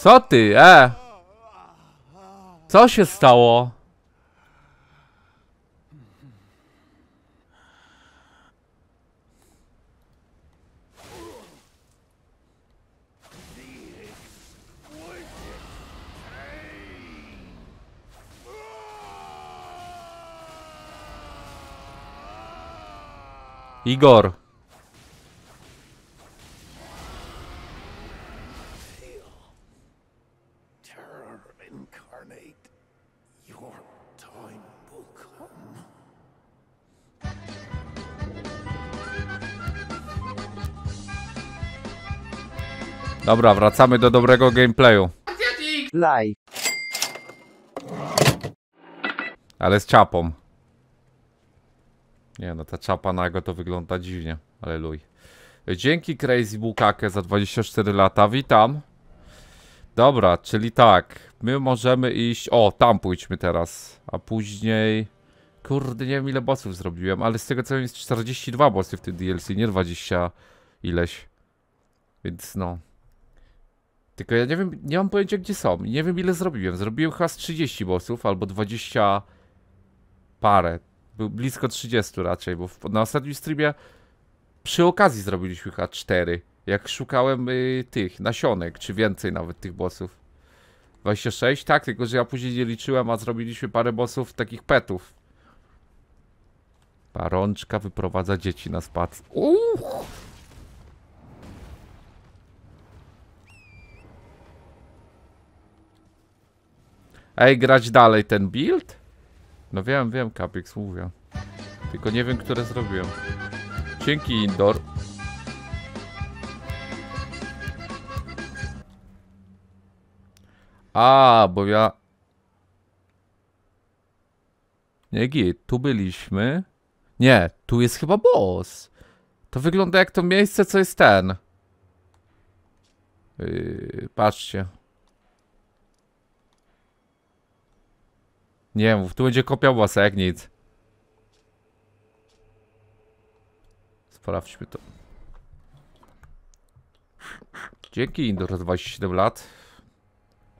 Co ty, e? Co się stało? Igor. Dobra, wracamy do dobrego gameplayu. Live. Ale z czapą. Nie no, ta czapa na jego to wygląda dziwnie. Ale luj. Dzięki Crazy Bukake za 24 lata. Witam. Dobra, czyli tak. My możemy iść... O, tam pójdźmy teraz. A później... Kurde, nie wiem ile bossów zrobiłem, ale z tego co wiem jest 42 bossy w tym DLC, nie 20 ileś. Więc no. Tylko ja nie wiem, nie mam pojęcia gdzie są. Nie wiem ile zrobiłem. Zrobiłem chyba z 30 bossów albo 20 parę. Był blisko 30 raczej, bo na ostatnim streamie przy okazji zrobiliśmy chyba 4. Jak szukałem y, tych nasionek, czy więcej nawet tych bossów. 26? Tak, tylko że ja później nie liczyłem, a zrobiliśmy parę bossów takich petów. Parączka wyprowadza dzieci na spacer. Uuu! Ej, grać dalej ten build? No wiem, wiem, Capix, mówię. Tylko nie wiem, które zrobiłem. Dzięki, Indoor. A, bo ja... Nie, git, tu byliśmy. Nie, tu jest chyba boss. To wygląda jak to miejsce, co jest ten. Yy, patrzcie. Nie mów, tu będzie kopia bossa, jak nic. Sprawdźmy to. Dzięki Indor za 27 lat.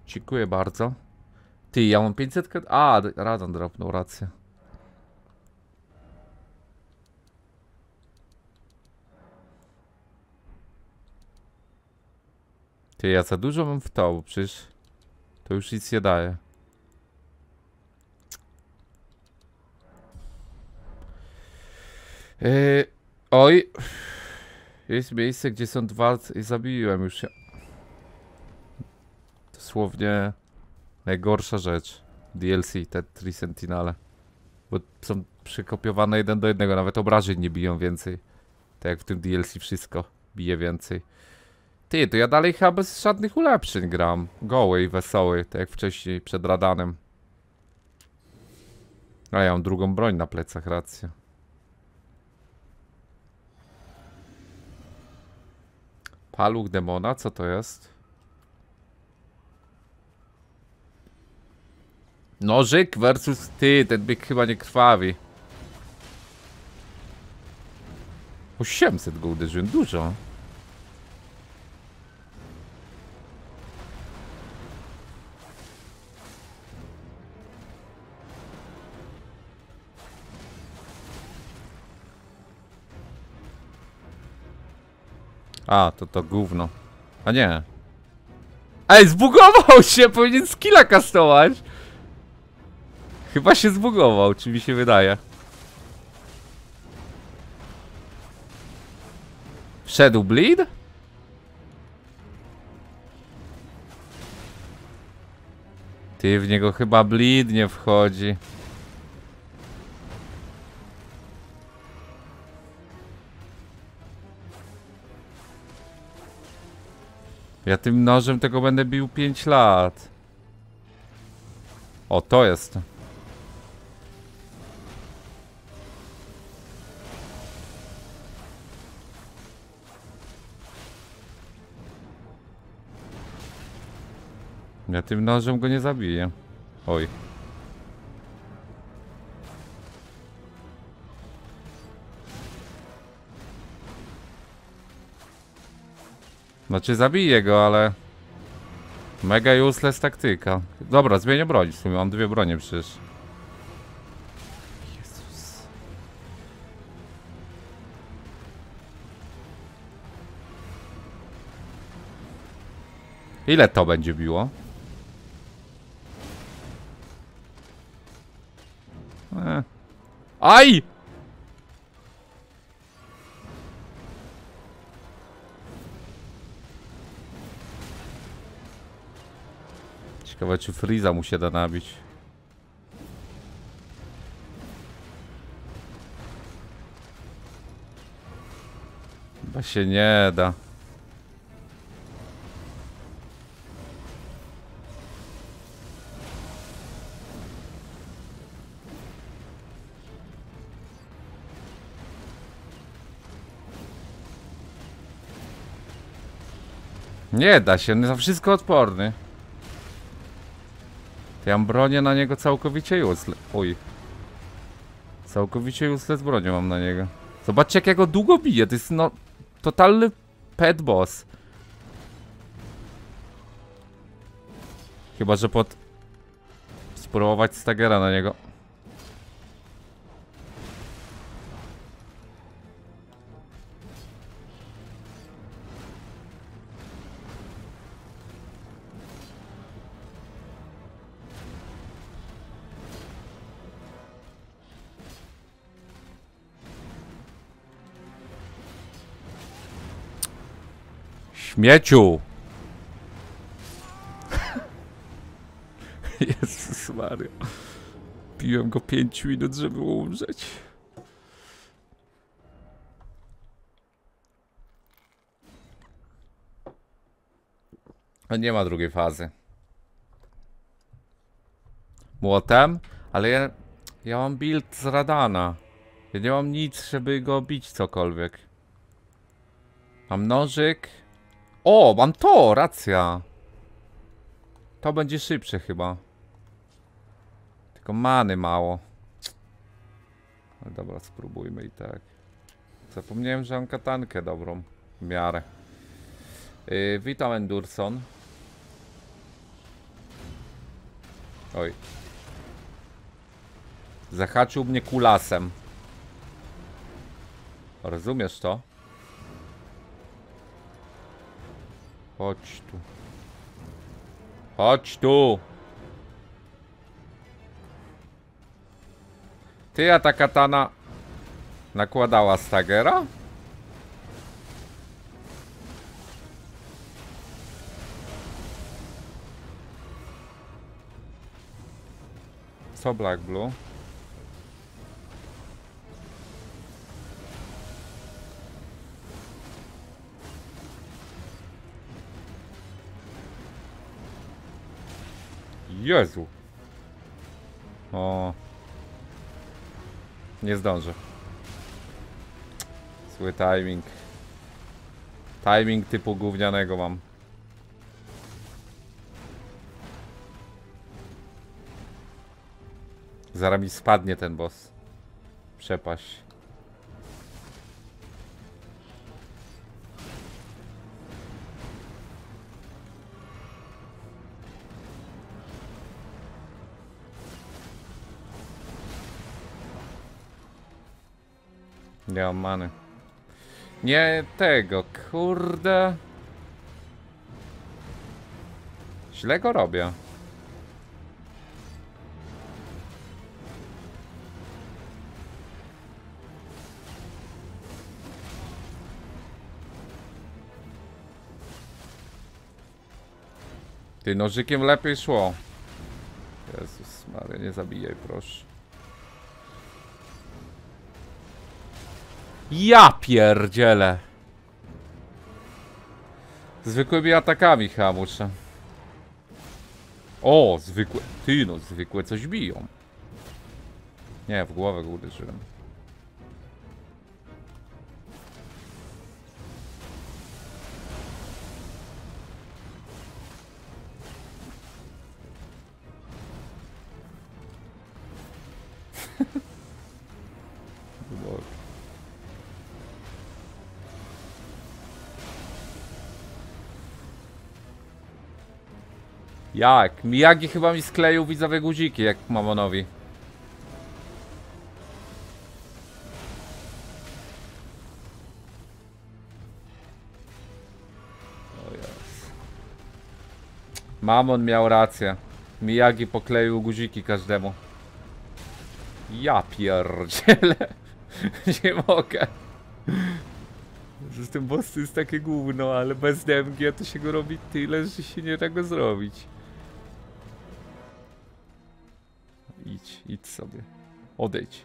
Dziękuję bardzo. Ty, ja mam 500... k- A, Radan dropnął, rację. Ty, ja za dużo mam w to, bo przecież to już nic nie daje. Yy, oj. Jest miejsce, gdzie są dwa... i Zabiłem już się. Dosłownie najgorsza rzecz. DLC, te Tri Sentinele. Bo są przykopiowane jeden do jednego, nawet obrażeń nie biją więcej. Tak jak w tym DLC wszystko bije więcej. Ty, to ja dalej chyba bez żadnych ulepszeń gram. Goły i wesoły, tak jak wcześniej przed Radanem. A ja mam drugą broń na plecach, racja. Paluch demona, co to jest? Nożyk versus ty, ten byk chyba nie krwawi. 800 go uderzyłem, dużo. A, to to gówno. A nie. Ej, zbugował się! Powinien skilla kastować. Chyba się zbugował, czy mi się wydaje. Wszedł bleed? Ty, w niego chyba bleed nie wchodzi. Ja tym nożem tego będę bił 5 lat. O, to jest. Ja tym nożem go nie zabiję. Oj. Znaczy zabiję go, ale... Mega useless taktyka. Dobra, zmienię broń w sumie, mam dwie bronie przecież. Jezus. Ile to będzie biło? E. Aj! Ciekawe czy Freeza mu się da nabić. Chyba się nie da. Nie da się, on jest na wszystko odporny. To ja mam bronię na niego całkowicie useless. Uj. Całkowicie useless bronię mam na niego. Zobaczcie jak ja go długo bije, to jest no... Totalny pet boss. Chyba, że pod... Spróbować stagera na niego. Śmieciu! Jezus Mario. Piłem go 5 minut, żeby umrzeć. Nie ma drugiej fazy. Młotem? Ale ja, ja mam build z Radana. Ja nie mam nic, żeby go bić cokolwiek. Mam nożyk. O, mam to, racja. To będzie szybsze chyba. Tylko many mało. Dobra, spróbujmy i tak. Zapomniałem, że mam katankę dobrą. W miarę. Yy, witam Endurson. Oj. Zahaczył mnie kulasem. Rozumiesz to? Chodź tu. Chodź tu. Ty, a ta katana nakładała stagera? Co Black Blue? Jezu. O. Nie zdążę. Zły timing. Timing typu gównianego mam. Zaraz mi spadnie ten boss. Przepaść. Nie mam many. Nie tego, kurde. Źle go robię. Ty nożykiem lepiej szło. Jezus Maria, nie zabijaj proszę. Ja pierdzielę. Zwykłymi atakami chyba muszę. O, zwykłe. Ty no, zwykłe coś biją. Nie, w głowę uderzyłem. Jak? Miyagi chyba mi skleił widzowie guziki, jak Mamonowi. Mamon miał rację. Miyagi pokleił guziki każdemu. Ja pierdzielę. Nie mogę. Ten boss jest takie gówno, ale bez DMG to się go robi tyle, że się nie da go zrobić. Idź, sobie. Odejdź.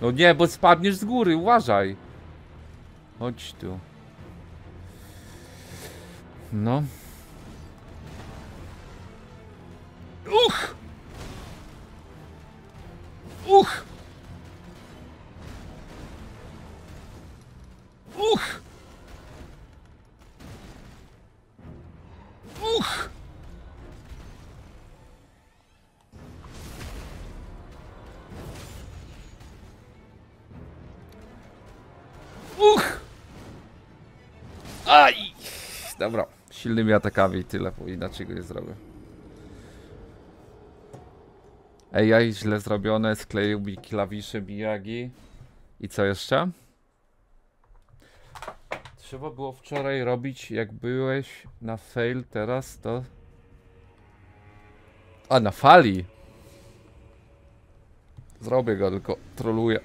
No nie, bo spadniesz z góry, uważaj. Chodź tu. No. Uch! Uch! Silnymi atakami tyle, bo inaczej go nie zrobię. AI źle zrobione, skleił mi klawisze Miyagi. I co jeszcze? Trzeba było wczoraj robić, jak byłeś na fail, teraz to... A, na fali! Zrobię go, tylko troluję.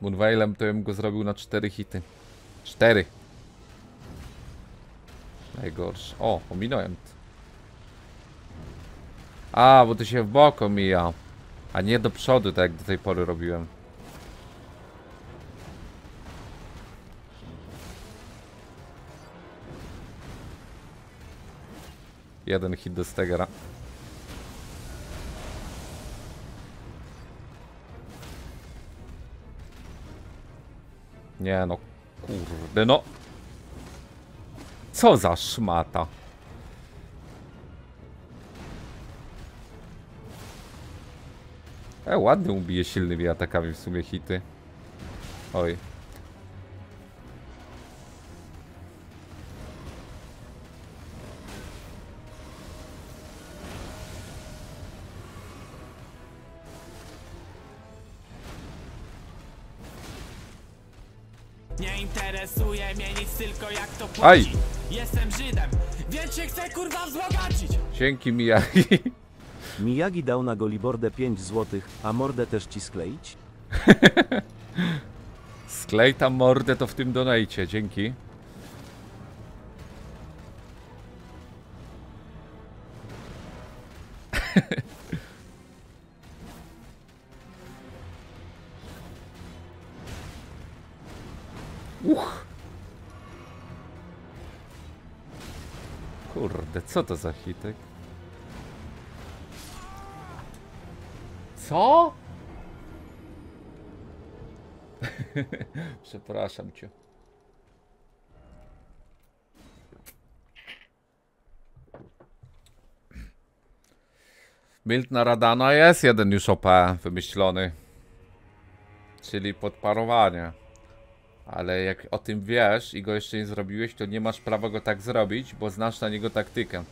Moonveilem to bym go zrobił na 4 hity. 4! Najgorszy. O, ominąłem. A, bo to się w bok omija. A nie do przodu, tak jak do tej pory robiłem. Jeden hit do Stegera. Nie no, kurde no. Co za szmata. E, ładnie ubije silnymi atakami w sumie hity. Oj. Nie interesuje mnie nic, tylko jak to płaci. Aj. Dzięki Miyagi. Miyagi dał na Golibordę 5 zł, a mordę też ci skleić? Sklej tam mordę to w tym donajcie, dzięki. Co to za hitek? Co? Przepraszam cię. Milt na Radana jest jeden już OP wymyślony. Czyli podparowanie. Ale jak o tym wiesz i go jeszcze nie zrobiłeś, to nie masz prawa go tak zrobić, bo znasz na niego taktykę.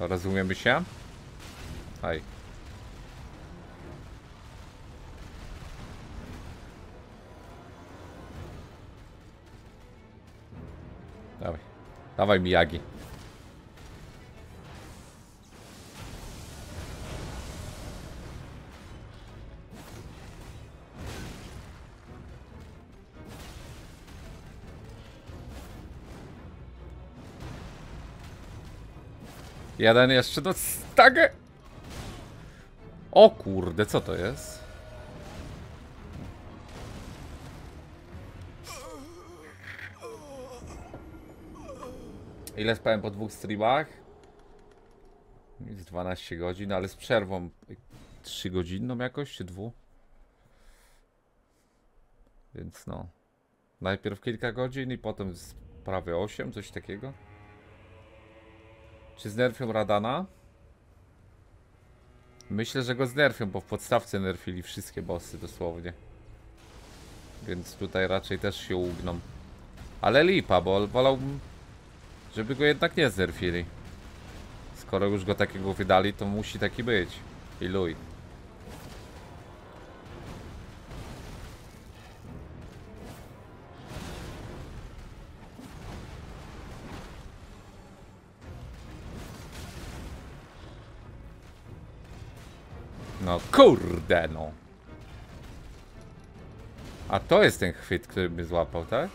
Rozumiemy się? Hej. Dawaj. Dawaj Miyagi. Jeden jeszcze do stagę. O kurde, co to jest? Ile spałem po dwóch streamach? Z 12 godzin, ale z przerwą 3 godzinną jakoś, czy dwu? Więc no. Najpierw kilka godzin i potem prawie 8, coś takiego. Czy znerfią Radana? Myślę, że go znerfią, bo w podstawce nerfili wszystkie bossy dosłownie. Więc tutaj raczej też się ugną. Ale lipa, bo wolałbym, żeby go jednak nie znerfili. Skoro już go takiego wydali, to musi taki być. I luj. No kurde no. A to jest ten chwyt, który mnie złapał, tak?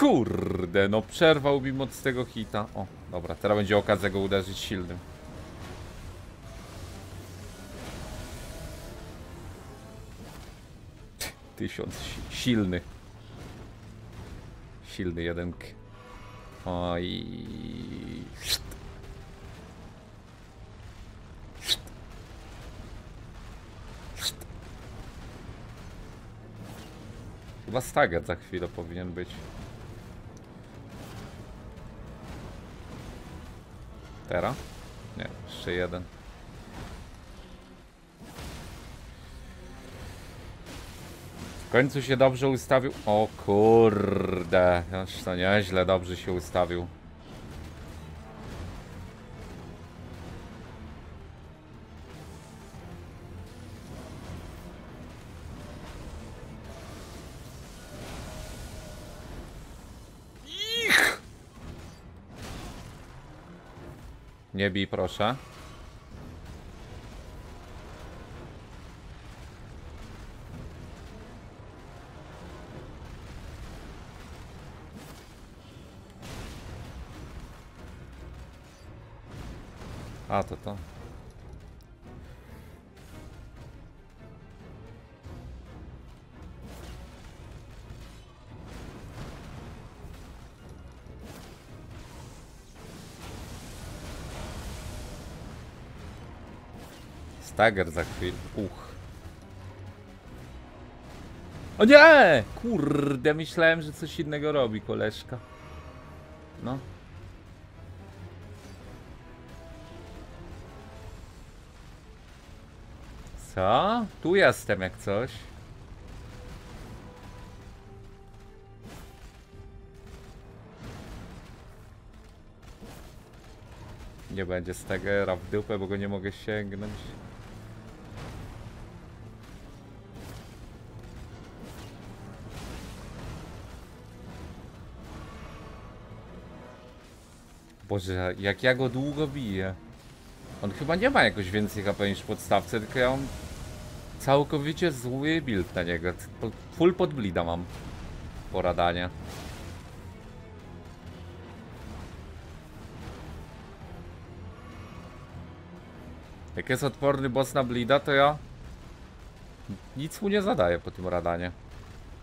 Kurde, no przerwał mi moc tego hita. O, dobra, teraz będzie okazja go uderzyć silnym. Tysiąc si silny. Silny jeden. Oj. Chyba stagger za chwilę powinien być. Teraz? Nie, jeszcze jeden. Końcu się dobrze ustawił. O kurde, aż to nieźle dobrze się ustawił. Nie bij proszę. A, to to. Stagger za chwilę. Uch. O nie! Kurde, myślałem, że coś innego robi koleżka. No. Co? Tu jestem jak coś. Nie będzie Stagera w dupę, bo go nie mogę sięgnąć. Boże, jak ja go długo biję. On chyba nie ma jakoś więcej HP niż podstawce, tylko ja całkowicie zły build na niego. Full pod blida mam. Poradanie. Jak jest odporny boss na blida, to ja nic mu nie zadaję po tym radanie.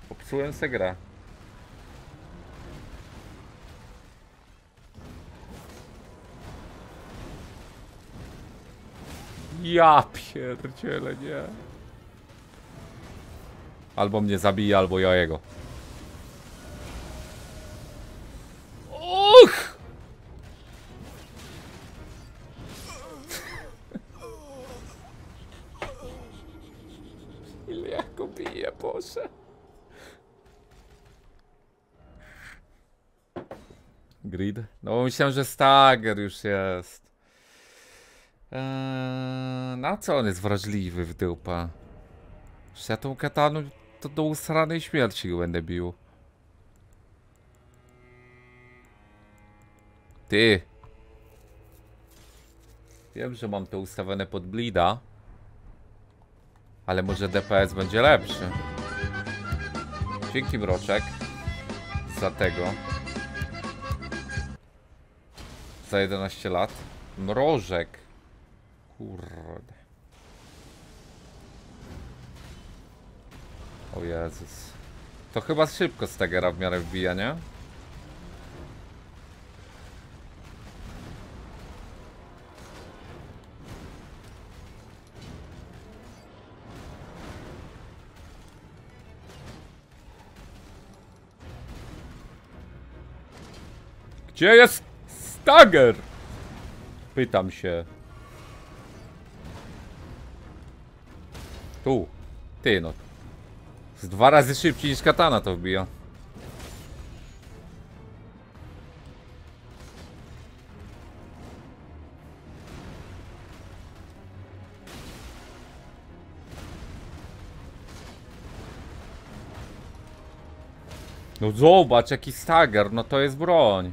Popsułem se grę. Ja pierdzielę, nie. Albo mnie zabije, albo ja jego. Uch! Ile ja go biję, Boże. Grid? No myślałem, że Stagger już jest. Eee, na co on jest wrażliwy w dupa? Przecież ja tą kataną to do usranej śmierci go będę bił. Ty. Wiem, że mam to ustawione pod blida. Ale może DPS będzie lepszy. Dzięki Mroczek. Za tego. Za 11 lat. Mrożek. Kurde. O Jezus. To chyba szybko Stagera w miarę wbija, nie? Gdzie jest Stagger? Pytam się. Tu. Ty no. Z dwa razy szybciej niż katana to wbija. No zobacz, jaki stagger, no to jest broń.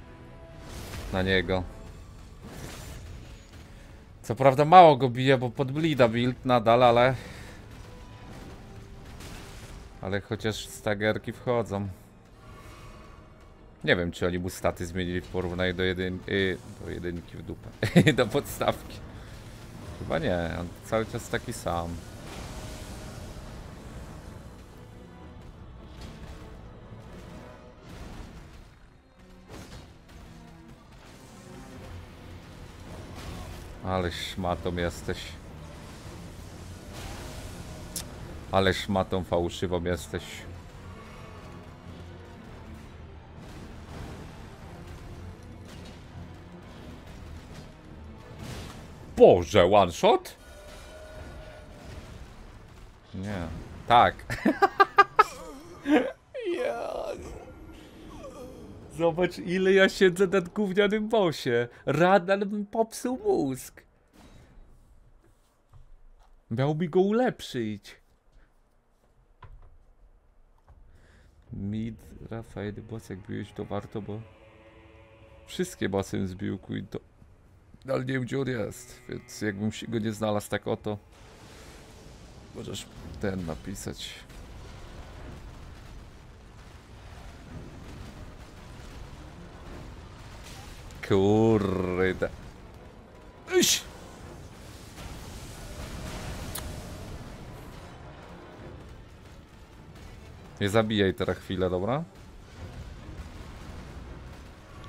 Na niego. Co prawda mało go bije, bo pod blida build nadal, ale... Ale chociaż stagerki wchodzą. Nie wiem, czy oni mu staty zmienili w porównaniu do jedynki, y, do jedynki w dupę, do podstawki. Chyba nie, on cały czas taki sam. Ale szmatą jesteś. Ale szmatą fałszywą jesteś. Boże, one shot? Nie. Tak. Zobacz ile ja siedzę nad gównianym bosie. Radal bym popsuł mózg. Miał mi go ulepszyć. Mid, Rafael, boss jak biłeś to warto, bo wszystkie bossy zbił Queen to... Ale nie wiem gdzie on jest, więc jakbym się go nie znalazł tak oto. Możesz ten napisać. Kurde. Iś! Nie zabijaj teraz chwilę, dobra?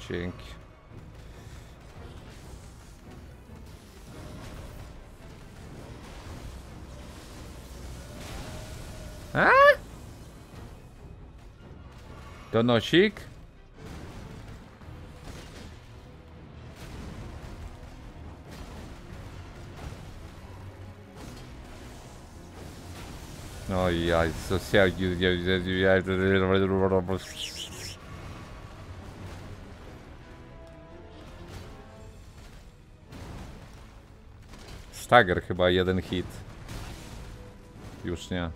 Dzięki. A? Donosik? Oj, jaj, socjalnie. Stagger chyba jeden hit. Już nie.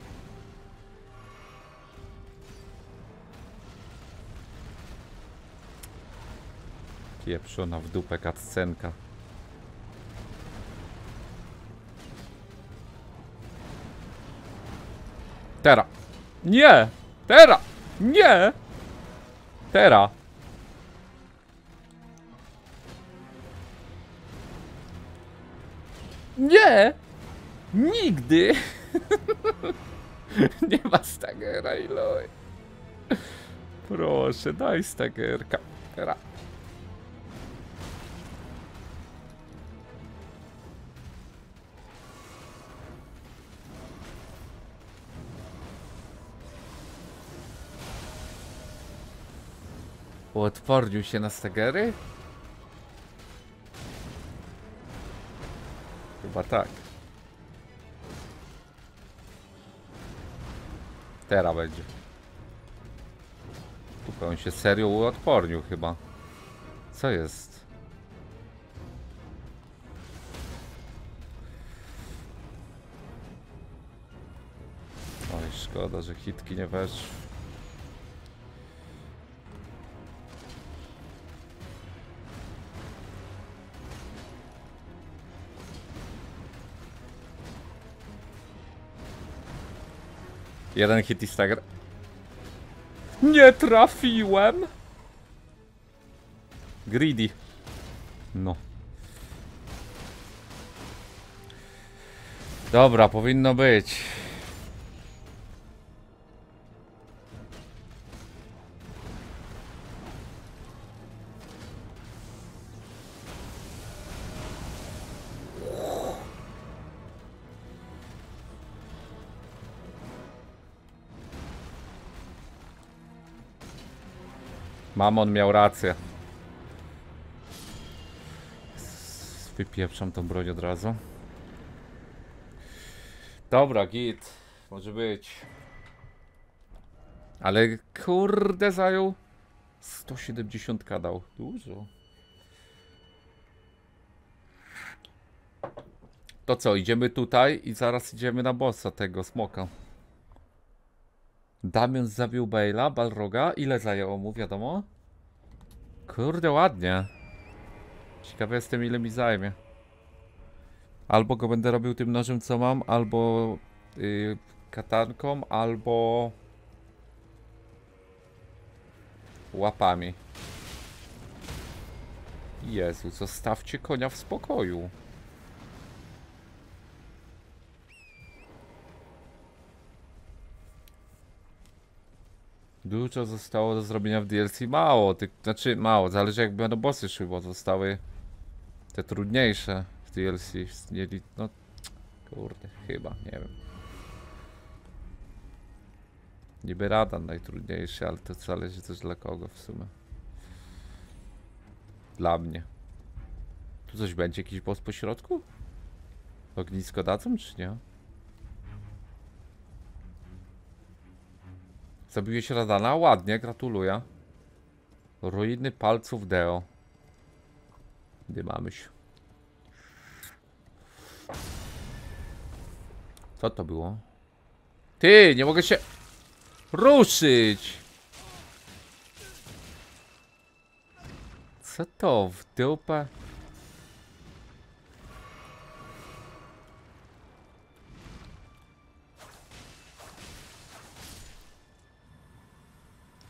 Pieprzona w dupę cutscenka. Tera. Nie! Tera! Nie! Tera. Nie! Nigdy! Nie ma Stagera, Iloj. Proszę, daj Stagerka. Tera. Uodpornił się na Stagery? Chyba tak. Teraz będzie. Tu on się serio uodpornił chyba. Co jest? Oj, szkoda, że hitki nie weszły. Jeden hit i stagger. Nie trafiłem! Greedy. No. Dobra, powinno być. Mamon miał rację. Wypieprzam tą broń od razu. Dobra, git. Może być. Ale kurde zajął. 170 dał. Dużo. To co, idziemy tutaj i zaraz idziemy na bossa tego smoka. Damian zabił Bale'a, Balroga. Ile zajęło mu, wiadomo? Kurde, ładnie. Ciekawy jestem, ile mi zajmie. Albo go będę robił tym nożem, co mam, albo yy, katanką, albo łapami. Jezu, zostawcie konia w spokoju. Dużo zostało do zrobienia w DLC. Mało, ty, znaczy mało, zależy jak będą bossy szły, bo zostały te trudniejsze w DLC. Nie, li- no, kurde, chyba, nie wiem. Niby Radan najtrudniejszy, ale to zależy też dla kogo w sumie. Dla mnie. Tu coś będzie, jakiś boss po środku? Ognisko dadzą, czy nie? Zabiłeś Radana? Ładnie, gratuluję. Ruiny palców Deo. Gdy mamy się. Co to było? Ty, nie mogę się ruszyć. Co to w dupę?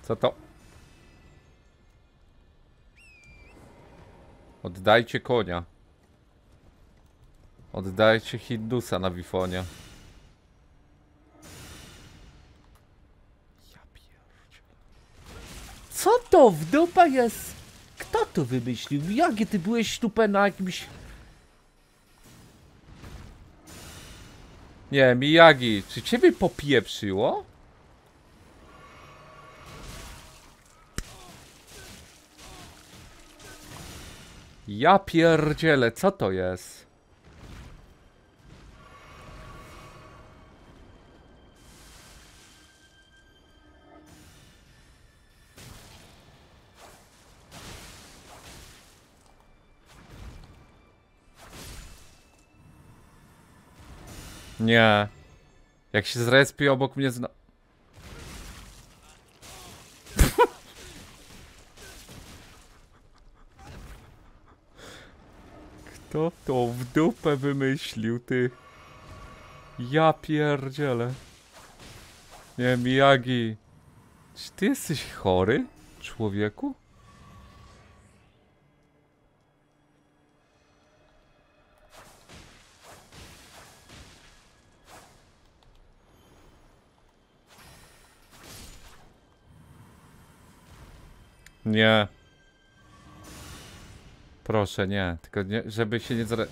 Co to? Oddajcie konia. Oddajcie Hindusa na Wifonie. Co to w dupa jest? Kto to wymyślił? Jakie ty byłeś ślupę na jakimś... Nie, Miyagi, czy ciebie popieprzyło? Ja pierdzielę, co to jest? Nie. Jak się zrespi obok mnie zna... Kto to w dupę wymyślił, ty? Ja pierdzielę. Nie, Miyagi. Czy ty jesteś chory, człowieku? Nie. Proszę, nie. Tylko nie, żeby się nie zre...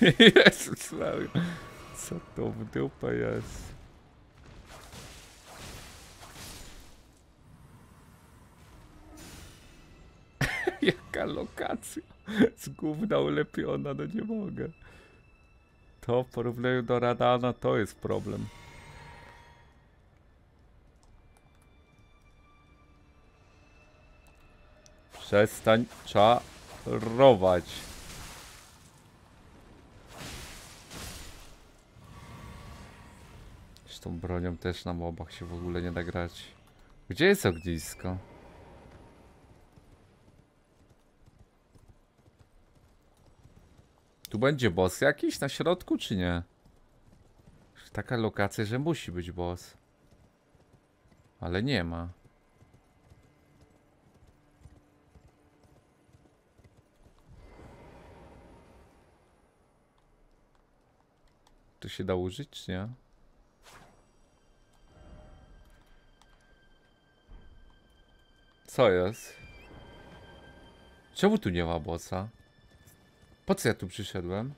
Jezus. Maria. Co to w dupę jest? Jaka lokacja? Z gówna ulepiona, no nie mogę. To w porównaniu do Radana to jest problem. Przestań czarować. Z tą bronią też na mobach się w ogóle nie da grać. Gdzie jest ognisko? Tu będzie boss jakiś na środku, czy nie? Taka lokacja, że musi być boss. Ale nie ma. Tu się da użyć, czy nie? Co jest? Czemu tu nie ma bossa? Po co ja tu przyszedłem?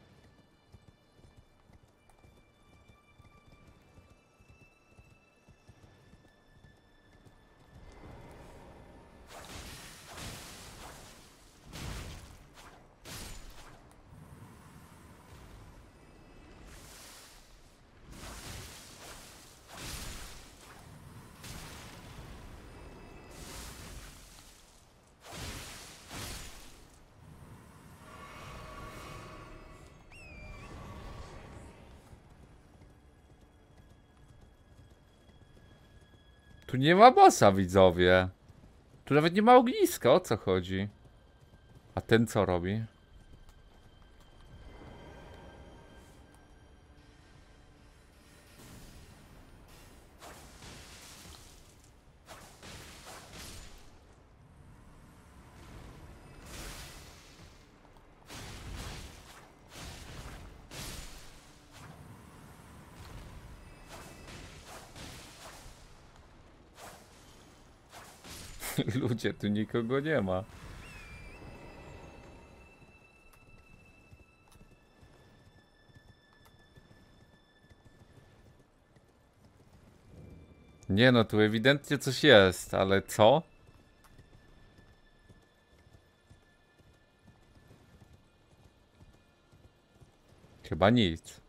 Tu nie ma bossa, widzowie. Tu nawet nie ma ogniska, o co chodzi? A ten co robi? Tu nikogo nie ma. Nie no, tu ewidentnie coś jest, ale co? Chyba nic.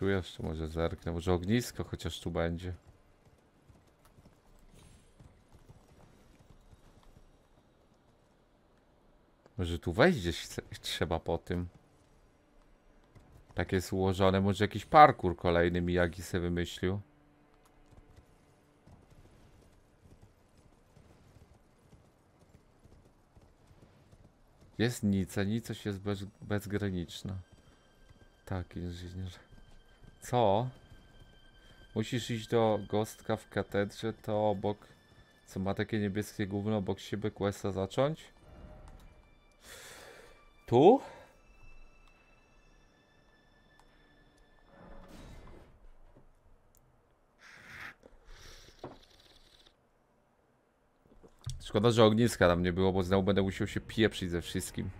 Tu jeszcze może zerknę, może ognisko chociaż tu będzie. Może tu wejść gdzieś trzeba po tym. Tak jest ułożone, może jakiś parkour kolejny Miyagi se wymyślił. Jest nic, a nicość jest bez, bezgraniczna. Tak, inżynier. Co? Musisz iść do gostka w katedrze, to obok... Co ma takie niebieskie gówno obok siebie questa zacząć? Tu? Szkoda, że ogniska tam nie było, bo znowu będę musiał się pieprzyć ze wszystkim.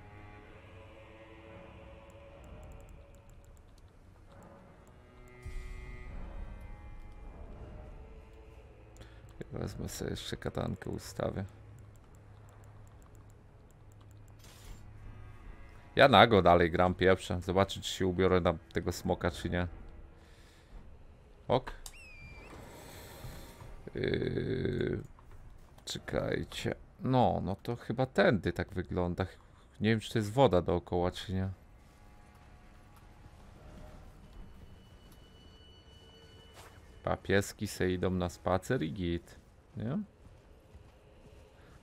Wezmę sobie jeszcze katankę, ustawię. Ja nago dalej gram pierwsze. Zobaczyć, czy się ubiorę na tego smoka, czy nie. Ok. Yy, czekajcie. No, no to chyba tędy tak wygląda. Nie wiem, czy to jest woda dookoła, czy nie. Papieski se idą na spacer i git. Nie?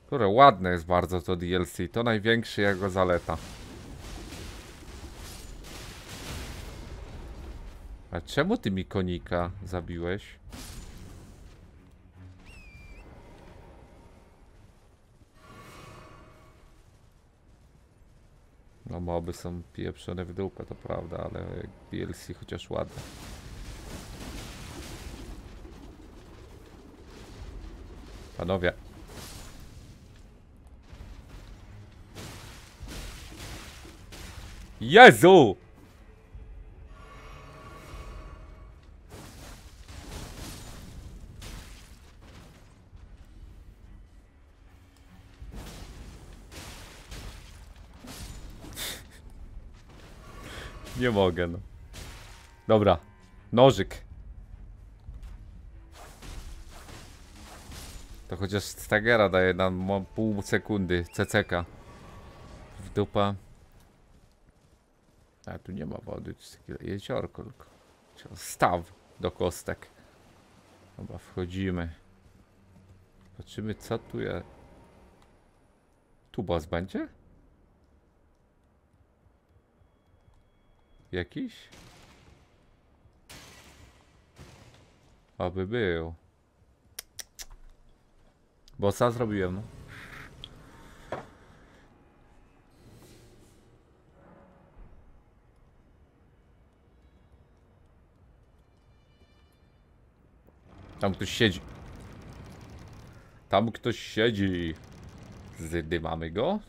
Które ładne jest bardzo to DLC. To największy jego zaleta. A czemu ty mi konika zabiłeś? No moby są pieprzone w dupę, to prawda, ale DLC chociaż ładne. Panowie. Jezu! Nie mogę, no. Dobra. Nożyk. To chociaż Stagera daje nam pół sekundy. CCK. W dupa. A tu nie ma wody. jest takie Jeziorko tylko. Staw do kostek. Dobra, wchodzimy. Zobaczymy co tu jest. Tu boss będzie? Jakiś? Aby był. Bossa zrobiłem. no. Tam ktoś siedzi. Tam ktoś siedzi. Zdymamy go.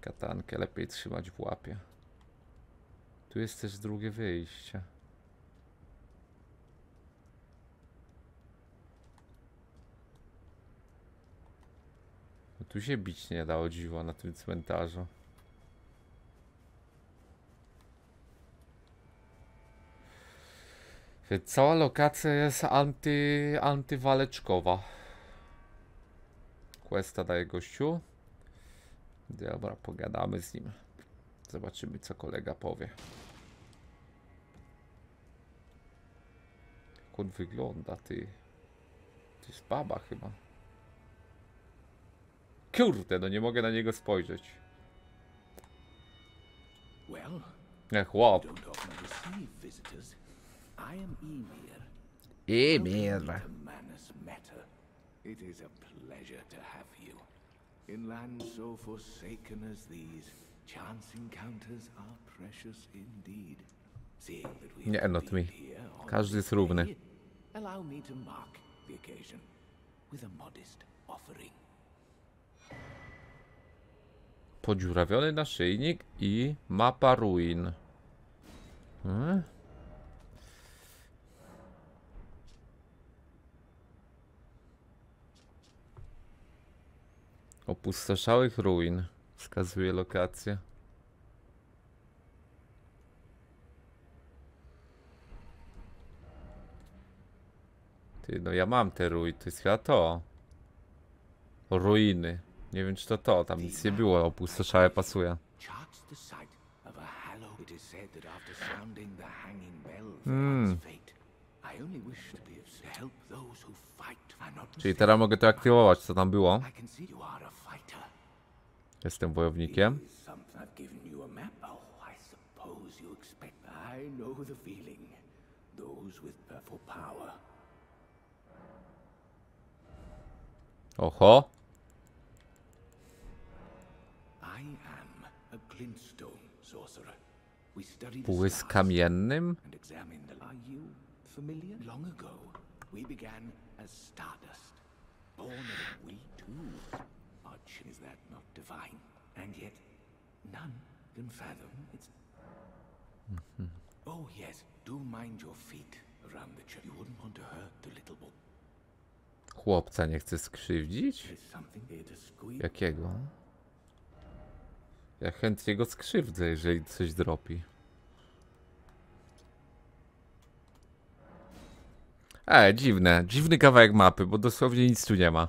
Katankę lepiej trzymać w łapie. Tu jest też drugie wyjście. Tu się bić nie dało dziwo na tym cmentarzu. Cała lokacja jest anty, antywaleczkowa. Questa daje gościu. Dobra, pogadamy z nim. Zobaczymy, co kolega powie. Jak on wygląda, ty. To jest baba chyba. Kurde, no nie mogę na niego spojrzeć. Well, Jak chłop. Emir. It is a pleasure to have you. In lands so forsaken as these, chance encounters are precious indeed. Seeing that we Nie, not me. here on Każdy this jest równy. Allow me to mark the occasion with a modest offering. Podziurawiony naszyjnik i mapa ruin. Hmm? Opustoszałych ruin. Wskazuje lokację. Ty, no ja mam te ruiny, to jest chyba to. Ruiny. Nie wiem czy to to, tam nic nie było, opustoszałe pasuje. Hmm. Czyli teraz mogę to aktywować, co tam było. Jestem wojownikiem. Is fathom its. Oh yes, do mind your feet around the church. You wouldn't want to hurt the little boy. Chłopca nie chce skrzywdzić? Jakiego? Ja chętnie go skrzywdzę, jeżeli coś dropi. E, dziwne. Dziwny kawałek mapy, bo dosłownie nic tu nie ma.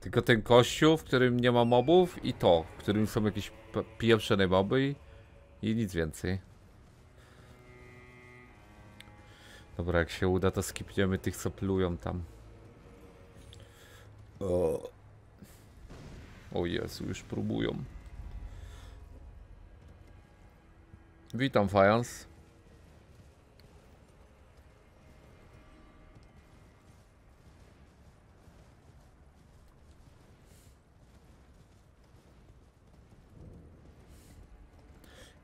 Tylko ten kościół, w którym nie ma mobów i to, w którym są jakieś pieprzone moby i, i nic więcej. Dobra, jak się uda, to skipniemy tych, co plują tam. O. O Jezu, już próbują. Witam, Fajans.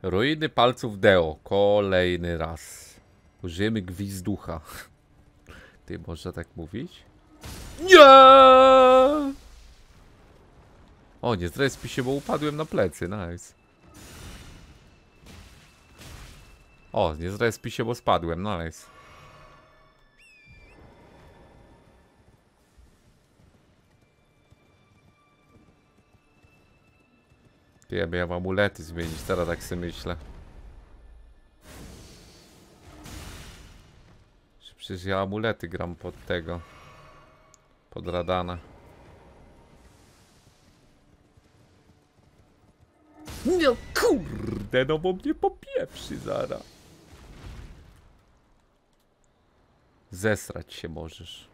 Ruiny palców Deo. Kolejny raz. Użyjemy gwizducha. Ty, można tak mówić? Nie! O, nie zrespi się, bo upadłem na plecy, nice. O, nie zrespi się, bo spadłem, nice. Ja miałem amulety zmienić, teraz tak sobie myślę. Przecież ja amulety gram pod tego. Pod radana. No kurde, no bo mnie popieprzy zara. Zesrać się możesz.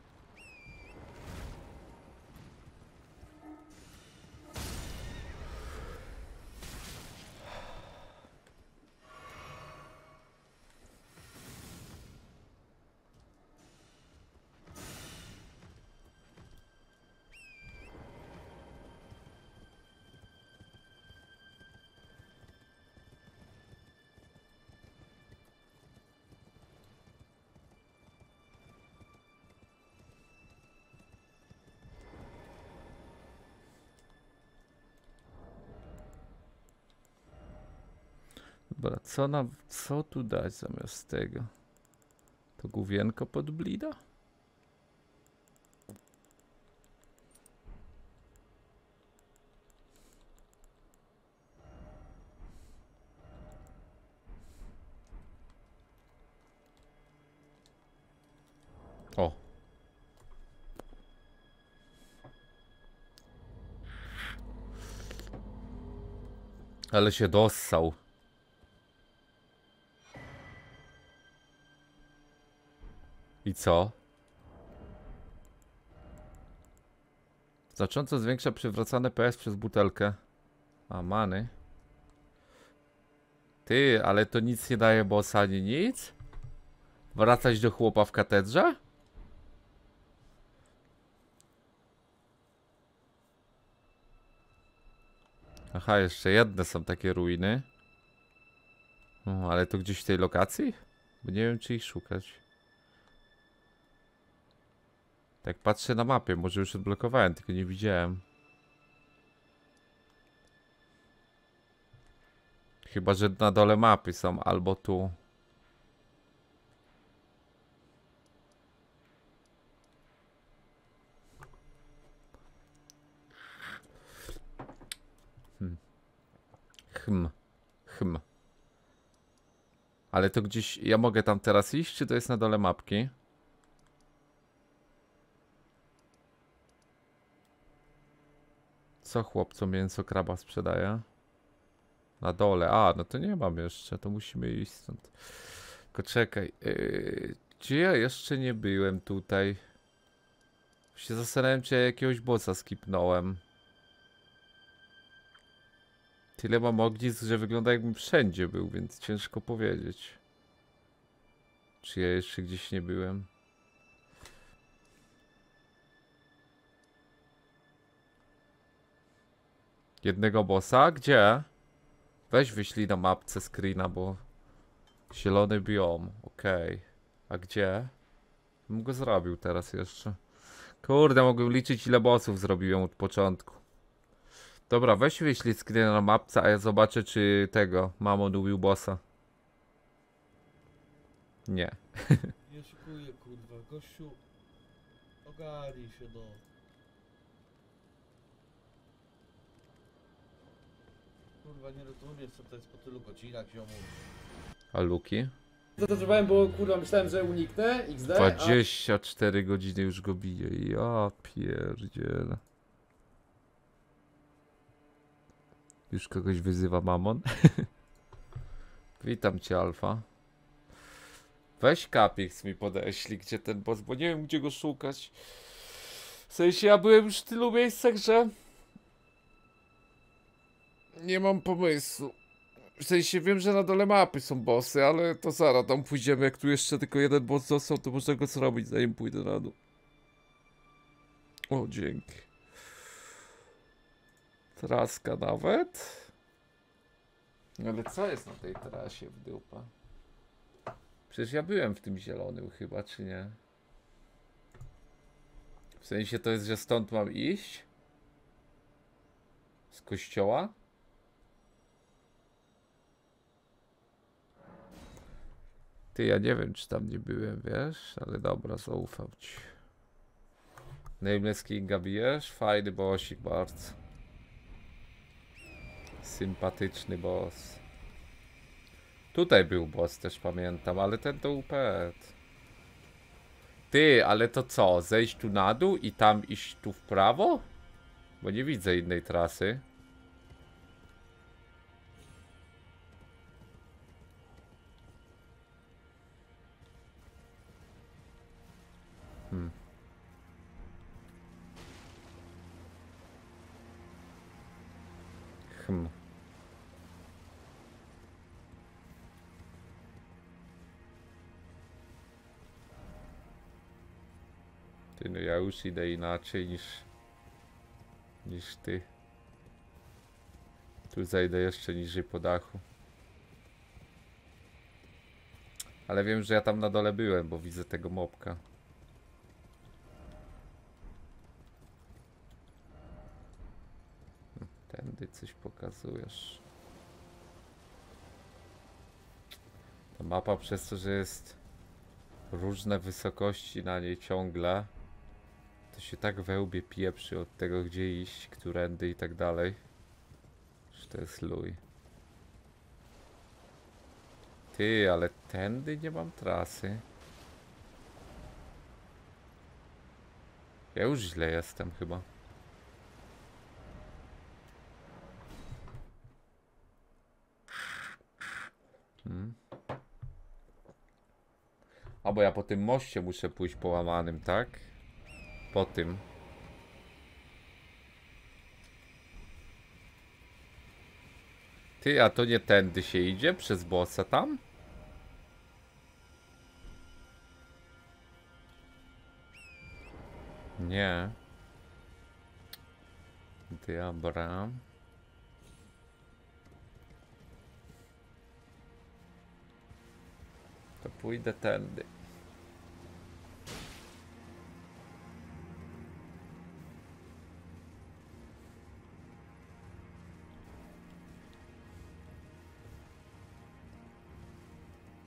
Co nam, co tu dać zamiast tego? To główienko pod blida? O. Ale się dossał. I co? Znacząco zwiększa przywracane PS przez butelkę. A, many. Ty, ale to nic nie daje bossa ani nic? Wracać do chłopa w katedrze? Aha, jeszcze jedne są takie ruiny. No, ale to gdzieś w tej lokacji? Bo nie wiem, czy ich szukać. Tak patrzę na mapie, może już odblokowałem, tylko nie widziałem. Chyba, że na dole mapy są, albo tu. Hm. Hm. Ale to gdzieś. Ja mogę tam teraz iść, czy to jest na dole mapki? Co chłopco mięso kraba sprzedaje? Na dole. A, no to nie mam jeszcze, to musimy iść stąd. Tylko czekaj. Yy, czy ja jeszcze nie byłem tutaj? Się zastanawiam, czy ja jakiegoś bossa skipnąłem. Tyle mam ognisk, że wygląda jakbym wszędzie był, więc ciężko powiedzieć. Czy ja jeszcze gdzieś nie byłem? Jednego bossa? Gdzie? Weź wyślij na mapce screena, bo... Zielony biom, okej. A gdzie? Bym go zrobił teraz jeszcze. Kurde, mogłem liczyć ile bossów zrobiłem od początku. Dobra, weź wyślij screena na mapce, a ja zobaczę czy tego Mamon ubił bossa. Nie. Nie szykuję, kurwa. Gościu, ogarnij się, no. Kurwa, nie rozumiesz, co to jest po tylu godzinach, ziomu. A Luki? Zatrzymałem, bo kurwa myślałem, że uniknę XD, a 24 godziny już go bije. Ja pierdzielę. Już kogoś wyzywa mamon? Witam cię, Alfa. Weź Capix mi podeślij, gdzie ten boss, bo nie wiem, gdzie go szukać. W sensie, ja byłem już w tylu miejscach, że... Nie mam pomysłu. W sensie, wiem, że na dole mapy są bossy, ale to zaraz tam pójdziemy. Jak tu jeszcze tylko jeden boss został, to można go zrobić, zanim pójdę na dół. O, dzięki. Traska nawet. Ale co jest na tej trasie w dupa? Przecież ja byłem w tym zielonym chyba, czy nie? W sensie to jest, że stąd mam iść? Z kościoła? Ty, ja nie wiem, czy tam nie byłem, wiesz? Ale dobra, zaufam ci. Nameless Kinga bijesz? Fajny bossik bardzo. Sympatyczny boss. Tutaj był boss też pamiętam, ale ten to upet. Ty, ale to co? Zejść tu na dół i tam iść tu w prawo? Bo nie widzę innej trasy. Hmm. Ty, no ja już idę inaczej niż niż ty. Tu zejdę jeszcze niżej po dachu. Ale wiem, że ja tam na dole byłem, bo widzę tego mopka. Tędy coś pokazujesz. Ta mapa przez to, że jest różne wysokości na niej ciągle, to się tak wełbie pieprzy od tego, gdzie iść, którędy i tak dalej. Że to jest luj. Ty, ale tędy nie mam trasy. Ja już źle jestem chyba. Hmm. A bo ja po tym moście muszę pójść połamanym, tak? Po tym. Ty, a to nie tędy się idzie? Przez bossa tam? Nie. Dobra. To pójdę tędy.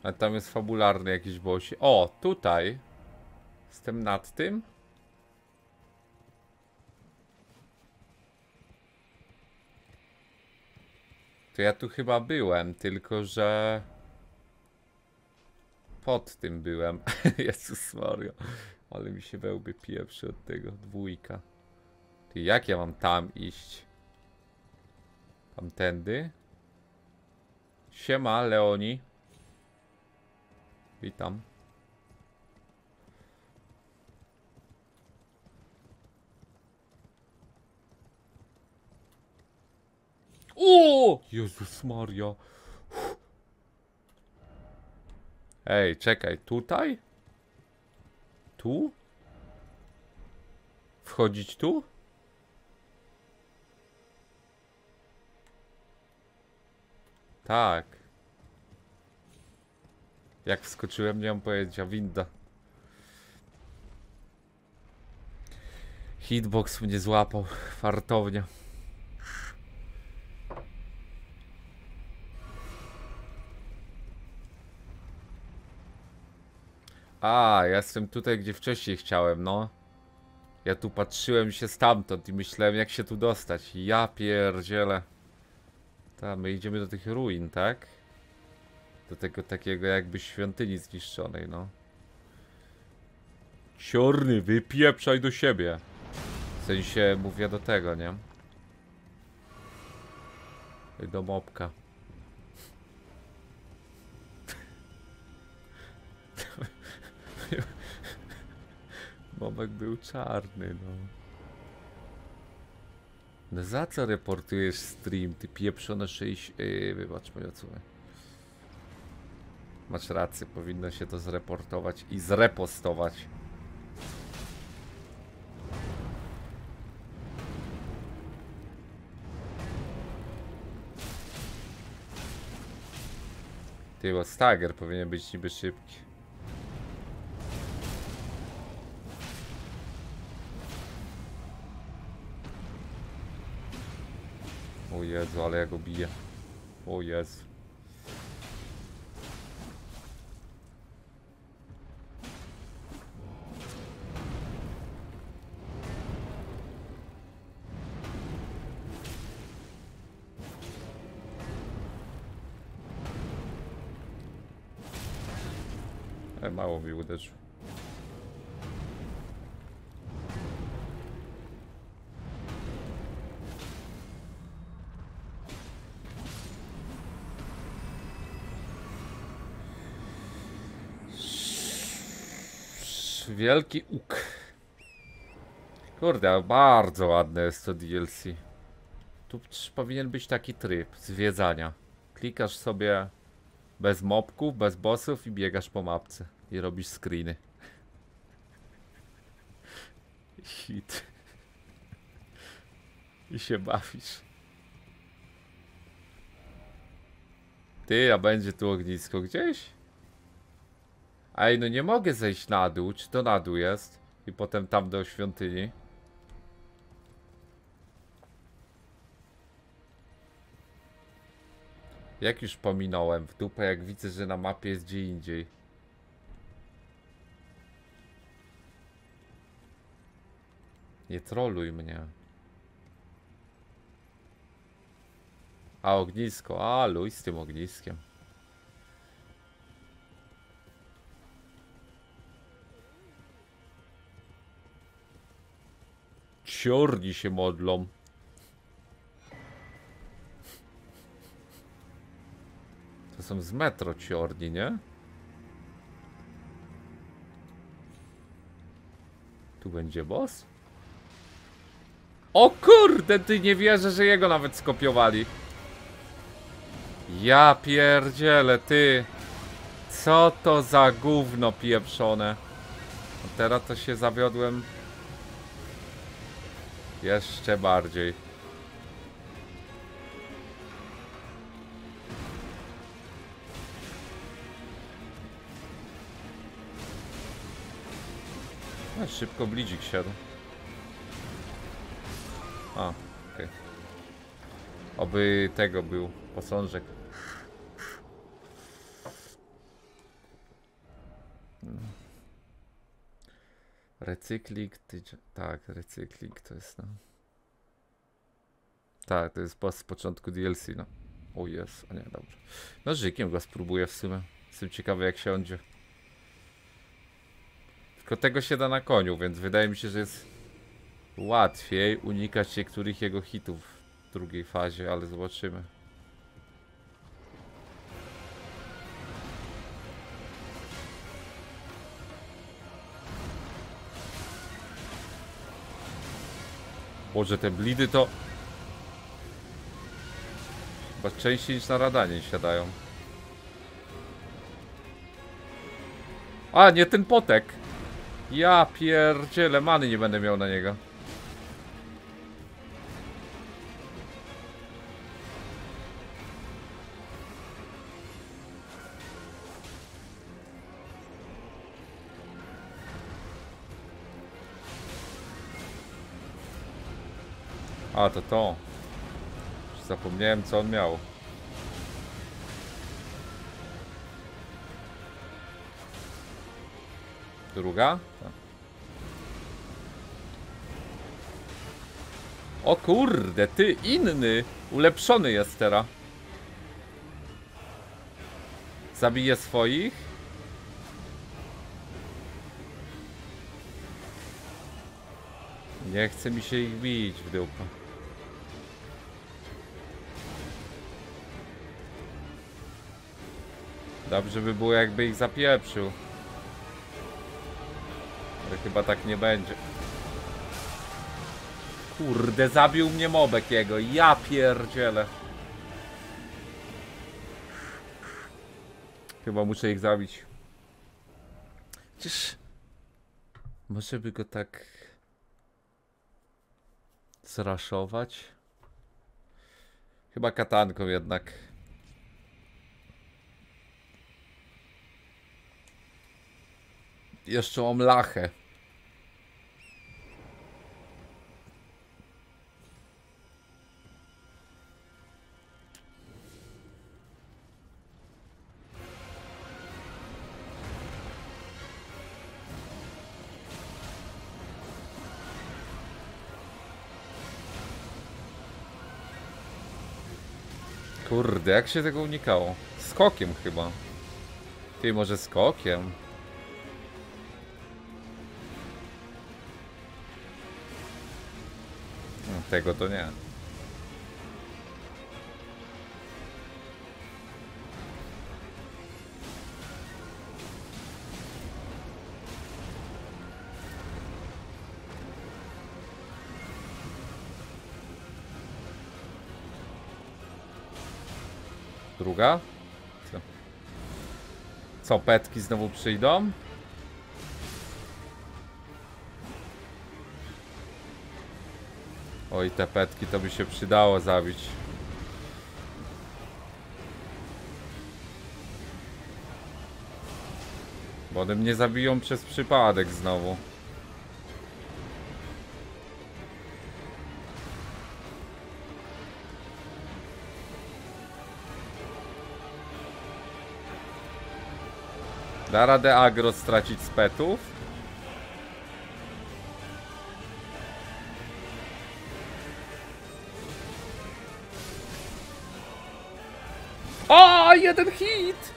A tam jest fabularny jakiś bosi. O, tutaj. Jestem nad tym. To ja tu chyba byłem, tylko że... Pod tym byłem. Jezus Mario. Ale mi się wełby pieprzy od tego. Dwójka. Ty, jak ja mam tam iść? Tamtędy? Siema, Leoni. Witam. O! Jezus Maria. Ej, czekaj, tutaj? Tu? Wchodzić tu? Tak. Jak wskoczyłem, nie mam pojęcia. Winda. Hitbox mnie złapał. Fartownia. A, ja jestem tutaj, gdzie wcześniej chciałem, no. Ja tu patrzyłem się stamtąd i myślałem, jak się tu dostać. Ja pierdzielę. Ta, my idziemy do tych ruin, tak? Do tego takiego jakby świątyni zniszczonej, no. Ciorny, wypieprzaj do siebie. W sensie mówię do tego, nie? Do mopka. Mobek był czarny, no. No za co reportujesz stream, ty pieprzone 6... Yy, wybacz moja córę. Masz rację, powinno się to zreportować i zrepostować. Ty, bo Stagger powinien być niby szybki. O Jezu, ale ja go biję. O Jezu. E, mało mi uderzył. Wielki łuk. Kurde, bardzo ładne jest to DLC. Tu powinien być taki tryb zwiedzania. Klikasz sobie bez mobków, bez bossów i biegasz po mapce. I robisz screeny. Hit. I się bawisz. Ty, a będzie tu ognisko gdzieś? Ej, no nie mogę zejść na dół. Czy to na dół jest? I potem tam do świątyni. Jak już pominąłem w dupę, jak widzę, że na mapie jest gdzie indziej. Nie troluj mnie. A ognisko, a luj z tym ogniskiem. Ciorni się modlą. To są z metro ciorni, nie? Tu będzie boss? O kurde, ty nie wierzę, że jego nawet skopiowali. Ja pierdzielę, ty. Co to za gówno pieprzone. A teraz to się zawiodłem. Jeszcze bardziej. No, szybko blidzik siadł. A, okej. Oby tego był posążek. Recykling, ty, tak, recykling to jest, no. Tak, to jest boss z początku DLC, no. O jest, a nie, dobrze. No żykiem go spróbuję w sumie. Jestem ciekawy jak siądzie. Tylko tego się da na koniu, więc wydaje mi się, że jest łatwiej unikać niektórych jego hitów w drugiej fazie, ale zobaczymy. Boże, te blidy to... Chyba częściej niż na radanie siadają. A, nie ten potek! Ja pierdzielę, many nie będę miał na niego. A, to to. Zapomniałem, co on miał. Druga? Tak. O kurde, ty inny! Ulepszony jest teraz. Zabije swoich? Nie chce mi się ich bić w dupę. Dobrze by było jakby ich zapieprzył. Ale chyba tak nie będzie. Kurde, zabił mnie mobek jego. Ja pierdzielę. Chyba muszę ich zabić. Przecież... Może by go tak... Zraszować? Chyba katanką jednak. Jeszcze mam lachę. Kurde, jak się tego unikało? Skokiem chyba. Ty, może skokiem? Tego to nie. Druga? Co? Co, petki znowu przyjdą? Oj, te petki to by się przydało zabić. Bo one mnie zabiją przez przypadek znowu. Da radę agro stracić z petów? Jeden hit!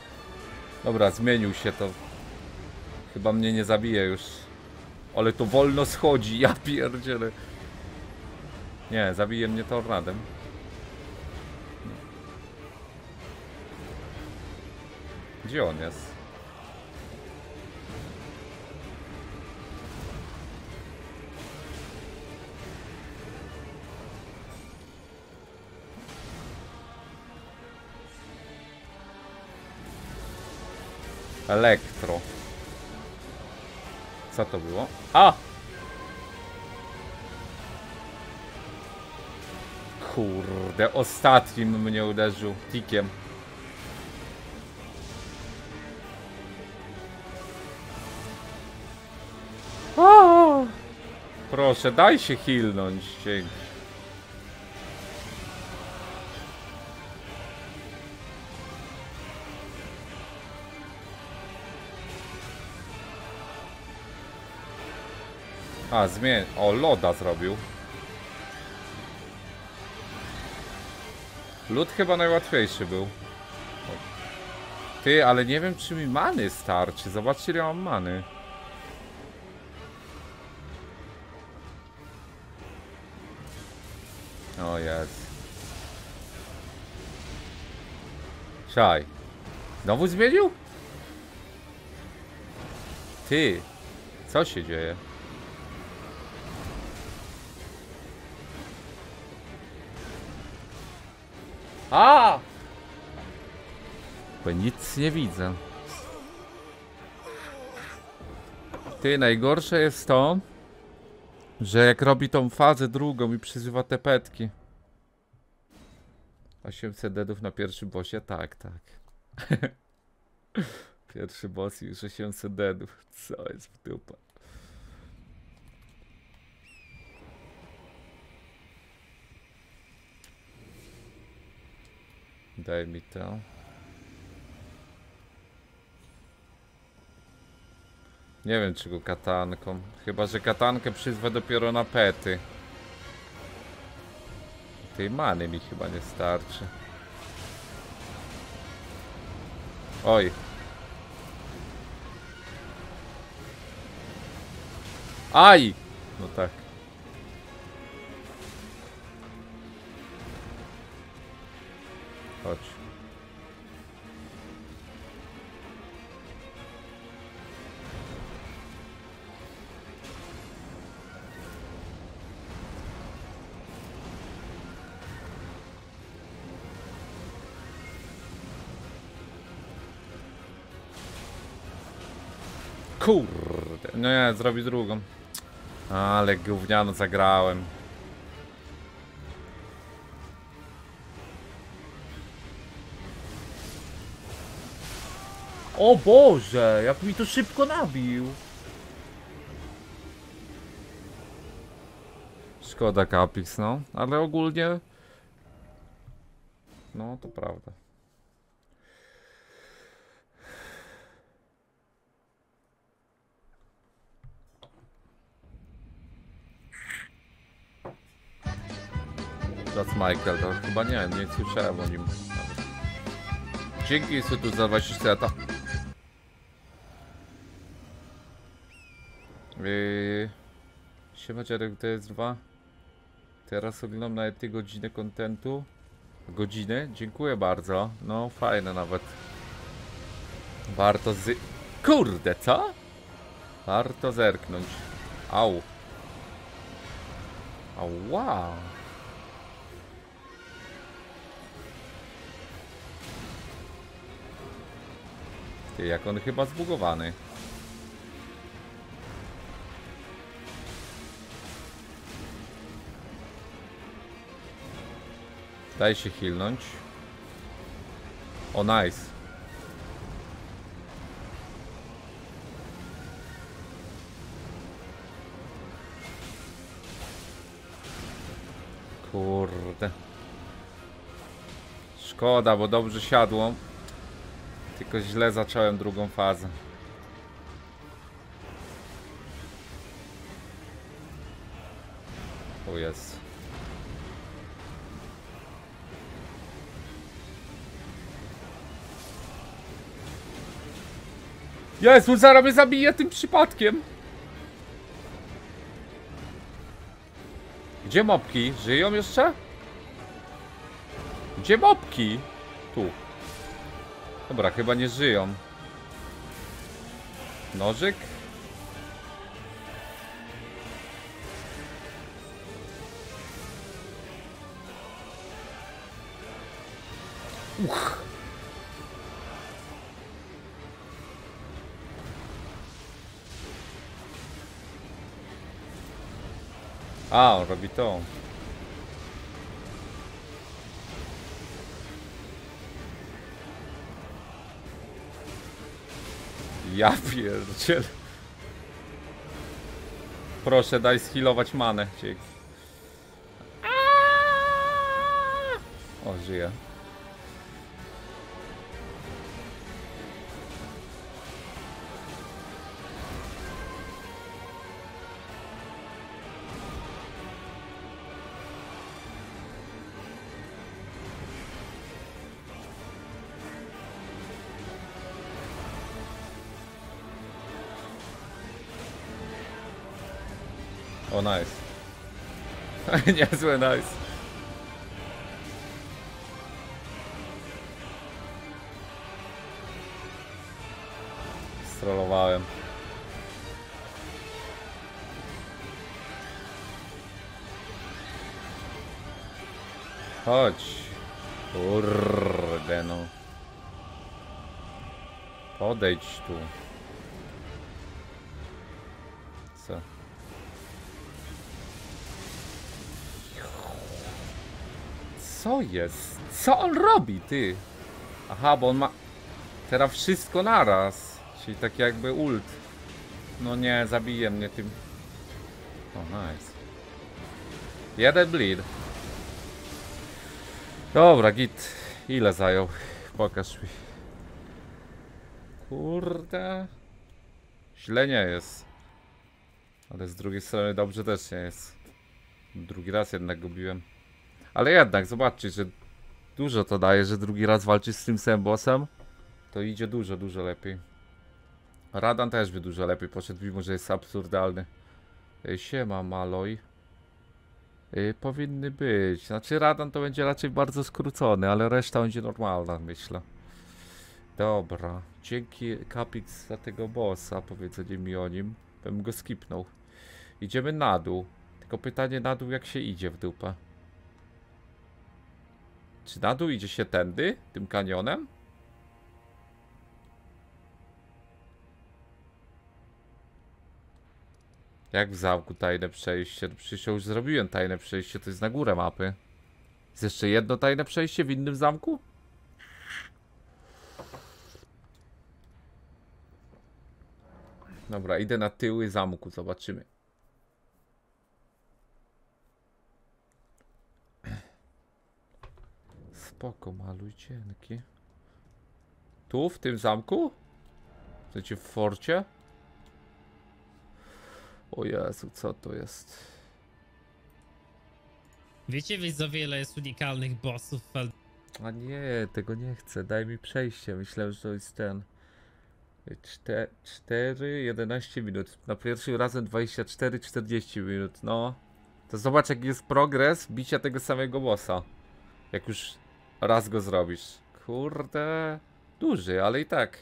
Dobra, zmienił się to. Chyba mnie nie zabije już. Ale to wolno schodzi, ja pierdzielę. Nie, zabije mnie tornadem. Gdzie on jest? Elektro. Co to było? A! Kurde, ostatnim mnie uderzył tikiem. O! Proszę, daj się hilnąć. Dzięki. A, zmień. O, loda zrobił. Lód chyba najłatwiejszy był. Ty, ale nie wiem czy mi many starczy. Zobaczcie ile mam many. O jest. Czaj. Znowu zmienił? Ty. Co się dzieje? A! Bo nic nie widzę. Ty, najgorsze jest to, że jak robi tą fazę drugą i przyzywa te petki. 800 deadów na pierwszym bossie? Tak, tak. Pierwszy boss już 800 deadów. Co jest w dupę? Daj mi to. Nie wiem czy go katanką. Chyba, że katankę przyzwę dopiero na pety. Tej many mi chyba nie starczy. Oj. Aj! No tak. Chodź. Kurde. No nie, zrobi drugą. Ale gówniano zagrałem. O Boże, jak mi to szybko nabił. Szkoda Capix, no, ale ogólnie... No, to prawda. That's Michael, to chyba nie, nie słyszałem o nim. Dzięki Instytut za 24 lata. Yy... Siema jest dwa. Teraz oglądam nawet tej godziny kontentu. Godziny? Dziękuję bardzo. No fajne nawet. Warto z... Kurde, co? Warto zerknąć. Au. Wow. Ty, jak on chyba zbugowany. Daj się hilnąć. O, nice. Kurde. Szkoda, bo dobrze siadło. Tylko źle zacząłem drugą fazę. O jest. Jezu, zaraz mnie zabije tym przypadkiem. Gdzie mopki? Żyją jeszcze? Gdzie mopki? Tu. Dobra, chyba nie żyją. Nożyk? A, on robi to. Ja pierdziel. Proszę, daj skillować manę. Dzięki. O, żyje. Niezłe nice. Strollowałem. Chodź. Kurde no. Podejdź tu. Co jest? Co on robi, ty? Aha, bo on ma... Teraz wszystko naraz. Czyli tak jakby ult. No nie, zabije mnie tym. O, nice. Jeden bleed. Dobra, git. Ile zajął? Pokaż mi. Kurde. Źle nie jest. Ale z drugiej strony dobrze też nie jest. Drugi raz jednak gubiłem. Ale jednak, zobaczcie, że dużo to daje, że drugi raz walczyć z tym samym bossem. To idzie dużo, dużo lepiej. Radan też by dużo lepiej poszedł, mimo że jest absurdalny. Ej, Siema, Maloj. Ej, powinny być. Znaczy, Radan to będzie raczej bardzo skrócony, ale reszta będzie normalna, myślę. Dobra. Dzięki Capix za tego bossa, powiedzenie mi o nim. Bym go skipnął. Idziemy na dół. Tylko pytanie na dół, jak się idzie w dupę. Czy na dół idzie się tędy, tym kanionem? Jak w zamku tajne przejście? No Przecież już zrobiłem tajne przejście, to jest na górę mapy. Jest jeszcze jedno tajne przejście w innym zamku? Dobra, idę na tyły zamku, zobaczymy. Spoko, maluj cienki. Tu, w tym zamku? Sensie w forcie? O Jezu, co to jest? Wiecie widzowie ile jest unikalnych bossów w Elden A nie, tego nie chcę. Daj mi przejście. Myślałem, że to jest ten. 4, 11 minut. Na pierwszym razem 24, 40 minut. No. To zobacz, jaki jest progres bicia tego samego bossa. Jak już raz go zrobisz. Kurde. Duży, ale i tak.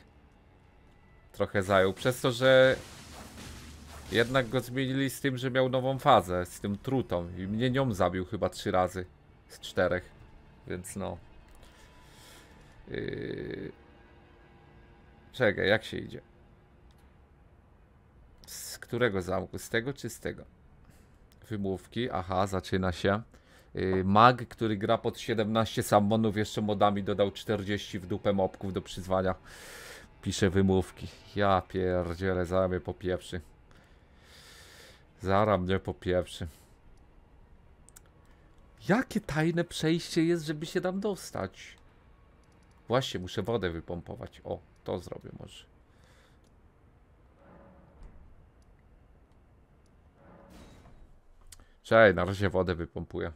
Trochę zajął. Przez to, że jednak go zmienili z tym, że miał nową fazę. Z tym trutą. I mnie nią zabił chyba trzy razy. Z czterech. Więc no. Yy... Czekaj, jak się idzie? Z którego zamku? Z tego czy z tego? Wymówki, aha, zaczyna się. Yy, mag, który gra pod 17 sammonów, jeszcze modami dodał 40 w dupę mopków do przyzwania. Pisze wymówki. Ja pierdzielę, za mnie po pieprzy. Zara mnie po pieprzy. Jakie tajne przejście jest, żeby się tam dostać? Właśnie, muszę wodę wypompować. O, to zrobię może. Czekaj, na razie wodę wypompuję.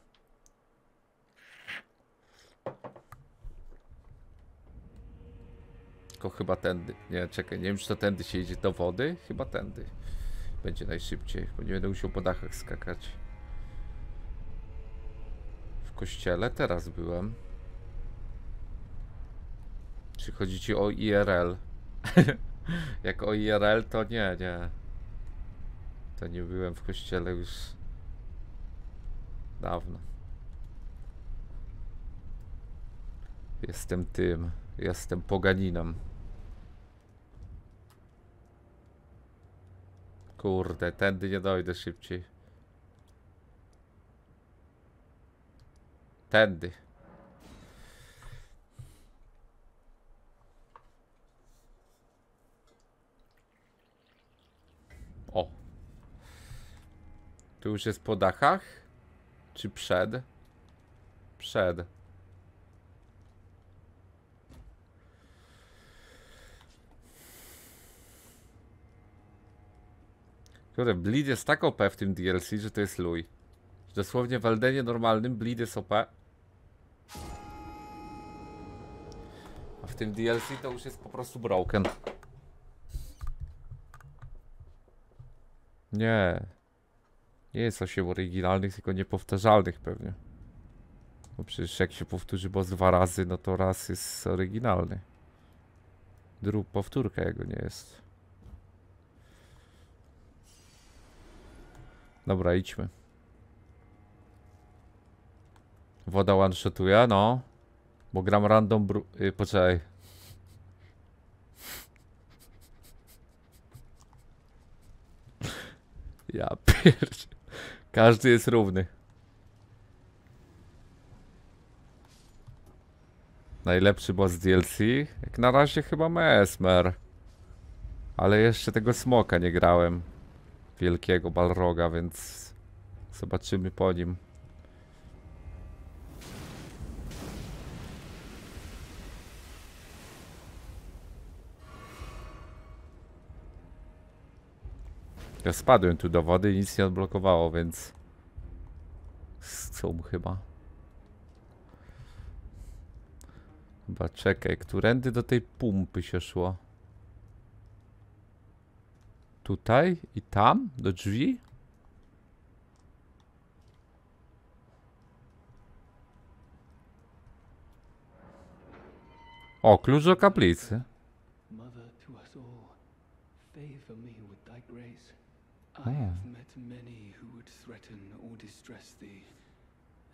Tylko chyba tędy. Nie, czekaj, nie wiem czy to tędy się idzie do wody. Chyba tędy. Będzie najszybciej, bo nie będę musiał po dachach skakać. W kościele teraz byłem. Czy chodzi ci o IRL? Jak o IRL to nie, nie. To nie byłem w kościele już dawno. Jestem tym. Jestem poganinem. Kurde, tędy nie dojdę szybciej. Tędy. O. Tu już jest po dachach? Czy przed? Przed. Kurde, Bleed jest tak OP w tym DLC, że to jest luj. Dosłownie w Eldenie normalnym Bleed jest OP. A w tym DLC to już jest po prostu broken. Nie. Nie jest 8 oryginalnych, tylko niepowtarzalnych pewnie. Bo przecież jak się powtórzy boss dwa razy, no to raz jest oryginalny. Drug powtórka jego nie jest. Dobra, idźmy. Woda one-shotuje, no. Bo gram random bru... Yy, poczekaj. Ja pierdzie. Każdy jest równy. Najlepszy boss DLC? Jak na razie chyba Mesmer. Ale jeszcze tego smoka nie grałem. Wielkiego Balroga, więc zobaczymy po nim. Ja spadłem tu do wody i nic nie odblokowało, więc... Są chyba. Chyba czekaj, którędy do tej pumpy się szło? Tutaj i tam? Do drzwi? O, klucz do kaplicy. Mother to us all, favor me with thy grace. I have met many who would threaten or distress thee,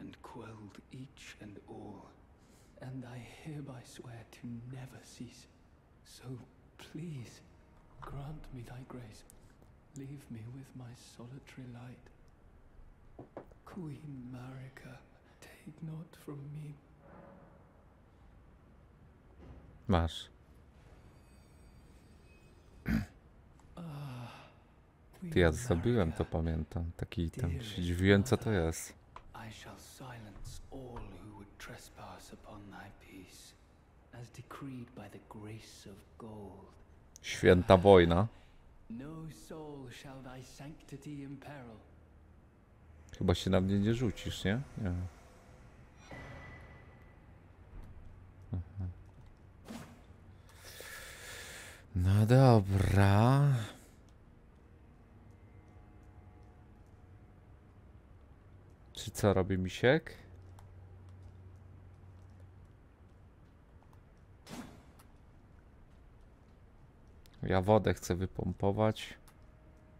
and quelled each and all. And I hereby swear to never cease. So please, grant me thy grace. Leave me with my solitary light. Queen Marika, take not from me Masz. Ty, ja zrobiłem to, pamiętam. Taki tam się dziwiłem, co to jest. I shall silence all who would trespass upon thy peace, as decreed by the grace of gold. Święta wojna. No soul shall thy sanctity imperil. Chyba się na mnie nie rzucisz, nie? Nie. Mhm. No dobra. Czy co robi misiek? Ja wodę chcę wypompować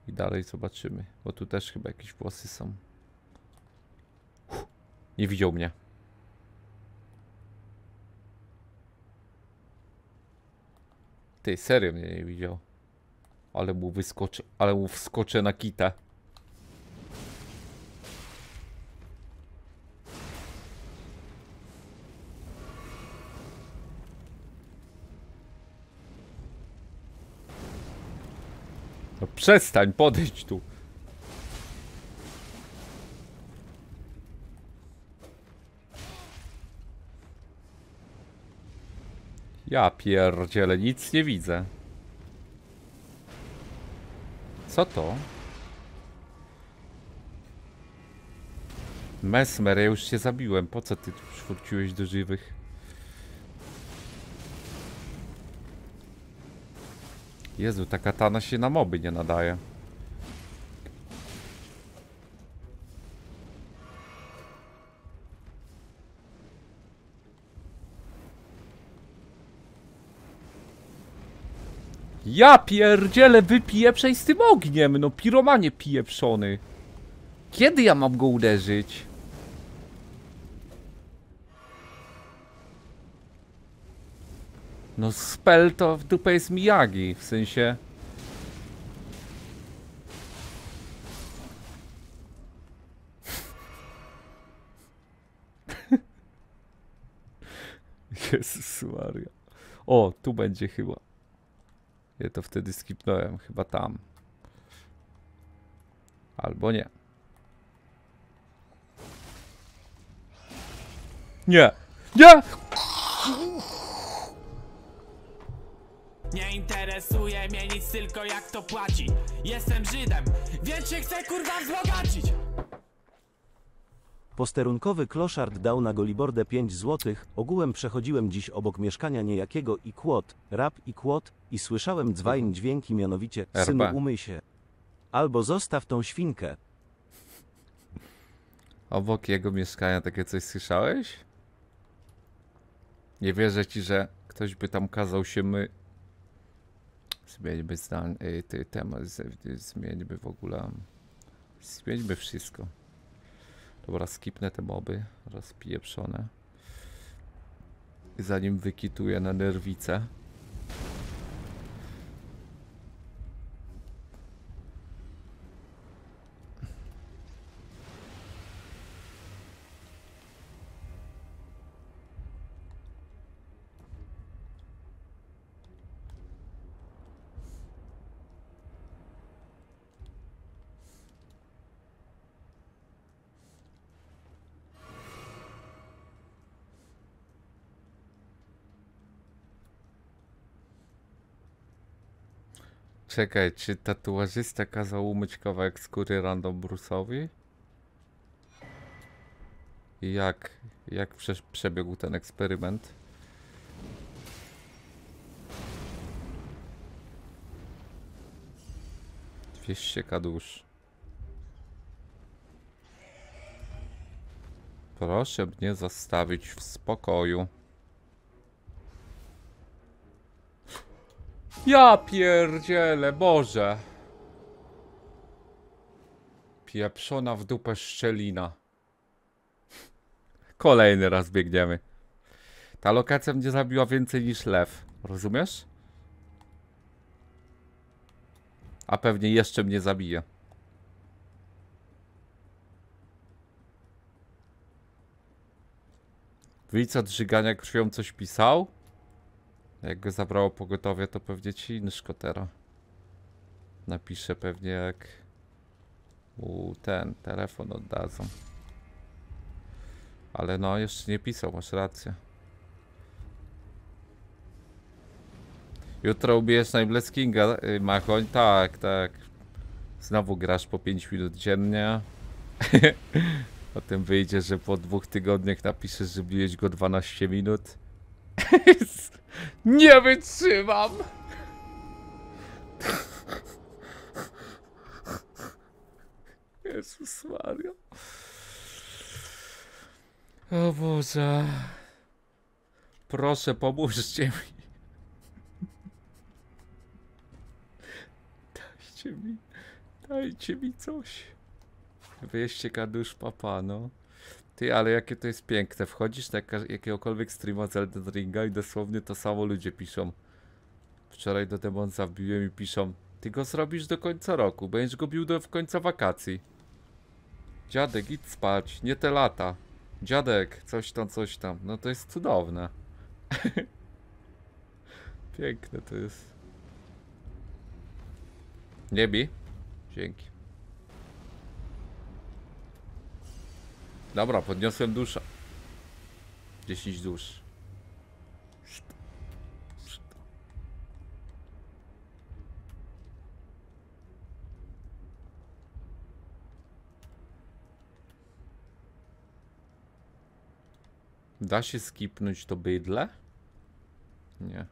i dalej zobaczymy, bo tu też chyba jakieś włosy są. Uff, nie widział mnie. Ty, serio mnie nie widział. Ale mu wyskoczę, ale mu wskoczę na kitę. Przestań, podejdź tu. Ja pierdzielę, nic nie widzę. Co to? Mesmer, ja już cię zabiłem. Po co ty tu do żywych? Jezu, ta katana się na moby nie nadaje. Ja pierdzielę, wypieprzej z tym ogniem, no piromanie pieprzony. Kiedy ja mam go uderzyć? No spell to w dupę jest Miyagi, w sensie... Jezus Maria. O, tu będzie chyba. Ja to wtedy skipnąłem, chyba tam. Albo nie. Nie! Nie! Nie interesuje mnie nic tylko jak to płaci Jestem Żydem, więc się chcę kurwa wzbogacić Posterunkowy kloszard dał na Golibordę 5 złotych. Ogółem przechodziłem dziś obok mieszkania niejakiego i kłot, rap i kłot i słyszałem dzwań dźwięki mianowicie RP. synu umyj się. Albo zostaw tą świnkę. Obok jego mieszkania takie coś słyszałeś? Nie wierzę ci, że ktoś by tam kazał się my... Zmieńmy zdan... y, temat, zmieńmy w ogóle... Zmieńmy wszystko. Dobra, skipnę te moby, rozpieprzone. Zanim wykituję na nerwice. Czekaj, czy tatuażysta kazał umyć kawałek skóry random Bruce'owi? Jak, jak prze, przebiegł ten eksperyment? Dwieście kadusz. Proszę mnie zostawić w spokoju. Ja pierdzielę, Boże. Pieprzona w dupę szczelina. Kolejny raz biegniemy. Ta lokacja mnie zabiła więcej niż lew. Rozumiesz? A pewnie jeszcze mnie zabije. Widz od żygania krwią coś pisał? Jak go zabrało pogotowie, to pewnie ci inny szkotera. Napiszę pewnie jak mu ten telefon oddadzą. Ale no, jeszcze nie pisał, masz rację. Jutro ubijesz Nameless Kinga, y, Machoń? Tak, tak. Znowu grasz po 5 minut dziennie. Potem wyjdzie, że po dwóch tygodniach napiszesz, że biłeś go 12 minut. Nie wytrzymam! Jezus Maria. O Boże. Proszę, pomóżcie mi. Dajcie mi, dajcie mi coś. Wieście kadusz papa, no. Ty, ale jakie to jest piękne. Wchodzisz na jakiegokolwiek streama z Elden Ringa i dosłownie to samo ludzie piszą. Wczoraj do Demonza wbiłem i piszą Ty go zrobisz do końca roku, będziesz go bił do końca wakacji. Dziadek, idź spać, nie te lata. Dziadek, coś tam, coś tam. No to jest cudowne. Piękne to jest. Nie bij. Dzięki. Dobra, podniosłem dusza. 10 dusz. Da się skipnąć to bydle? Nie.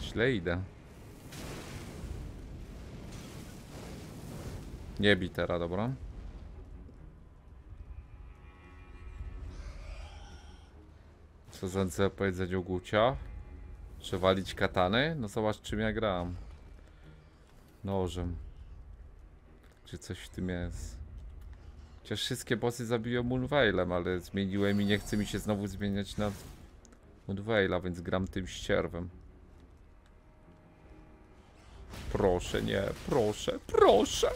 Źle idę. Nie bij teraz, dobra? Co za za powiedzenie Gucia? Przewalić katany? No zobacz czym ja gram. Nożem. Czy coś w tym jest? Chociaż wszystkie bossy zabiłem Moonveilem, ale zmieniłem i nie chce mi się znowu zmieniać na Moonveila, więc gram tym ścierwem. Proszę, nie, proszę, proszę.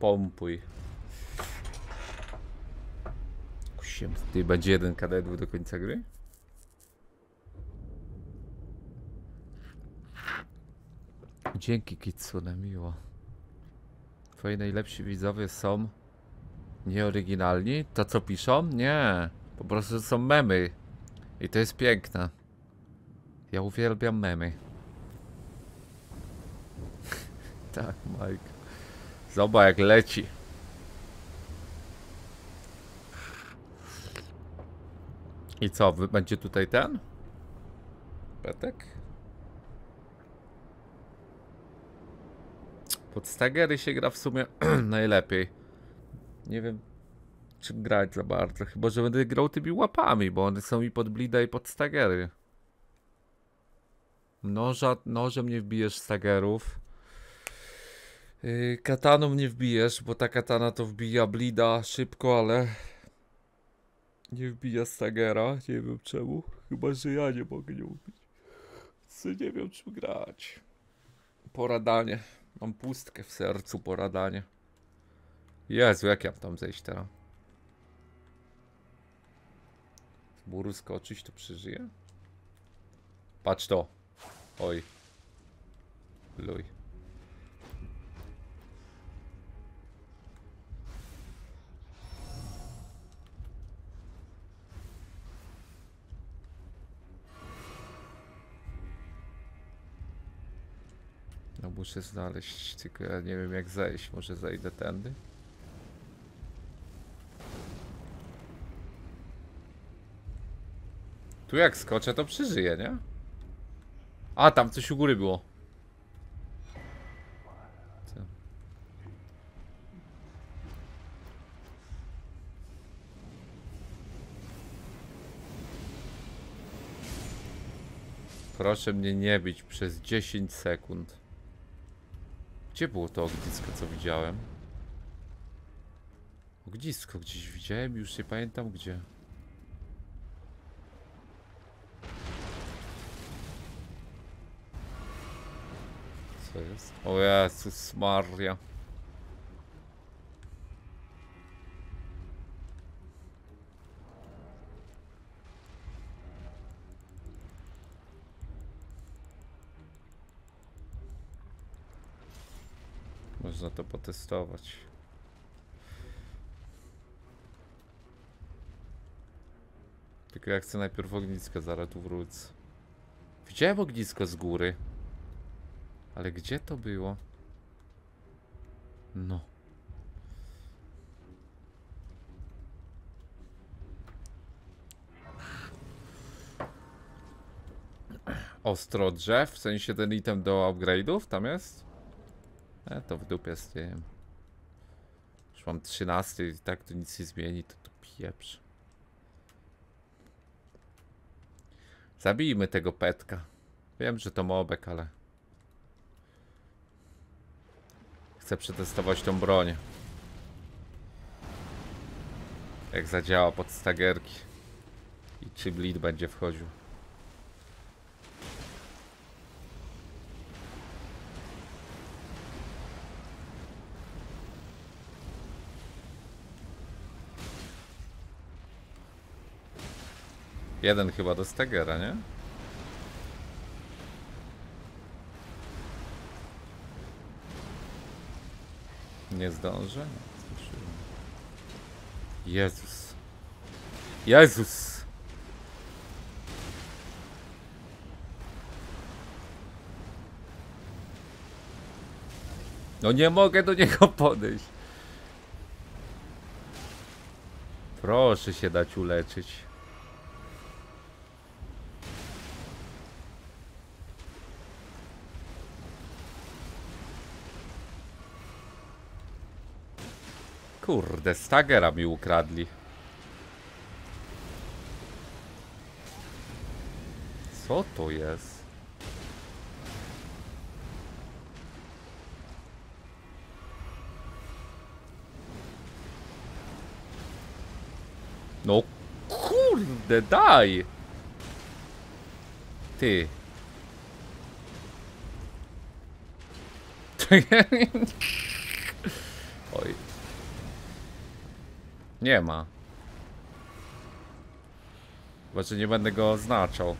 Pompuj. Kusiem, ty będzie jeden kadetów do końca gry? Dzięki Kitsune, miło. Twoi najlepsi widzowie są nieoryginalni? To co piszą? Nie. Po prostu są memy. I to jest piękne. Ja uwielbiam memy. tak, Mike. Zobacz jak leci. I co, będzie tutaj ten? Petek? Pod stagery się gra w sumie najlepiej. Nie wiem czym grać za bardzo. Chyba, że będę grał tymi łapami, bo one są i pod blida i pod stagery. Noża, nożem nie wbijesz stagerów. Yy, kataną nie wbijesz, bo ta katana to wbija blida szybko, ale nie wbija stagera. Nie wiem czemu. Chyba, że ja nie mogę nie ubić. Co nie wiem czym grać. Poradanie. Mam pustkę w sercu, poradanie. Jezu, jak ja tam zejść teraz? Z Buru skoczyć, to przeżyje? Patrz to. Oj. Luj. No muszę znaleźć, tylko ja nie wiem jak zejść. Może zejdę tędy? Tu jak skoczę to przeżyję, nie? A, tam coś u góry było. Proszę mnie nie bić przez 10 sekund. Gdzie było to ognisko, co widziałem? Ognisko gdzieś widziałem, już nie pamiętam gdzie. Co jest? O Jezus Maria. Można to potestować. Tylko ja chcę najpierw ognisko, zaraz tu wrócę. Widziałem ognisko z góry. Ale gdzie to było? No. Ostro drzew, w sensie ten item do upgrade'ów tam jest? E, to w dupie z tym. Już mam 13 i tak to nic nie zmieni, to to pieprz. Zabijmy tego petka. Wiem, że to mobek, ale... Chcę przetestować tą broń. Jak zadziała pod stagierki. I czy bleed będzie wchodził. Jeden chyba do stagera, nie? Nie zdążę? Jezus. Jezus! No nie mogę do niego podejść. Proszę się dać uleczyć. Kurde, Stagera mi ukradli. Co to jest? No kurde, daj! Ty. Nie ma. Że nie będę go oznaczał.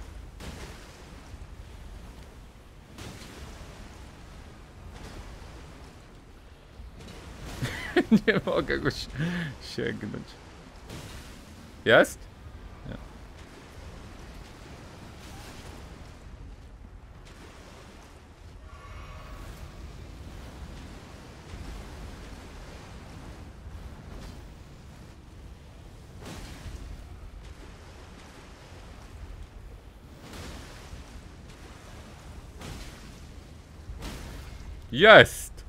nie mogę go si- sięgnąć. Jest? Jest!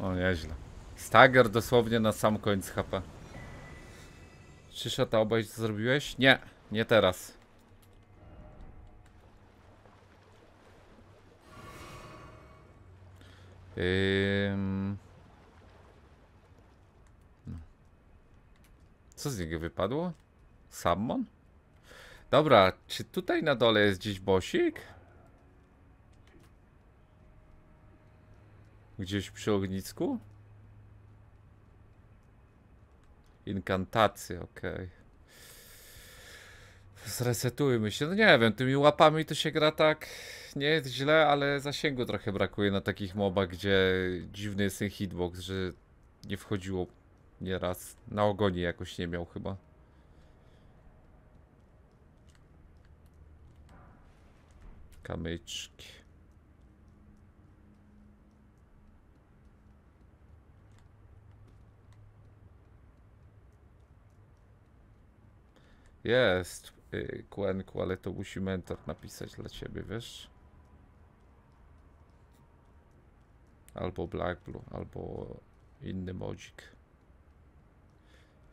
O, nieźle. Stagger dosłownie na sam końc HP. Czy szata obejść co zrobiłeś? Nie, nie teraz. Ym... No. Co z niego wypadło? Salmon? Dobra, czy tutaj na dole jest gdzieś bosik? Gdzieś przy ognisku? Inkantacje, okej. Zresetujmy się. No nie wiem, tymi łapami to się gra tak. Nie jest źle, ale zasięgu trochę brakuje na takich mobach, gdzie dziwny jest ten hitbox, że nie wchodziło nieraz. Na ogonie jakoś nie miał chyba. Kamyczki. Jest, y, Kłenku, ale to musi mentor napisać dla ciebie, wiesz? Albo Black Blue, albo inny modzik.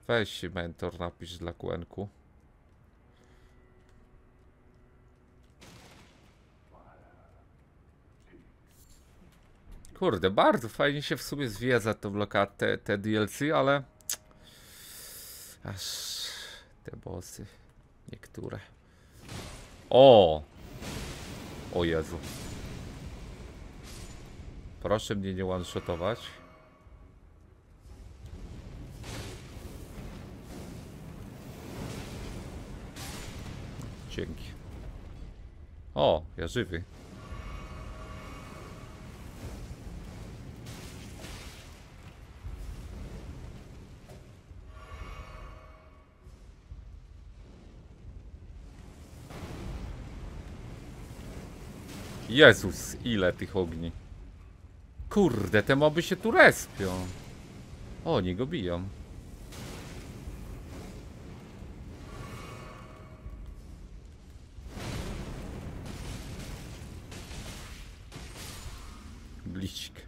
Weź mentor, napisz dla Kłenku. Kurde, bardzo fajnie się w sumie zwiedza tą lokat, te, te DLC, ale aż te bossy niektóre. O! O Jezu. Proszę mnie nie one-shotować. Dzięki. O, ja żywy. Jezus, ile tych ogni. Kurde, te moby się tu respią. O, oni go biją. Blicik.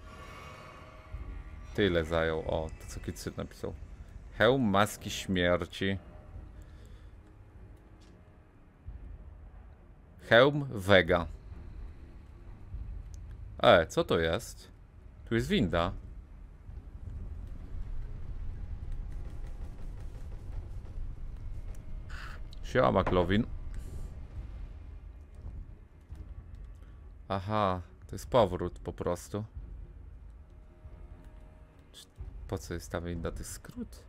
Tyle zajął. O, to co Kitsyt napisał. Hełm maski śmierci. Hełm Vega. E, co to jest? Tu jest winda. Siema, McLovin. Aha, to jest powrót po prostu. Po co jest ta winda? To jest skrót?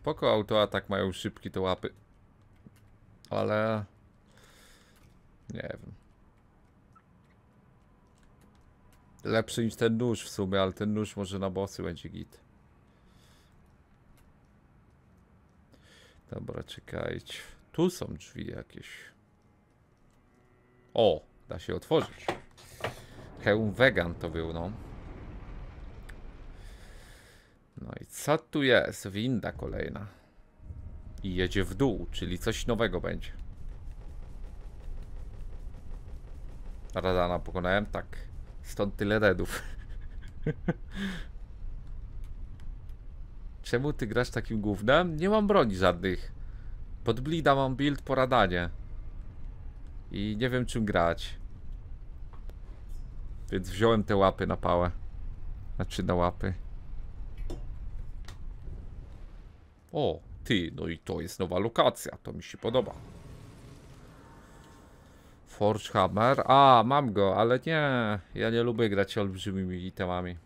Spoko autoatak mają szybki te łapy. Ale... Nie wiem. Lepszy niż ten nóż w sumie, ale ten nóż może na bossy będzie git. Dobra, czekajcie. Tu są drzwi jakieś. O, da się otworzyć. Hełm vegan to był, no. No i co tu jest? Winda kolejna. I jedzie w dół, czyli coś nowego będzie. Radana pokonałem? Tak. Stąd tyle redów. Czemu ty grasz takim gównem? Nie mam broni żadnych. Pod blida mam build po radanie. I nie wiem czym grać. Więc wziąłem te łapy na pałę. Znaczy na łapy. O, ty, no i to jest nowa lokacja, to mi się podoba. Forge Hammer. A, mam go, ale nie. Ja nie lubię grać olbrzymimi itemami.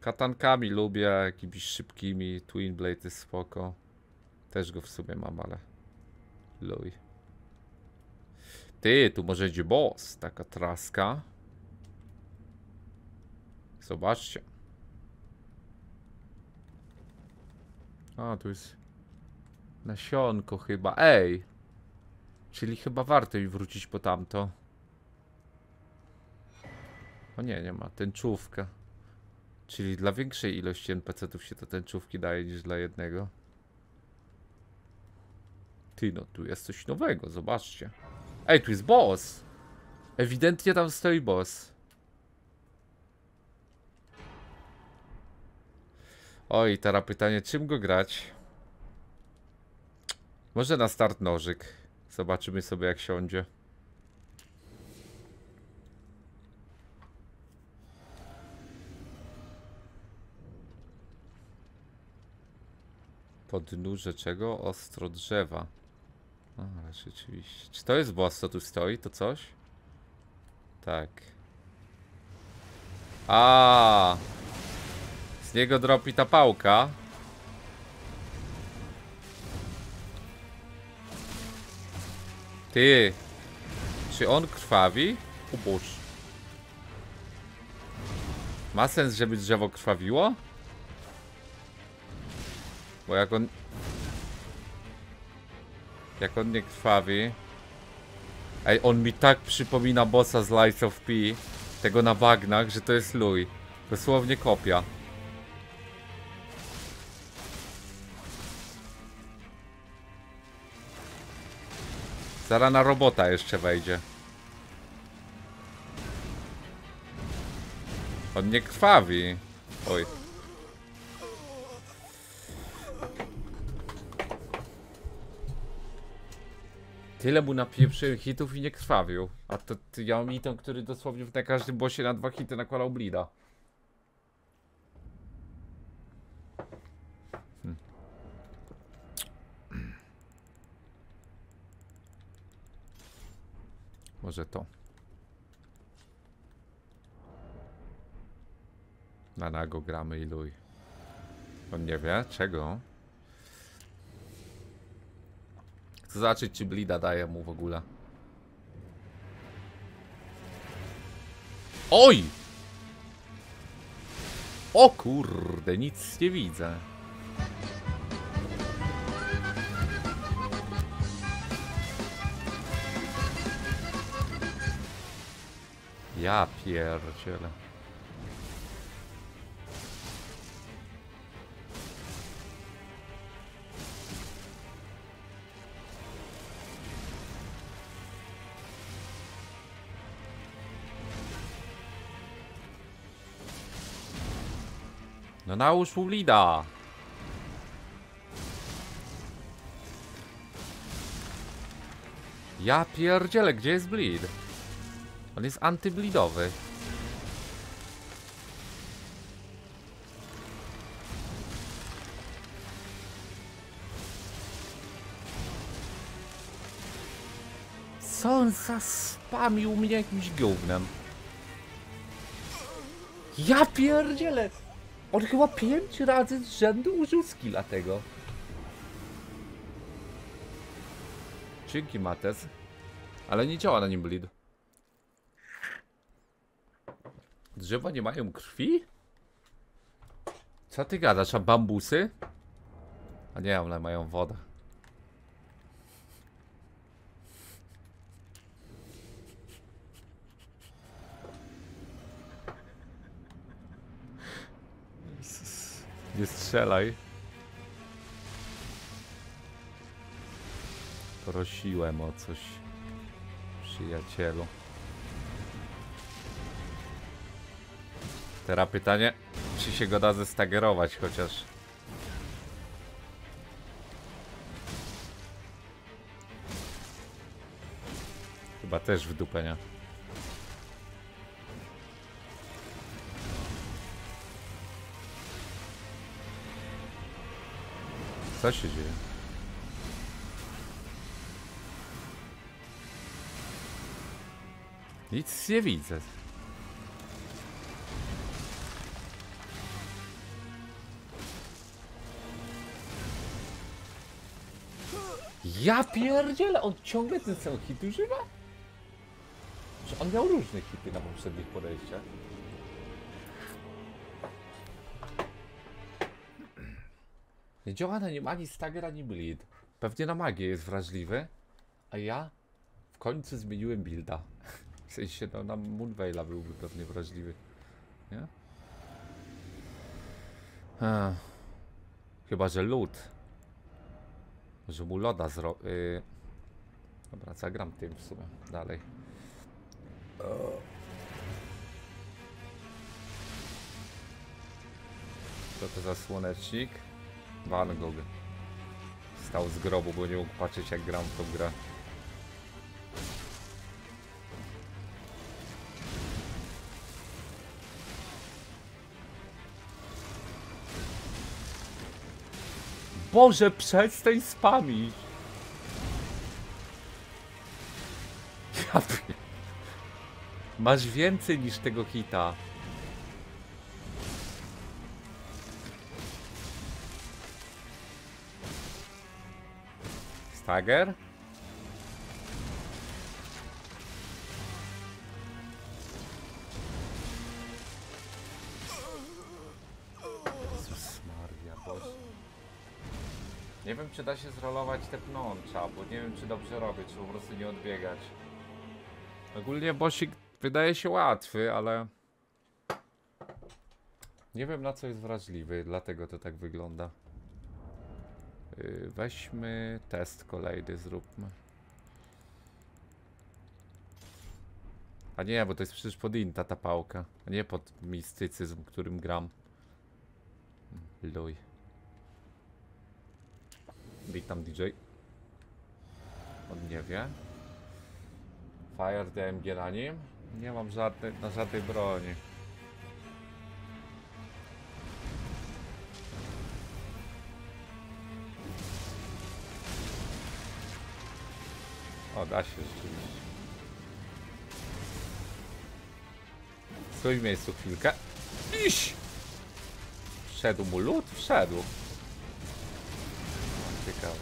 Katankami lubię, jakimiś szybkimi. Twin Blade jest spoko. Też go w sumie mam, ale... Luj. Ty, tu może idzie boss. Taka traska. Zobaczcie. A, tu jest nasionko chyba. Ej! Czyli chyba warto mi wrócić po tamto. O nie, nie ma. Tęczówka. Czyli dla większej ilości NPC-ów się to tęczówki daje niż dla jednego. Ty, no tu jest coś nowego, zobaczcie. Ej, tu jest boss! Ewidentnie tam stoi boss. Oj, teraz pytanie, czym go grać? Może na start nożyk. Zobaczymy sobie jak siądzie. Podnóże czego? Ostro drzewa. Ale rzeczywiście. Czy to jest boss, co tu stoi? To coś? Tak. A, Z niego dropi ta pałka. Ty. Czy on krwawi? Upusz. Ma sens, żeby drzewo krwawiło? Bo jak on... Jak on nie krwawi... Ej, on mi tak przypomina bossa z Lights of P, tego na bagnach, że to jest luj. Dosłownie kopia. Zarana robota jeszcze wejdzie. On nie krwawi. Oj. Tyle mu napieprzyłem hitów i nie krwawił. A to, to ja mam item, który dosłownie na każdym bossie na dwa hity nakładał blida. Może to. Na nago gramy i luj. On nie wie czego. Chcę zobaczyć, czy blida daje mu w ogóle. Oj! O kurde, nic nie widzę. Ja pierdzielę. No nałóż mu blida. Ja pierdzielę, gdzie jest bleed? On jest antybleedowy. Co on zaspamił mnie jakimś gównem? Ja pierdzielę! On chyba pięć razy z rzędu użył skilla tego. Dzięki Mates. Ale nie działa na nim bleed. Drzewa nie mają krwi? Co ty gadasz, a bambusy? A nie, one mają wodę. Nie strzelaj. Prosiłem o coś, przyjacielu. Teraz pytanie, czy się go da zestagerować chociaż. Chyba też w dupę, nie? Co się dzieje? Nic nie widzę. Ja pierdzielę, on ciągle ten sam hit używa? Że on miał różne hity na poprzednich podejściach. Nie działa na nim ani Stagger, ani Bleed. Pewnie na magię jest wrażliwy, a ja w końcu zmieniłem builda. W sensie, no na Moonveila byłby pewnie wrażliwy. Nie? Ech. Chyba, że lód. Mu loda zro... y, Dobra, zagram tym w sumie. Dalej. Co to za słonecznik? Van Gogh. Stał z grobu, bo nie mógł patrzeć jak gram w tą grę. Boże, przestań spamić! Ja Masz więcej niż tego hita. Stagger? Czy da się zrolować te pnącza, bo nie wiem, czy dobrze robię, czy po prostu nie odbiegać. Ogólnie bossik wydaje się łatwy, ale... Nie wiem, na co jest wrażliwy, dlatego to tak wygląda. Yy, weźmy test kolejny, zróbmy. A nie, bo to jest przecież pod inta ta pałka, a nie pod mistycyzm, którym gram. Luj. Witam DJ. On nie wie. Fire DMG na nim? Nie mam żadnej, na żadnej broni. O, da się rzeczywiście. Stój w miejscu chwilkę. Iś! Wszedł mu lód? Wszedł. Ciekawe.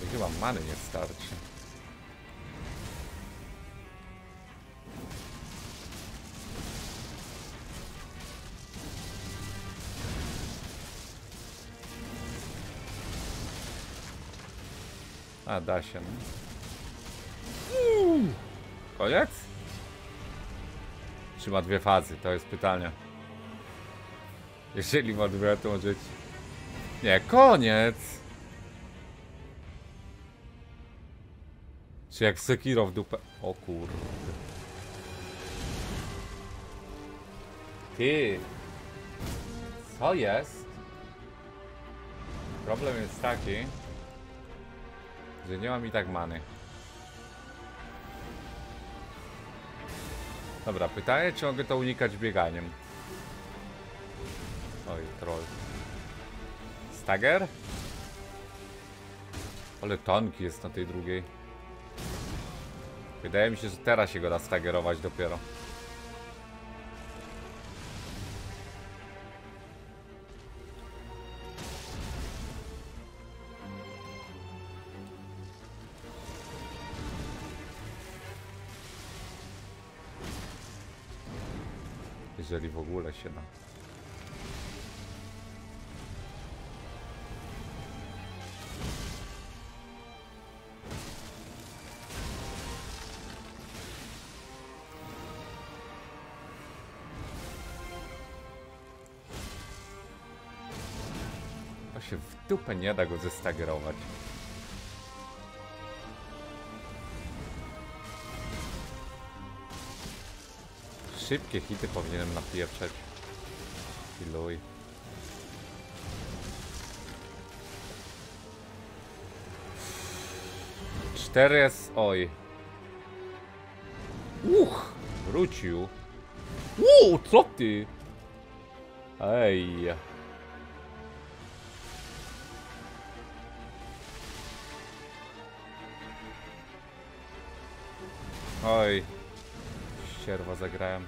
To Chyba many nie starczy. A, da się. No. Koniec? Czy ma dwie fazy? To jest pytanie. Jeżeli ma dwie, to może być... Nie, koniec! Czy jak Sekiro w dupę... O kurde. Ty! Co jest? Problem jest taki, że nie mam i tak many. Dobra, pytanie, czy mogę to unikać bieganiem? Oj, troll. Stagger? Ale tanki jest na tej drugiej. Wydaje mi się, że teraz się go da stagerować dopiero. Jeżeli w ogóle się da. To się w dupę nie da go zestagerować. Szybkie hity powinienem napieprzeć. Iluj. Cztery jest... oj. Uch! Wrócił. Uuu, co ty? Ej. Sierwa zagrałem.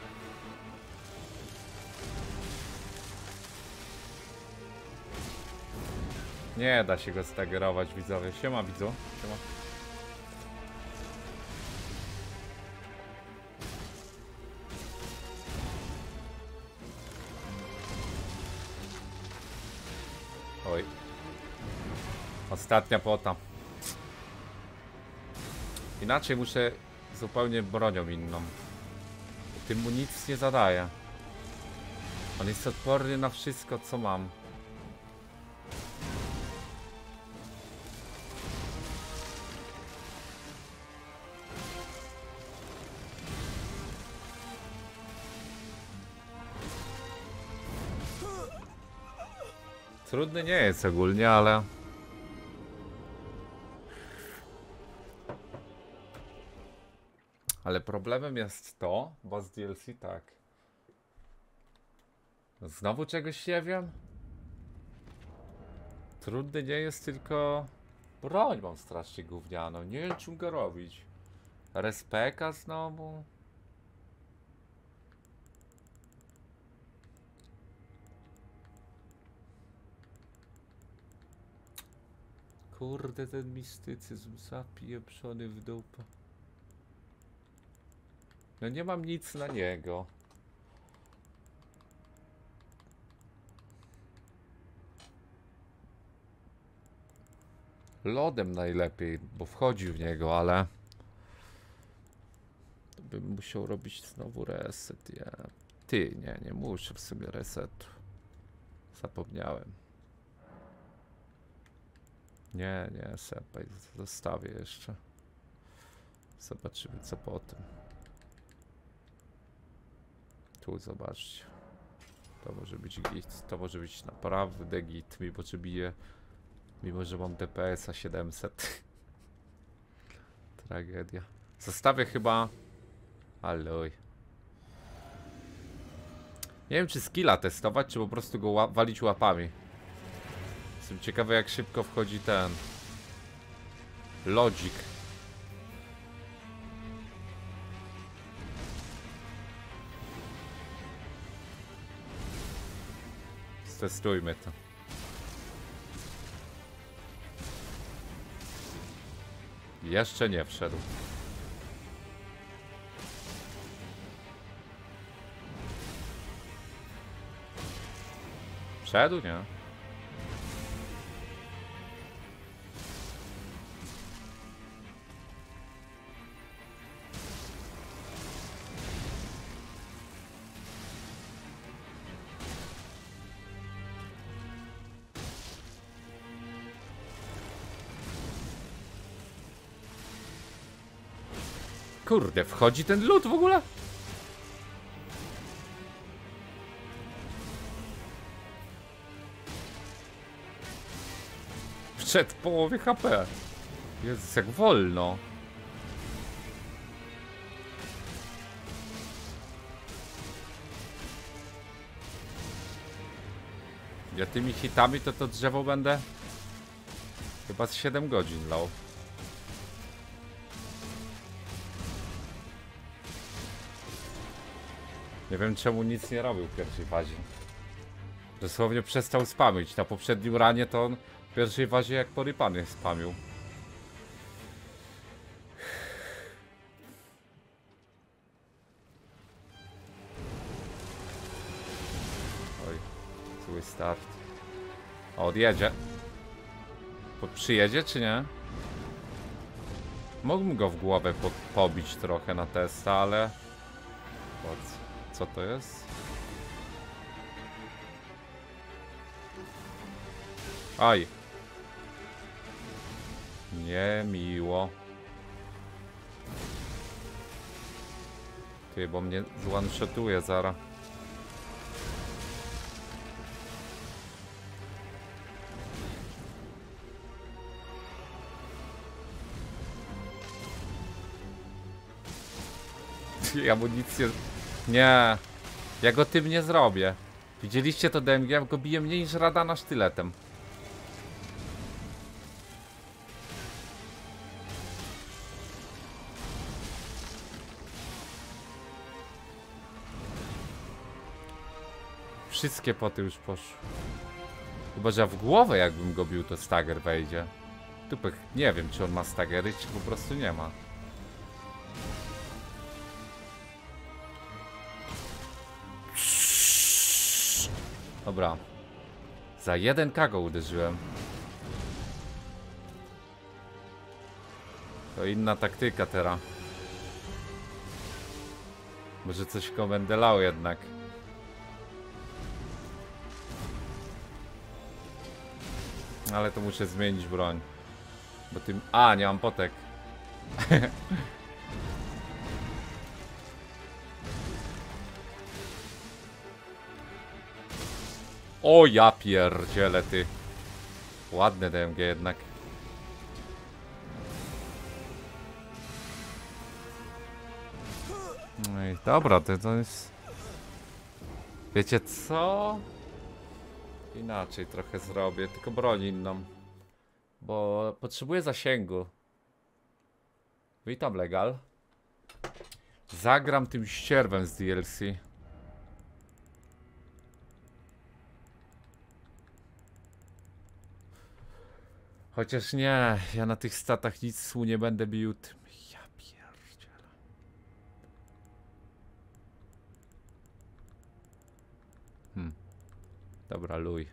Nie da się go stagerować widzowie. Siema widzu. Siema. Oj. Ostatnia pota. Inaczej muszę zupełnie bronią inną. Tym mu nic nie zadaje. On jest odporny na wszystko co mam. Trudny nie jest ogólnie, ale... Ale problemem jest to, bo z DLC tak. Znowu czegoś nie wiem? Trudny nie jest tylko... Broń mam strasznie gównianą, nie wiem czym go robić. Respeka znowu? Kurde, ten mistycyzm zapieprzony w dupę. No nie mam nic na niego. Lodem najlepiej, bo wchodzi w niego, ale... To bym musiał robić znowu reset, ja... Ty, nie, nie muszę w sumie resetu. Zapomniałem. Nie, nie, sepaj, zostawię jeszcze. Zobaczymy co potem. Tu zobaczcie. To może być git, to może być naprawdę git, mimo że bije, mimo że mam DPS-a 700. Tragedia. Zostawię chyba... Aloj. Nie wiem czy skilla testować, czy po prostu go walić łapami. Jestem ciekawy jak szybko wchodzi ten... Logic. Testujmy to. Jeszcze nie wszedł. Wszedł, nie? Kurde, wchodzi ten lód w ogóle? W połowie HP. Jezus, jak wolno. Ja tymi hitami to to drzewo będę chyba z 7 godzin lał. Nie wiem czemu nic nie robił w pierwszej fazie. Dosłownie przestał spamić. Na poprzednim ranie to on w pierwszej fazie jak porypany spamił. Oj, zły start. Odjedzie. Przyjedzie czy nie? Mógłbym go w głowę po, pobić trochę na testa, ale... Po co? Co to jest? Aj. Nie miło. Ty, bo mnie zone-shotuje zara. Amunicję... Nie. Ja go tym nie zrobię. Widzieliście to DMG? Ja go bije mniej niż Radana sztyletem. Wszystkie poty już poszły. Chyba, że w głowę jakbym go bił, to stagger wejdzie. Tupek, nie wiem, czy on ma staggery, czy po prostu nie ma. Dobra. Za jeden go uderzyłem. To inna taktyka teraz. Może coś komendelało jednak. Ale to muszę zmienić broń. Bo tym... A, nie mam potek. O ja pierdzielę ty. Ładne DMG jednak. No i dobra, to, to jest... Wiecie co? Inaczej trochę zrobię, tylko broń inną. Bo potrzebuję zasięgu. Witam, legal. Zagram tym ścierwem z DLC. Chociaż nie, ja na tych statach nic nie będę bił tym. Ja pierdzielę. Hmm. Dobra, luj.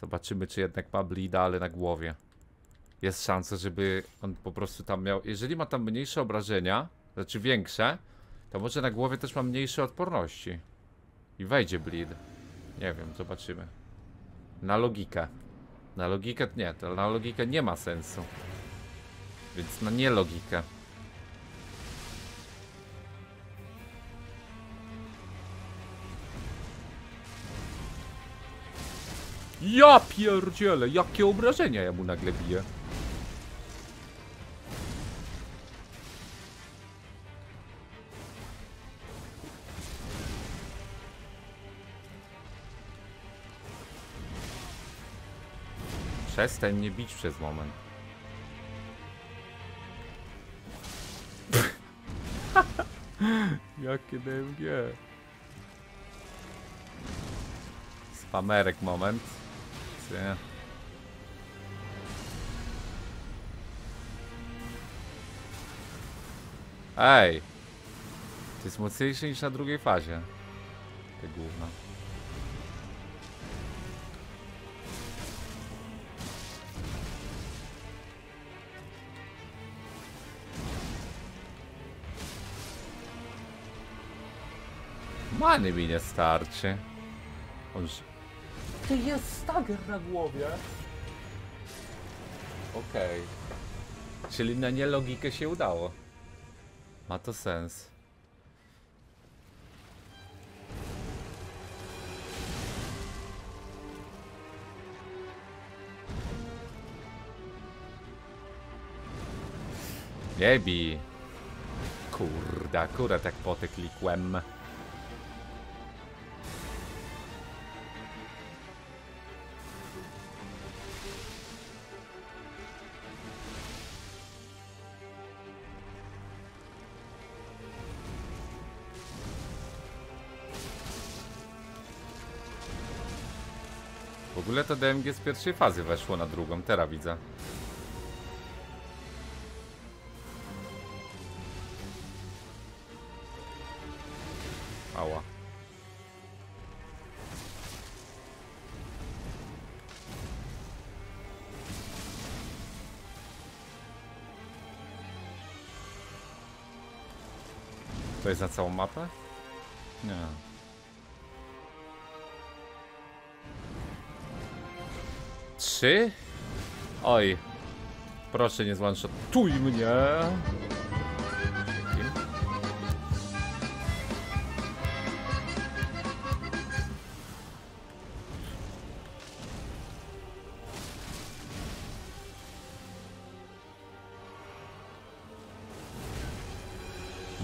Zobaczymy, czy jednak ma bleeda, ale na głowie. Jest szansa, żeby on po prostu tam miał... Jeżeli ma tam mniejsze obrażenia, znaczy większe, to może na głowie też ma mniejsze odporności. I wejdzie bleed. Nie wiem, zobaczymy. Na logikę. Na logikę nie, to na logikę nie ma sensu. Więc na nielogikę. Ja pierdzielę, jakie obrażenia ja mu nagle biję. Przestań mnie bić przez moment. Jakie DMG. Spamerek moment. Nie. Ej! To jest mocniejsze niż na drugiej fazie. Te gówno. Many mi nie starczy. On... To jest stagger na głowie. Okej. Czyli na nielogikę się udało. Ma to sens. Nie bij. Kurde, akurat jak potek klikłem. Ogóle to DMG z pierwszej fazy weszło na drugą, teraz widzę. Ała. To jest na całą mapę? Nie. Trzy? Oj. Proszę nie zwanshotuj mnie.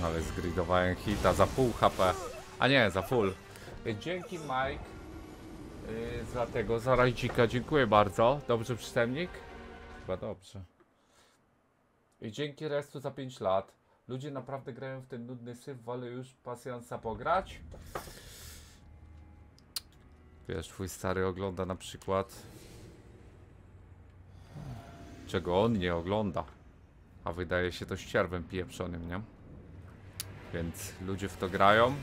Ale zgridowałem hita za pół HP. A nie, za full. Dzięki Mike. Za tego, za rajdzika, dziękuję bardzo. Dobrze przystępnik? Chyba dobrze. I dzięki restu za 5 lat. Ludzie naprawdę grają w ten nudny syf, wolę już pasjansa pograć. Wiesz, twój stary ogląda na przykład czego on nie ogląda. A wydaje się to ścierwem pieprzonym, nie? Więc ludzie w to grają.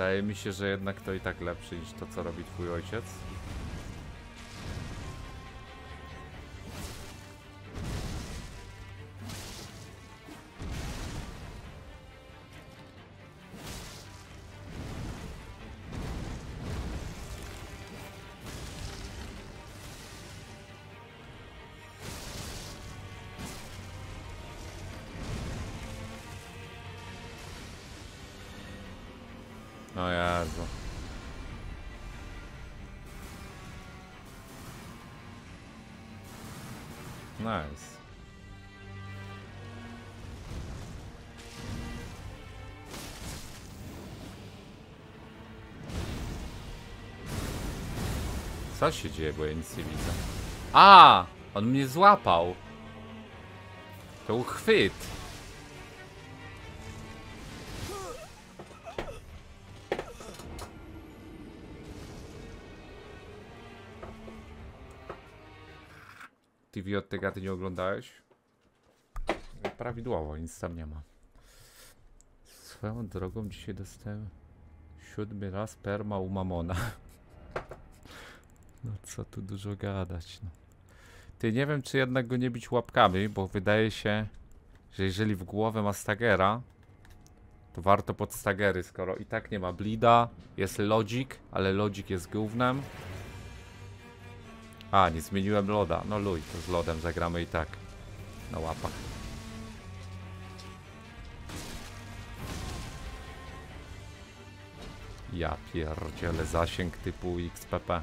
Wydaje mi się, że jednak to i tak lepsze niż to, co robi twój ojciec. Co się dzieje, bo ja nic nie widzę. A! On mnie złapał. To był chwyt. TV od tego ty nie oglądałeś? Prawidłowo, nic tam nie ma. Swoją drogą dzisiaj dostałem siódmy raz perma u Mamona. Co tu dużo gadać, no. Ty, nie wiem czy jednak go nie bić łapkami, bo wydaje się, że jeżeli w głowę ma stagera, to warto pod stagery, skoro i tak nie ma blida, jest logic, ale logic jest gównem. A, nie zmieniłem loda. No luj, to z lodem zagramy i tak. Na łapach. Ja pierdzielę zasięg typu XPP.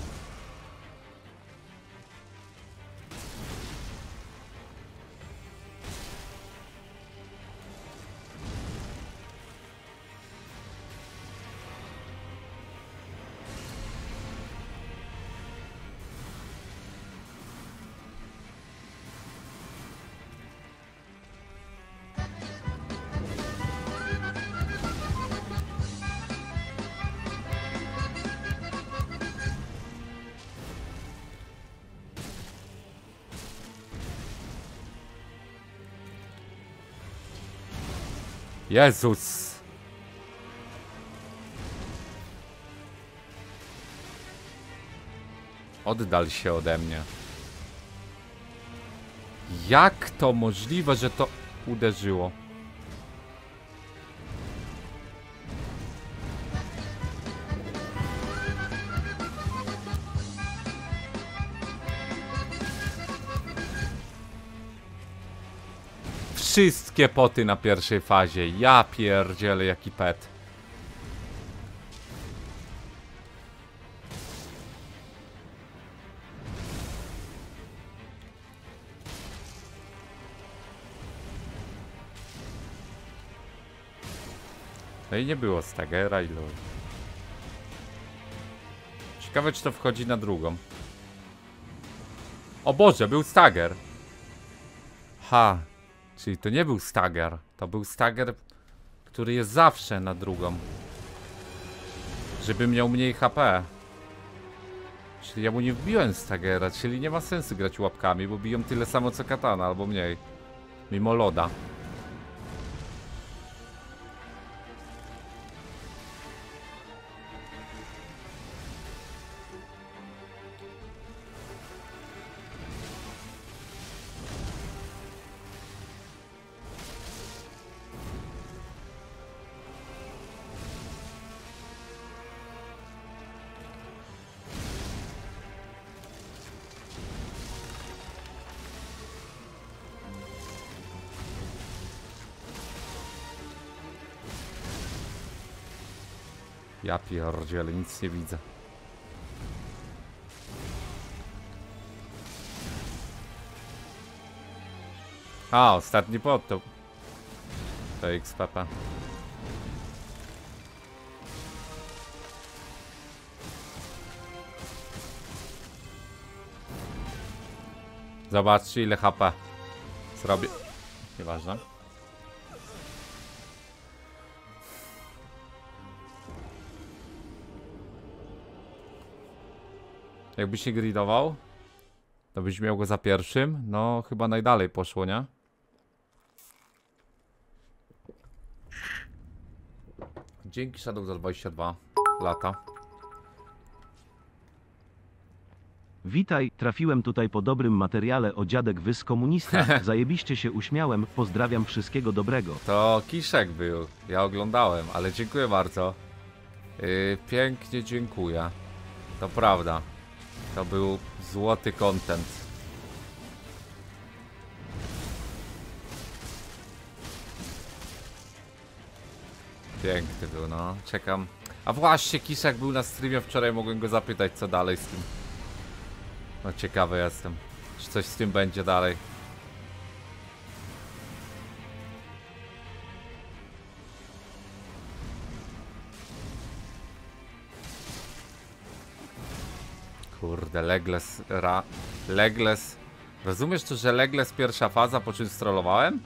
Jezus! Oddal się ode mnie. Jak to możliwe, że to uderzyło? Wszystkie poty na pierwszej fazie. Ja pierdzielę jaki pet. No i nie było Stagera i lol. Ciekawe czy to wchodzi na drugą. O Boże, był Stager. Ha, Czyli to nie był Stagger. To był Stagger, który jest zawsze na drugą. Żeby miał mniej HP. Czyli ja mu nie wbiłem Stagera, czyli nie ma sensu grać łapkami, bo biją tyle samo co katana, albo mniej. Mimo loda. pierdziele, nic nie widzę. A, ostatni potop. To X papa. Zobaczcie ile HP zrobię. Nieważne. Jakbyś się gridował, to byś miał go za pierwszym. No, chyba najdalej poszło, nie? Dzięki Shadow za 22 lata. Witaj, trafiłem tutaj po dobrym materiale o dziadek wys komunista. Zajebiście się uśmiałem, pozdrawiam wszystkiego dobrego. To Kiszek był. Ja oglądałem, ale dziękuję bardzo. Yy, pięknie dziękuję. To prawda. To był złoty content. Piękny był, no. Czekam. A właśnie, Kiszek był na streamie wczoraj, mogłem go zapytać, co dalej z tym. No ciekawy jestem. Czy coś z tym będzie dalej. Kurde, Legles, ra... Legles... Rozumiesz to, że Legles pierwsza faza, po czym strollowałem?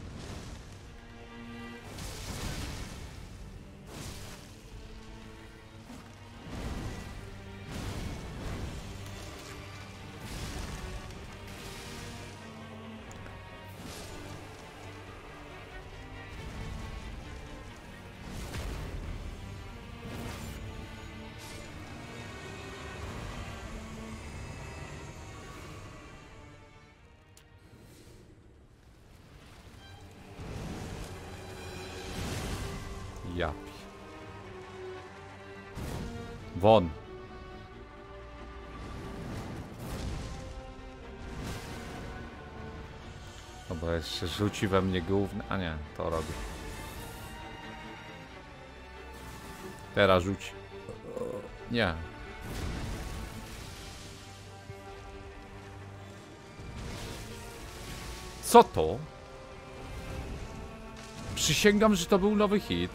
Rzuci we mnie główny. A nie, to robi. Teraz rzuci. Nie. Co to? Przysięgam, że to był nowy hit.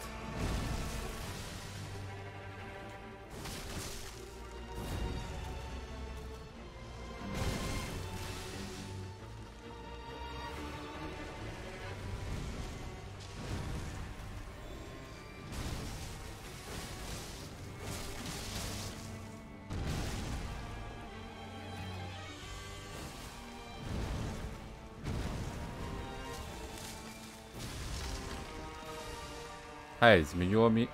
Hej, zmieniło mi...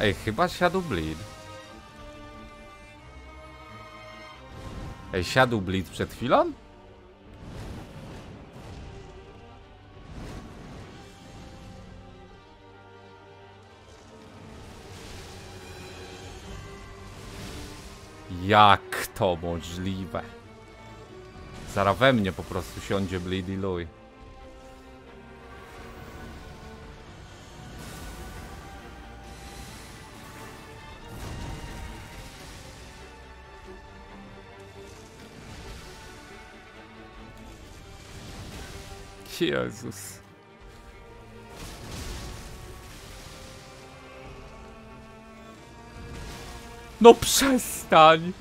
Ej, chyba siadł bleed. Ej, siadł bleed przed chwilą? Jak to możliwe? Zara we mnie po prostu siądzie Bleedy Louis. Jezus. No przestań!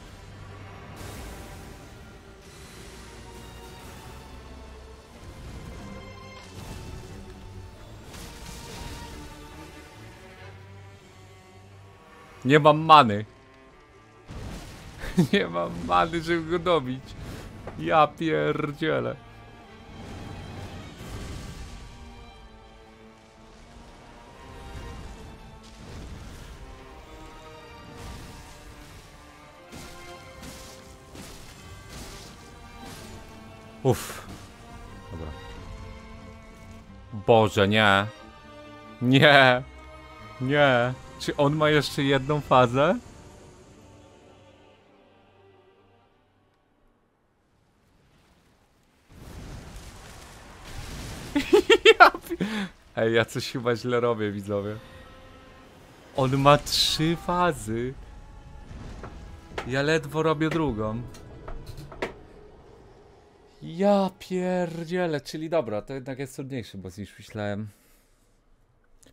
Nie mam many. Nie mam many, żeby go dobić. Ja pierdzielę. Uff. Dobra. Boże, nie. Nie. Nie. Czy on ma jeszcze jedną fazę? Ej, ja coś chyba źle robię, widzowie. On ma trzy fazy. Ja ledwo robię drugą. Ja pierdzielę, czyli dobra, to jednak jest trudniejszy boss niż myślałem.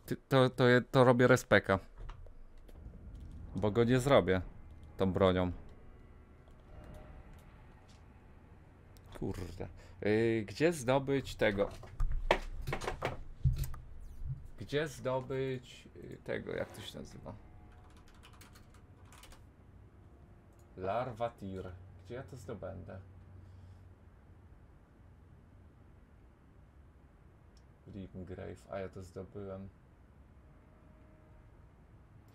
Ty- To, to, to robię respeka. Bo go nie zrobię tą bronią. Kurde. Yy, gdzie zdobyć tego? Gdzie zdobyć yy, tego, jak to się nazywa? Larvatir. Gdzie ja to zdobędę? Rimgrave, a ja to zdobyłem.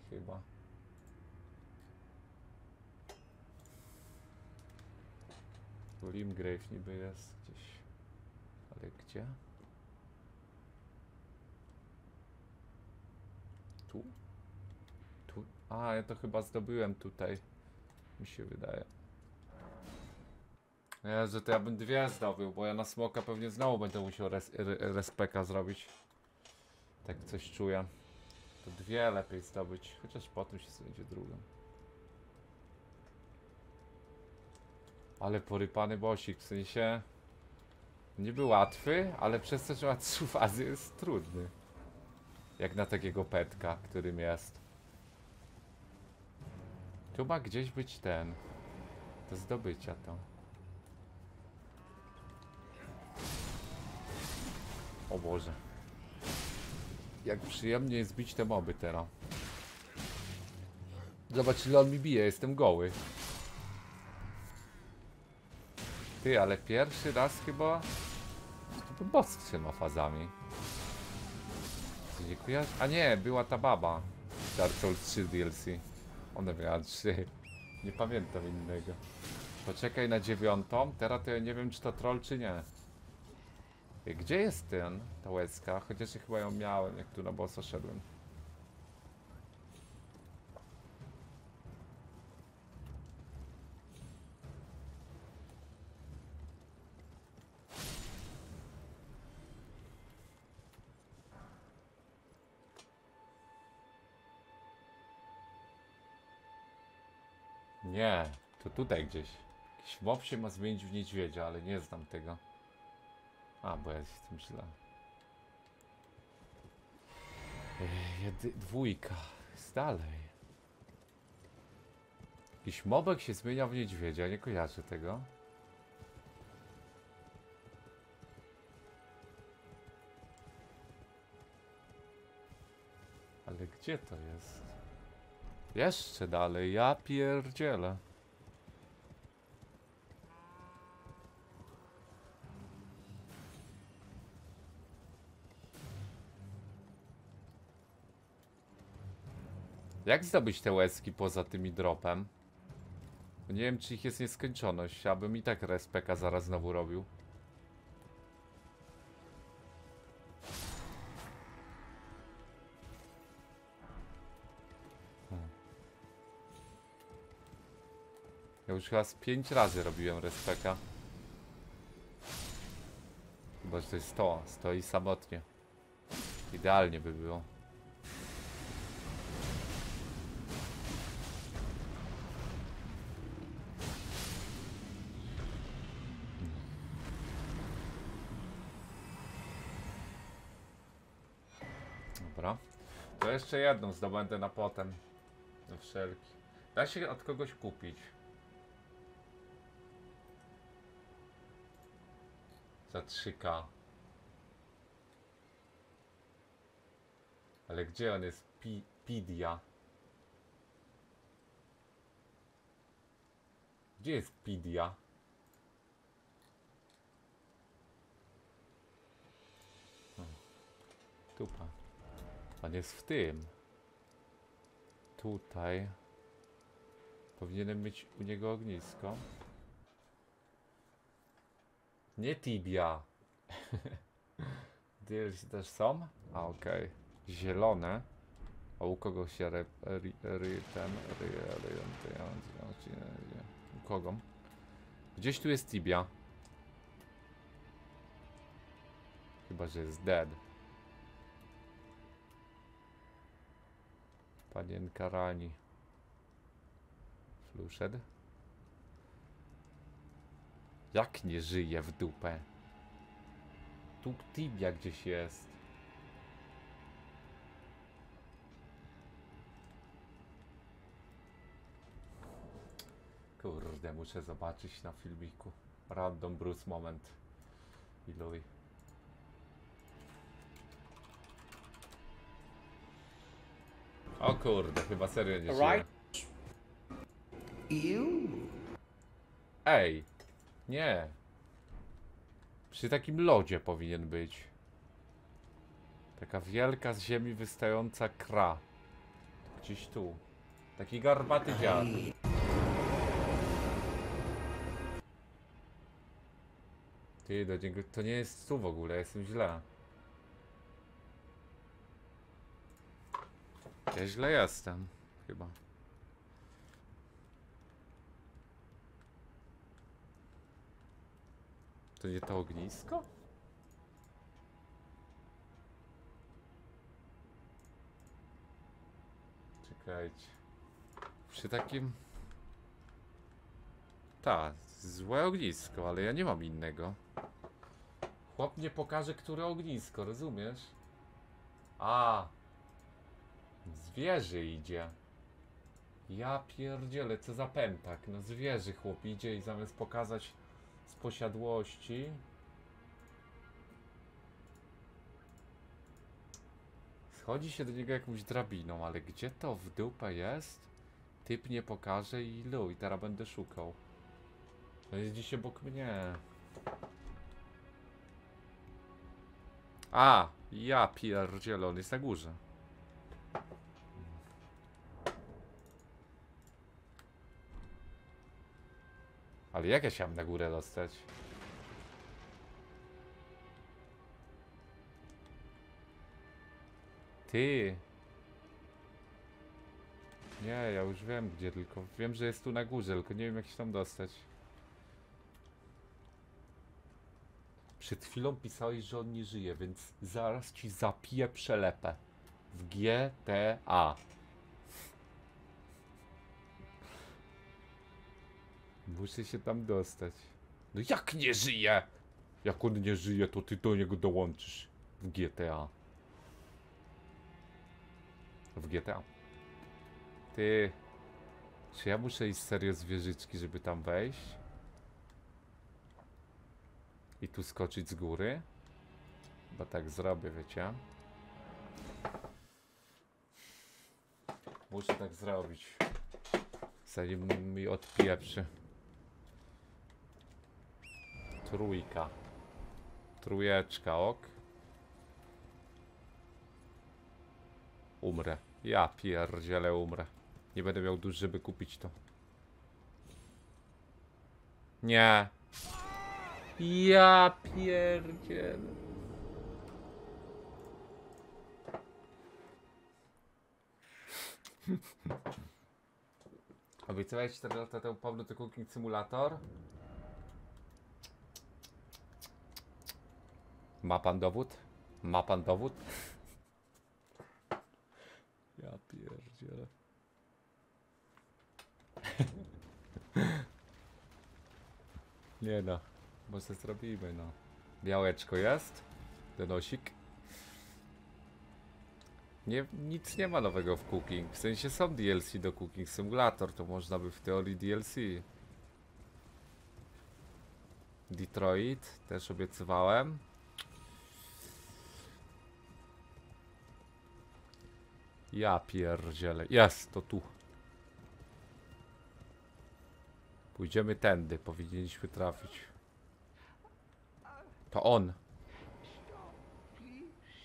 Chyba. Limgrave niby jest gdzieś. Ale gdzie? Tu? Tu? A, ja to chyba zdobyłem tutaj. Mi się wydaje. Jezu, to ja bym dwie zdobył, bo ja na smoka pewnie znowu będę musiał res, re, respeka zrobić. Tak coś czuję. To dwie lepiej zdobyć, chociaż potem się znajdzie drugą. Ale porypany bosik, w sensie... Niby łatwy, ale przez to, że ma trzy fazy jest trudny. Jak na takiego petka, którym jest. Tu ma gdzieś być ten. Do zdobycia to. O Boże. Jak przyjemnie jest bić te moby teraz. Zobacz ile on mi bije, jestem goły. Ty, ale pierwszy raz chyba... To był boss z trzema fazami. Kojarzy? A nie, była ta baba. Dark Souls 3 DLC. Ona miała 3. Nie pamiętam innego. Poczekaj na dziewiątą. Teraz to ja nie wiem, czy to troll, czy nie. Gdzie jest ten, ta łezka? Chociaż ja chyba ją miałem, jak tu na bossa szedłem. Nie, to tutaj gdzieś. Jakiś mob się ma zmienić w niedźwiedzia, ale nie znam tego. A, bo ja jestem źle. Ej, dwójka. Jest dalej. Jakiś mobek się zmienia w niedźwiedzia, nie kojarzę tego. Ale gdzie to jest? Jeszcze dalej, ja pierdzielę. Jak zdobyć te łezki poza tymi dropem? Nie wiem, czy ich jest nieskończoność, abym i tak respeka zaraz znowu robił. Już chyba z 5 razy robiłem respeka. Chyba, że to jest to, stoi samotnie. Idealnie by było. Dobra. To jeszcze jedną zdobędę na potem. Na wszelki. Da się od kogoś kupić. Za 3k. Ale gdzie on jest? Pi Pidia. Gdzie jest Pidia? Hmm. Tupa. On jest w tym. Tutaj. Powinienem mieć u niego ognisko. Nie tibia. DLC też są? A okej. Zielone. A u kogo się re, U kogo? Gdzieś tu jest tibia. Chyba, że jest dead. Panienka rani. Fluszed? Jak nie żyje w dupę? Tu tibia gdzieś jest. Kurde, muszę zobaczyć na filmiku. Random Bruce moment. I luj. O kurde, chyba serio nie żyje. Ej! Nie. Przy takim lodzie powinien być. Taka wielka z ziemi wystająca kra. Gdzieś tu. Taki garbaty dziad. Ty, do niego, to nie jest tu w ogóle, jestem źle. Ja źle jestem, chyba. To nie to ognisko? Czekajcie. Przy takim... Tak, złe ognisko, ale ja nie mam innego. Chłop nie pokaże, które ognisko, rozumiesz? A, zwierzy idzie. Ja pierdzielę, co za pętak. No zwierzy chłop idzie i zamiast pokazać posiadłości. Schodzi się do niego jakąś drabiną, ale gdzie to w dupę jest? Typ nie pokaże i luj, teraz będę szukał. To jest dziś obok mnie. A, ja pierdzielę, on jest na górze. Ale jak ja się mam na górę dostać? Ty. Nie, ja już wiem gdzie, tylko wiem, że jest tu na górze, tylko nie wiem jak się tam dostać. Przed chwilą pisałeś, że on nie żyje, więc zaraz ci zapiję przelepę. W GTA. Muszę się tam dostać. No jak nie żyje? Jak on nie żyje, to ty do niego dołączysz. W GTA. W GTA. Ty. Czy ja muszę iść serio z wieżyczki, żeby tam wejść? I tu skoczyć z góry? Bo tak zrobię, wiecie? Muszę tak zrobić. Zanim mi odpieprzy. Trójka. Trójeczka, ok. Umrę. Ja pierdzielę umrę. Nie będę miał dużo, żeby kupić to. Nie. Ja pierdzielę. Obiecałeś 4 lata temu powrót do Cooking Simulator? Ma pan dowód? Ma pan dowód? Ja pierdzielę. Nie no, może zrobimy no. Białeczko jest? Donosik? Nie, nic nie ma nowego w Cooking. W sensie są DLC do Cooking Simulator, to można by w teorii DLC. Detroit też obiecywałem. Ja pierdzielę. Jest, to tu. Pójdziemy tędy, powinniśmy trafić. To on.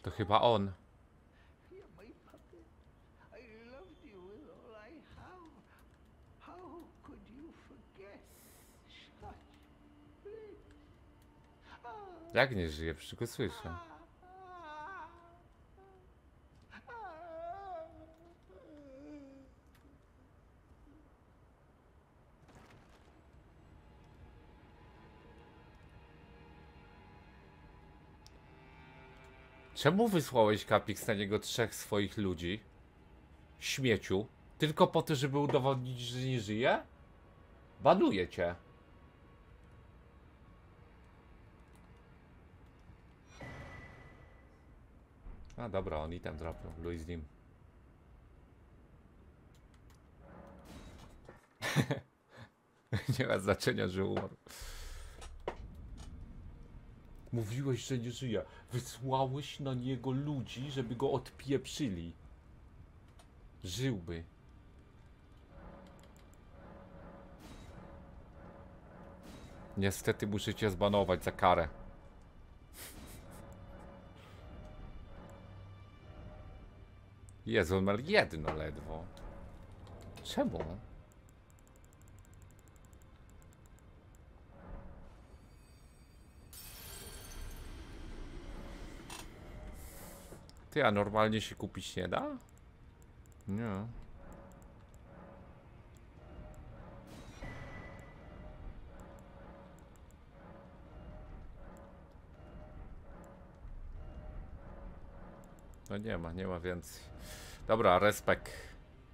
To chyba on. You're my puppet. I loved Czemu wysłałeś Kapix na niego trzech swoich ludzi? Śmieciu. Tylko po to, żeby udowodnić, że nie żyje? Banuję cię. A dobra, on i tam trafił. Luis z nim. nie ma znaczenia, że umarł. Mówiłeś, że nie żyje. Wysłałeś na niego ludzi, żeby go odpieprzyli. Żyłby. Niestety muszę cię zbanować za karę. Jezu, on ma jedno ledwo. Czemu? Ty, a normalnie się kupić nie da? Nie. No nie ma, nie ma więcej. Dobra, respekt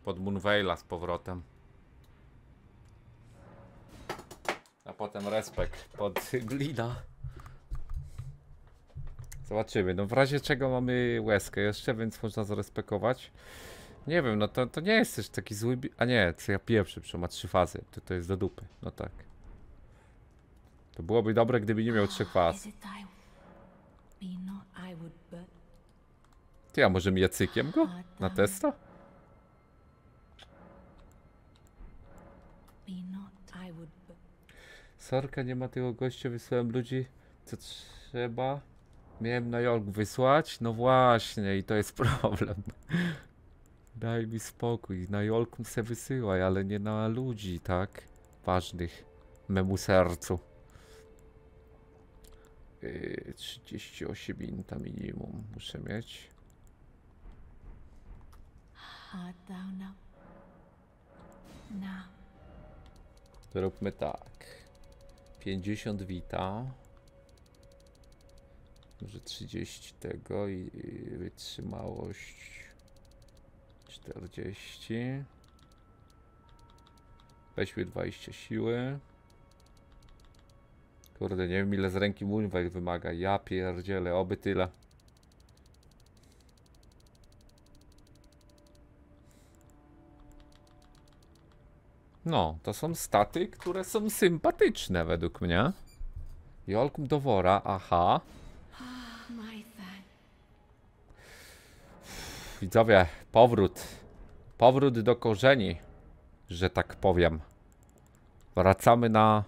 pod Moonveila z powrotem. A potem respekt pod Glina. Zobaczymy. No w razie czego mamy łezkę jeszcze, więc można zarespekować. Nie wiem, no to, to nie jest też taki zły... A nie, co ja pierwszy przy ma trzy fazy. To, to jest do dupy. No tak. To byłoby dobre, gdyby nie miał trzech faz. Would but Ty, a może miecykiem go? Na testa? but Sorka, nie ma tego gościa, wysłałem ludzi, co trzeba. Miałem na Jork wysłać? No właśnie, i to jest problem. Daj mi spokój, na Jolku se wysyłaj, ale nie na ludzi, tak? Ważnych memu sercu. Yy, 38 inta minimum muszę mieć. Zróbmy tak. 50 wita. Może 30 tego i i wytrzymałość 40. Weźmy 20 siły. Kurde, nie wiem ile z ręki Moonveil wymaga. Ja pierdzielę, oby tyle. No, to są staty, które są sympatyczne według mnie. Jolkum Dowora, aha. my thank Widzowie, powrót. Powrót do korzeni, że tak powiem. Wracamy na...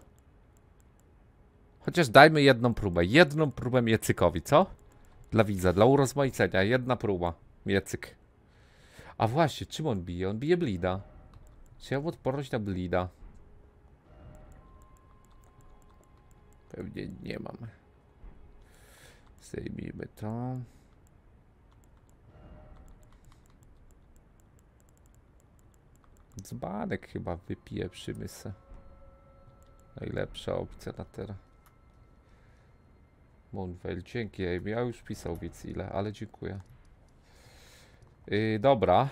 Chociaż dajmy jedną próbę. Jedną próbę Miecykowi, co? Dla widza, dla urozmaicenia. Jedna próba. Miecyk. A właśnie, czym on bije? On bije blida. Czy ja mam odporność na blida? Pewnie nie mam. Zdejmijmy to. Dzbanek chyba wypieprzymy se. Najlepsza opcja na teraz. Moonveil, dzięki. Ja już pisał więc ile, ale dziękuję. Yy, dobra.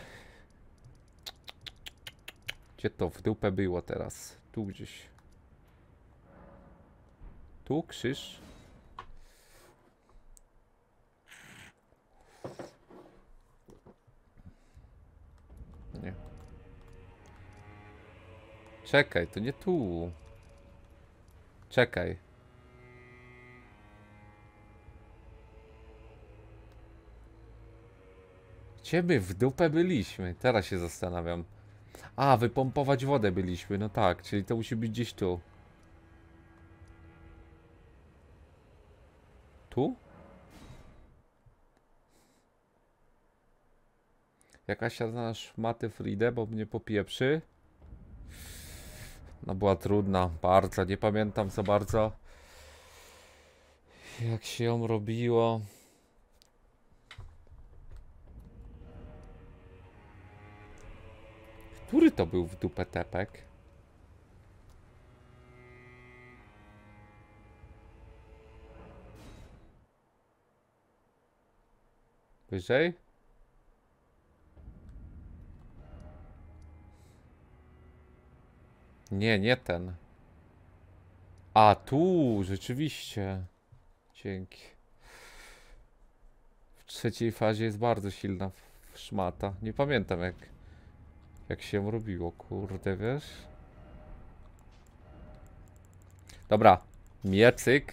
Gdzie to w dupę było teraz? Tu gdzieś. Tu krzyż. Nie. Czekaj, to nie tu. Czekaj. Gdzie my w dupę byliśmy? Teraz się zastanawiam. A, wypompować wodę byliśmy, no tak, czyli to musi być gdzieś tu. Tu? Jakaś na szmatę Fridę, bo mnie popieprzy. No była trudna, bardzo, nie pamiętam za bardzo. Jak się ją robiło. Który to był w dupę tepek? Wyżej? Nie, nie ten. A, tu, rzeczywiście. Dzięki. W trzeciej fazie jest bardzo silna szmata. Nie pamiętam jak, jak się robiło, kurde, wiesz? Dobra, miecyk.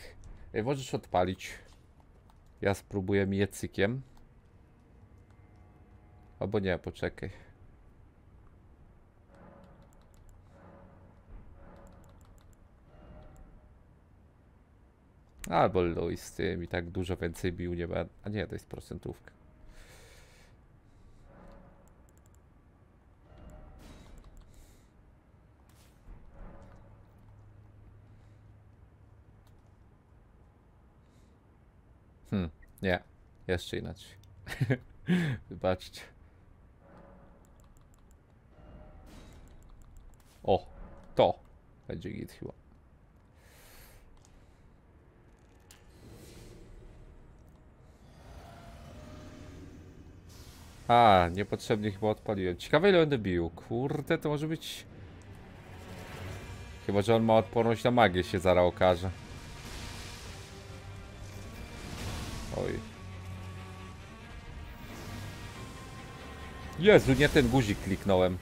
Ej, możesz odpalić. Ja spróbuję miecykiem. Albo nie, poczekaj. Albo Louis z tym i tak dużo więcej bił nie. A nie, to jest procentówka. Hmm, nie. Jeszcze inaczej. Wybaczcie. O, to będzie git chyba. A, niepotrzebnie chyba odpaliłem. Ciekawe ile będę bił. Kurde, to może być... Chyba, że on ma odporność na magię się zaraz okaże. Oj. Jezu, nie ten guzik kliknąłem.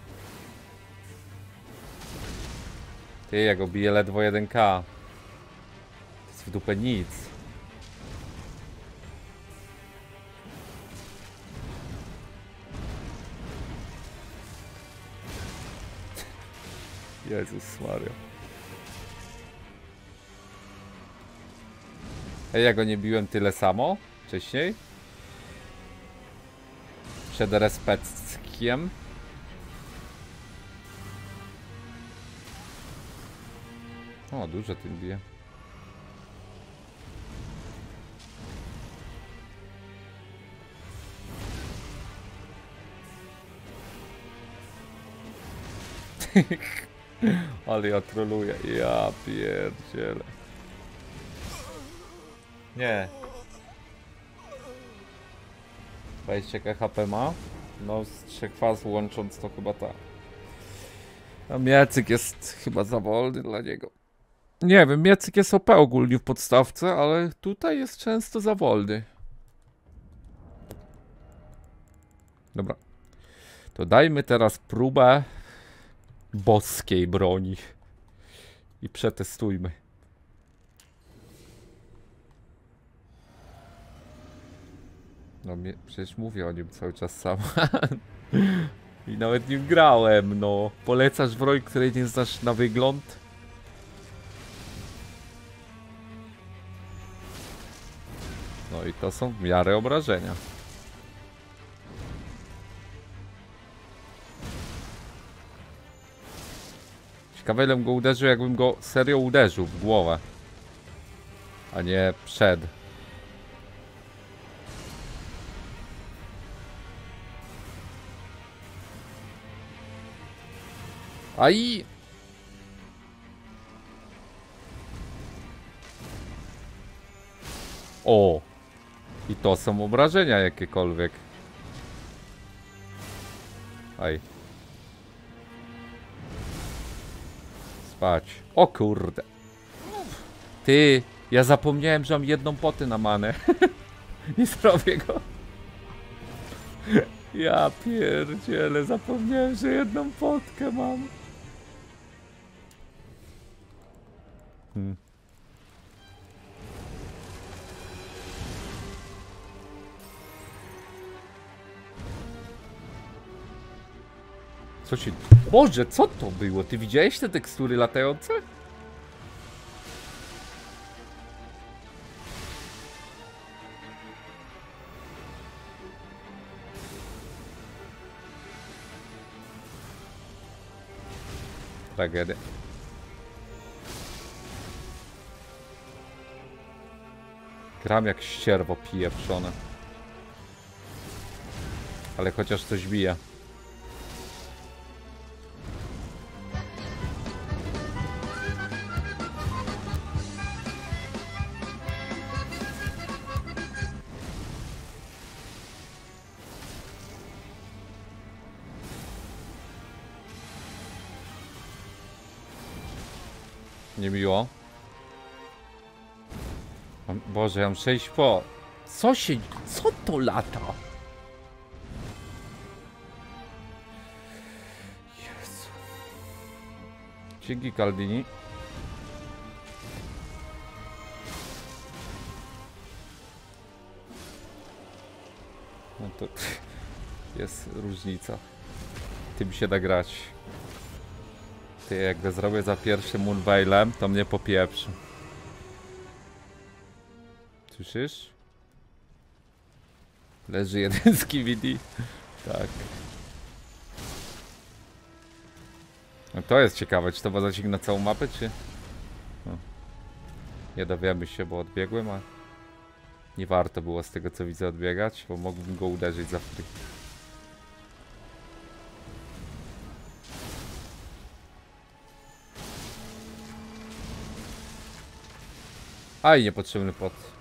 Ty, ja go biję ledwo 1k. To jest w dupę nic. Jezus Maria. Ej, ja go nie biłem tyle samo wcześniej. Przed respeckiem. O, dużo tym bije. Ale ja troluję. Ja pierdzielę. Nie. 20 HP ma. No z trzech faz łącząc to chyba tak. A Miecyk jest chyba za wolny dla niego. Nie wiem, Miecyk jest OP ogólnie w podstawce, ale tutaj jest często za wolny. Dobra. To dajmy teraz próbę boskiej broni. I przetestujmy. No mnie, przecież mówię o nim cały czas sam. I nawet nim grałem, no. Polecasz broń, której nie znasz na wygląd? No i to są w miarę obrażenia. Bym go uderzył, jakbym go serio uderzył w głowę. A nie przed. Aj! O! I to są obrażenia jakiekolwiek. Aj. Spać. O kurde. Ty, ja zapomniałem, że mam jedną potę na manę. Nie zrobię go. Ja pierdzielę, zapomniałem, że jedną potkę mam. Hmm. Co się... Boże, co to było? Ty widziałeś te tekstury latające? Tragedia. Gram jak ścierwo pieprzone. Ale chociaż coś bije. zrobiło. O Boże, ja muszę iść po... Co się... Co to lata? Jezu. Dzięki, Caldini. No to... Jest różnica. Tym się da grać. Ty, jak go zrobię za pierwszym Moonveilem, to mnie popieprzy. Słyszysz? Leży jeden z KVD. Tak. No to jest ciekawe, czy to ma zasięg na całą mapę, czy... No. Nie dowiemy się, bo odbiegłem, a... Nie warto było z tego co widzę odbiegać, bo mógłbym go uderzyć za free. Aj, niepotrzebny pot.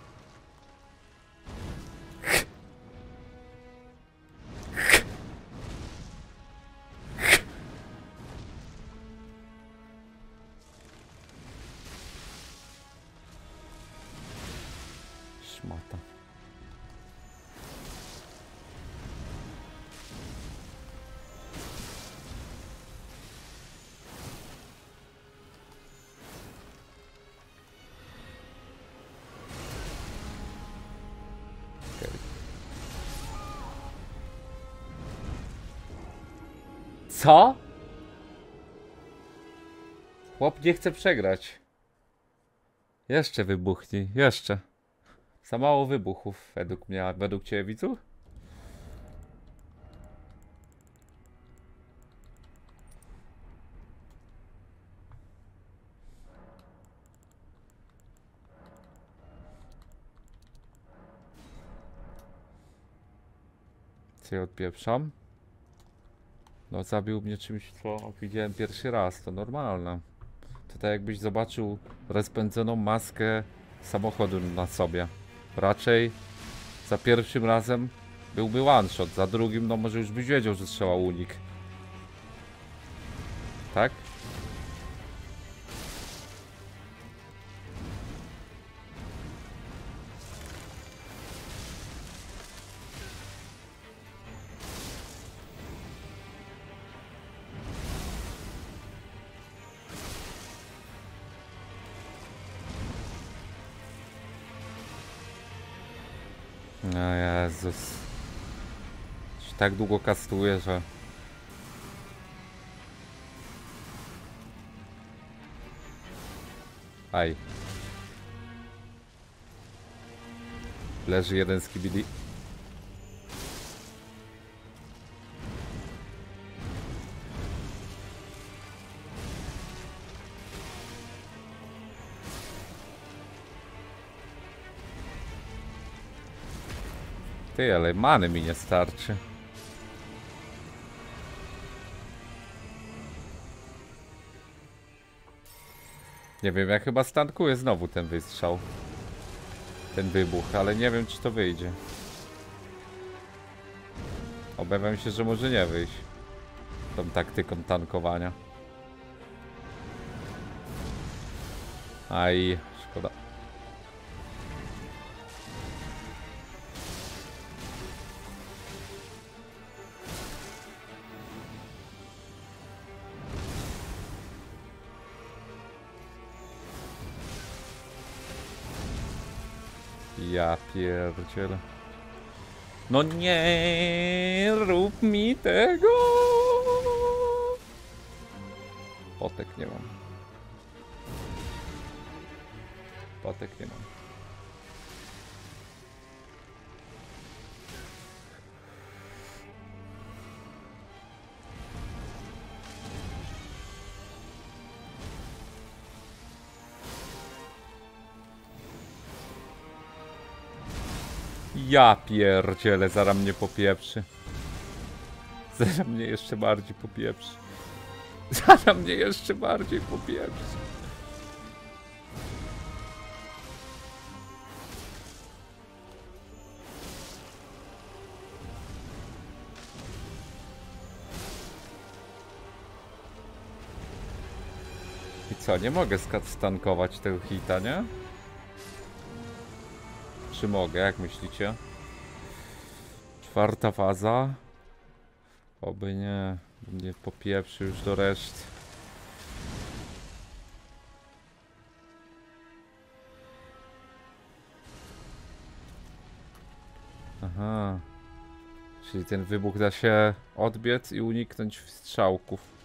Chłop nie chce przegrać. Jeszcze wybuchnij, jeszcze. Za mało wybuchów według mnie, według ciebie widzu? Ja odpieprzam? No zabił mnie czymś, co widziałem pierwszy raz, to normalne. To tak jakbyś zobaczył rozpędzoną maskę samochodu na sobie. Raczej za pierwszym razem byłby one shot, za drugim no może już byś wiedział, że trzeba unik. Tak długo kastuje, że... Aj. Leży jeden z kibili. Ty, ale many mi nie starczy. Nie wiem, ja chyba stankuję znowu ten wystrzał. Ten wybuch, ale nie wiem czy to wyjdzie. Obawiam się, że może nie wyjść. Tą taktyką tankowania. Aj, szkoda. Ja pierdzielę. No nie rób mi tego. Potek nie mam. Potek nie mam. Ja pierdzielę, zara mnie popieprzy. Zara mnie jeszcze bardziej popieprzy. Zara mnie jeszcze bardziej popieprzy. I co, nie mogę stankować tego hita, nie? Czy mogę, jak myślicie? Czwarta faza. Oby nie. Nie popieprzy już do reszt. Aha. Czyli ten wybuch da się odbiec i uniknąć strzałków.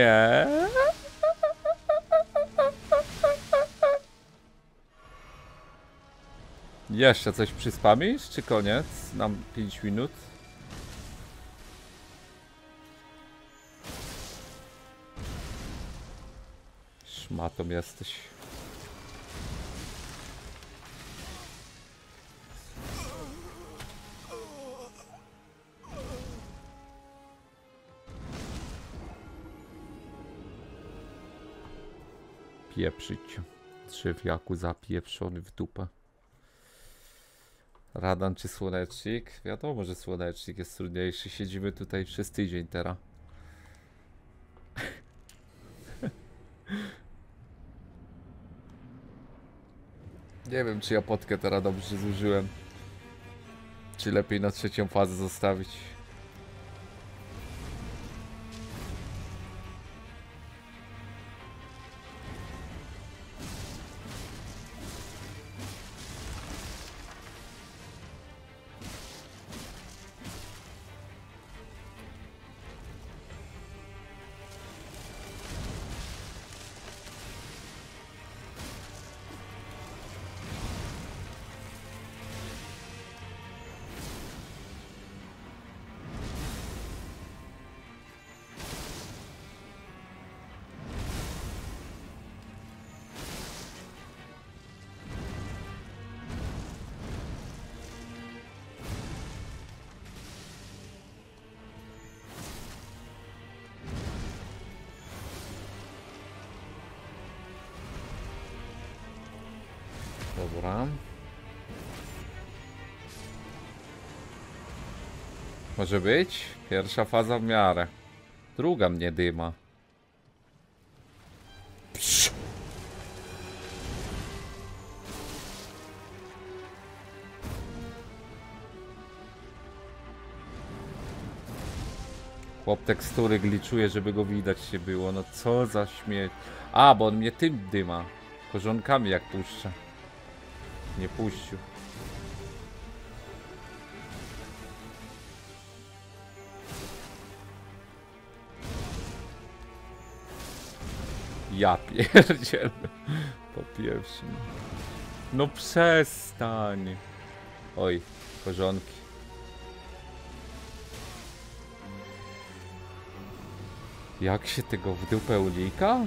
Nie. Jeszcze coś przyspamisz, czy koniec? Nam 5 minut. Szmatą jesteś. Pieprzyć cię. Drzewiaku zapieprzony w dupę. Radan czy słonecznik? Wiadomo, że słonecznik jest trudniejszy. Siedzimy tutaj przez tydzień teraz. Nie wiem, czy ja potkę teraz dobrze zużyłem. Czy lepiej na trzecią fazę zostawić. Może być? Pierwsza faza w miarę. Druga mnie dyma. Chłop tekstury gliczuje, żeby go widać nie było. No co za śmieć. A, bo on mnie tym dyma. Korzonkami jak puszcza. Nie puścił. Ja pierdzielę. Po pierwszym. No przestań. Oj, korzonki. Jak się tego w dupę unika?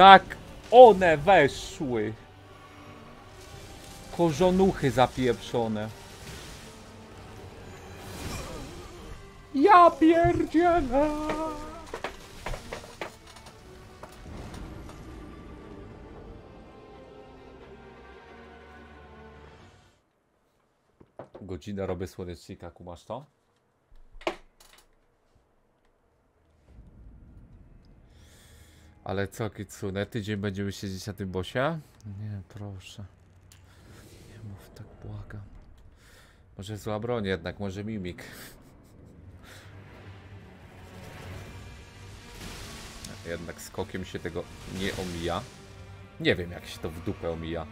Jak one weszły? Korzonuchy zapieprzone. Ja pierdzielę. Godzina robię słonecznika, kumasz to? Ale co, Kitsune, tydzień będziemy siedzieć na tym bosie? Nie, proszę. Nie mów tak, błagam. Może zła broń jednak, może mimik. Jednak skokiem się tego nie omija. Nie wiem, jak się to w dupę omija.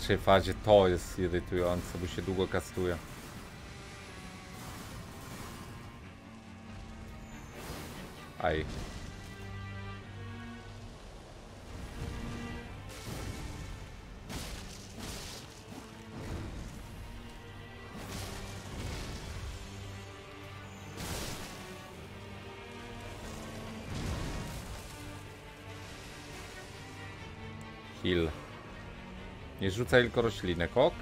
pierwszej fazie to jest irytujące, bo się długo kastuje. Aj. Rzucaj tylko roślinek, ok?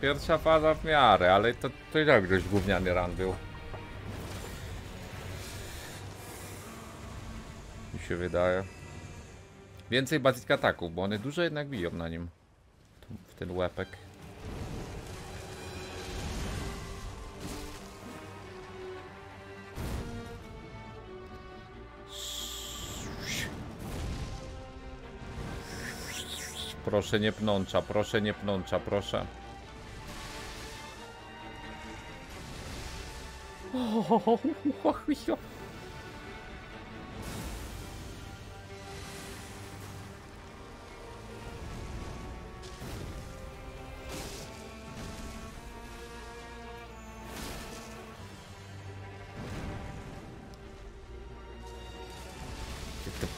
Pierwsza faza w miarę, ale to, to i tak dość gówniany run był. Mi się wydaje. Więcej basic ataków, bo one dużo jednak biją na nim. W ten łepek. Proszę nie pnącza, proszę nie pnącza, proszę.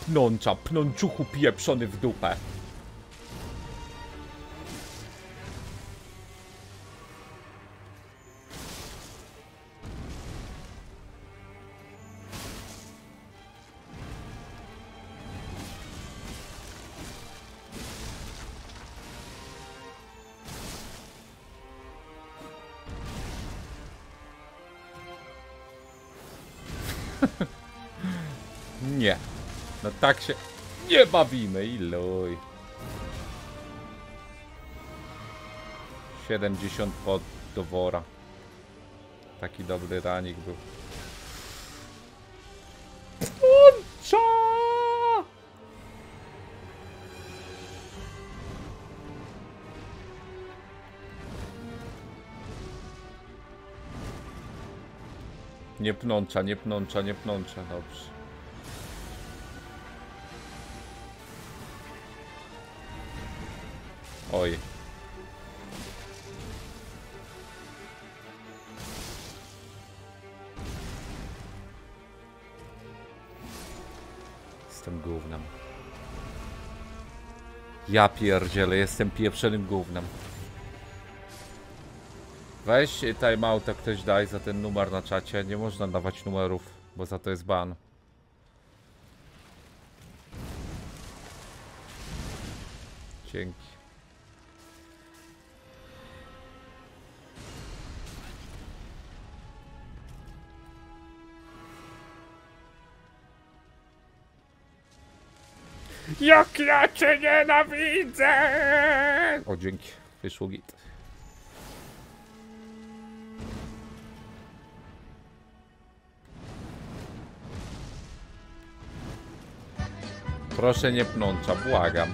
Pnącza, pnączuchu pieprzony w dupę. Tak się nie bawimy, iluj. 70 pod do wora. Taki dobry ranik był. Pnącza! Nie pnącza, nie pnącza, nie pnącza, dobrze. Ja pierdzielę, jestem pieprzonym gównem. Weź timeouta ktoś daj za ten numer na czacie. Nie można dawać numerów, bo za to jest ban. Dzięki. Jak ja cię nienawidzę! O, dzięki. Wyszło git. Proszę nie pnącza, błagam.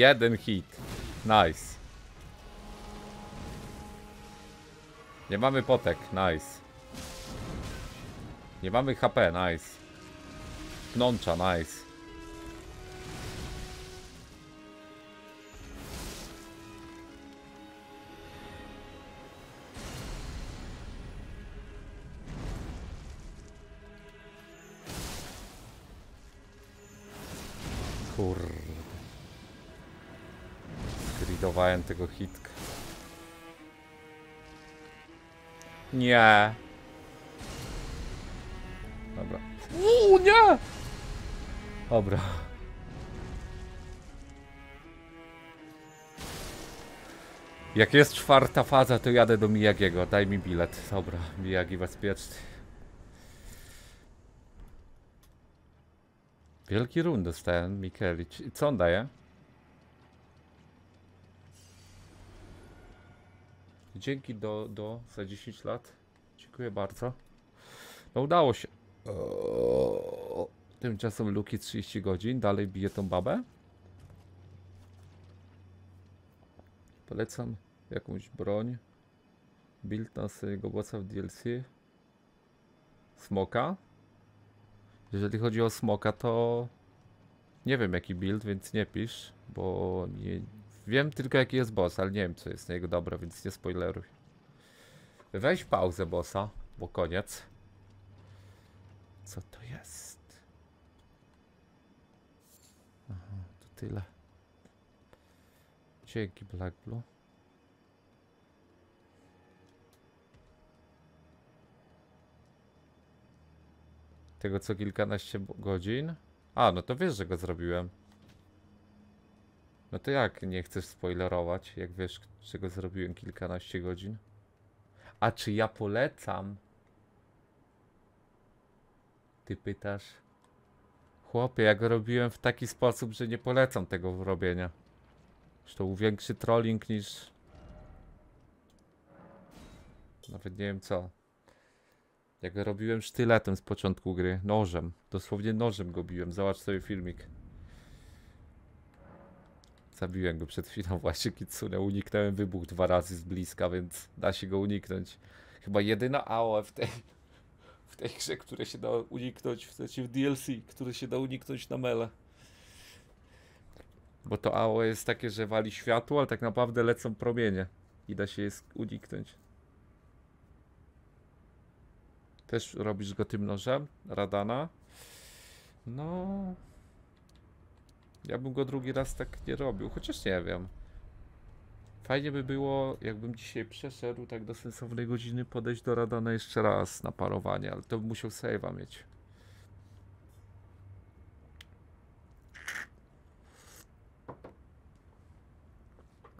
Jeden hit. Nice. Nie mamy potek. Nice. Nie mamy HP. Nice. Pnącza. Nice. Tego hitka. Nie. Dobra. Uuu, nie! Dobra. Jak jest czwarta faza, to jadę do Miyagiego. Daj mi bilet. Dobra, Miyagi bezpieczny. Wielki run dostałem, Mikelicz. I co on daje? Dzięki do, do za 10 lat. Dziękuję bardzo. No udało się. Tymczasem Luki 30 godzin. Dalej bije tą babę. Polecam jakąś broń. Build na swojego bossa w DLC. Smoka. Jeżeli chodzi o smoka, to nie wiem jaki build, więc nie pisz, bo nie... wiem tylko jaki jest boss, ale nie wiem co jest na jego dobre, więc nie spoileruj. Weź pauzę bossa, bo koniec. Co to jest? Aha, to tyle. Dzięki Black Blue. Tego co kilkanaście godzin? A, no to wiesz, że go zrobiłem. No to jak nie chcesz spoilerować, jak wiesz, że go zrobiłem kilkanaście godzin? A czy ja polecam? Ty pytasz? Chłopie, ja go robiłem w taki sposób, że nie polecam tego robienia. Był większy trolling niż... Nawet nie wiem co. Ja go robiłem sztyletem z początku gry, nożem. Dosłownie nożem go biłem. Zobacz sobie filmik. Zabiłem go przed chwilą właśnie Kitsune. Uniknąłem wybuch dwa razy z bliska, więc da się go uniknąć. Chyba jedyna AOE w tej, w tej grze, które się da uniknąć, w sensie w DLC, które się da uniknąć na mele. Bo to AOE jest takie, że wali światło, ale tak naprawdę lecą promienie. I da się je uniknąć. Też robisz go tym nożem, Radana? No. Ja bym go drugi raz tak nie robił, chociaż nie wiem. Fajnie by było, jakbym dzisiaj przeszedł tak do sensownej godziny, podejść do Radana jeszcze raz na parowanie, ale to bym musiał save'a mieć.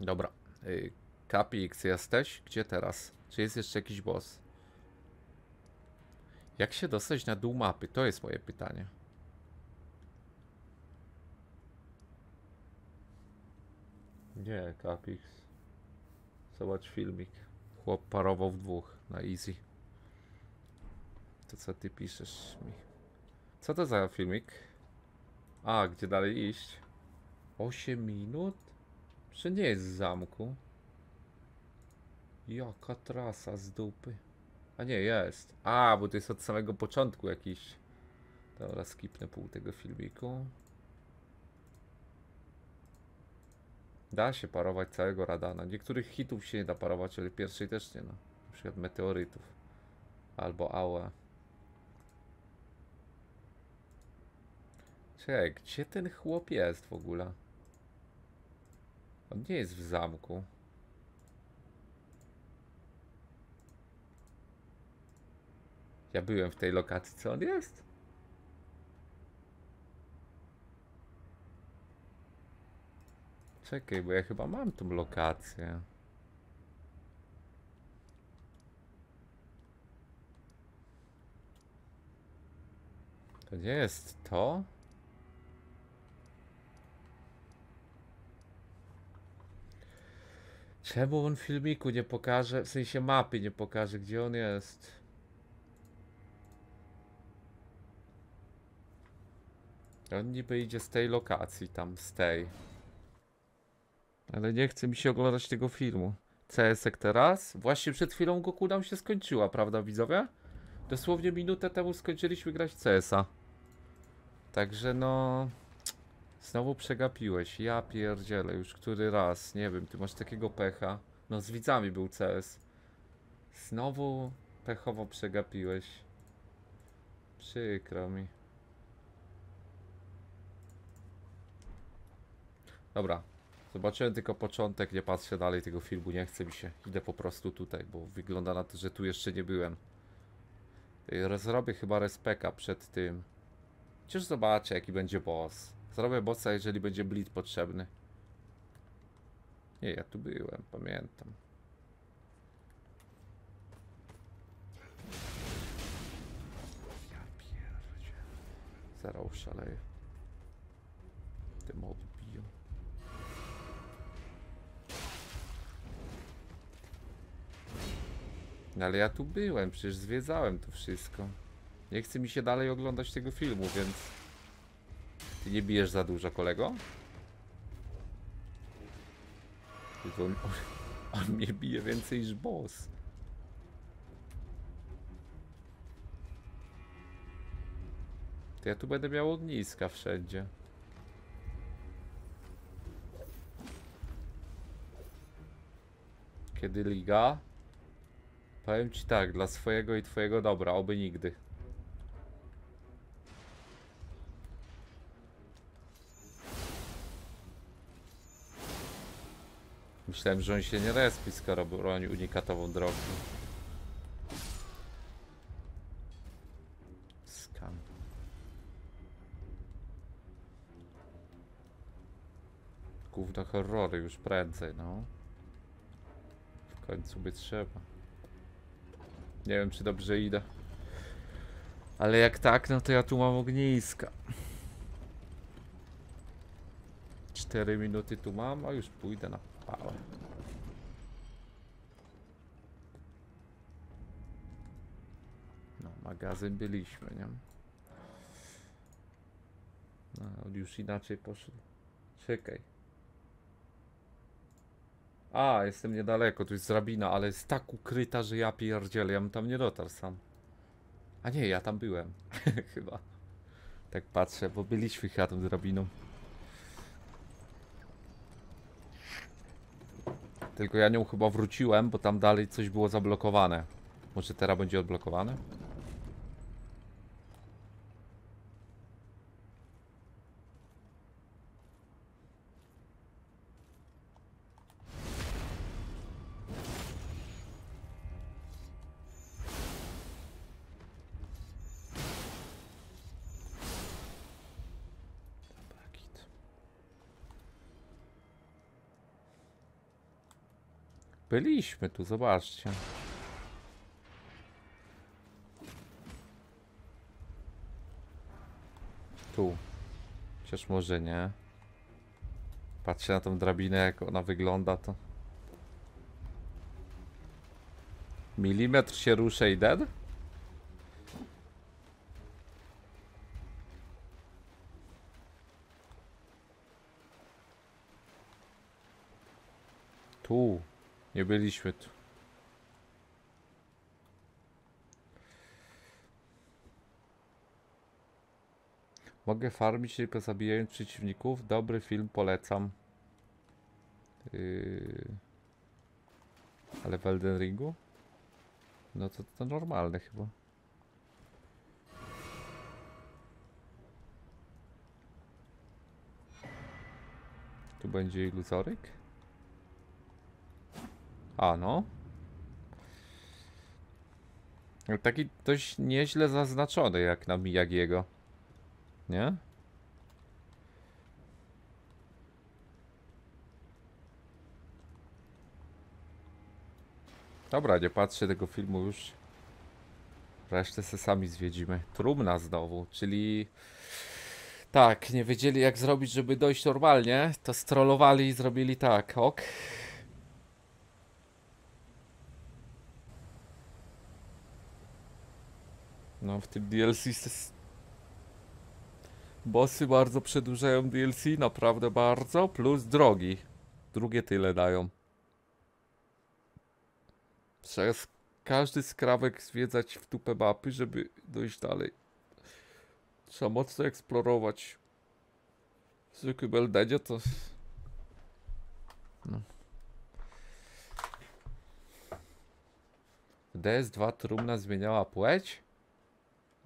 Dobra. Y, KPX jesteś? Gdzie teraz? Czy jest jeszcze jakiś boss? Jak się dostać na dół mapy? To jest moje pytanie. Nie, Capix. Zobacz filmik. Chłop parował w dwóch na easy. To co ty piszesz mi? Co to za filmik? A, gdzie dalej iść? 8 minut? Że nie jest w zamku. Jaka trasa z dupy. A nie, jest. A, bo to jest od samego początku jakiś. Dobra, skipnę pół tego filmiku. Da się parować całego Radana. Niektórych hitów się nie da parować, ale pierwszej też nie, no. Na przykład meteorytów. Albo Aue. Czekaj, gdzie ten chłop jest w ogóle? On nie jest w zamku. Ja byłem w tej lokacji, co on jest? Czekaj, bo ja chyba mam tą lokację. To nie jest to? Czemu on w filmiku nie pokaże, w sensie mapy nie pokaże, gdzie on jest? On niby idzie z tej lokacji, tam z tej. Ale nie chce mi się oglądać tego filmu. CS-ek teraz? Właśnie przed chwilą go cooldown się skończyła, prawda widzowie? Dosłownie minutę temu skończyliśmy grać CS-a. Także no... Znowu przegapiłeś. Ja pierdzielę, już który raz. Nie wiem, ty masz takiego pecha. No z widzami był CS. Znowu pechowo przegapiłeś. Przykro mi. Dobra. Zobaczyłem tylko początek, nie patrzę dalej tego filmu, nie chce mi się. Idę po prostu tutaj, bo wygląda na to, że tu jeszcze nie byłem. Zrobię chyba respeka przed tym. Chociaż zobaczę, jaki będzie boss. Zrobię bossa, jeżeli będzie bleed potrzebny. Nie, ja tu byłem, pamiętam. Ja pierdzie. Zaraz szaleję. Te moby No ale ja tu byłem, przecież zwiedzałem to wszystko. Nie chce mi się dalej oglądać tego filmu, więc... Ty nie bijesz za dużo, kolego? Jezu, On, on, on mnie bije więcej niż boss. To ja tu będę miał ogniska wszędzie. Kiedy liga? Powiem ci tak, dla swojego i twojego dobra, oby nigdy. Myślałem, że on się nie respi, skoro broni unikatową drogę. Skan. Gówno horrory już prędzej, no. W końcu by trzeba. Nie wiem, czy dobrze idę. Ale jak tak, no to ja tu mam ogniska. 4 minuty tu mam, a już pójdę na pałę. No, magazyn byliśmy, nie? No, on już inaczej poszedł. Czekaj. A, jestem niedaleko, tu jest drabina, ale jest tak ukryta, że ja pierdzielę, ja bym tam nie dotarł sam. A nie, ja tam byłem. chyba. Tak patrzę, bo byliśmy chyba tą drabiną. Tylko ja nią chyba wróciłem, bo tam dalej coś było zablokowane. Może teraz będzie odblokowane? Byliśmy tu, zobaczcie. Tu. Chociaż może nie. Patrzcie na tą drabinę, jak ona wygląda, to... Milimetr się rusza i dead? Tu. Nie byliśmy tu. Mogę farmić tylko zabijając przeciwników. Dobry film, polecam. Yy... Ale w Elden Ringu? No to, to normalne chyba. Tu będzie iluzoryk? A no. Taki dość nieźle zaznaczony jak na Miyagiego. Nie? Dobra, nie patrzę tego filmu już. Resztę se sami zwiedzimy. Trumna znowu, czyli... Tak, nie wiedzieli jak zrobić, żeby dojść normalnie, to strollowali i zrobili tak, ok. No w tym DLC bossy bardzo przedłużają DLC, naprawdę bardzo, plus drogi. Drugie tyle dają. Trzeba każdy skrawek zwiedzać w tupę mapy, żeby dojść dalej. Trzeba mocno eksplorować. W zwykłym Eldedzie to... No. W DS2 trumna zmieniała płeć?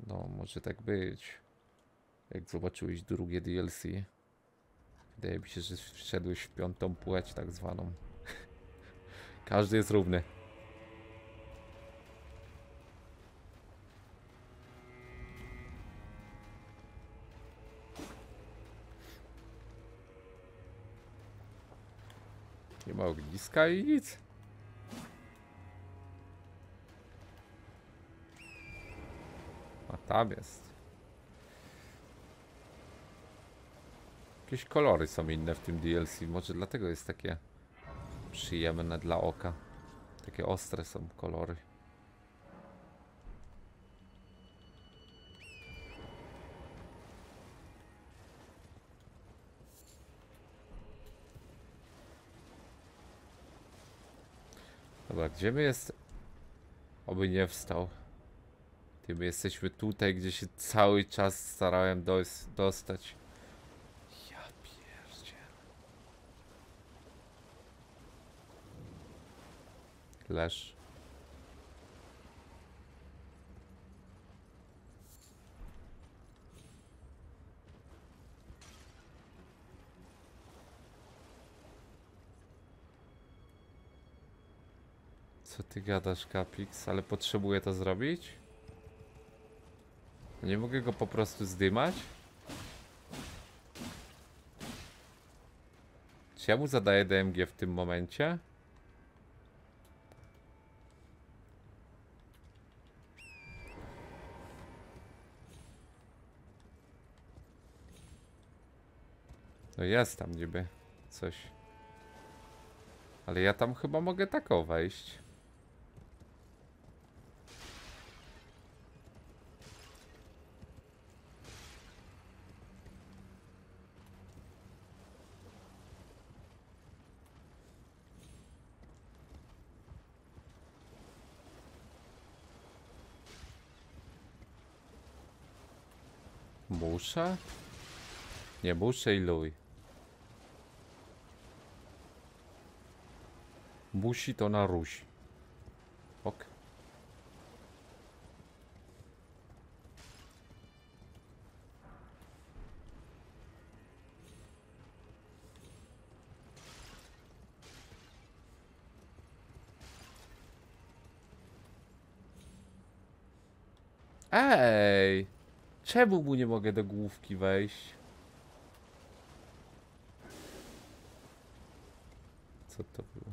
No, może tak być. Jak zobaczyłeś drugie DLC. Wydaje mi się, że wszedłeś w piątą płeć tak zwaną. Każdy jest równy. Nie ma ogniska i nic. Tam jest. Jakieś kolory są inne w tym DLC. Może dlatego jest takie przyjemne dla oka. Takie ostre są kolory. Gdzie my jest... Oby nie wstał. Ty, my jesteśmy tutaj, gdzie się cały czas starałem dos dostać. Ja pierdzie. Leż. Co ty gadasz, Capix? Ale potrzebuję to zrobić? Nie mogę go po prostu zdymać? Czy ja mu zadaję DMG w tym momencie? No jest tam niby coś. Ale ja tam chyba mogę tako wejść. Muszę? Nie muszę i luj. Musi to na Rusi. Ok. Ej! Czemu mu nie mogę do główki wejść? Co to było?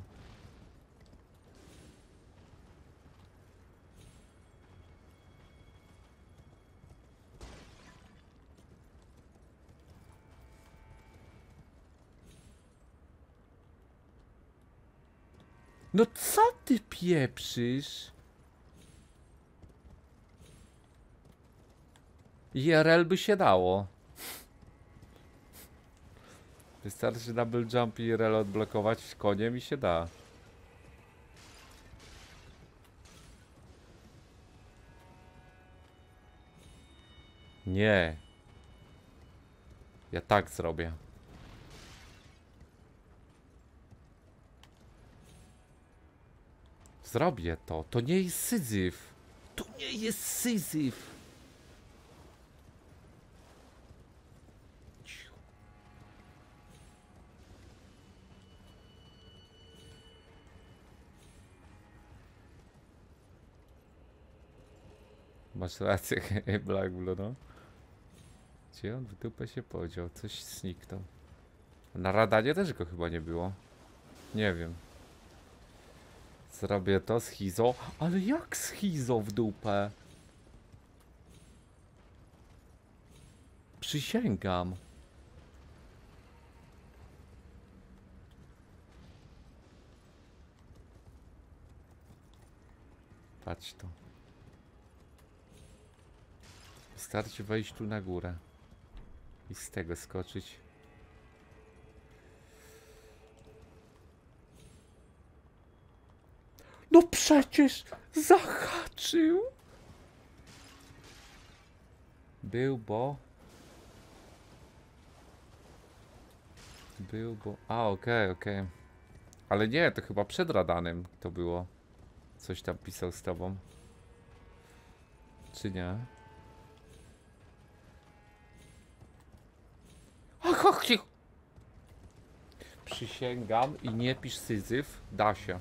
No co ty pieprzysz? IRL by się dało. Wystarczy double jump i IRL odblokować koniem i się da. Nie. Ja tak zrobię. Zrobię to. To nie jest syzyf. To nie jest syzyf. Masz rację, Black Blue, no. Gdzie on w dupę się podział? Coś zniknął. Na radanie też go chyba nie było. Nie wiem. Zrobię to schizo. Ale jak schizo w dupę? Przysięgam. Patrz to. Wystarczy wejść tu na górę. I z tego skoczyć. No przecież zahaczył. Był, bo... Był, bo... A, okej, okej. Ale nie, to chyba przed radanem to było. Coś tam pisał z tobą. Czy nie? Ach, ach, cicho. Przysięgam i nie pisz syzyf, da się.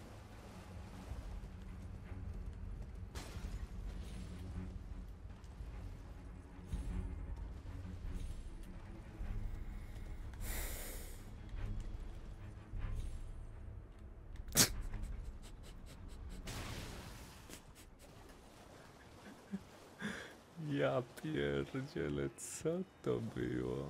Ja pierdzielę, co to było?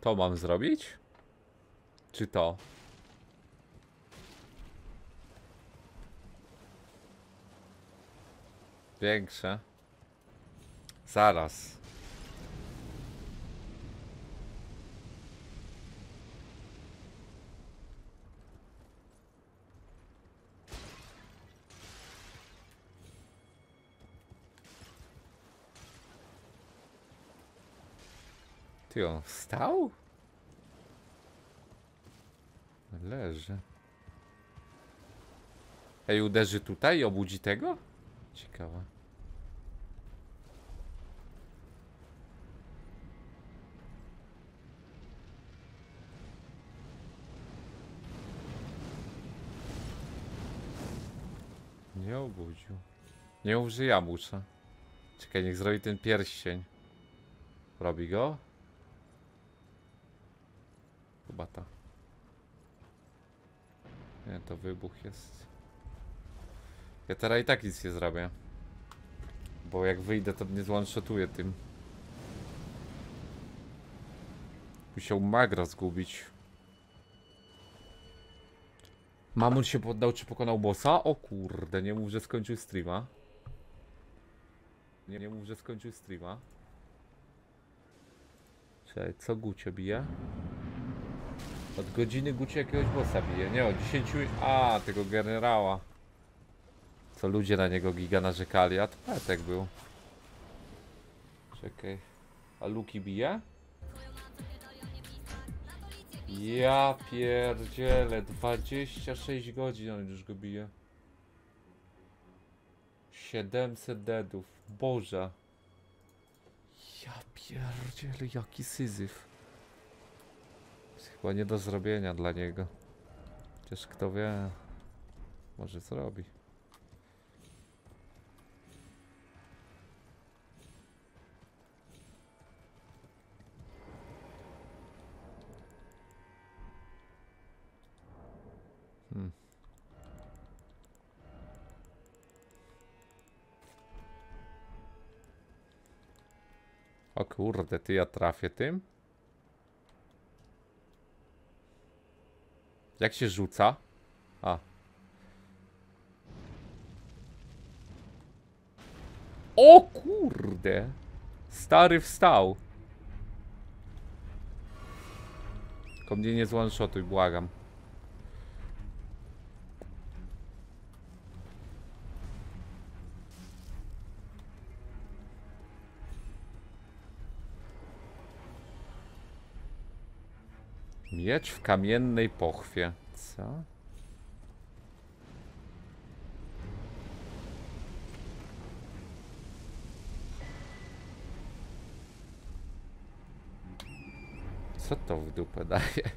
To mam zrobić? Czy to? Większe. Zaraz. Ty on wstał? Leży. Ej, uderzy tutaj i obudzi tego? Ciekawe. Nie obudził. Nie mów, że ja muszę. Czekaj, niech zrobi ten pierścień. Robi go? Chyba ta. Nie, to wybuch jest. Ja teraz i tak nic nie zrobię. Bo jak wyjdę, to mnie zwanshotuję tym. Musiał magra zgubić. Mamun się poddał, czy pokonał bossa? O kurde, nie mów, że skończył streama. Nie, nie mów, że skończył streama. Czekaj, co Gucio bije? Od godziny Gucio jakiegoś bossa bije. Nie, od 10... A, tego generała. Co ludzie na niego giga narzekali, a to Petek był. Czekaj. A Luki bije? Ja pierdzielę, 26 godzin on już go bije. 700 deadów, Boże. Ja pierdzielę, jaki syzyf. Chyba nie do zrobienia dla niego. Chociaż kto wie, może zrobi. Hmm. O kurde, ty ja trafię tym? Jak się rzuca? A. O kurde! Stary wstał. Tylko mnie nie zwanshotuj, błagam. Miecz w kamiennej pochwie. Co? Co to w dupę daje?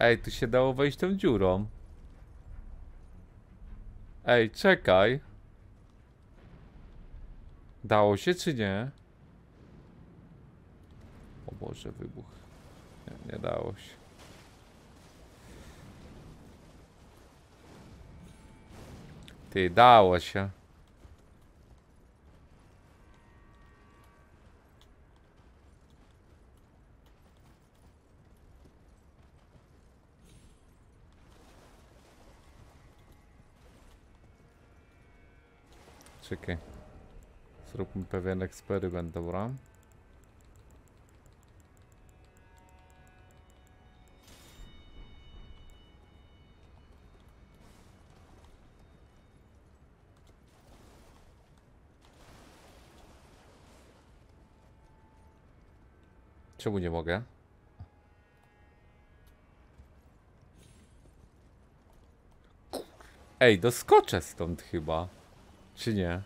Ej, tu się dało wejść tą dziurą. Ej, czekaj. Dało się czy nie? O Boże, wybuch. Nie, nie dało się. Ty, dało się. Czekaj. Zróbmy pewien eksperyment, dobra? Czemu nie mogę? Ej, doskoczę stąd chyba. Czy nie?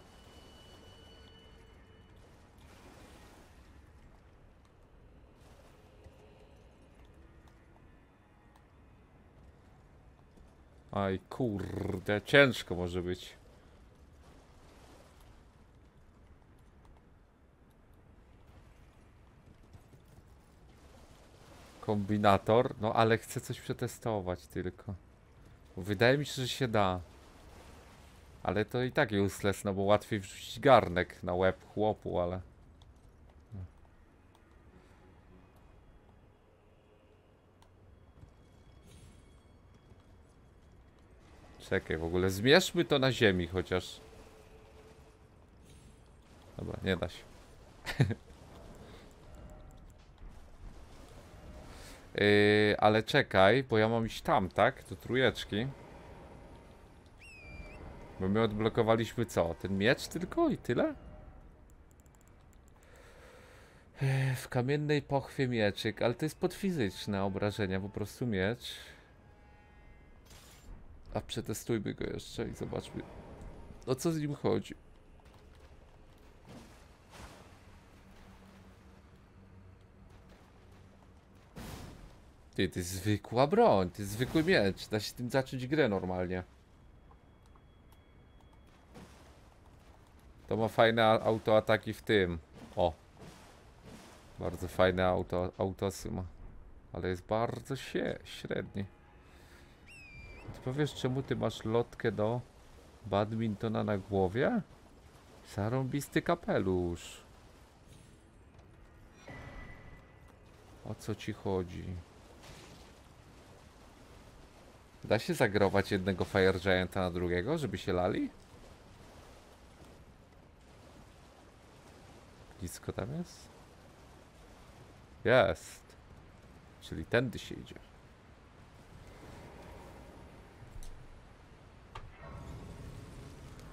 Aj, kurde, ciężko może być. Kombinator, no ale chcę coś przetestować tylko. Wydaje mi się, że się da. Ale to i tak useless, no bo łatwiej wrzucić garnek na łeb chłopu, ale... Czekaj, w ogóle zmierzmy to na ziemi chociaż. Dobra, nie da się. Yy, ale czekaj, bo ja mam iść tam, tak? Do trójeczki. Bo my odblokowaliśmy co? Ten miecz tylko i tyle? Ech, W kamiennej pochwie mieczyk, ale to jest podfizyczne obrażenia, po prostu miecz. A przetestujmy go jeszcze i zobaczmy o co z nim chodzi. Ty, to jest zwykła broń, to jest zwykły miecz, da się tym zacząć grę normalnie. To ma fajne autoataki w tym. O. Bardzo fajne auto, autosy ma. Ale jest bardzo się, średni. Ty powiesz czemu ty masz lotkę do badmintona na głowie? Zarąbisty kapelusz. O co ci chodzi? Da się zagrować jednego Fire Gianta na drugiego, żeby się lali? Blisko tam jest? Jest. Czyli tędy się idzie.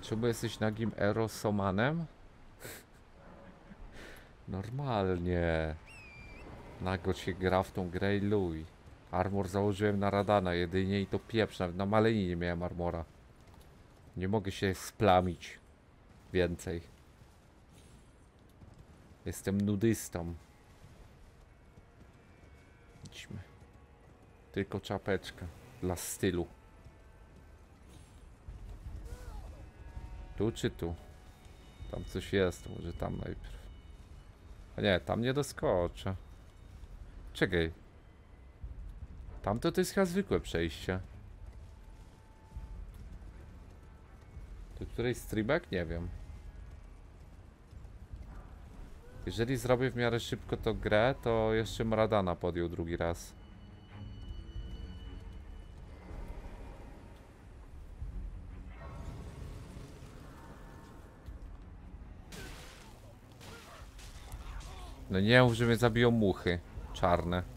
Czemu jesteś nagim erosomanem? Normalnie. Nago się gra w tą grę i luj. Armor założyłem na Radana jedynie i to pieprz, nawet na Maleni nie miałem armora. Nie mogę się splamić więcej. Jestem nudystą. Idźmy. Tylko czapeczka dla stylu. Tu czy tu? Tam coś jest, może tam najpierw. A nie, tam nie doskoczę. Czekaj. Tamto to jest chyba zwykłe przejście. Do której streamek? Nie wiem. Jeżeli zrobię w miarę szybko to grę, to jeszcze Maradana podjął drugi raz. No nie mów, że mnie zabiją muchy czarne.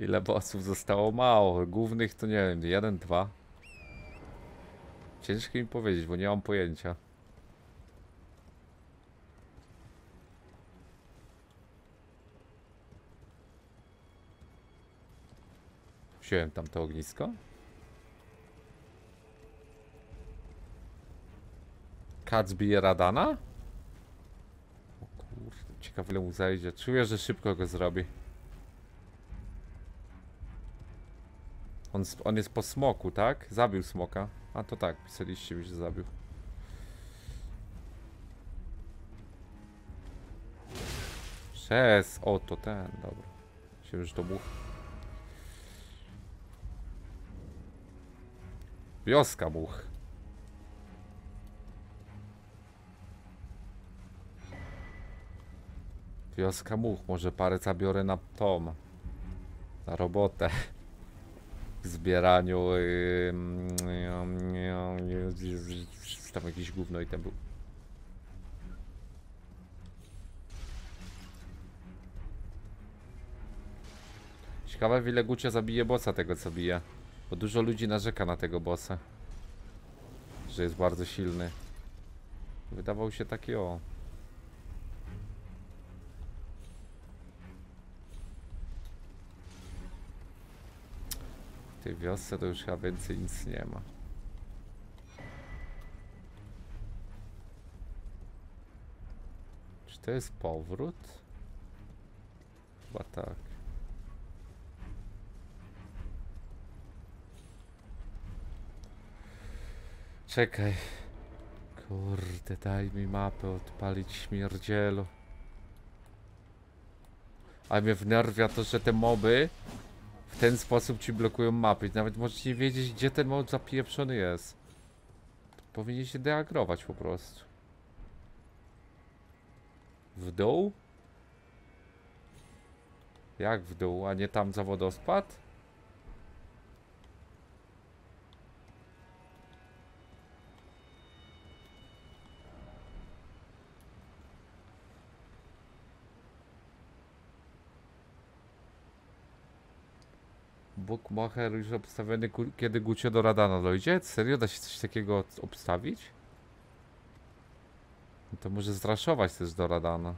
Ile bossów zostało? Mało. Głównych to nie wiem, jeden, dwa. Ciężko mi powiedzieć, bo nie mam pojęcia. Wziąłem tam to ognisko. Kac bije Radana? O kurde, ciekawe ile mu zajdzie. Czuję, że szybko go zrobi. On, on jest po smoku, tak? Zabił smoka. A to tak, pisaliście mi, że zabił. Przez. O, to ten, dobra. Myślałem, że to much. Wioska much. Wioska much. Może parę zabiorę na tom. Na robotę. Zbieraniu. ym, Tam jakieś gówno i ten był. Ciekawe w ile Gucia zabije bossa tego co bije. Bo dużo ludzi narzeka na tego bossa. Że jest bardzo silny. Wydawał się taki o. Tej wiosce to już chyba więcej nic nie ma. Czy to jest powrót? Chyba tak. Czekaj. Kurde, daj mi mapę odpalić śmierdzielu. A mnie wnerwia to, że te moby w ten sposób ci blokują mapy. Nawet możesz nie wiedzieć, gdzie ten mob zapieprzony jest. Powinien się deagrować po prostu. W dół? Jak w dół, a nie tam za wodospad? Bookmacher już obstawiony, kiedy Gucio do Radana dojdzie? Serio? Da się coś takiego obstawić? No to może zraszować też do Radana.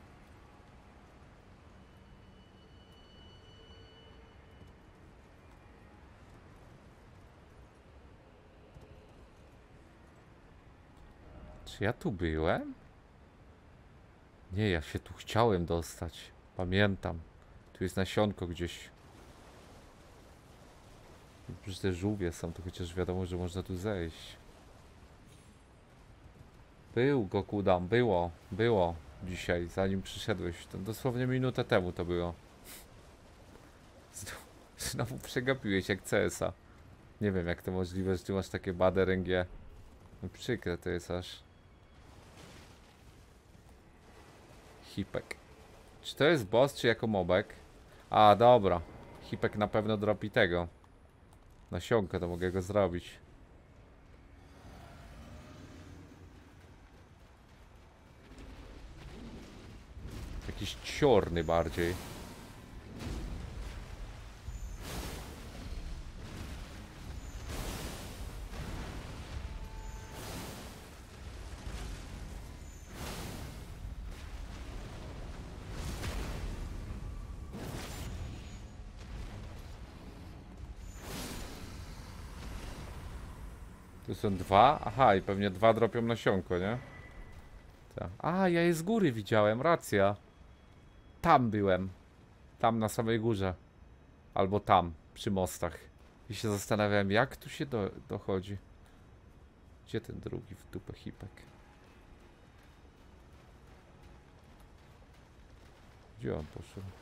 Czy ja tu byłem? Nie, ja się tu chciałem dostać. Pamiętam. Tu jest nasionko gdzieś. Przecież te żółwie są, to chociaż wiadomo, że można tu zejść. Był Gokudam, było, było dzisiaj, zanim przyszedłeś. To dosłownie minutę temu to było. Znowu, znowu przegapiłeś jak CS-a. Nie wiem jak to możliwe, że ty masz takie bade RNG. No przykre to jest aż. Hipek. Czy to jest boss, czy jako mobek? A, dobra. Hipek na pewno dropi tego. Nasionkę, to mogę go zrobić. Jakiś ciorny bardziej. Są dwa? Aha, i pewnie dwa dropią nasionko, nie? Tak. A, ja je z góry widziałem, racja. Tam byłem. Tam na samej górze. Albo tam, przy mostach. I się zastanawiałem, jak tu się do, dochodzi. Gdzie ten drugi w dupę hipek? Gdzie on poszedł?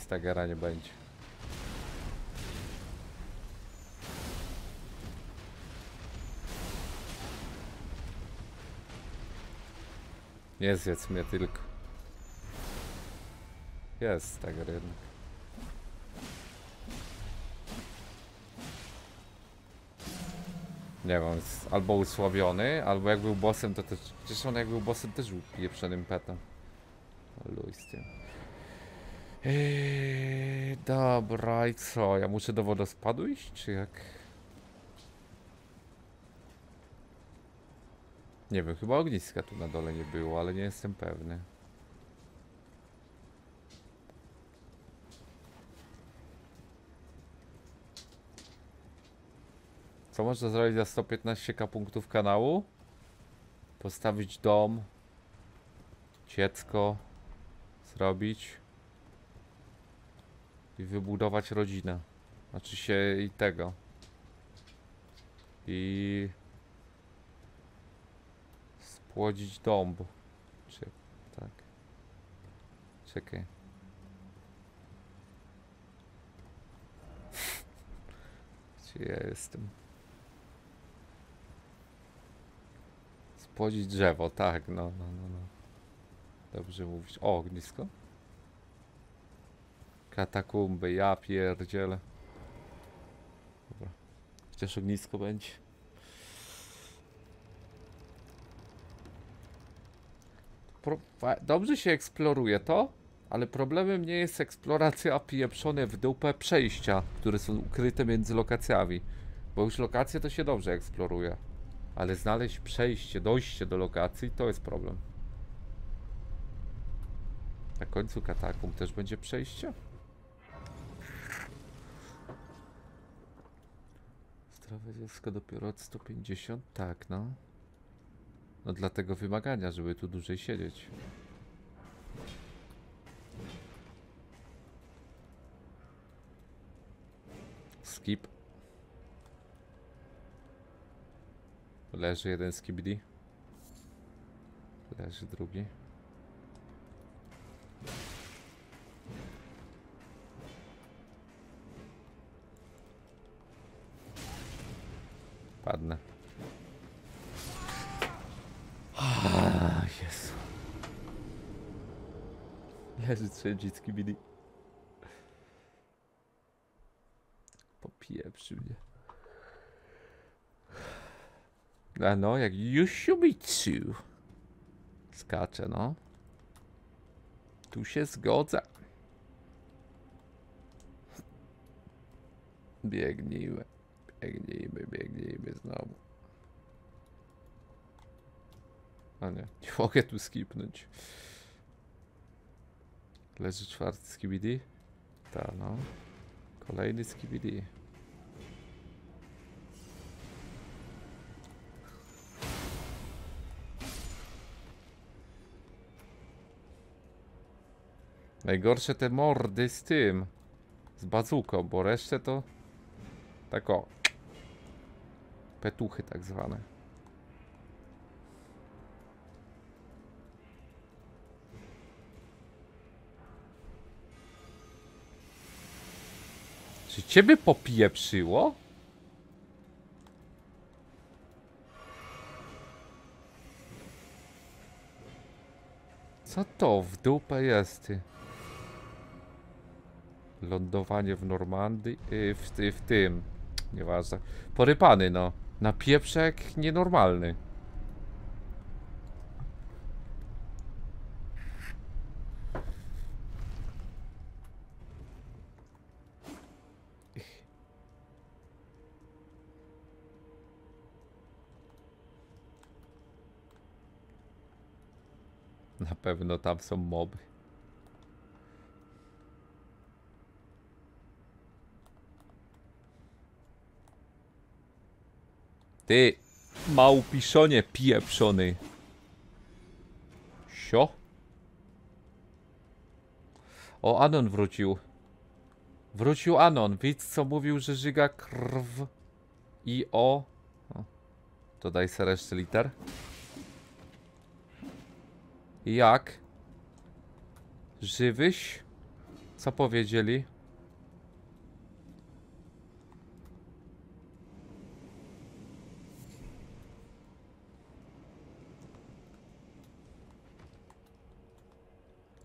Stagera nie będzie. Nie zjedz mnie tylko. Jest stager jednak. Nie wiem, albo usławiony, albo jak był bossem to też... Przecież on jak był bossem też był pieprzonym petem. Tym. Eee, dobra, i co? Ja muszę do wodospadu iść, czy jak? Nie wiem, chyba ogniska tu na dole nie było, ale nie jestem pewny. Co można zrobić za 115k punktów kanału? Postawić dom. Dziecko. Zrobić i wybudować rodzinę. Znaczy się i tego. I spłodzić dąb. Czy tak. Czekaj. Gdzie ja jestem? Spłodzić drzewo, tak, no, no, no, no. Dobrze mówisz. O, ognisko. Katakumby, ja pierdzielę. Dobra. Chociaż ognisko będzie. Pro, dobrze się eksploruje to, ale problemem nie jest eksploracja pieprzone w dupę przejścia, które są ukryte między lokacjami. Bo już lokacje to się dobrze eksploruje. Ale znaleźć przejście, dojście do lokacji to jest problem. Na końcu katakumb też będzie przejście? Zdrowe dziecko dopiero od 150? Tak, no. No dlatego wymagania, żeby tu dłużej siedzieć. Skip. Leży jeden skibidi. Leży drugi. Padnę. Ah, Jezu. Należy trzędzić skibidi. Popieprzy mnie. A no, jak Yushimitsu. Skacze, no. Tu się zgodzę. Biegnijmy. Biegnijmy, biegnijmy znowu. A nie, nie mogę tu skipnąć. Leży czwarty skibidi? Ta no. Kolejny skibidi. Najgorsze te mordy z tym. Z bazuką, bo resztę to... Tak o. Petuchy tak zwane. Czy ciebie popieprzyło? Co to w dupę jest? Lądowanie w Normandii? Yy, w, w tym. Nieważne. Porypany, no. Na pieprzek nienormalny. Na pewno tam są moby. Ty, małpiszonie pieprzony. Sio? O, Anon wrócił. Wrócił Anon. Widz, co mówił, że żyga krw. I o. o. Dodaj se liter. Jak? Żywyś? Co powiedzieli?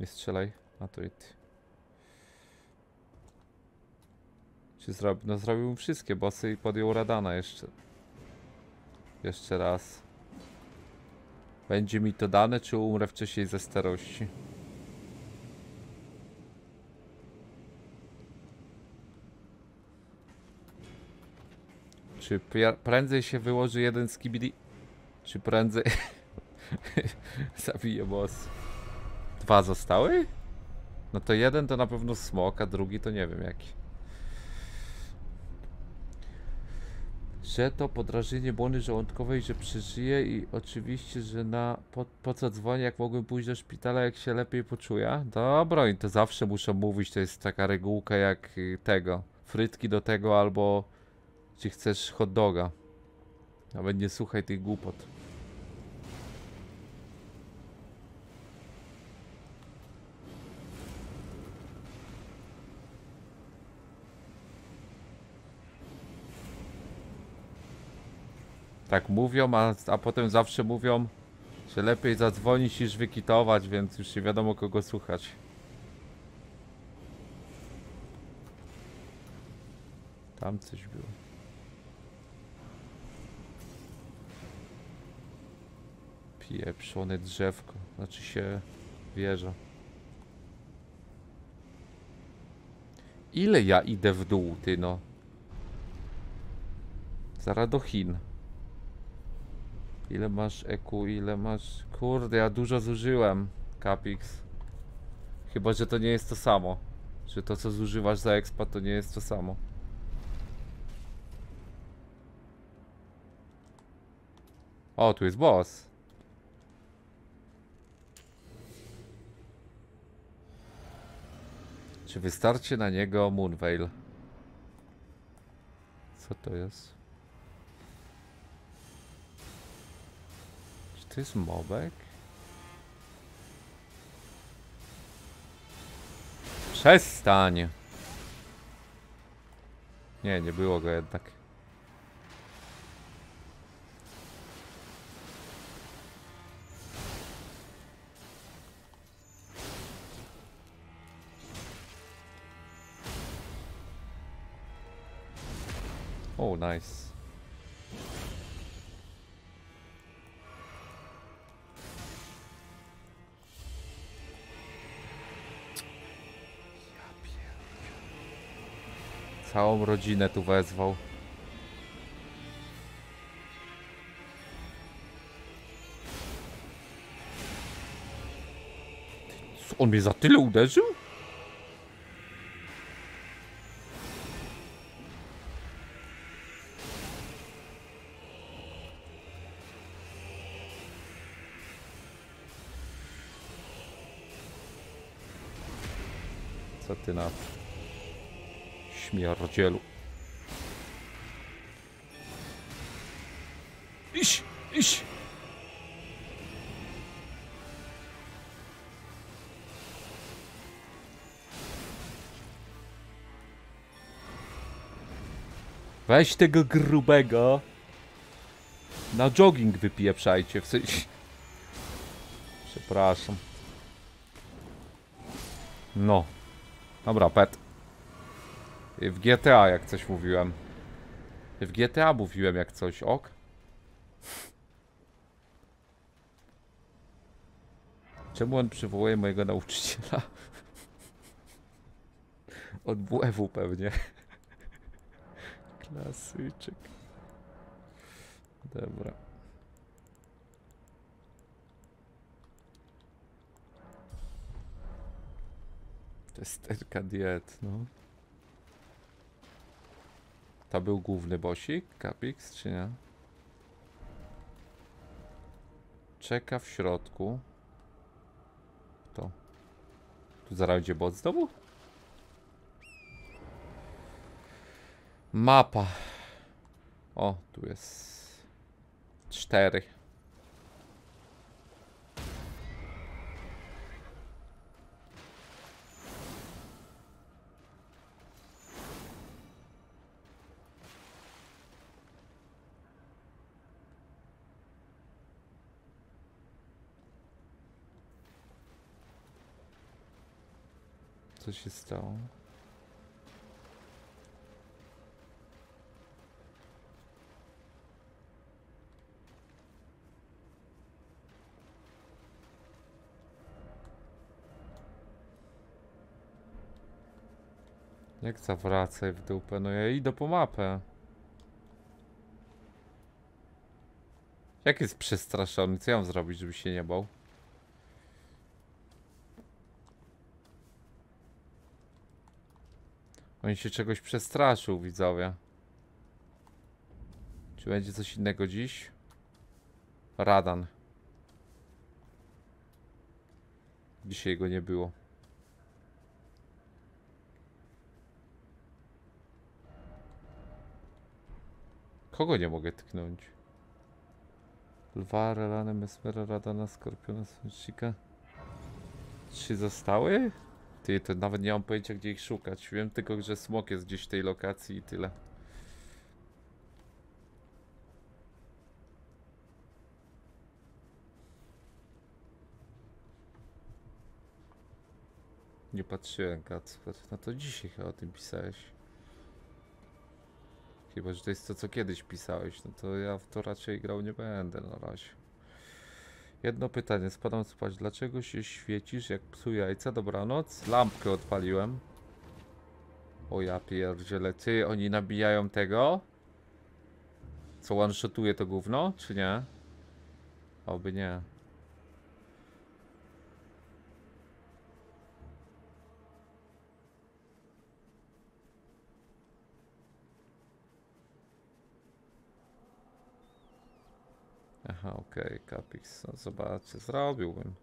Nie strzelaj. A to i ty. Czy zrobił? No zrobił wszystkie bossy i podjął Radana jeszcze. Jeszcze raz. Będzie mi to dane, czy umrę wcześniej ze starości? Czy prędzej się wyłoży jeden z kibidi? Czy prędzej zabije boss? Dwa zostały? No to jeden to na pewno smok, a drugi to nie wiem jaki. Że to podrażnienie błony żołądkowej, że przeżyje i oczywiście, że na po, po co dzwonię, jak mogłem pójść do szpitala, jak się lepiej poczuję. Dobra, i to zawsze muszę mówić, to jest taka regułka jak y, tego. Frytki do tego albo czy chcesz hot doga. Nawet nie słuchaj tych głupot. Tak mówią, a, a potem zawsze mówią, że lepiej zadzwonić niż wykitować, więc już nie wiadomo kogo słuchać. Tam coś było. Pieprzone drzewko, znaczy się wieża. Ile ja idę w dół, ty no? Zaraz do Chin. Ile masz EQ, ile masz... Kurde, ja dużo zużyłem, Capix. Chyba, że to nie jest to samo. Że to, co zużywasz za expa, to nie jest to samo. O, tu jest boss. Czy wystarczy na niego Moonveil? Co to jest? to jest mobek? Przestań! Nie, nie było go jednak. Oh, nice. Całą rodzinę tu wezwał. Co, On mnie za tyle uderzył? Co ty na? Śmierdzielu. Iś, iś. Weź tego grubego. Na jogging wypieprzajcie, w sensie... Przepraszam. No. Dobra, pet. W GTA jak coś mówiłem. W GTA mówiłem jak coś, ok? Czemu on przywołuje mojego nauczyciela? Od WF-u pewnie. Klasyczek. Dobra. Testerka diet, no. To był główny bosik, Capix, czy nie? Czeka w środku. To. Tu zaraz będzie bot znowu? Mapa. O, tu jest. Cztery. Się stało? Jak zawracaj w dupę? No ja idę po mapę. Jak jest przestraszony? Co ja mam zrobić, żeby się nie bał? On się czegoś przestraszył, widzowie. Czy będzie coś innego dziś? Radan. Dzisiaj go nie było. Kogo nie mogę tknąć? Lwa, Relane, Mesmera, Radana, Skorpiona, Słonecznika. Trzy zostały? Ty, to nawet nie mam pojęcia gdzie ich szukać. Wiem tylko, że smok jest gdzieś w tej lokacji i tyle. Nie patrzyłem, Kacper. No to dzisiaj chyba o tym pisałeś. Chyba, że to jest to, co kiedyś pisałeś, no to ja w to raczej grał nie będę na razie. Jedno pytanie, spadam spać. Dlaczego się świecisz jak psu jajca? Dobranoc. Lampkę odpaliłem. O ja pierdziele. Ty, oni nabijają tego? Co one-shotuje to gówno, czy nie? Oby nie. Aha, okej, Capix. No zobaczcie, zrobiłbym.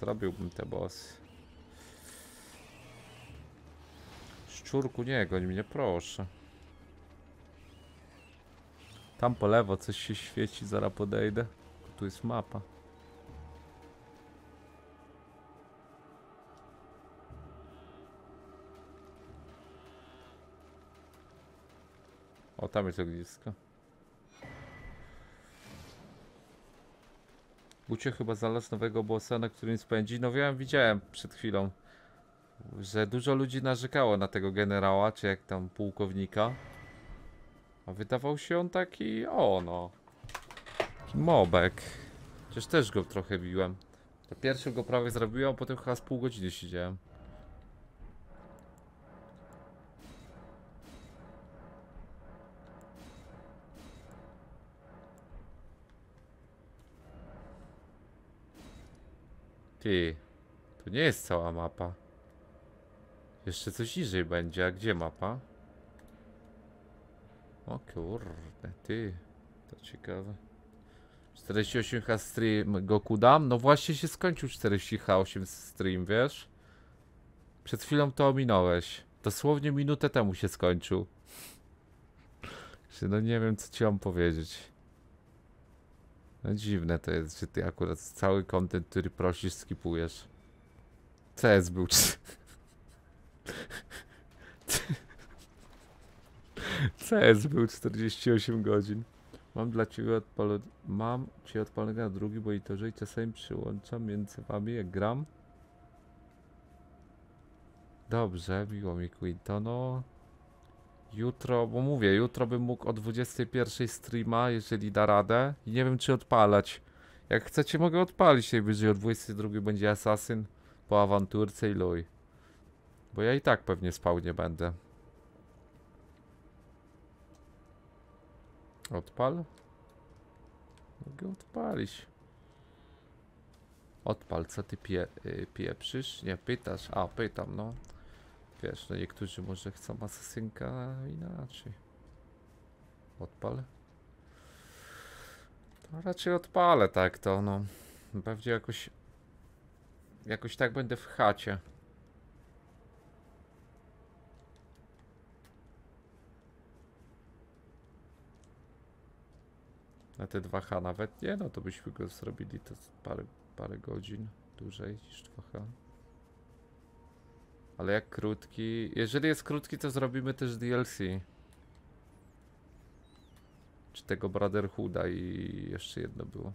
Zrobiłbym te bossy. Szczurku, nie goń mnie, proszę. Tam po lewo coś się świeci, zaraz podejdę. Tu jest mapa. O, tam jest ognisko. Bucie chyba znalazł nowego bossa, na którym spędzi. No wiem, widziałem przed chwilą. że dużo ludzi narzekało na tego generała, czy jak tam pułkownika. A wydawał się on taki, o no. Taki mobek. Chociaż też go trochę biłem. To pierwszy go prawie zrobiłem, a potem chyba z pół godziny siedziałem. Ty, to nie jest cała mapa. Jeszcze coś niżej będzie, a gdzie mapa? O kurde, ty, to ciekawe. 48H stream Goku dam? No właśnie się skończył 40H8 stream, wiesz? Przed chwilą to ominąłeś. Dosłownie minutę temu się skończył. No nie wiem co ci mam powiedzieć. No dziwne to jest, że ty akurat cały content, który prosisz, skipujesz. CS był. CS był 48 godzin. Mam dla ciebie odpalony. Mam cię odpalonego na drugi monitorze i czasami przyłączam między wami jak gram. Dobrze, miło mi Quintono. Jutro, bo mówię, jutro bym mógł o 21 streama, jeżeli da radę. I nie wiem czy odpalać. Jak chcecie mogę odpalić najwyżej o 22 będzie Assassin po awanturce i luj. Bo ja i tak pewnie spał nie będę. Odpal? Mogę odpalić. Odpal, co ty pie, y, pieprzysz? Nie, pytasz. A, pytam, no. Wiesz, no niektórzy może chcą asasynka inaczej. Odpal. To raczej odpalę tak to, no. Pewnie jakoś... Jakoś tak będę w chacie. Na te 2H nawet nie, no to byśmy go zrobili to parę, parę godzin dłużej niż 2H. Ale jak krótki, jeżeli jest krótki to zrobimy też DLC. Czy tego Brotherhooda i jeszcze jedno było.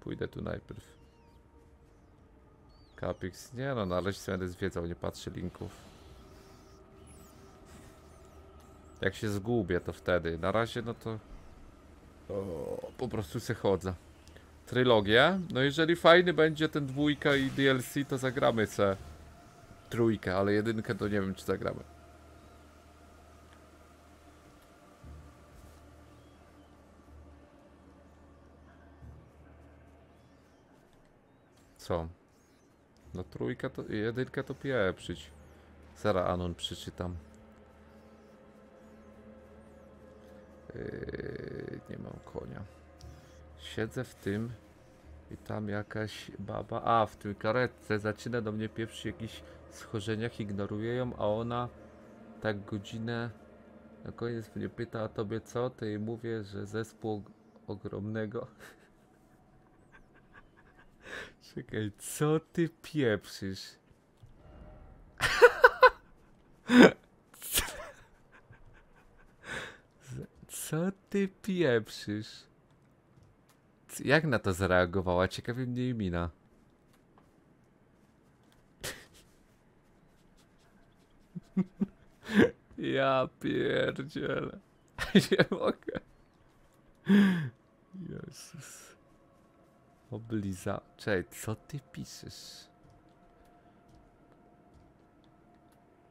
Pójdę tu najpierw. Capix, nie no, na razie sobie będę zwiedzał, nie patrzę linków. Jak się zgubię, to wtedy. Na razie, no to. O, po prostu se chodzę. Trylogię. No, jeżeli fajny będzie ten dwójka i DLC, to zagramy se trójkę, ale jedynkę to nie wiem, czy zagramy. Co? No trójka to, jedynka to pieprzyć. Zaraz Anon przeczytam. Yy, nie mam konia. Siedzę w tym i tam jakaś baba. A, w tym karetce zaczyna do mnie pieprzyć jakichś schorzeniach, ignoruję ją, a ona tak godzinę na koniec mnie pyta, a tobie co? To jej mówię, że zespół og- ogromnego. Czekaj, co ty pieprzysz? Co ty pieprzysz? Jak na to zareagowała? Ciekawie mnie mina. Ja pierdzielę. Nie mogę. Jezus. Obliza... Czekaj, co ty piszesz?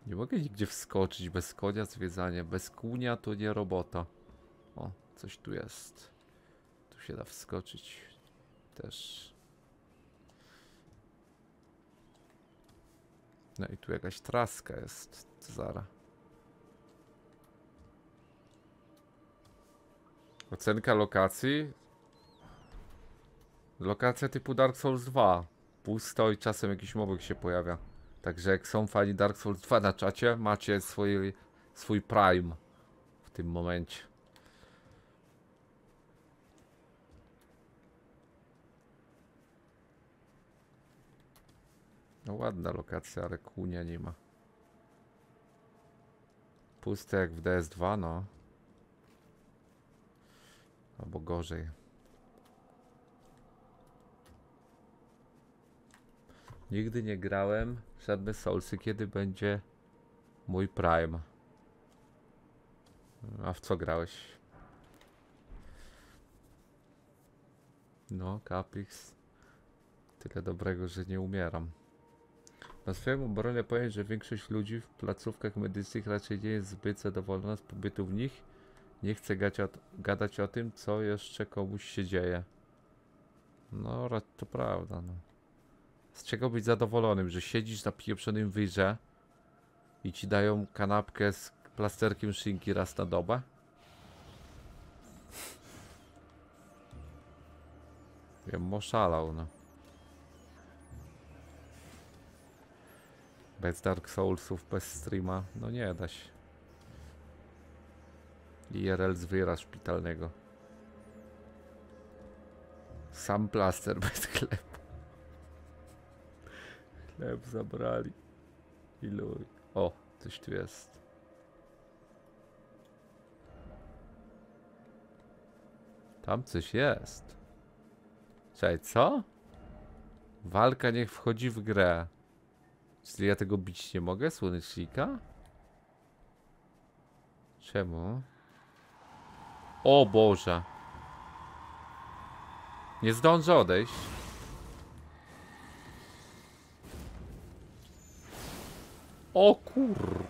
Nie mogę nigdzie wskoczyć bez konia zwiedzanie. Bez kunia to nie robota. O, coś tu jest. Się da wskoczyć. Też. No i tu jakaś traska jest. Zara. Ocenka lokacji. Lokacja typu Dark Souls 2. Pusto i czasem jakiś mobek się pojawia. Także jak są fani Dark Souls 2 na czacie, macie swój, swój prime w tym momencie. No ładna lokacja, ale kunia nie ma. Puste jak w DS2, no. Albo gorzej. Nigdy nie grałem w żadne Soulsy, kiedy będzie mój Prime. A w co grałeś? No, Capix. Tyle dobrego, że nie umieram. Na swoją obronę powiem, że większość ludzi w placówkach medycznych raczej nie jest zbyt zadowolona z pobytu w nich. Nie chce gadać o, tym, co jeszcze komuś się dzieje. No, to prawda, no. Z czego być zadowolonym, że siedzisz na pieprzonym wyżę i ci dają kanapkę z plasterkiem szynki raz na dobę? Wiem, oszalał, no. Bez Dark Soulsów, bez streama, no nie da się. IRL z wyra szpitalnego. Sam plaster bez chlebu. Chleb zabrali. Iluj. O, coś tu jest. Tam coś jest. Czekaj, co? Walka niech wchodzi w grę. Czyli ja tego bić nie mogę, słonecznika? Czemu? O Boże. Nie zdążę odejść. O kur...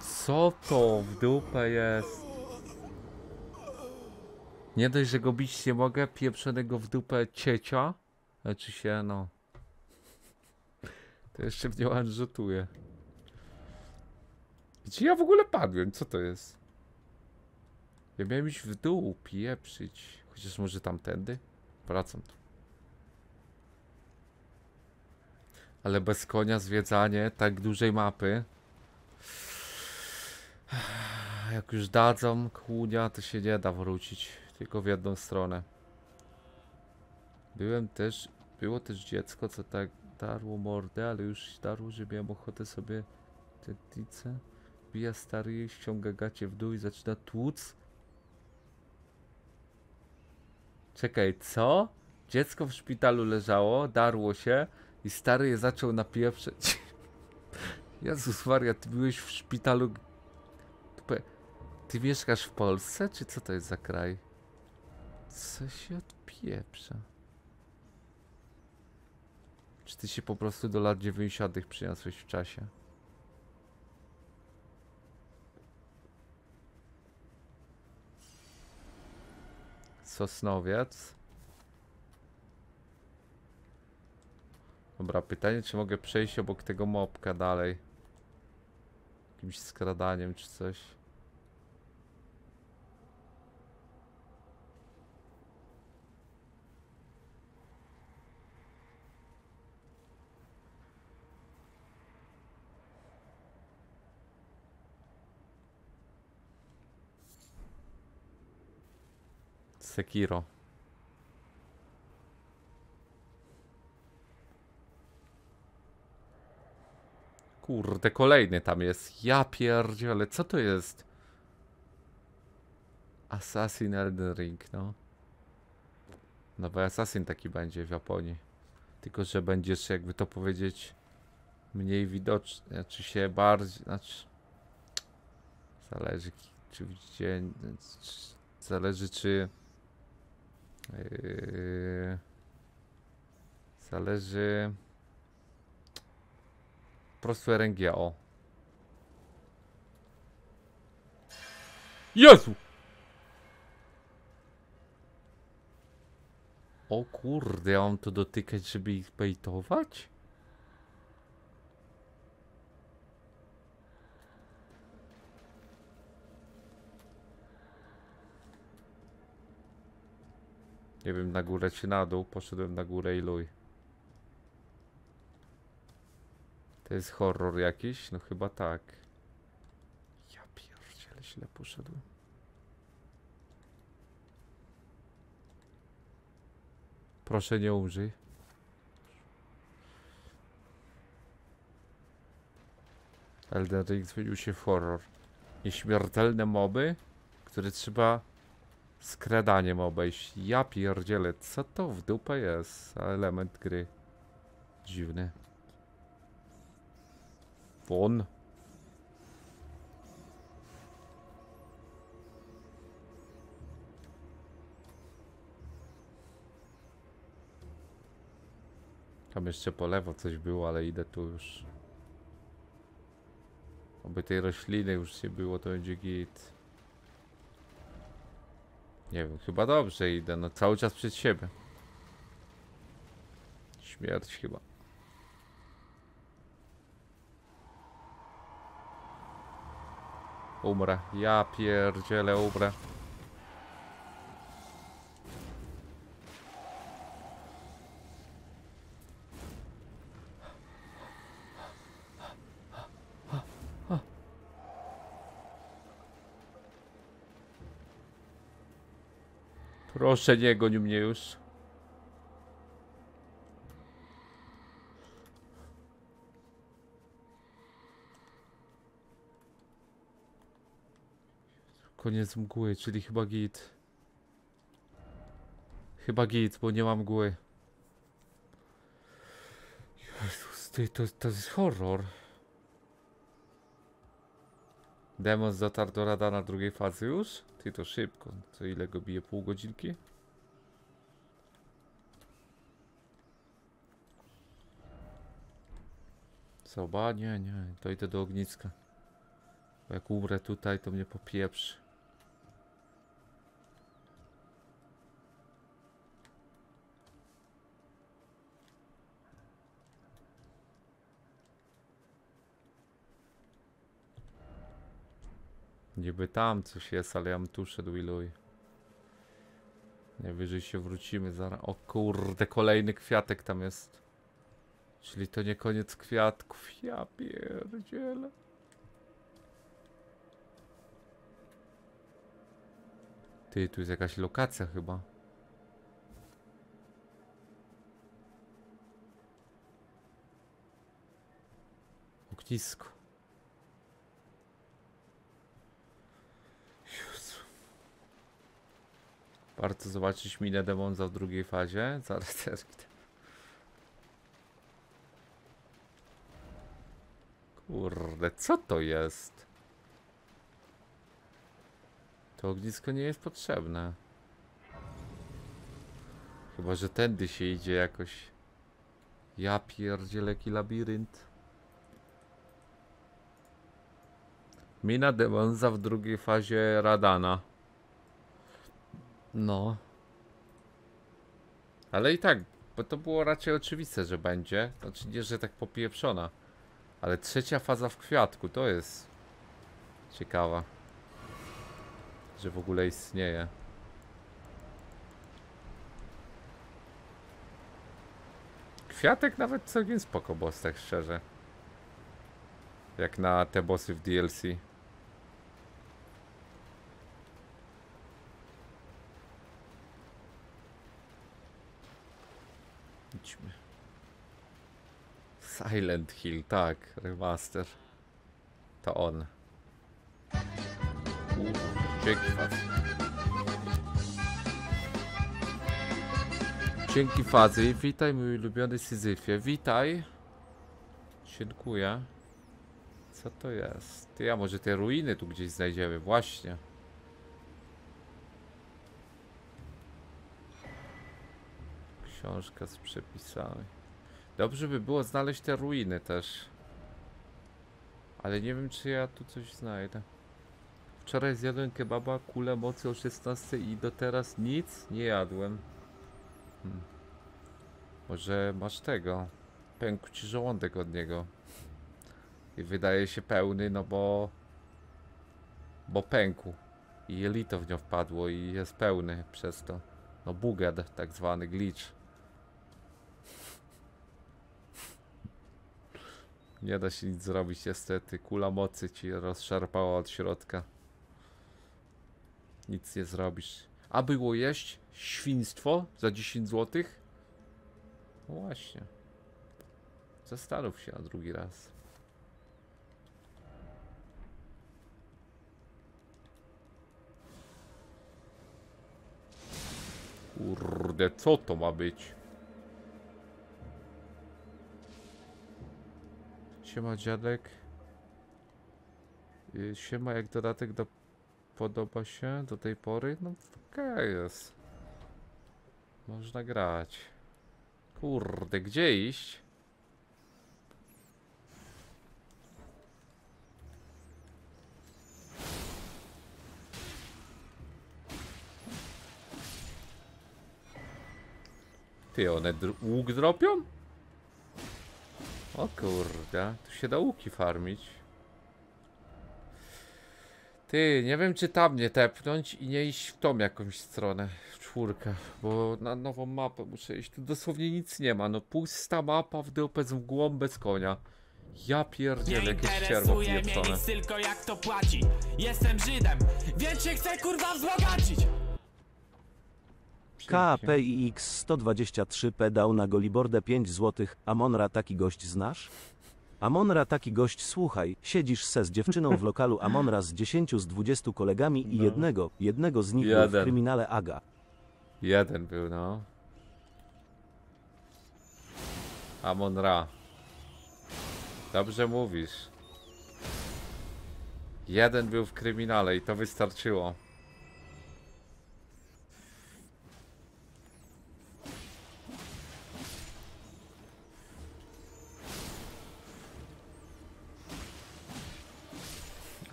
Co to w dupę jest? Nie dość, że go bić nie mogę, pieprzonego w dupę ciecia. Znaczy się, no. To jeszcze mnie rzutuje. Gdzie ja w ogóle padłem? Co to jest? Ja miałem iść w dół, pieprzyć. Chociaż może tamtędy? Wracam tu. Ale bez konia zwiedzanie tak dużej mapy. Jak już dadzą kłunia, to się nie da wrócić. Tylko w jedną stronę. Byłem też, było też dziecko, co tak darło mordę, ale już darło, że miałem ochotę sobie tetnicę. Bija stary, ściąga gacie w dół i zaczyna tłuc. Czekaj, co? Dziecko w szpitalu leżało, darło się i stary je zaczął napieprzeć. Jezus Maria, ty byłeś w szpitalu... Ty mieszkasz w Polsce, czy co to jest za kraj? Co się odpieprza? Czy ty się po prostu do lat 90. przyniosłeś w czasie? Sosnowiec. Dobra, pytanie, czy mogę przejść obok tego mopka dalej? Jakimś skradaniem czy coś? Sekiro. Kurde, kolejny tam jest. Ja pierdzielę, co to jest? Assassin Elden Ring, no. Nowy Assassin taki będzie w Japonii. Tylko, że będziesz, jakby to powiedzieć, mniej widoczny, znaczy się bardziej, znaczy... Zależy, czy w dzień... czy- Zależy, czy... Yy, zależy... Po prostu RNG, o. Jezu! O kurde, ja mam to dotykać, żeby ich bejtować? Nie wiem, na górę czy na dół. Poszedłem na górę i luj. To jest horror jakiś? No chyba tak. Ja pierdziele, źle poszedłem. Proszę nie umrzyj. Elden Ring zmienił się w horror. Nieśmiertelne moby, które trzeba Skradaniem obejść. Ja pierdzielę, co to w dupę jest? Element gry. Dziwny. Won. Tam jeszcze po lewo coś było, ale idę tu już. Oby tej rośliny już nie było, to będzie git. Nie wiem, chyba dobrze idę, no cały czas przed siebie. Śmierć chyba. Umrę, ja pierdzielę umrę. Proszę, nie goń mnie już. Koniec mgły, czyli chyba git. Chyba git, bo nie mam mgły. Jezus, ty, to, to jest horror. Demon dotarł do Radana drugiej fazy już? Ty to szybko. Co ile go bije? Pół godzinki? Soba? Nie, nie. To idę do ogniska. Bo jak umrę tutaj, to mnie popieprzy. Niby tam coś jest, ale ja bym tu szedł i luj. Najwyżej się wrócimy zaraz. O kurde, kolejny kwiatek tam jest. Czyli to nie koniec kwiatków. Ja pierdzielę. Ty, tu jest jakaś lokacja chyba. Ognisko. Warto zobaczyć minę demonza w drugiej fazie. Zaraz też. Kurde, co to jest? To ognisko nie jest potrzebne. Chyba, że tędy się idzie jakoś. Ja pierdzielę labirynt. Mina demonza w drugiej fazie Radana. No. Ale i tak, bo to było raczej oczywiste, że będzie. Znaczy nie, że tak popieprzona. Ale trzecia faza w kwiatku, to jest ciekawa. Że w ogóle istnieje. Kwiatek nawet całkiem spoko boss, tak szczerze. Jak na te bossy w DLC. Idźmy. Silent Hill, tak, remaster. To on. Dzięki fazy. Dzięki fazy. Witaj mój ulubiony Syzyfie. Witaj. Dziękuję. Co to jest? Ty, a może te ruiny tu gdzieś znajdziemy? Właśnie. Książka z przepisami. Dobrze by było znaleźć te ruiny też. Ale nie wiem, czy ja tu coś znajdę. Wczoraj zjadłem kebaba, kulę mocy o 16 i do teraz nic nie jadłem. Hmm. Może masz tego. Pękł ci żołądek od niego. I wydaje się pełny, no bo... Bo pękł. I jelito w nią wpadło i jest pełny przez to. No bugad, tak zwany glitch. Nie da się nic zrobić niestety. Kula mocy ci rozszarpała od środka. Nic nie zrobisz. A było jeść świństwo za 10 zł? No właśnie. Zastanów się na drugi raz. Kurde, co to ma być? Siema dziadek. Y, Siema, jak dodatek do... podoba się do tej pory? No okej jest. Można grać. Kurde, gdzie iść? Ty, one łuk dropią? O kurde, tu się da łuki farmić. Ty, nie wiem czy tam nie tepnąć i nie iść w tą jakąś stronę, w czwórkę, bo na nową mapę muszę iść. Tu dosłownie nic nie ma, no pusta mapa w dupę z mgłą bez konia. Ja pierdzielę, jakieś mnie pieprzone. nic, tylko jak to płaci Jestem Żydem, więc się chcę kurwa wzbogacić KPIX 123P dał na Golibordę 5 zł. Amonra taki gość znasz? Amonra taki gość słuchaj, siedzisz se z dziewczyną w lokalu Amonra z 10 z 20 kolegami i jednego, jednego z nich był w Jeden. kryminale Aga. Jeden był, no. Amon Ra. Dobrze mówisz. Jeden był w kryminale i to wystarczyło.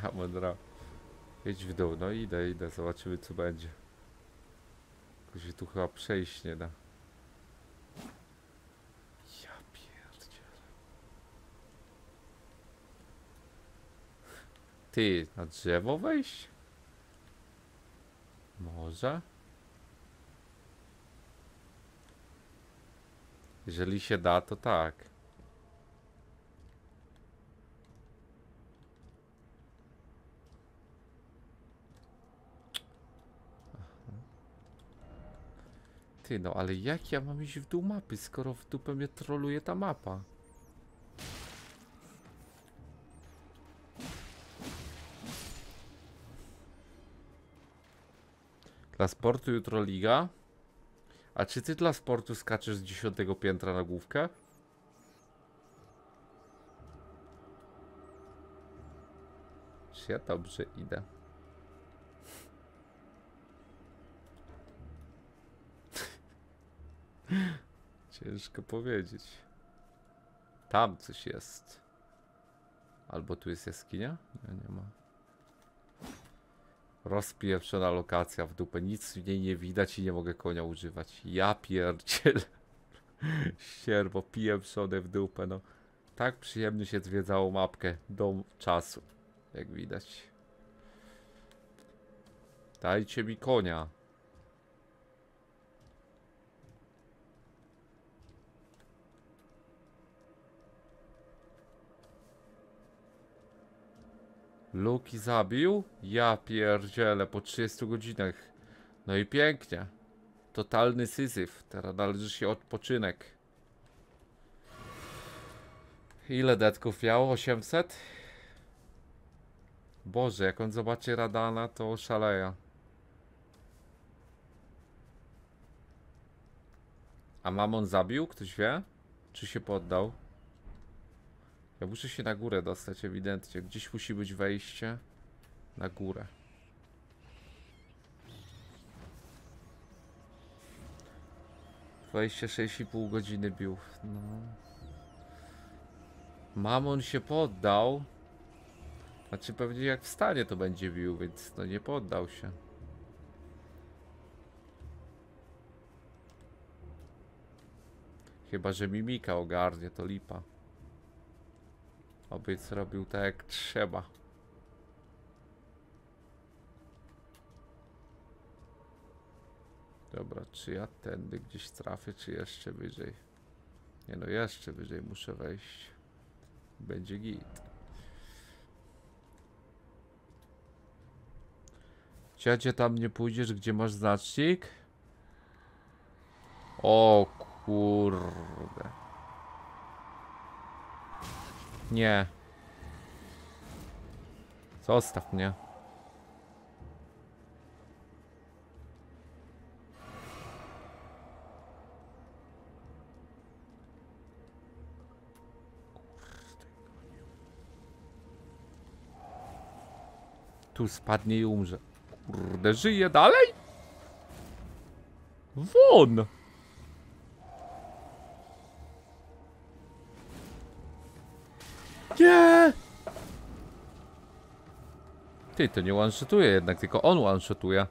Amon Ra. Jedź w dół, no idę, idę, zobaczymy co będzie. Tylko się tu chyba przejść nie da. Ja pierdzielę. Ty, na drzewo wejść? Może? Jeżeli się da, to tak. Ty, no ale jak ja mam iść w dół mapy, skoro w dupę mnie troluje ta mapa? Dla sportu jutro liga. A czy ty dla sportu skaczesz z dziesiątego piętra na główkę? Czy ja dobrze idę? Ciężko powiedzieć. Tam coś jest. Albo tu jest jaskinia? Nie, nie ma. Rozpieprzona lokacja w dupę. Nic w niej nie widać i nie mogę konia używać. Ja pierdziel. Sierwo pieprzone w dupę, no. Tak przyjemnie się zwiedzało mapkę do czasu. Jak widać. Dajcie mi konia. Luki zabił? Ja pierdzielę po 30 godzinach. No i pięknie. Totalny syzyf. Teraz należy się odpoczynek. Ile detków miało? 800? Boże, jak on zobaczy Radana, to szaleja. A Mamon zabił? Ktoś wie? Czy się poddał? Ja muszę się na górę dostać ewidentnie. Gdzieś musi być wejście na górę. Wejście 6,5 godziny bił. No. Mamon się poddał. Znaczy pewnie jak wstanie to będzie bił, więc no nie poddał się. Chyba, że mimika ogarnie, to lipa. Oby zrobił tak jak trzeba. Dobra, czy ja tędy gdzieś trafię, czy jeszcze wyżej? Nie no, jeszcze wyżej muszę wejść. Będzie git. Ciacie tam nie pójdziesz, gdzie masz znacznik? O kurde. Nie. Zostaw mnie. Tu spadnie i umrze. Kurde, żyje dalej? Won! Ty, to nie one-shotuje jednak, tylko on one-shotuje.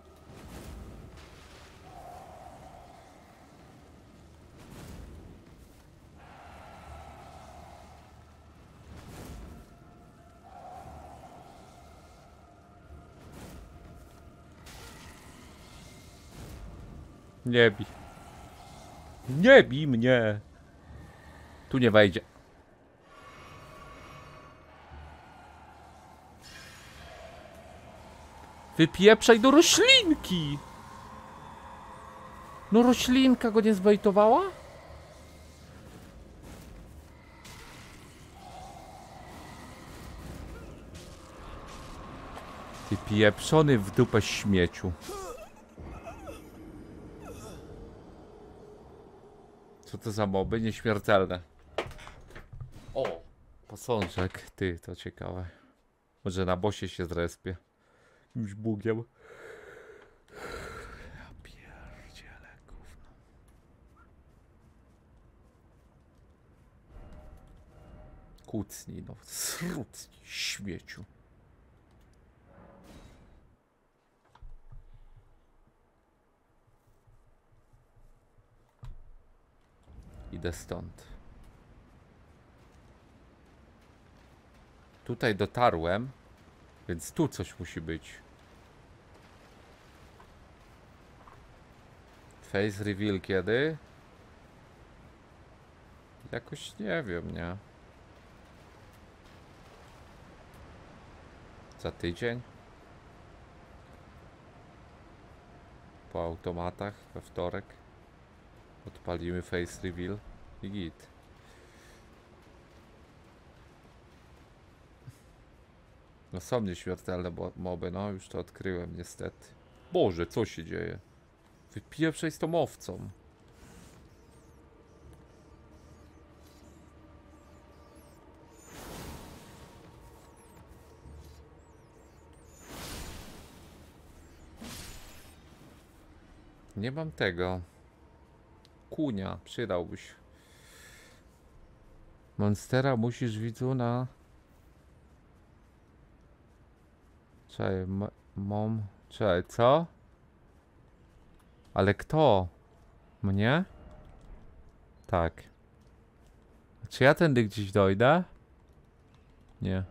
Nie bij. Nie bij mnie. Tu nie wejdzie. Wypieprzaj do roślinki! No roślinka go nie zbejtowała? Ty pieprzony w dupę śmieciu. Co to za moby? Nieśmiertelne. O! Posążek. Ty, to ciekawe. Może na bosie się zrespie. Jakimś bugiem. Ja pierdzielę gówno. Kucnij no. Srutnij śmieciu. Idę stąd. Tutaj dotarłem, więc tu coś musi być. Face reveal kiedy? Jakoś nie wiem, nie? Za tydzień? Po automatach we wtorek? Odpalimy face reveal i git. No są nieśmiertelne moby, no już to odkryłem niestety. Boże, co się dzieje? Wypieprzej z tą owcą. Nie mam tego. Kunia, przydałbyś. Monstera musisz widzu na... Czekaj, mom... Czekaj, co? Ale kto? Mnie? Tak. Czy ja tędy gdzieś dojdę? Nie.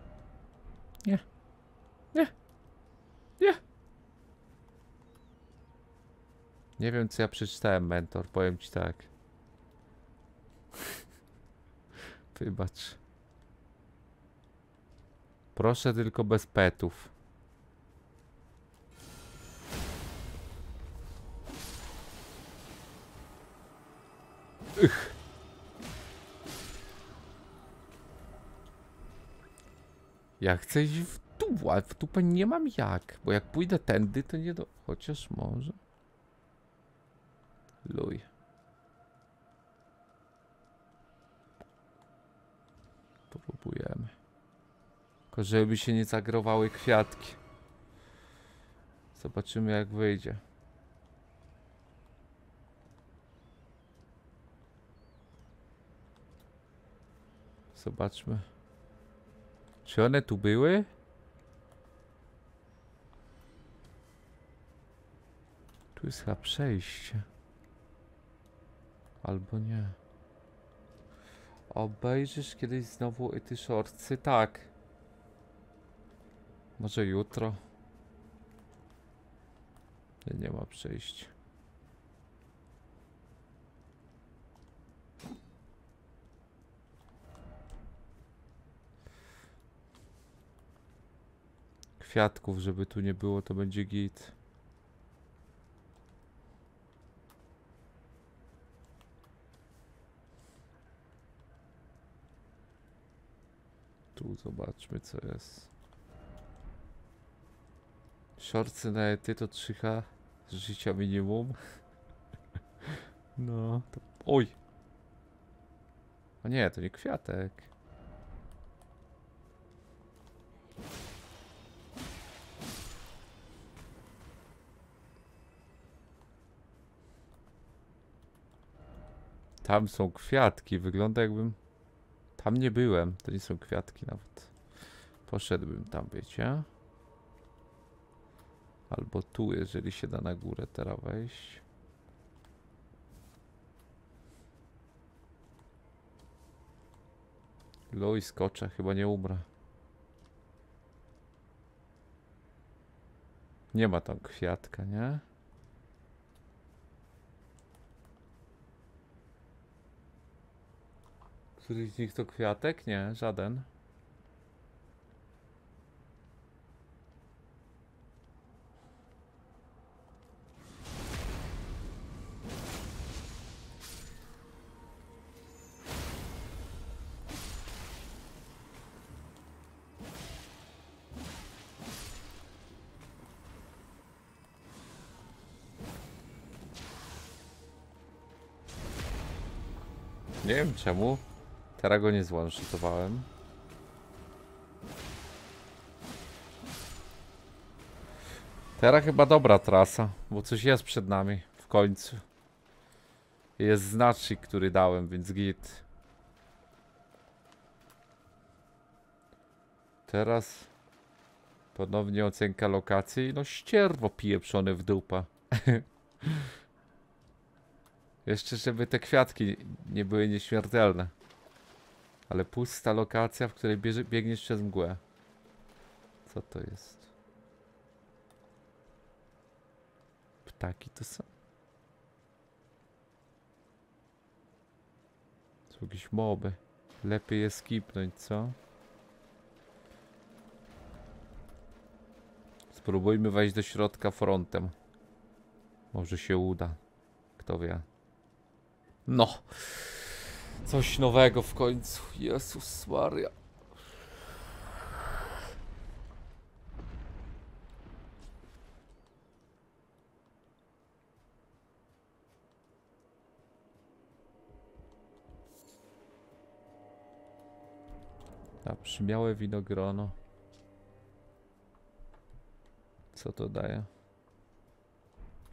Nie. Nie. Nie. Nie wiem, co ja przeczytałem, mentor. Powiem ci tak. Wybacz. Proszę tylko bez petów. Ych. Ja chcę iść w dół, ale w dupę nie mam jak. Bo jak pójdę tędy, to nie do... Chociaż może... Luj. Próbujemy. Tylko żeby się nie zagrowały kwiatki. Zobaczymy jak wyjdzie. Zobaczmy. Czy one tu były? Tu jest chyba przejście. Albo nie. Obejrzysz kiedyś znowu ty shortsy? Tak. Może jutro? Nie, ma przejścia. Kwiatków, żeby tu nie było, to będzie git. Tu zobaczmy co jest. Shortsy na ety to 3H z życia minimum. No, to... Oj! A nie, to nie kwiatek. Tam są kwiatki, wygląda jakbym... Tam nie byłem, to nie są kwiatki nawet. Poszedłbym tam, wiecie? Albo tu, jeżeli się da na górę teraz wejść. Luj, skoczę, chyba nie umrę. Nie ma tam kwiatka, nie? Któryś z nich to kwiatek? Nie, żaden. Nie wiem czemu. Teraz go nie zwanshootowałem. Teraz chyba dobra trasa, bo coś jest przed nami w końcu. Jest znacznik, który dałem, więc git. Teraz ponownie ocenka lokacji. No ścierwo pieprzone w dupa. Jeszcze żeby te kwiatki nie były nieśmiertelne. Ale pusta lokacja, w której bierze, biegniesz przez mgłę. Co to jest? Ptaki to są? Są jakieś moby. Lepiej je skipnąć, co? Spróbujmy wejść do środka frontem. Może się uda. Kto wie. No. Coś nowego w końcu. Jezus Maria. A przymiałe winogrono. Co to daje?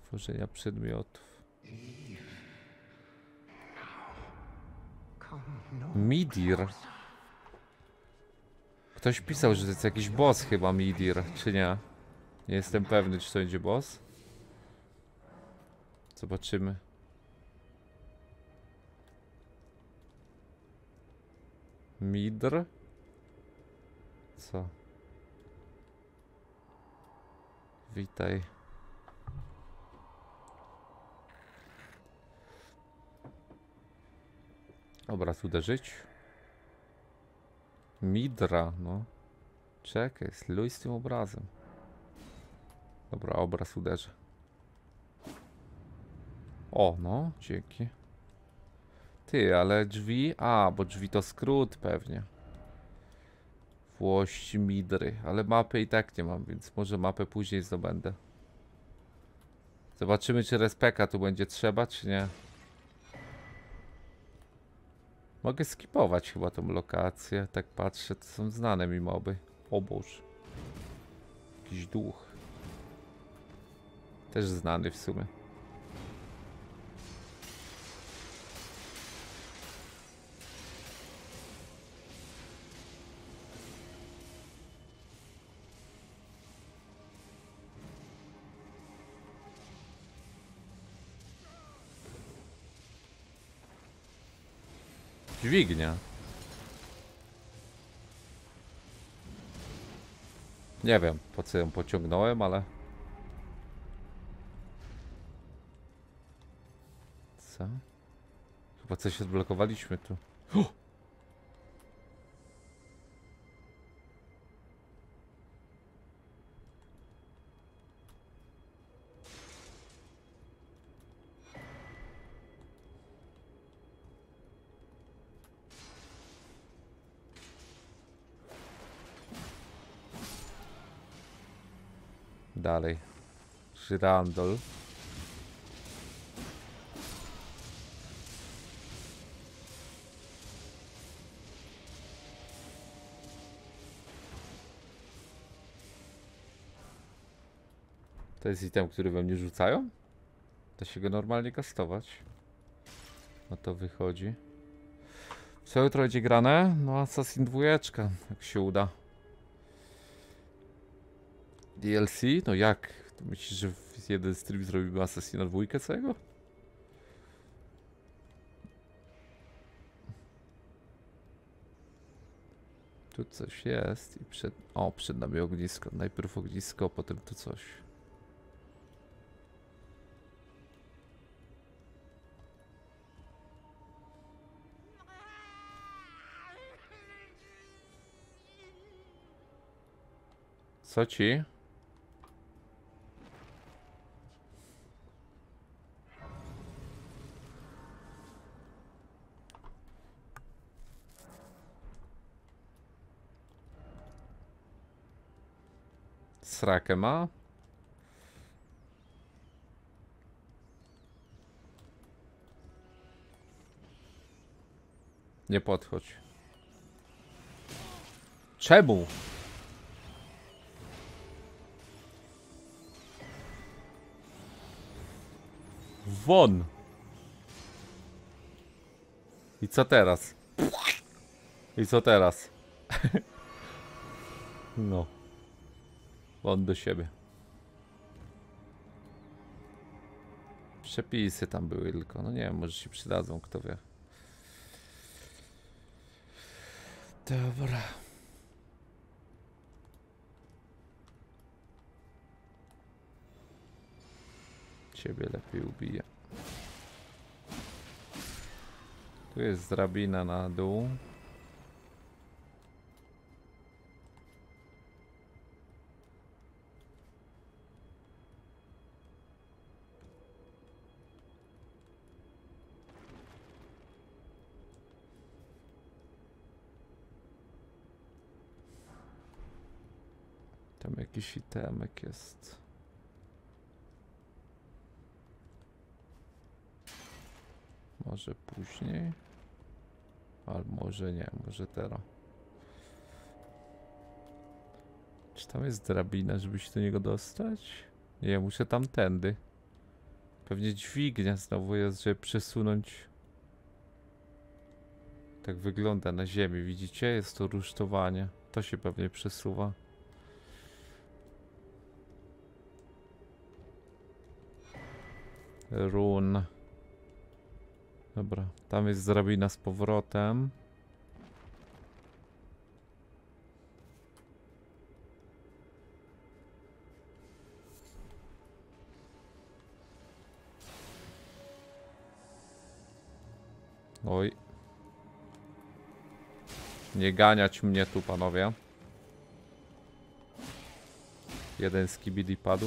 Tworzenia przedmiotów. Midir. Ktoś pisał, że to jest jakiś boss chyba Midir, czy nie? Nie jestem pewny, czy to będzie boss. Zobaczymy. Midr? Co? Witaj. Obraz uderzyć. Midra, no. Czekaj, sluj z tym obrazem. Dobra, obraz uderzy. O, no, dzięki. Ty, ale drzwi... A, bo drzwi to skrót pewnie. Włości Midry, ale mapy i tak nie mam, więc może mapę później zdobędę. Zobaczymy, czy respeka tu będzie trzeba, czy nie. Mogę skipować chyba tą lokację. Tak patrzę, to są znane mi moby. O Boże. Jakiś duch. Też znany w sumie. Dźwignia. Nie wiem, po co ją pociągnąłem, ale... Co? Chyba coś odblokowaliśmy tu. O! To jest item, który we mnie rzucają? Da się go normalnie kastować. No to wychodzi. Co jutro będzie grane? No Assassin 2, jak się uda. DLC? No jak? Myślisz, że jeden stream zrobimy Assassina 2 całego? Tu coś jest i przed... O, przed nami ognisko. Najpierw ognisko, potem tu coś. Co ci? Srakę ma? Nie podchodź. Czemu? Won! I co teraz? I co teraz? no. Won do siebie. Przepisy tam były tylko. No nie wiem, może się przydadzą, kto wie. Dobra. Ciebie lepiej ubije. Tu jest drabina na dół. Tam jakiś itemek jest. Może później? Ale może nie, może teraz. Czy tam jest drabina, żeby się do niego dostać? Nie, muszę tamtędy. Pewnie dźwignia znowu jest, żeby przesunąć. Tak wygląda na ziemi, widzicie? Jest to rusztowanie. To się pewnie przesuwa. Run. Dobra, tam jest drabina z powrotem. Oj. Nie ganiać mnie tu, panowie. Jeden z padł.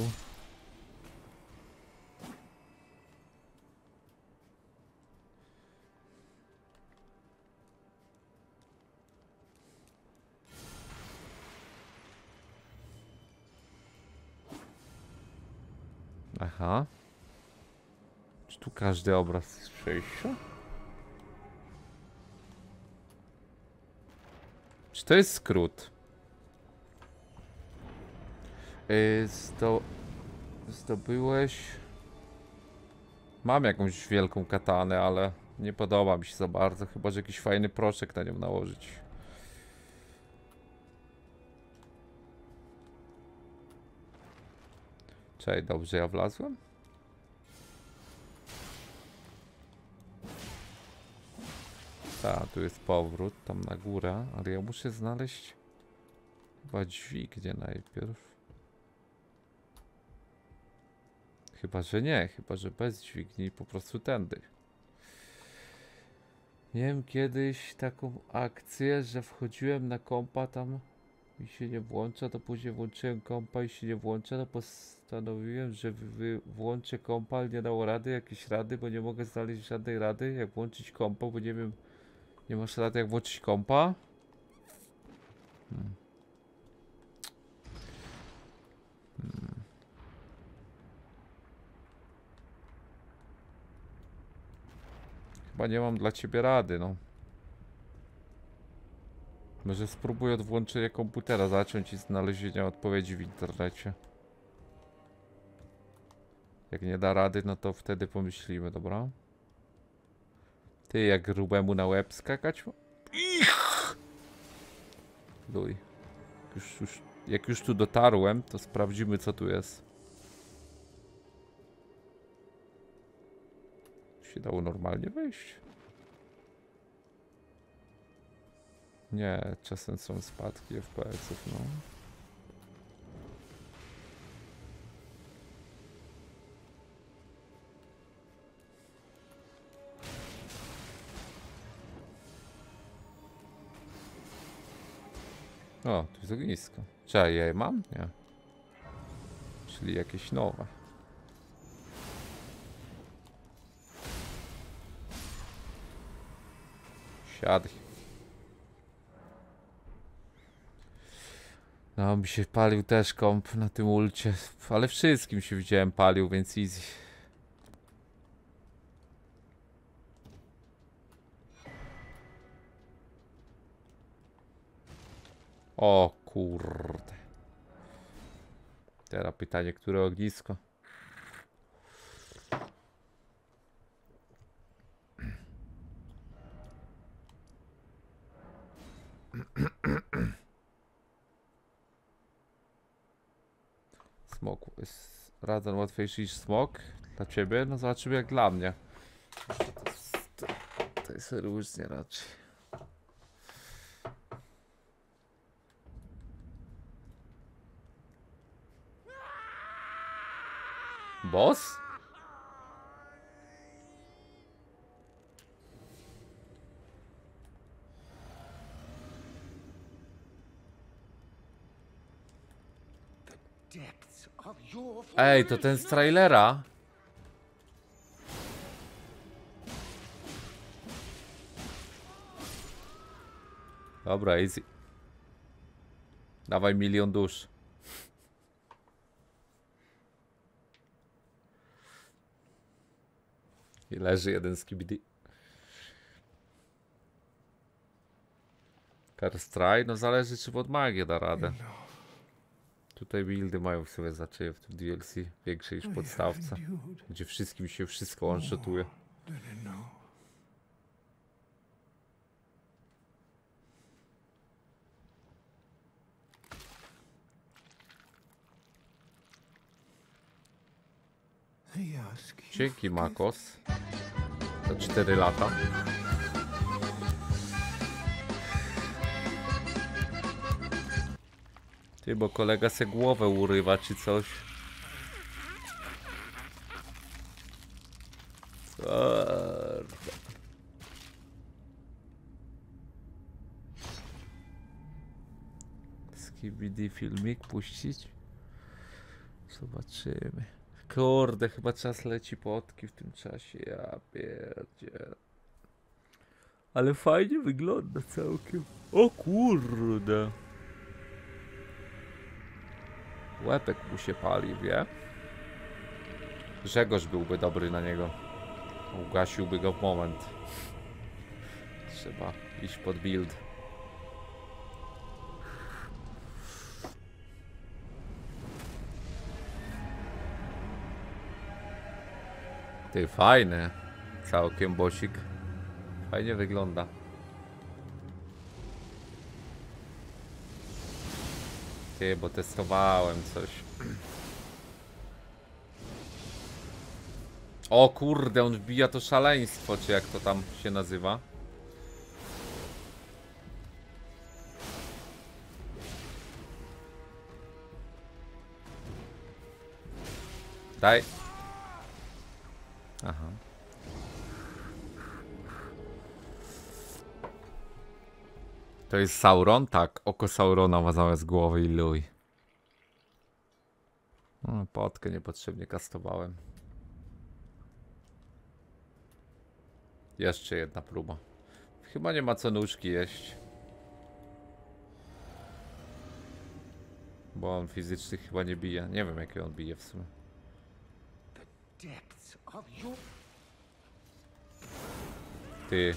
Aha. Czy tu każdy obraz jest przejścia? Czy to jest skrót? Yy, zdo... Zdobyłeś... Mam jakąś wielką katanę, ale nie podoba mi się za bardzo, chyba że jakiś fajny proszek na nią nałożyć. Czekaj, dobrze ja wlazłem? Tak, tu jest powrót, tam na górę, ale ja muszę znaleźć chyba dźwignię najpierw. Chyba, że nie, chyba, że bez dźwigni, po prostu tędy. Miałem kiedyś taką akcję, że wchodziłem na kompa tam i się nie włącza, to później włączyłem kompa i się nie włącza, to postanowiłem, że wy- włączę kompa, ale nie dało rady, jakieś rady, bo nie mogę znaleźć żadnej rady, jak włączyć kompa, bo nie wiem, nie masz rady jak włączyć kompa? Hmm. Hmm. Chyba nie mam dla ciebie rady, no. Może spróbuję od włączenia komputera zacząć i znalezienia odpowiedzi w internecie. Jak nie da rady, no to wtedy pomyślimy, dobra? Ty, jak grubemu na łeb skakać? Ich! Luj. Już, już, jak już tu dotarłem, to sprawdzimy co tu jest. Się dało normalnie wejść. Nie, czasem są spadki FPS-ów, no. O, tu jest ognisko. Czy ja je mam? Nie. Czyli jakieś nowe. Siadaj. No, mi się palił też komp na tym ulcie, ale wszystkim się widziałem palił, więc easy. O kurde. Teraz pytanie, które ognisko? Smok jest Radar łatwiejszy niż smok dla ciebie? No zobaczymy jak dla mnie. To jest, to jest różnie raczej. Boss? Depths of your Ej, to ten z trailera. Dobra, easy. Dawaj milion dusz. I leży jeden z KBD. Carstry, no zależy czy pod magię da radę. Tutaj buildy mają w sobie znaczenie w tym DLC większe niż podstawce, gdzie wszystkim się wszystko ask you Dzięki Makos. To 4 lata. Ty, bo kolega se głowę urywa czy coś. Kurde. Skibidi filmik puścić? Zobaczymy. Kurde, chyba czas leci potki w tym czasie. Ja pierdzie. Ale fajnie wygląda całkiem. O kurde. Łepek mu się pali, wie? Grzegorz byłby dobry na niego. Ugasiłby go w moment. Trzeba iść pod build. Ty, fajny. Całkiem bosik. Fajnie wygląda. Ty, bo testowałem coś. O kurde, on wbija to szaleństwo, czy jak to tam się nazywa. Daj. Aha. To jest Sauron? Tak, oko Saurona ma zamiast głowy i luj. No, potkę niepotrzebnie kastowałem. Jeszcze jedna próba. Chyba nie ma co nóżki jeść. Bo on fizycznie chyba nie bije. Nie wiem jakie on bije w sumie. Ty.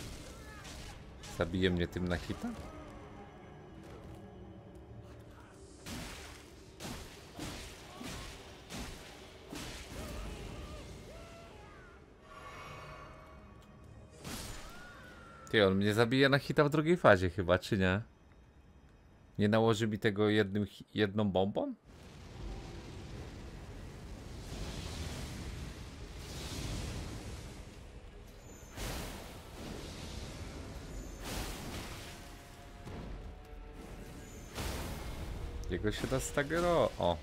Zabije mnie tym na hita? Ty, on mnie zabije na hita w drugiej fazie chyba, czy nie? Nie nałoży mi tego jednym, jedną bombą? Jego się da stagero. O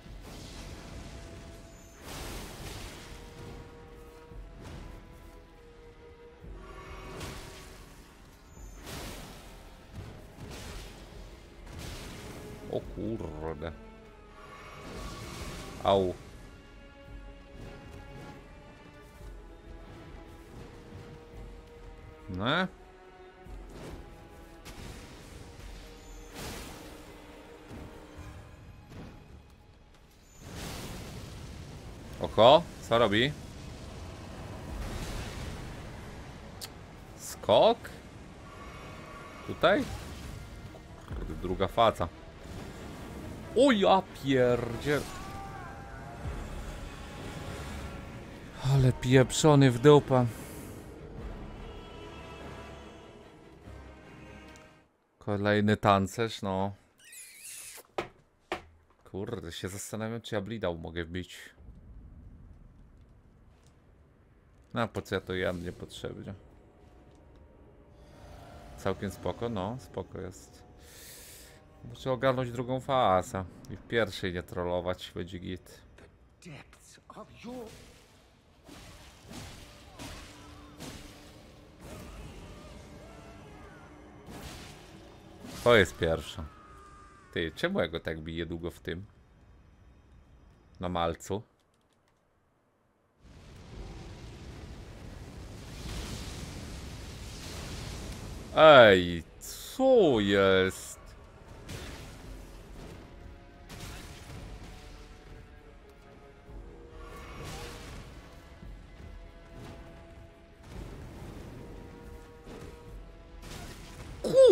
ja pierdziel. Ale pieprzony w dupę. Kolejny tancerz, no. Kurde, się zastanawiam, czy ja blidał mogę wbić. No, po co ja to jem niepotrzebnie. Całkiem spoko, no, spoko jest. Muszę ogarnąć drugą fazę i w pierwszej nie trollować, będzie git. To jest pierwsza. Ty, czemu ja go tak bije długo w tym? Na malcu. Ej, co jest?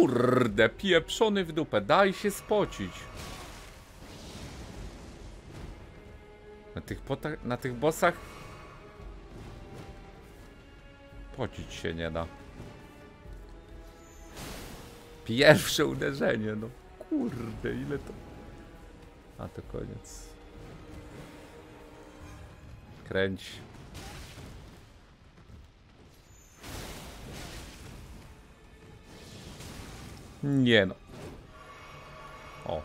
Kurde, pieprzony w dupę, daj się spocić. Na tych, pota- na tych bossach pocić się nie da. Pierwsze uderzenie, no kurde, ile to... A to koniec. Kręć. Nie no. O.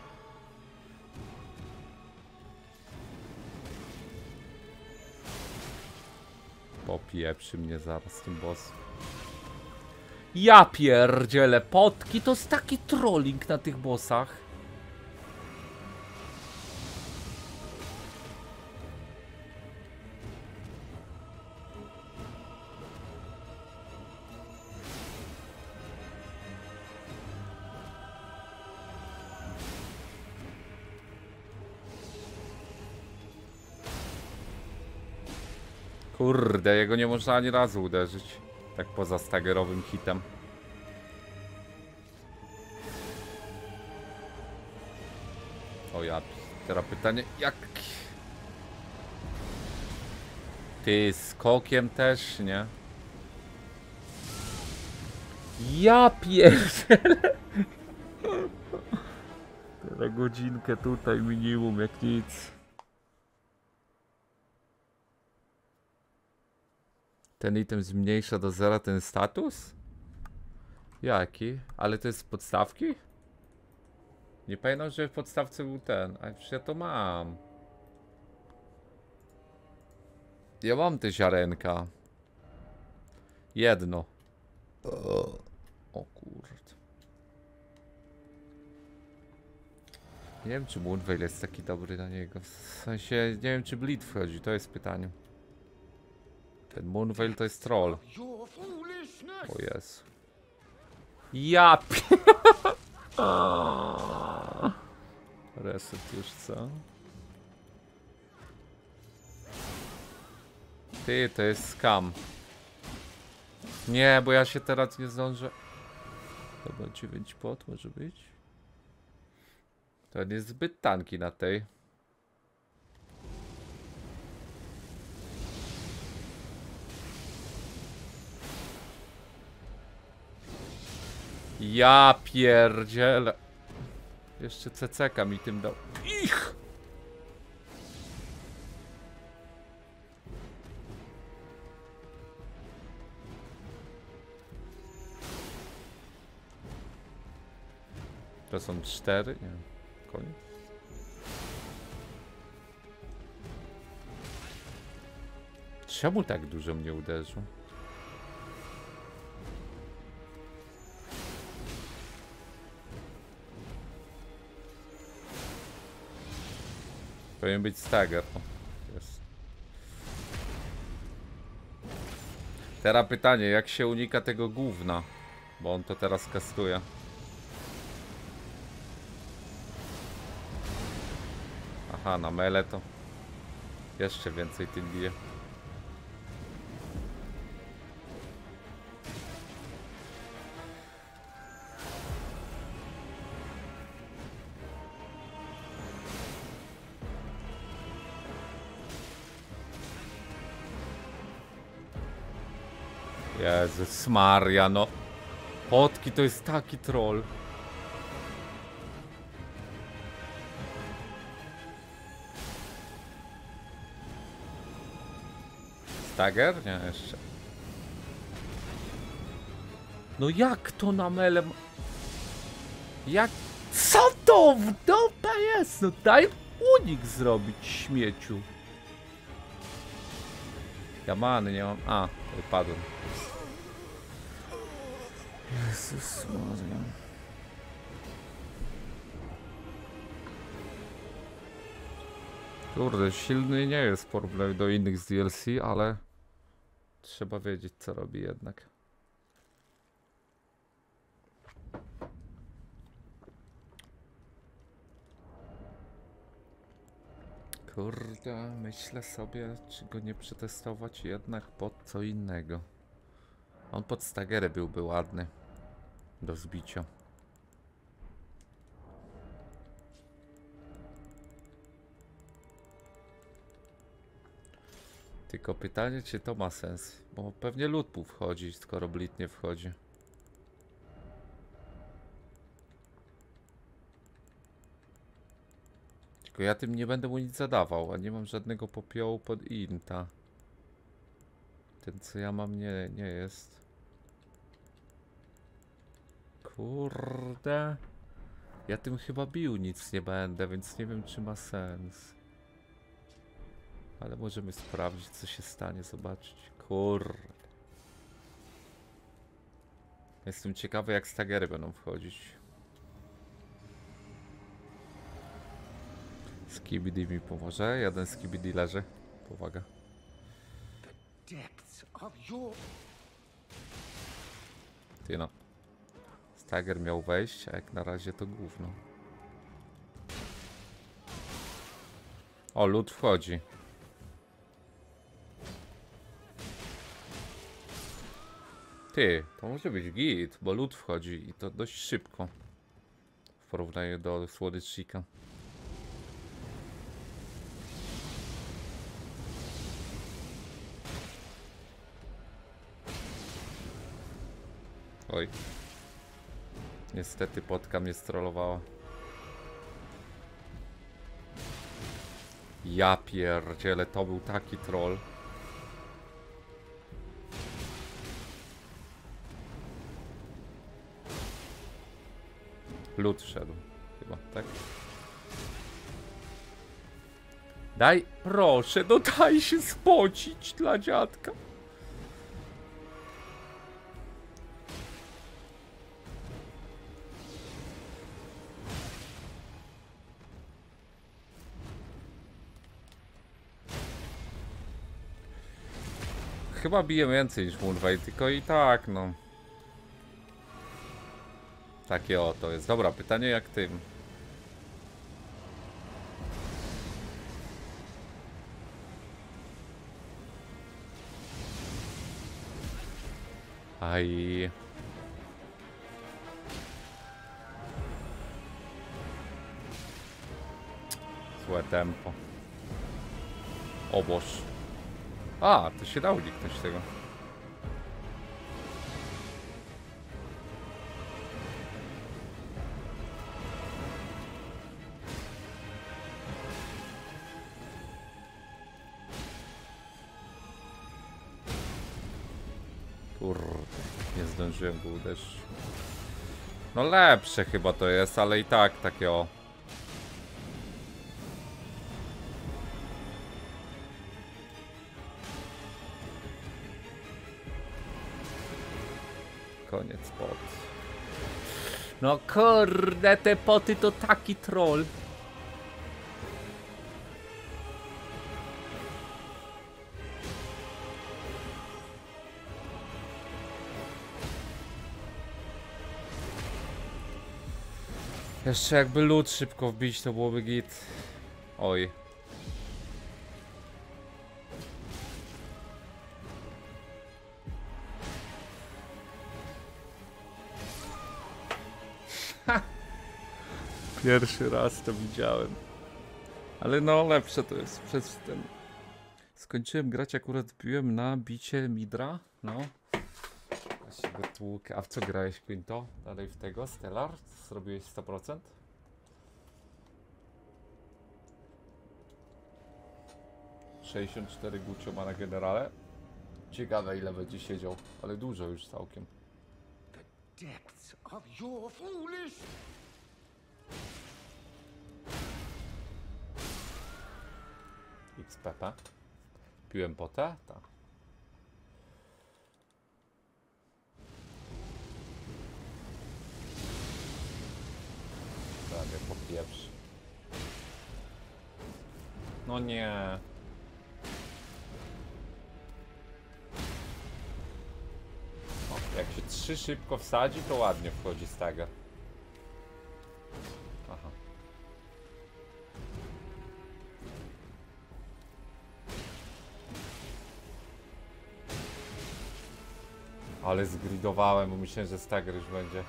Popieprzy mnie zaraz tym boss. Ja pierdzielę, potki, to jest taki trolling na tych bossach. Jego nie można ani razu uderzyć. Tak poza stagerowym hitem. O ja, teraz pytanie, jak... Ty, skokiem też, nie? Ja pierdzielę! Teraz godzinkę tutaj minimum, jak nic. Ten item zmniejsza do zera ten status? Jaki? Ale to jest z podstawki? Nie pamiętam, że w podstawce był ten. A przecież ja to mam. Ja mam te ziarenka. Jedno. O kurde. Nie wiem, czy Moonveil jest taki dobry na niego. W sensie, nie wiem, czy Bleed wchodzi. To jest pytanie. Ten Moonveil to jest troll. O jest. Ja. Reset już co? Ty, to jest scam. Nie, bo ja się teraz nie zdążę. Dobra, 9 pot może być. Ten jest zbyt tanki na tej. Ja pierdzielę. Jeszcze CCK mi tym dał. Ich! To są cztery? Nie. Koniec. Czemu tak dużo mnie uderzył? Powinien być stagger. Jest. Teraz pytanie, jak się unika tego gówna? Bo on to teraz kastuje. Aha, na mele to jeszcze więcej tym bije. Jezus Maria, no. Potki to jest taki troll. Stagger? Nie, jeszcze. No jak to na mele... Jak... Co to w dupę jest? No daj unik zrobić, śmieciu. Ja many nie mam... A, wypadłem. Jezus Maria. Kurde, silny nie jest porównaniu do innych z DLC, ale trzeba wiedzieć co robi jednak. Kurde, myślę sobie, czy go nie przetestować jednak pod co innego. On pod stagerę byłby ładny do zbicia. Tylko pytanie, czy to ma sens, bo pewnie lód wchodzi, skoro blit nie wchodzi. Tylko ja tym nie będę mu nic zadawał, a nie mam żadnego popiołu pod inta. Ten co ja mam nie, nie jest. Kurde. Ja tym chyba bił nic nie będę, więc nie wiem czy ma sens. Ale możemy sprawdzić co się stanie, zobaczyć. Kurde. Jestem ciekawy jak stagery będą wchodzić. Skibidi mi pomoże. Jeden skibidi leży. Powaga. Ty no. Stagger miał wejść, a jak na razie to gówno. O, lód wchodzi. Ty, to może być git, bo lód wchodzi i to dość szybko. W porównaniu do słodyczika. Oj. Niestety potka mnie strollowała. Ja pierdziele, to był taki troll. Lud wszedł. Chyba, tak? Daj, proszę, no daj się spocić dla dziadka. Chyba bije więcej niż Moonway, tylko i tak, no. Takie oto jest. Dobra, pytanie jak tym. Aj. Złe tempo. O Boż. A, to się da uniknąć tego. Kurde, nie zdążyłem go uderzyć. No lepsze chyba to jest, ale i tak takie o... Koniec pot. No kurde, te poty to taki troll. Jeszcze jakby lód szybko wbić, to byłoby git. Oj. Pierwszy raz to widziałem. Ale no, lepsze to jest przez ten. Skończyłem grać, akurat wbiłem na bicie Midra. No. A w co grałeś, Quinto? Dalej w tego? Stellar? Zrobiłeś 100%? ...64 Guccio ma na generale. Ciekawe ile będzie siedział, ale dużo już całkiem. Depths of your foolish. XPP. Piłem potę? Tak. Pierwszy. No nie. O, jak się trzy szybko wsadzi, to ładnie wchodzi z Ale zgridowałem, bo myślałem, że stagger już będzie.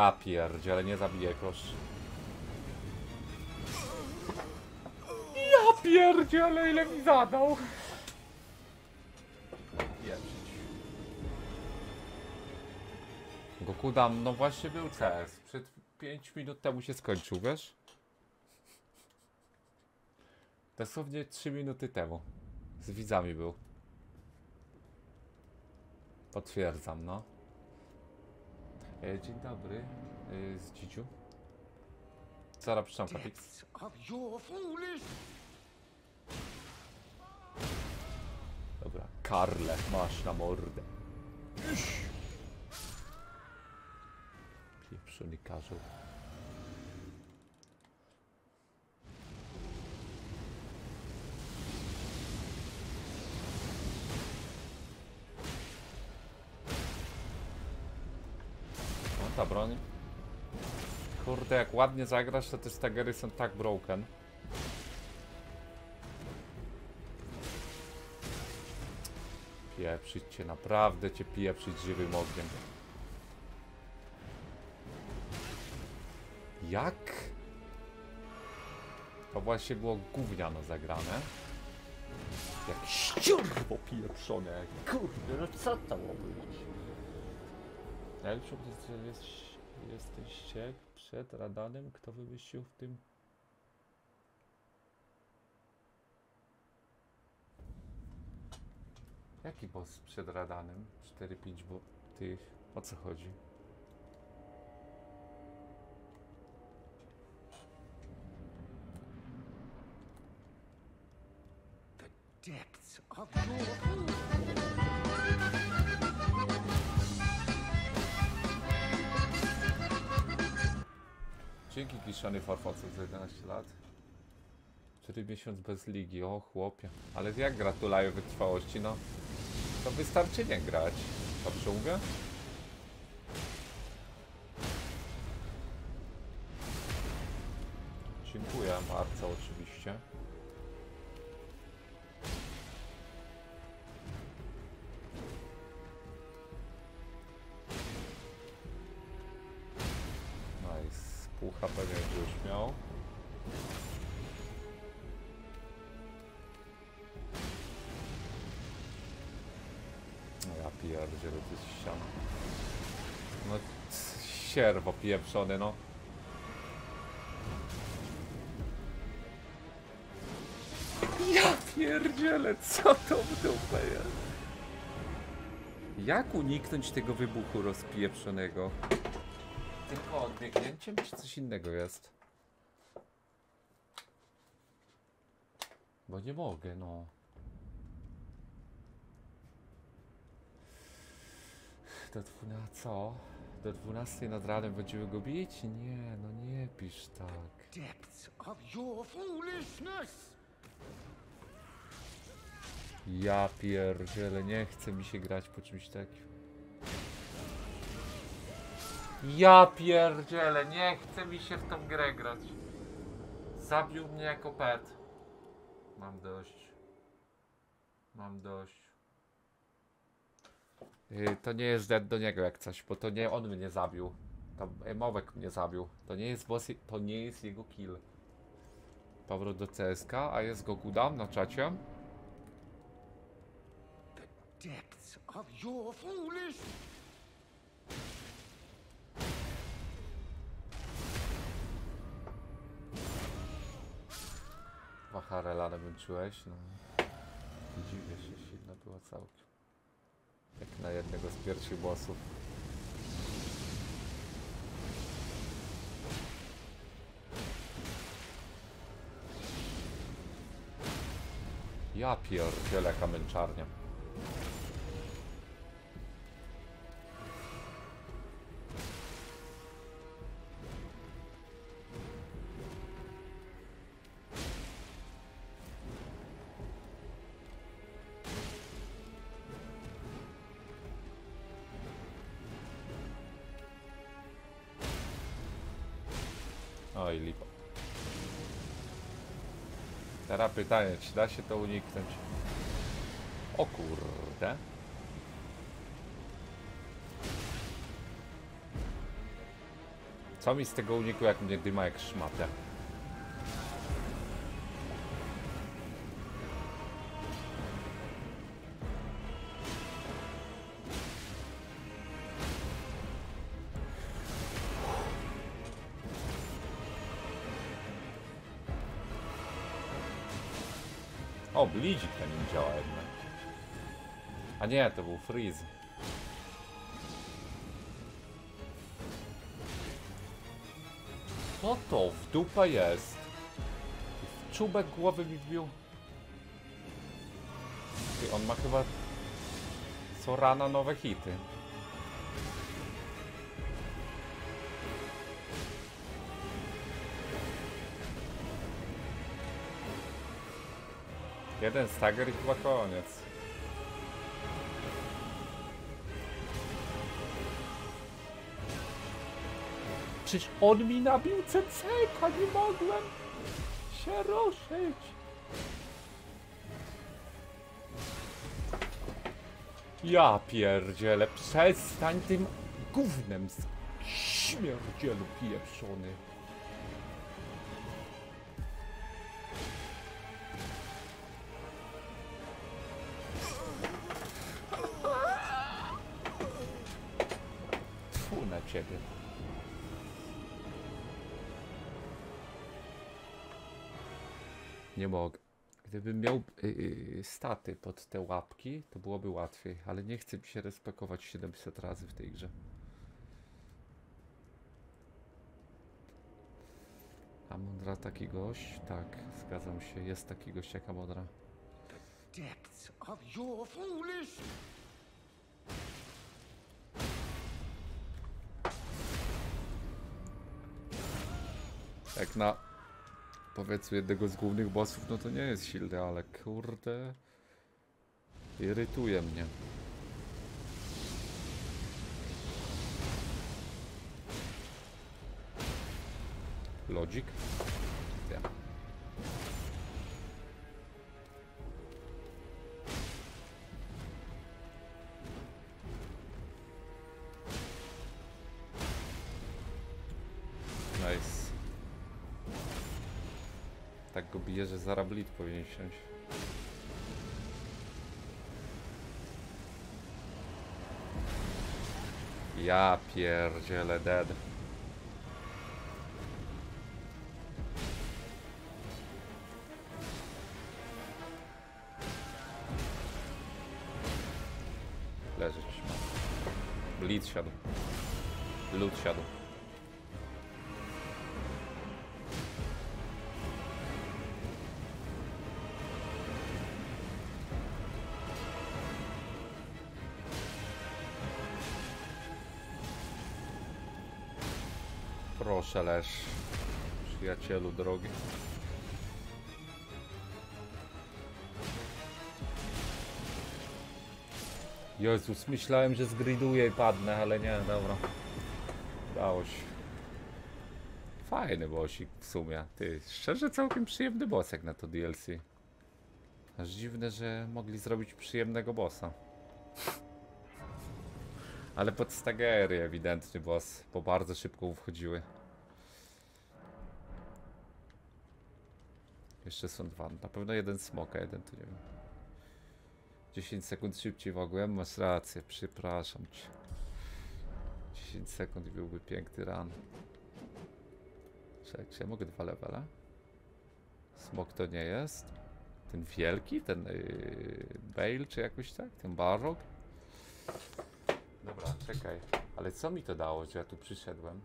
Ja pierdzielę, nie zabiję proszę. Ja pierdzielę, ile mi zadał. Jeździć. Goku dam, no właśnie był CS. Przed 5 minut temu się skończył, wiesz? Dosłownie 3 minuty temu. Z widzami był. Potwierdzam, no. E, dzień dobry. E, z Dziciu. Zaraz przyszłam kapik. Dobra. Karle, masz na mordę. Pieprzony karzeł. Kurde, jak ładnie zagrasz, to te stagery są tak broken. Pieprzyć cię, naprawdę cię pieprzyć żywym ogniem. Jak? To właśnie było gówniano zagrane. Jak ściurwo pieprzone. Kurde, no co to mogło być? Najlepszą pozycją jest, jesteście przed Radanem. Kto wymyślił w tym? Jaki boss przed Radanem? 4-5 bo tych. O co chodzi? Depths of your Dzięki kiszony farfocet za 11 lat. 4 miesiąc bez ligi, o chłopie. Ale jak gratulaju wytrwałości, no. To wystarczy nie grać. Dobrze mówię? Dziękuję Marce oczywiście. HP nie już miał. No ja pierdzielę, to jest ściana. No, sierwo pieprzony, no. Ja pierdzielę, co to w dupę jest? Jak uniknąć tego wybuchu rozpieprzonego? Tylko odbiegnięciem, czy coś innego jest? Bo nie mogę, no. Do 12, co? Do 12 nad ranem będziemy go bić? Nie, no nie pisz tak. Depths of your foolishness! Ja pierdzielę, nie chce mi się grać po czymś takim. Ja pierdzielę, nie chce mi się w tą grę grać. Zabił mnie jako pet. Mam dość. Mam dość. Yy, to nie jest dead do niego jak coś, bo to nie on mnie zabił. To Emowek mnie zabił. To nie jest boss, to nie jest jego kill. Powrót do CSK, a jest go Gudam na czacie. Depths of your. Wacharelane włączyłeś, no. Dziwnie się silna była całkiem. Jak na jednego z pierwszych bossów. Ja pierdzielę jaka męczarnia. Pytanie, czy da się to uniknąć? O kurde. Co mi z tego unikło, jak mnie dyma jak szmatę? O, blidzik na nim działa jednak. A nie, to był freeze. Co to w dupę jest? W czubek głowy mi wbił. Ty, on ma chyba co rana nowe hity. Jeden stagger i chyba koniec. Przecież on mi nabił CC, nie mogłem się ruszyć. Ja pierdzielę, przestań tym gównem z śmierdzielu pieprzony. Gdybym miał yy, staty pod te łapki, to byłoby łatwiej, ale nie chcę mi się respekować 700 razy w tej grze. Amondra taki gość? Tak, zgadzam się, jest taki gość jak Amondra. Depths of your foolish... Jak na powiedzmy jednego z głównych bossów, no to nie jest silny, ale kurde irytuje mnie. Logik? Tak go bije, że zaraz blit powinien siąść. Ja pierdzielę dead. Leżeć. Blit siadł. Lód siadł. Leż. Przyjacielu drogi. Jezus, myślałem, że zgriduję i padnę, ale nie, dobra. Dało się. Fajny bossik w sumie. Ty, szczerze całkiem przyjemny bossek na to DLC. Aż dziwne, że mogli zrobić przyjemnego bossa. Ale pod stagery ewidentny boss, bo bardzo szybko wchodziły. Jeszcze są dwa. Na pewno jeden smoka, jeden tu nie wiem. 10 sekund szybciej mogłem, masz rację, przepraszam cię. 10 sekund i byłby piękny run. Czekaj, czy ja mogę dwa levele? Smok to nie jest. Ten wielki, ten yy, Bale czy jakoś tak? Ten Barrock? Dobra, czekaj. Ale co mi to dało, że ja tu przyszedłem?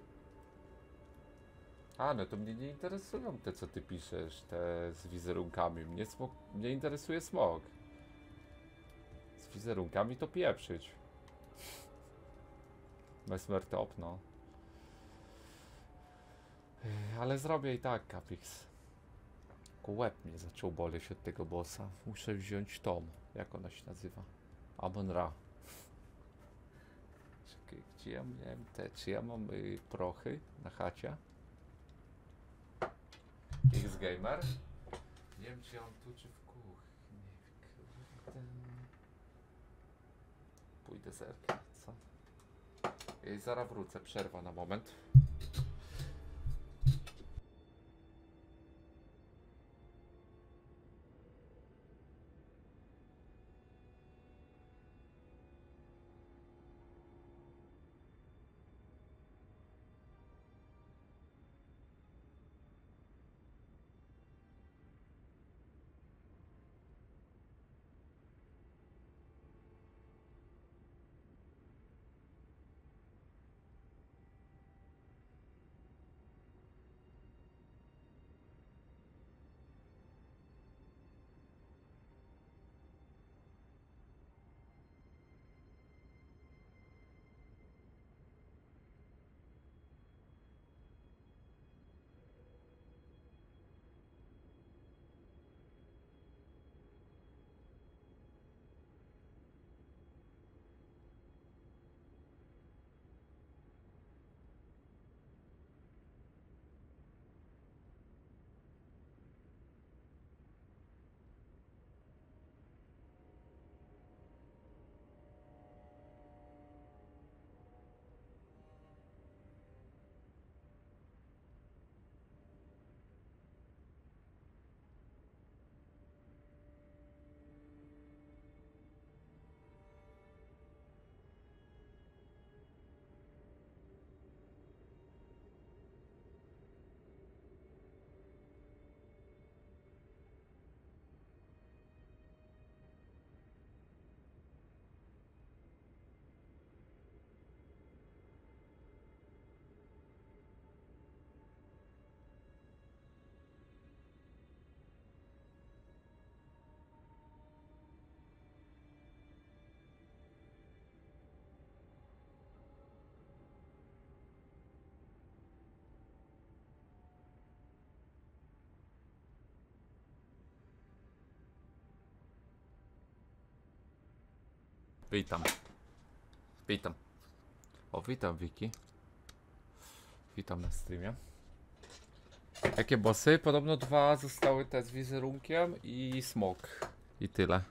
A, no to mnie nie interesują te, co ty piszesz, te z wizerunkami. Mnie, mnie interesuje smok. Z wizerunkami to pieprzyć. Mesmer top, no. Ale zrobię i tak, Capix. Łeb mnie zaczął boleć od tego bossa. Muszę wziąć tom. Jak ona się nazywa? Amon Ra. Czekaj, gdzie ja miałem te? Czy ja mam y, prochy na chacie? X-Gamer? Nie wiem, czy mam tu, czy w kuchni. Pójdę zerknąć, co? I zaraz wrócę, przerwa na moment. Witam. Witam. O, witam Wiki. Witam na streamie. Jakie bossy? Podobno dwa zostały te z wizerunkiem i smok. I tyle.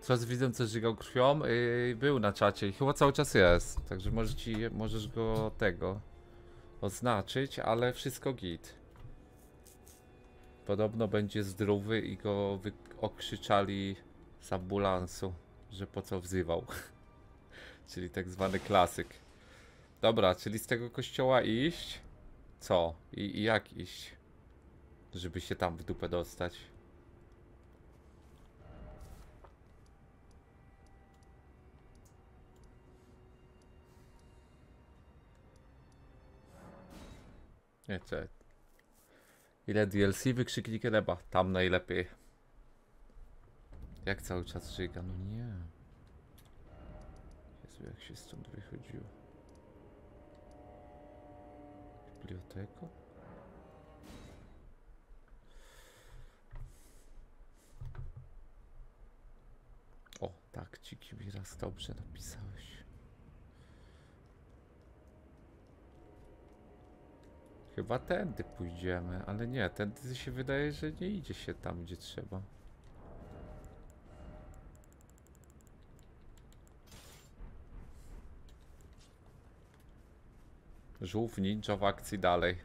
Coraz widzę, co żygał krwią. Yy, był na czacie i chyba cały czas jest. Także może ci, możesz go tego oznaczyć, ale wszystko git. Podobno będzie zdrowy i go okrzyczali z ambulansu, że po co wzywał. czyli tak zwany klasyk. Dobra, czyli z tego kościoła iść? Co? I, i jak iść? Żeby się tam w dupę dostać. Nie, czekaj. Ile DLC? Wykrzyknik nieba. Tam najlepiej. Jak cały czas żyga? No nie. Jezu, jak się stąd wychodziło. Biblioteko? O, tak, Ciki mi raz dobrze napisałeś. Chyba tędy pójdziemy, ale nie, tędy się wydaje, że nie idzie się tam, gdzie trzeba. Żółw ninja w akcji dalej.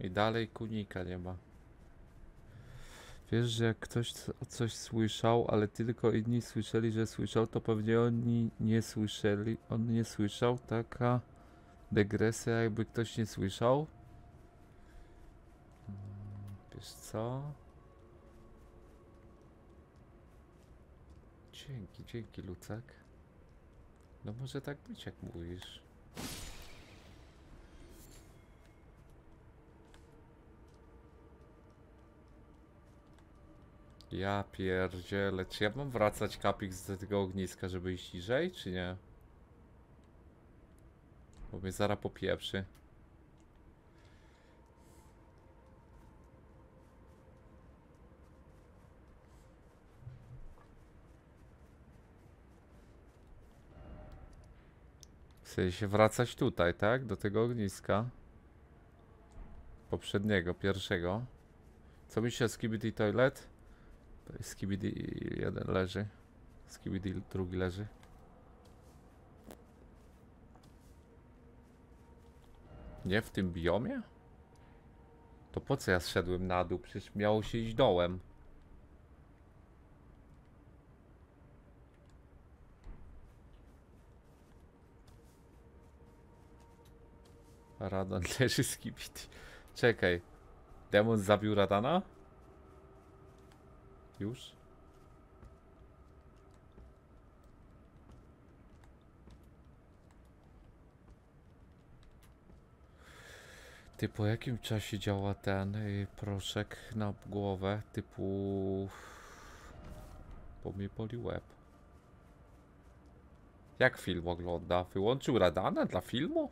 I dalej kunika nie ma. Wiesz, że jak ktoś co- coś słyszał, ale tylko inni słyszeli, że słyszał, to pewnie oni nie słyszeli, on nie słyszał, taka degresja, jakby ktoś nie słyszał. Mm, Wiesz co? Dzięki, dzięki Lucek. No może tak być jak mówisz. Ja pierdzielę, czy ja mam wracać kapik z tego ogniska, żeby iść niżej, czy nie? Bo mnie zara popieprzy. W sensie wracać tutaj, tak? Do tego ogniska. Poprzedniego, pierwszego. Co myślisz o Skibidi Toilet? Skibidi jeden leży. Skibidi drugi leży. Nie w tym biomie? To po co ja zszedłem na dół? Przecież miało się iść dołem. Radan leży z Kibiti. Czekaj. Demon zabił Radana? Już? Ty, po jakim czasie działa ten y, proszek na głowę typu... Bo mnie boli łeb. Jak film ogląda? Wyłączył Radana dla filmu?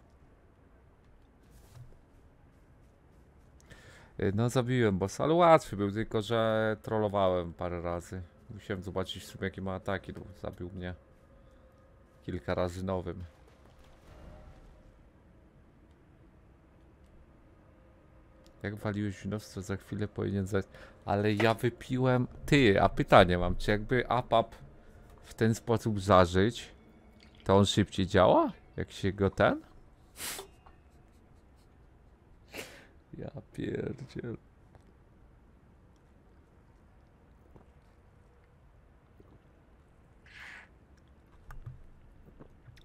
Y, No zabiłem bossa, ale łatwy był, tylko że trollowałem parę razy. Musiałem zobaczyć w sumie jakie ma ataki, no, zabił mnie kilka razy nowym. Jak waliłeś winowstwo, za chwilę powinien zać. Ale ja wypiłem... Ty, a pytanie mam, czy jakby APAP w ten sposób zażyć, to on szybciej działa? Jak się go ten? Ja pierdziel.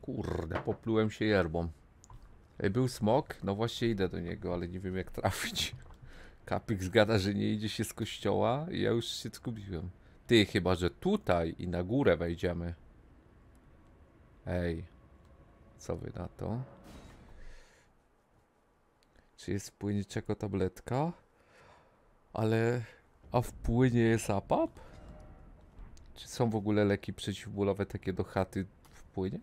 Kurde, poplułem się yerbą. Ej, był smok? No właśnie idę do niego, ale nie wiem jak trafić. Kapik zgada, że nie idzie się z kościoła i ja już się zgubiłem. Ty, chyba że tutaj i na górę wejdziemy. Ej, co wy na to? Czy jest w płynie czego tabletka? Ale... A w płynie jest APAP? Czy są w ogóle leki przeciwbólowe takie do chaty w płynie?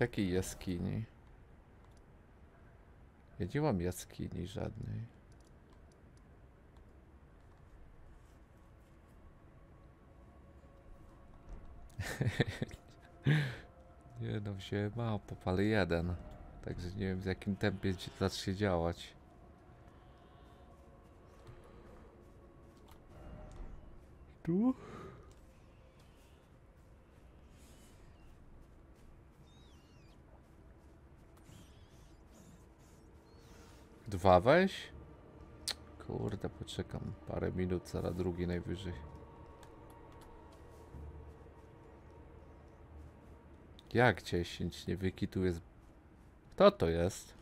Z jakiej jaskini? Ja nie mam jaskini żadnej. Nie no, wziąłem ale jeden. Także nie wiem w jakim tempie zacznie działać. Tu? Dwa weź? Kurde, poczekam parę minut, zaraz drugi najwyżej. Jak 10? Nie wyki tu jest. Kto to jest?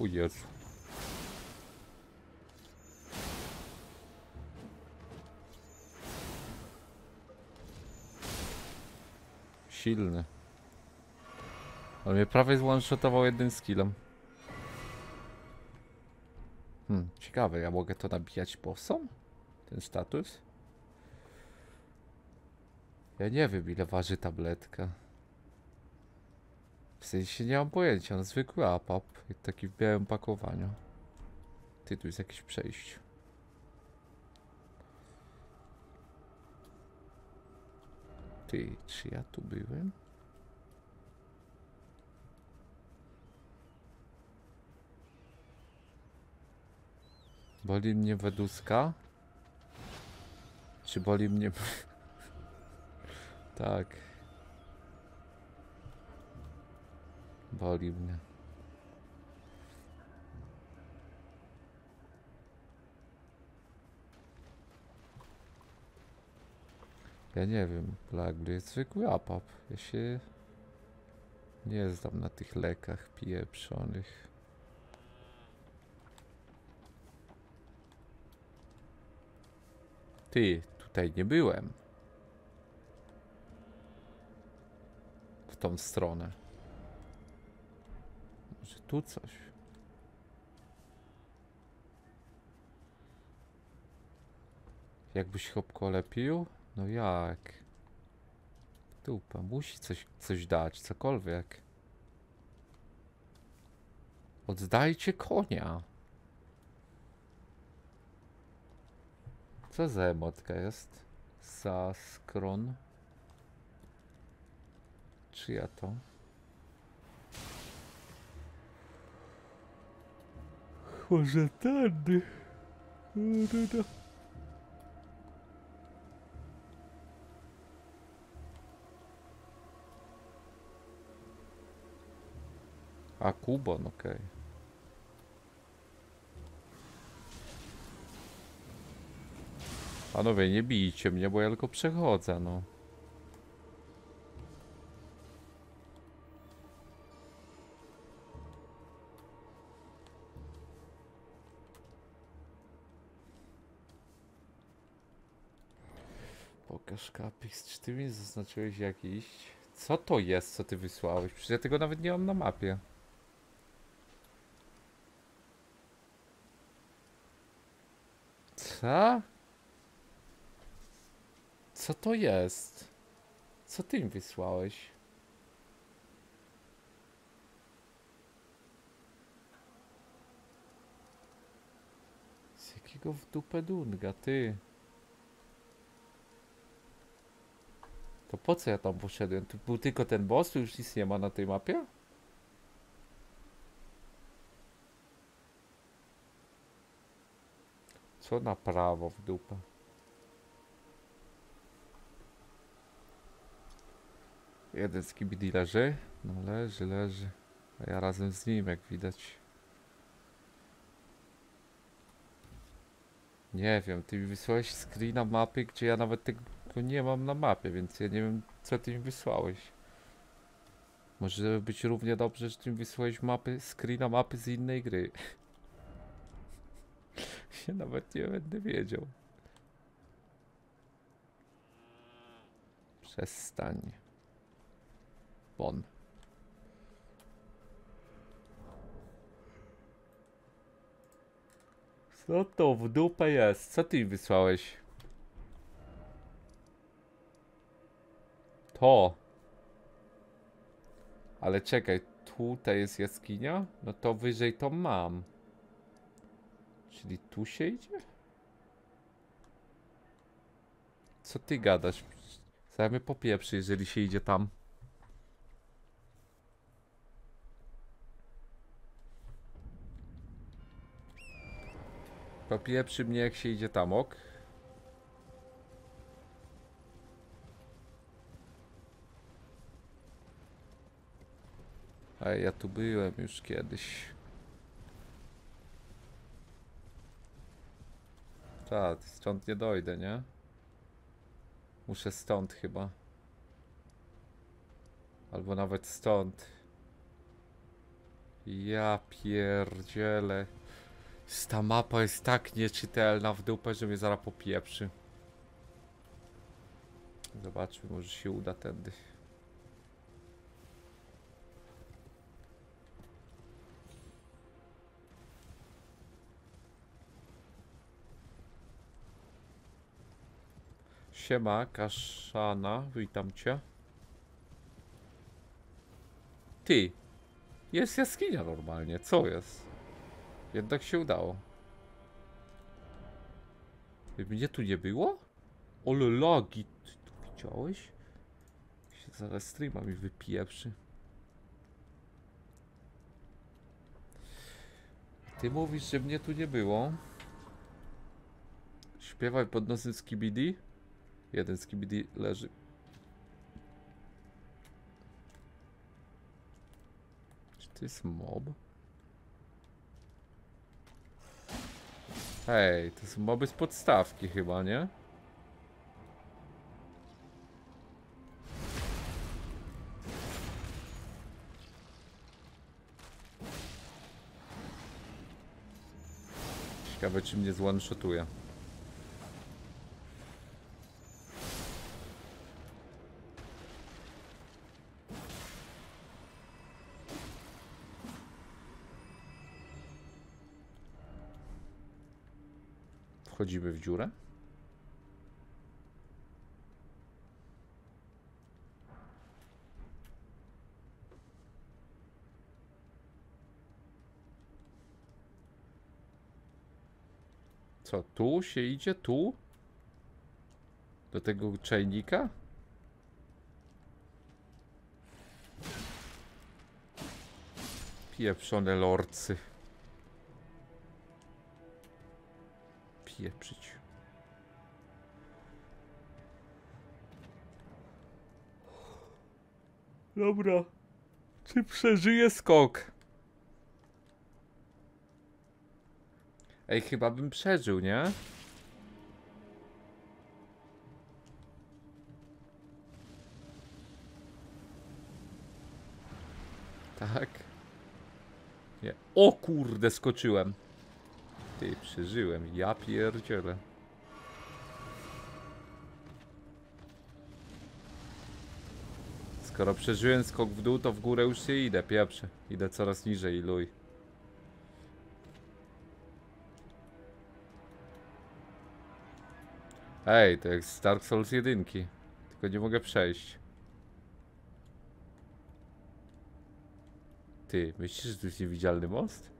O Jezu. Silny. Ale mnie prawie zone-shotował jednym skillem. Hmm, ciekawe, ja mogę to nabijać bossом? Ten status? Ja nie wiem ile waży tabletka. W sensie nie mam pojęcia, no zwykły apap, taki w białym pakowaniu. Ty, tu jest jakieś przejście. Ty, czy ja tu byłem? Boli mnie weduska? Czy boli mnie... tak. Boli mnie. Ja nie wiem, Blagly jest zwykły apap. Ja się nie znam na tych lekach pieprzonych. Ty, tutaj nie byłem. W tą stronę. Może tu coś. Jakbyś chopko lepił? No jak? Dupa, musi coś, coś dać, cokolwiek. Oddajcie konia. Co za emotka jest? Saskron. Czy ja to? Może tędy. A Kubon, okej. Panowie, nie bijcie mnie, bo ja tylko przechodzę, no. Pokaż kapix, czy ty mi zaznaczyłeś jakiś? Co to jest, co ty wysłałeś? Przecież ja tego nawet nie mam na mapie. Co? Co to jest? Co ty im wysłałeś? Z jakiego w dupę dunga, ty? To po co ja tam poszedłem? Tu był tylko ten boss, już nic nie ma na tej mapie? Co na prawo w dupę? Jeden z kibidi leży? No leży, leży. A ja razem z nim, jak widać. Nie wiem, ty mi wysłałeś screena mapy, gdzie ja nawet tego nie mam na mapie, więc ja nie wiem, co ty mi wysłałeś. Może być równie dobrze, że ty mi wysłałeś mapy, screena mapy z innej gry. ja nawet nie będę wiedział. Przestań. Bon. Co to w dupę jest? Co ty wysłałeś? To. Ale czekaj, tutaj jest jaskinia? No to wyżej to mam. Czyli tu się idzie? Co ty gadasz? Zajmę popieprzy, jeżeli się idzie tam. Popieprzy mnie jak się idzie tam, ok? A ja tu byłem już kiedyś. Tak, stąd nie dojdę, nie? Muszę stąd chyba. Albo nawet stąd. Ja pierdzielę. Ta mapa jest tak nieczytelna w dupę, że mnie zaraz popieprzy. Zobaczmy, może się uda tędy. Siema, Kaszana, witam cię. Ty, jest jaskinia normalnie, co jest? Jednak się udało. Mnie tu nie było? Ole lagi, ty to widziałeś? Się zaraz streama mi wypieprzy. Ty mówisz, że mnie tu nie było? Śpiewaj pod nosem skibidi. Jeden skibidi leży. Czy to jest mob? Hej, to są moby z podstawki chyba, nie? Ciekawe czy mnie zone-shotuje. Wchodzimy w dziurę. Co, tu się idzie? Tu? Do tego czajnika? Pieprzone lorcy. Pieprzyć. Dobra. Czy przeżyję skok? Ej, chyba bym przeżył, nie? Tak. Nie. O kurde, skoczyłem. Ty, przeżyłem. Ja pierdzielę. Skoro przeżyłem skok w dół, to w górę już się idę, pieprze. Idę coraz niżej, luj. Ej, to jak z Dark Souls 1. Tylko nie mogę przejść. Ty, myślisz, że tu jest niewidzialny most?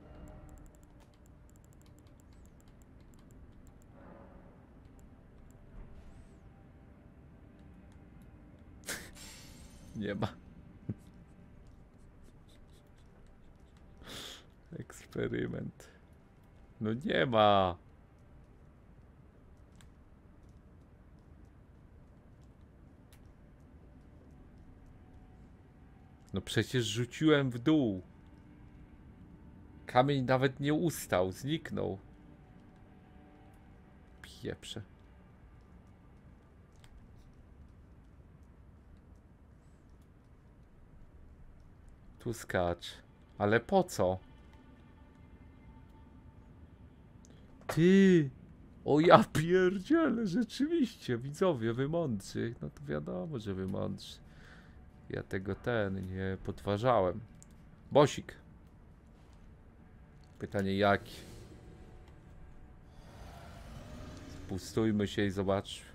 Nie ma. Eksperyment. No nie ma. No przecież rzuciłem w dół. Kamień nawet nie ustał, zniknął. Pieprze. Tu skacz. Ale po co? Ty! O ja pierdzielę, rzeczywiście, widzowie, wy mądrzy. No to wiadomo, że wy mądrzy. Ja tego ten nie podważałem. Bosik. Pytanie jaki? Spustujmy się i zobaczmy.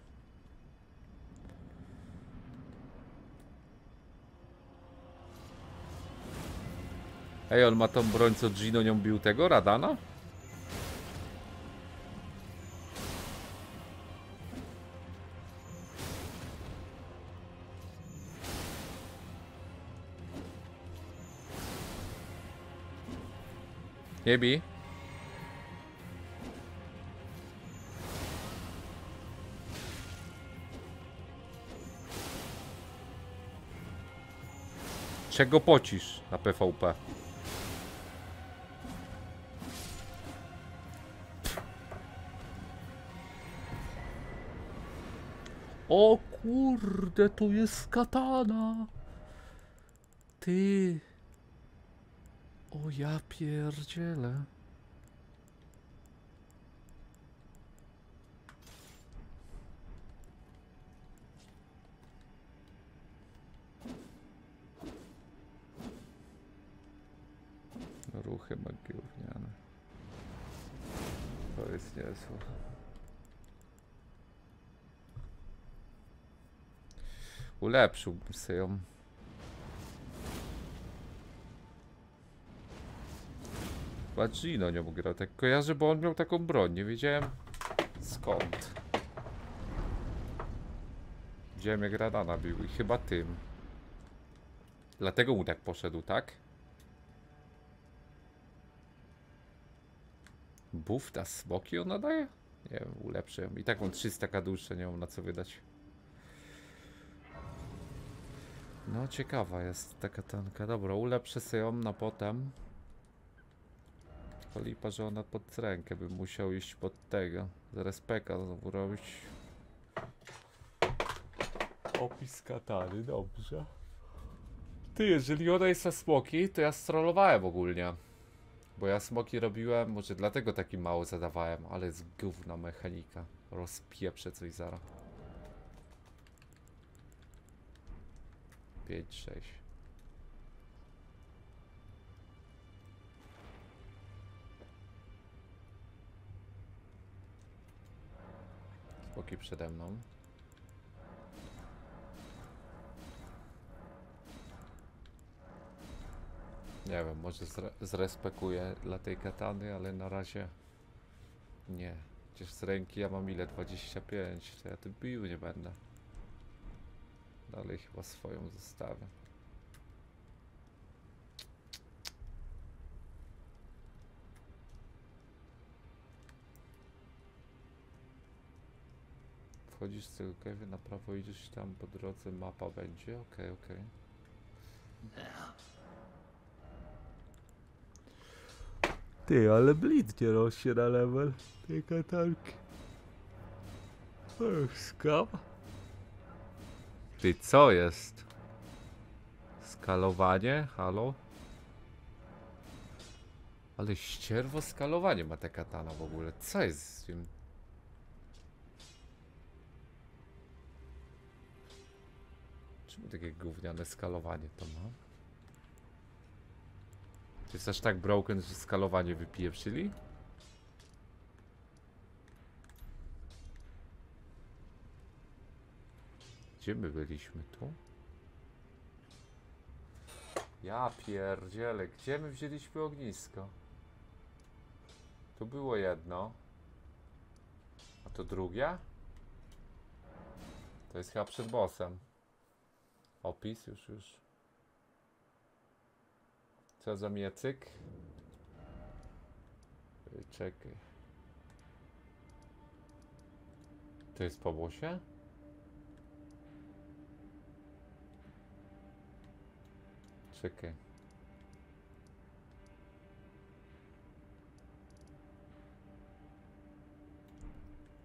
Ej, on ma tą broń, co Gino nią bił tego, Radana? Nie bij. Czego pocisz na PvP? O kurde, to jest katana. Ty. O ja pierdzielę. Ruchy ma gówniane. To jest niezłe. Ulepszyłbym sobie ją. Chyba Gino nie mógł grać. Tak kojarzę, bo on miał taką broń. Nie wiedziałem skąd. Widziałem jak Radana bił i chyba tym. Dlatego mu tak poszedł, tak? Buff na smoki on nadaje? Nie wiem, ulepszę ją. I tak mam 300 kadusze, nie mam na co wydać. No, ciekawa jest ta katanka. Dobra, ulepszę sobie ją na potem. To lipa, że ona pod rękę bym musiał iść pod tego. Zaraz peka znowu robić. Opis katany, dobrze. Ty, jeżeli ona jest na smoki, to ja strollowałem ogólnie. Bo ja smoki robiłem, może dlatego taki mało zadawałem, ale jest gówna mechanika. Rozpieprzę coś zara. 5, 6. Smoki przede mną. Nie wiem, może zre zrespekuję dla tej katany, ale na razie nie. Przecież z ręki ja mam ile? 25, to ja tym bił nie będę. Dalej chyba swoją zostawię. Wchodzisz z tego kewy, na prawo idziesz tam po drodze, mapa będzie, okej, okej. Ty, ale blid nie rośnie na level tej katanki. Skam. Ty, co jest? Skalowanie? Halo? Ale ścierwo skalowanie ma ta katana w ogóle. Co jest z tym? Czemu takie gówniane skalowanie to ma? To jest aż tak broken, że skalowanie wypieprzyli? Gdzie my byliśmy tu? Ja pierdzielę, gdzie my wzięliśmy ognisko? Tu było jedno. A to drugie? To jest chyba przed bossem. Opis już, już. Co za miecyk? Czekaj. To jest po bossie? Czekaj.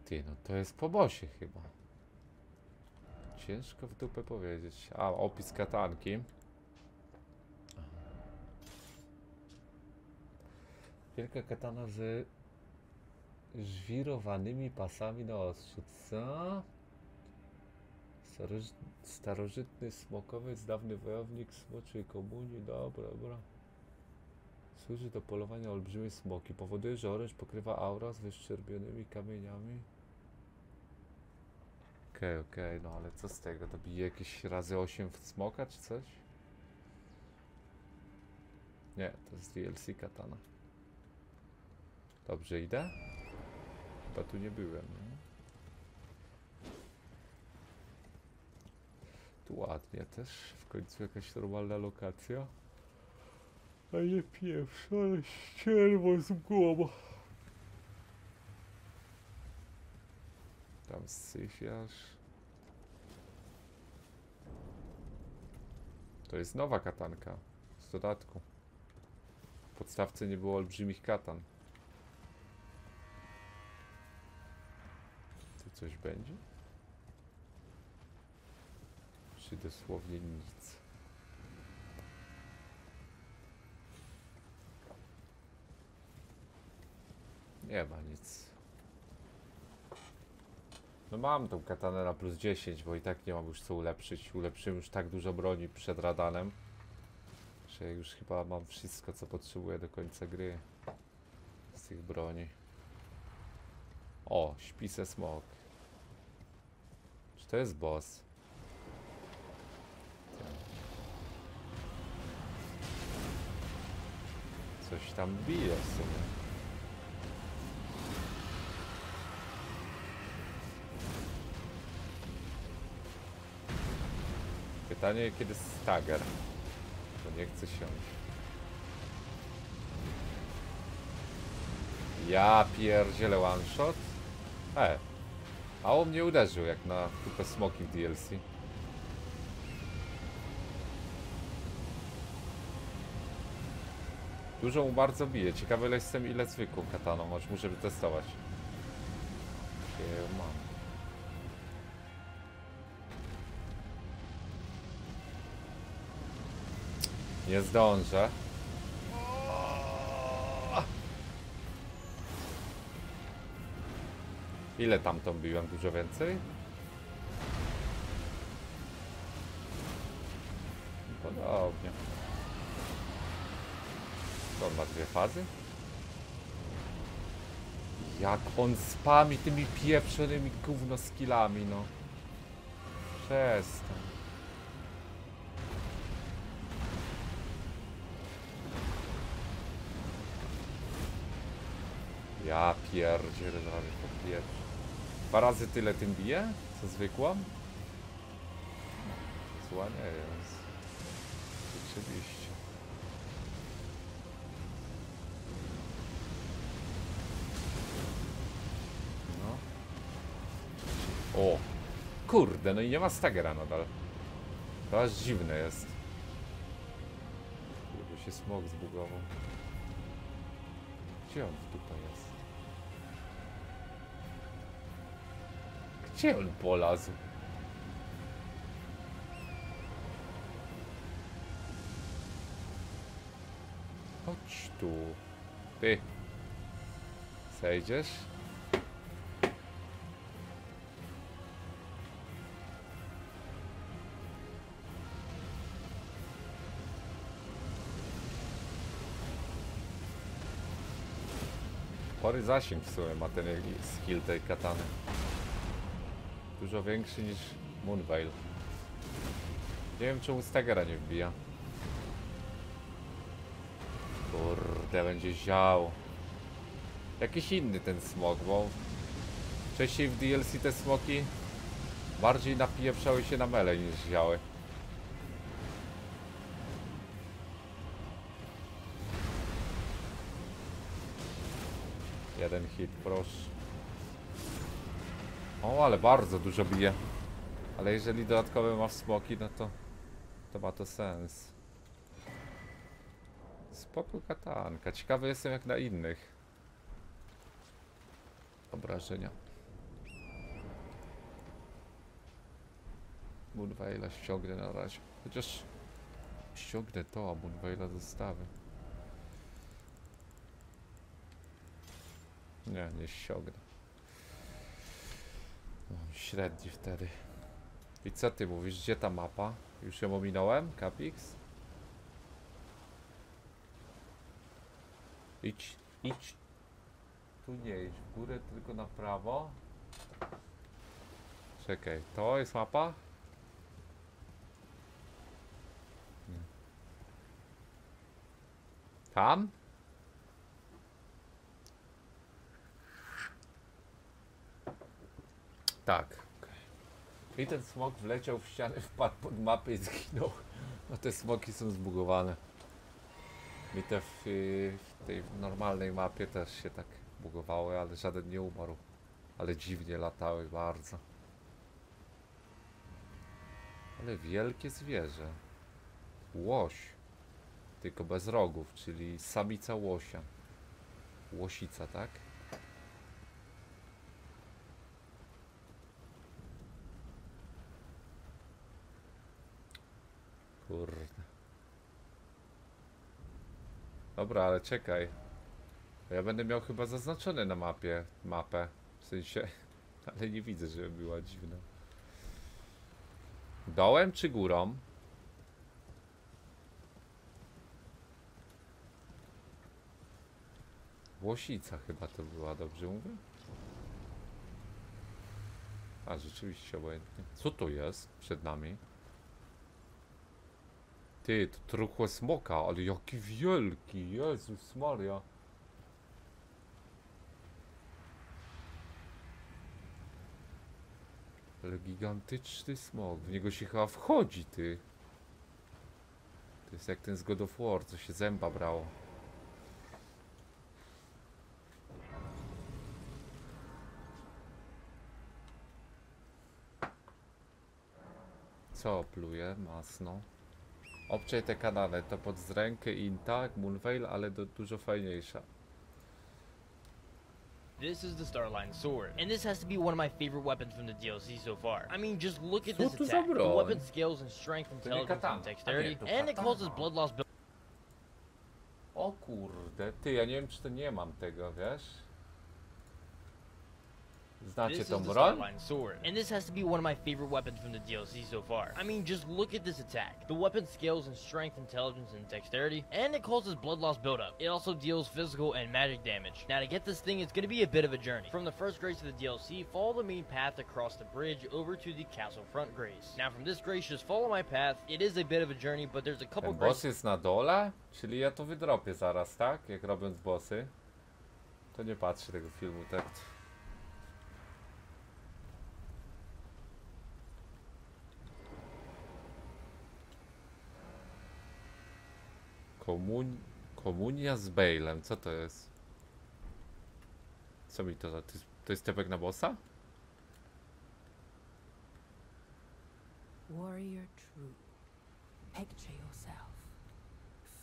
Ty, no to jest po bosie chyba. Ciężko w dupę powiedzieć. A, opis katanki. Wielka katana z żwirowanymi pasami na ostrzu. Co? Staroży- Starożytny smokowiec, dawny wojownik smoczej komunii. Dobra, dobra. Służy do polowania na olbrzymie smoki. Powoduje, że oręż pokrywa aura z wyszczerbionymi kamieniami. Okej, okej, no ale co z tego? To bije jakieś razy 8 w smoka czy coś? Nie, to jest DLC katana. Dobrze idę? Chyba tu nie byłem, nie? Tu ładnie też, w końcu jakaś normalna lokacja. A nie pieprz, ale ścierwo z głowa. Tam syfiasz. To jest nowa katanka. Z dodatku. W podstawce nie było olbrzymich katan. Tu coś będzie? Czy dosłownie nic? Nie ma nic. No mam tą katanę na plus 10, bo i tak nie mam już co ulepszyć. Ulepszyłem już tak dużo broni przed radanem, że już chyba mam wszystko co potrzebuję do końca gry z tych broni. O, śpi se smok. Czy to jest boss? Coś tam bije w sumie. Pytanie, kiedy stagger? Bo nie chce siąść. Ja pierdzielę one shot? E. A on mnie uderzył jak na kupę smoki w DLC. Dużo mu bardzo bije. Ciekawe ile jestem ile zwykłą kataną, choć muszę wytestować. Mam. Nie zdążę. Ile tam tą biłem? Dużo więcej? Podobnie. To on ma dwie fazy? Jak on spami tymi pieprzonymi gówno skillami, no. Przestań. Ja pierdzielę prawie po pierwsze. Dwa razy tyle tym bije, co zwykłą? Zła nie jest. Rzeczywiście. Kurde, no i nie ma stagera nadal. To aż dziwne jest. Żeby się smog zbugował. Gdzie on tutaj jest? Gdzie on polazł? Chodź tu. Ty. Zejdziesz? Spory zasięg w sumie ma ten skill tej katany. Dużo większy niż Moonveil. Nie wiem czemu Stagera nie wbija. Kurde, będzie ział. Jakiś inny ten smok, bo wcześniej w DLC te smoki bardziej napieprzały się na mele niż ziały. Hit, proszę. O, ale bardzo dużo bije. Ale jeżeli dodatkowe ma smoki, no to to ma to sens. Spoko katanka. Ciekawy jestem jak na innych. Obrażenia. Moonveila ściągnę na razie. Chociaż ściągnę to, a Moonveila zostawię. Nie, nie ściągnę. Mam średni wtedy. I co ty mówisz? Gdzie ta mapa? Już ją ominąłem? Capix? Idź, idź. Tu nie idź w górę, tylko na prawo. Czekaj, to jest mapa? Nie. Tam? Tak. I ten smok wleciał w ścianę, wpadł pod mapę i zginął. No te smoki są zbugowane. Mi te w, y, w tej normalnej mapie też się tak bugowały, ale żaden nie umarł. Ale dziwnie latały bardzo. Ale wielkie zwierzę. Łoś. Tylko bez rogów, czyli samica łosia. Łosica, tak? Kurde. Dobra, ale czekaj. Ja będę miał chyba zaznaczone na mapie mapę. W sensie, ale nie widzę, żeby była dziwna. Dołem czy górą? Łosica chyba to była, dobrze mówię? A, rzeczywiście obojętnie. Co to jest przed nami? Ty, to truchłe smoka, ale jaki wielki, Jezus Maria. Ale gigantyczny smok, w niego się chyba wchodzi, ty. To jest jak ten z God of War, co się zęba brało. Co pluje? Masno. Obczaj te kanały, to pod z rękę Intak, Moonveil, ale do, dużo fajniejsza. This is the Starline Sword, and this has to be one of my favorite weapons from the DLC so far. I mean, just look at this attack. The weapon scales in strength, intelligence, and dexterity, and it causes blood loss build O kurde, ty, ja nie wiem czy to nie mam tego, wiesz? Znacie This tą is the broń? Starline Sword, and this has to be one of my favorite weapons from the DLC so far. I mean, just look at this attack. The weapon scales in strength, intelligence, and dexterity, and it causes blood loss buildup. It also deals physical and magic damage. Now, to get this thing, it's going to be a bit of a journey. From the first grace of the DLC, follow the main path across the bridge over to the castle front grace. Now, from this grace, just follow my path. It is a bit of a journey, but there's a couple Ten boss jest na dole? Czyli ja to wydropię zaraz, tak? Jak robiąc bossy. To nie patrzę tego filmu, tak? Komun... Komunia z Bale'em, co to jest? Co mi to za... To jest, to jest tepek na bossa? Warrior true. Picture yourself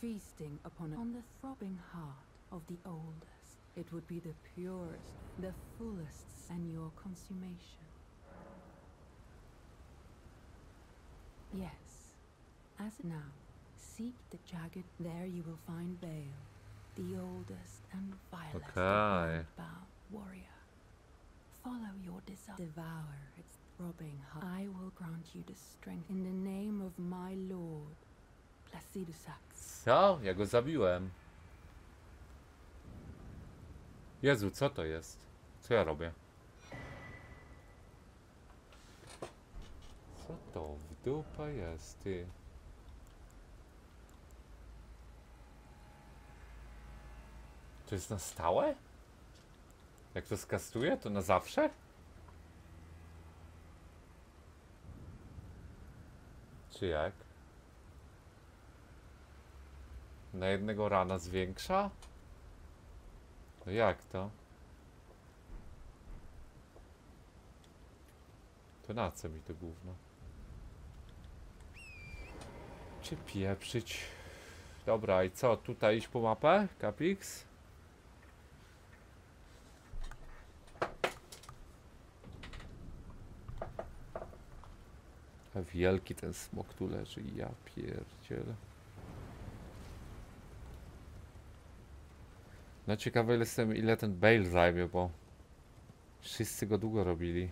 feasting upon on the throbbing heart of the oldest. It would be the purest, the fullest, and your consummation. Yes, as now, seek the jagged. There you will find Bale, the oldest and vilest Okay. bound warrior. Follow your desire. Devour its throbbing heart. I will grant you the strength in the name of my lord, Placidusax. Co? Ja go zabiłem. Jezu, co to jest? Co ja robię? Co to w dupę jest, ty? To jest na stałe? Jak to skastuję, to na zawsze? Czy jak? Na jednego rana zwiększa? No jak to? To na co mi to gówno? Czy pieprzyć? Dobra, i co? Tutaj iść po mapę? Capix? Wielki ten smok tu leży, ja pierdzielę. No ciekawy jestem ile ten Bale zajmie, bo wszyscy go długo robili.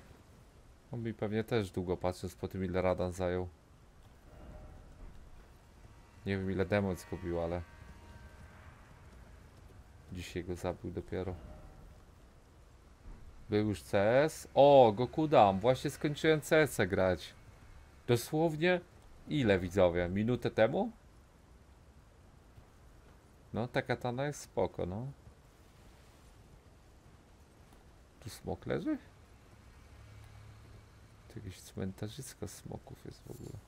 On mi pewnie też długo patrząc po tym ile Radan zajął. Nie wiem ile demon skupił, ale dzisiaj go zabił dopiero. Był już CS? O, Goku dam. Właśnie skończyłem CS grać. Dosłownie ile widzowie? Minutę temu? No, ta katana jest spoko, no. Tu smok leży? Tu jakieś cmentarzysko smoków jest w ogóle.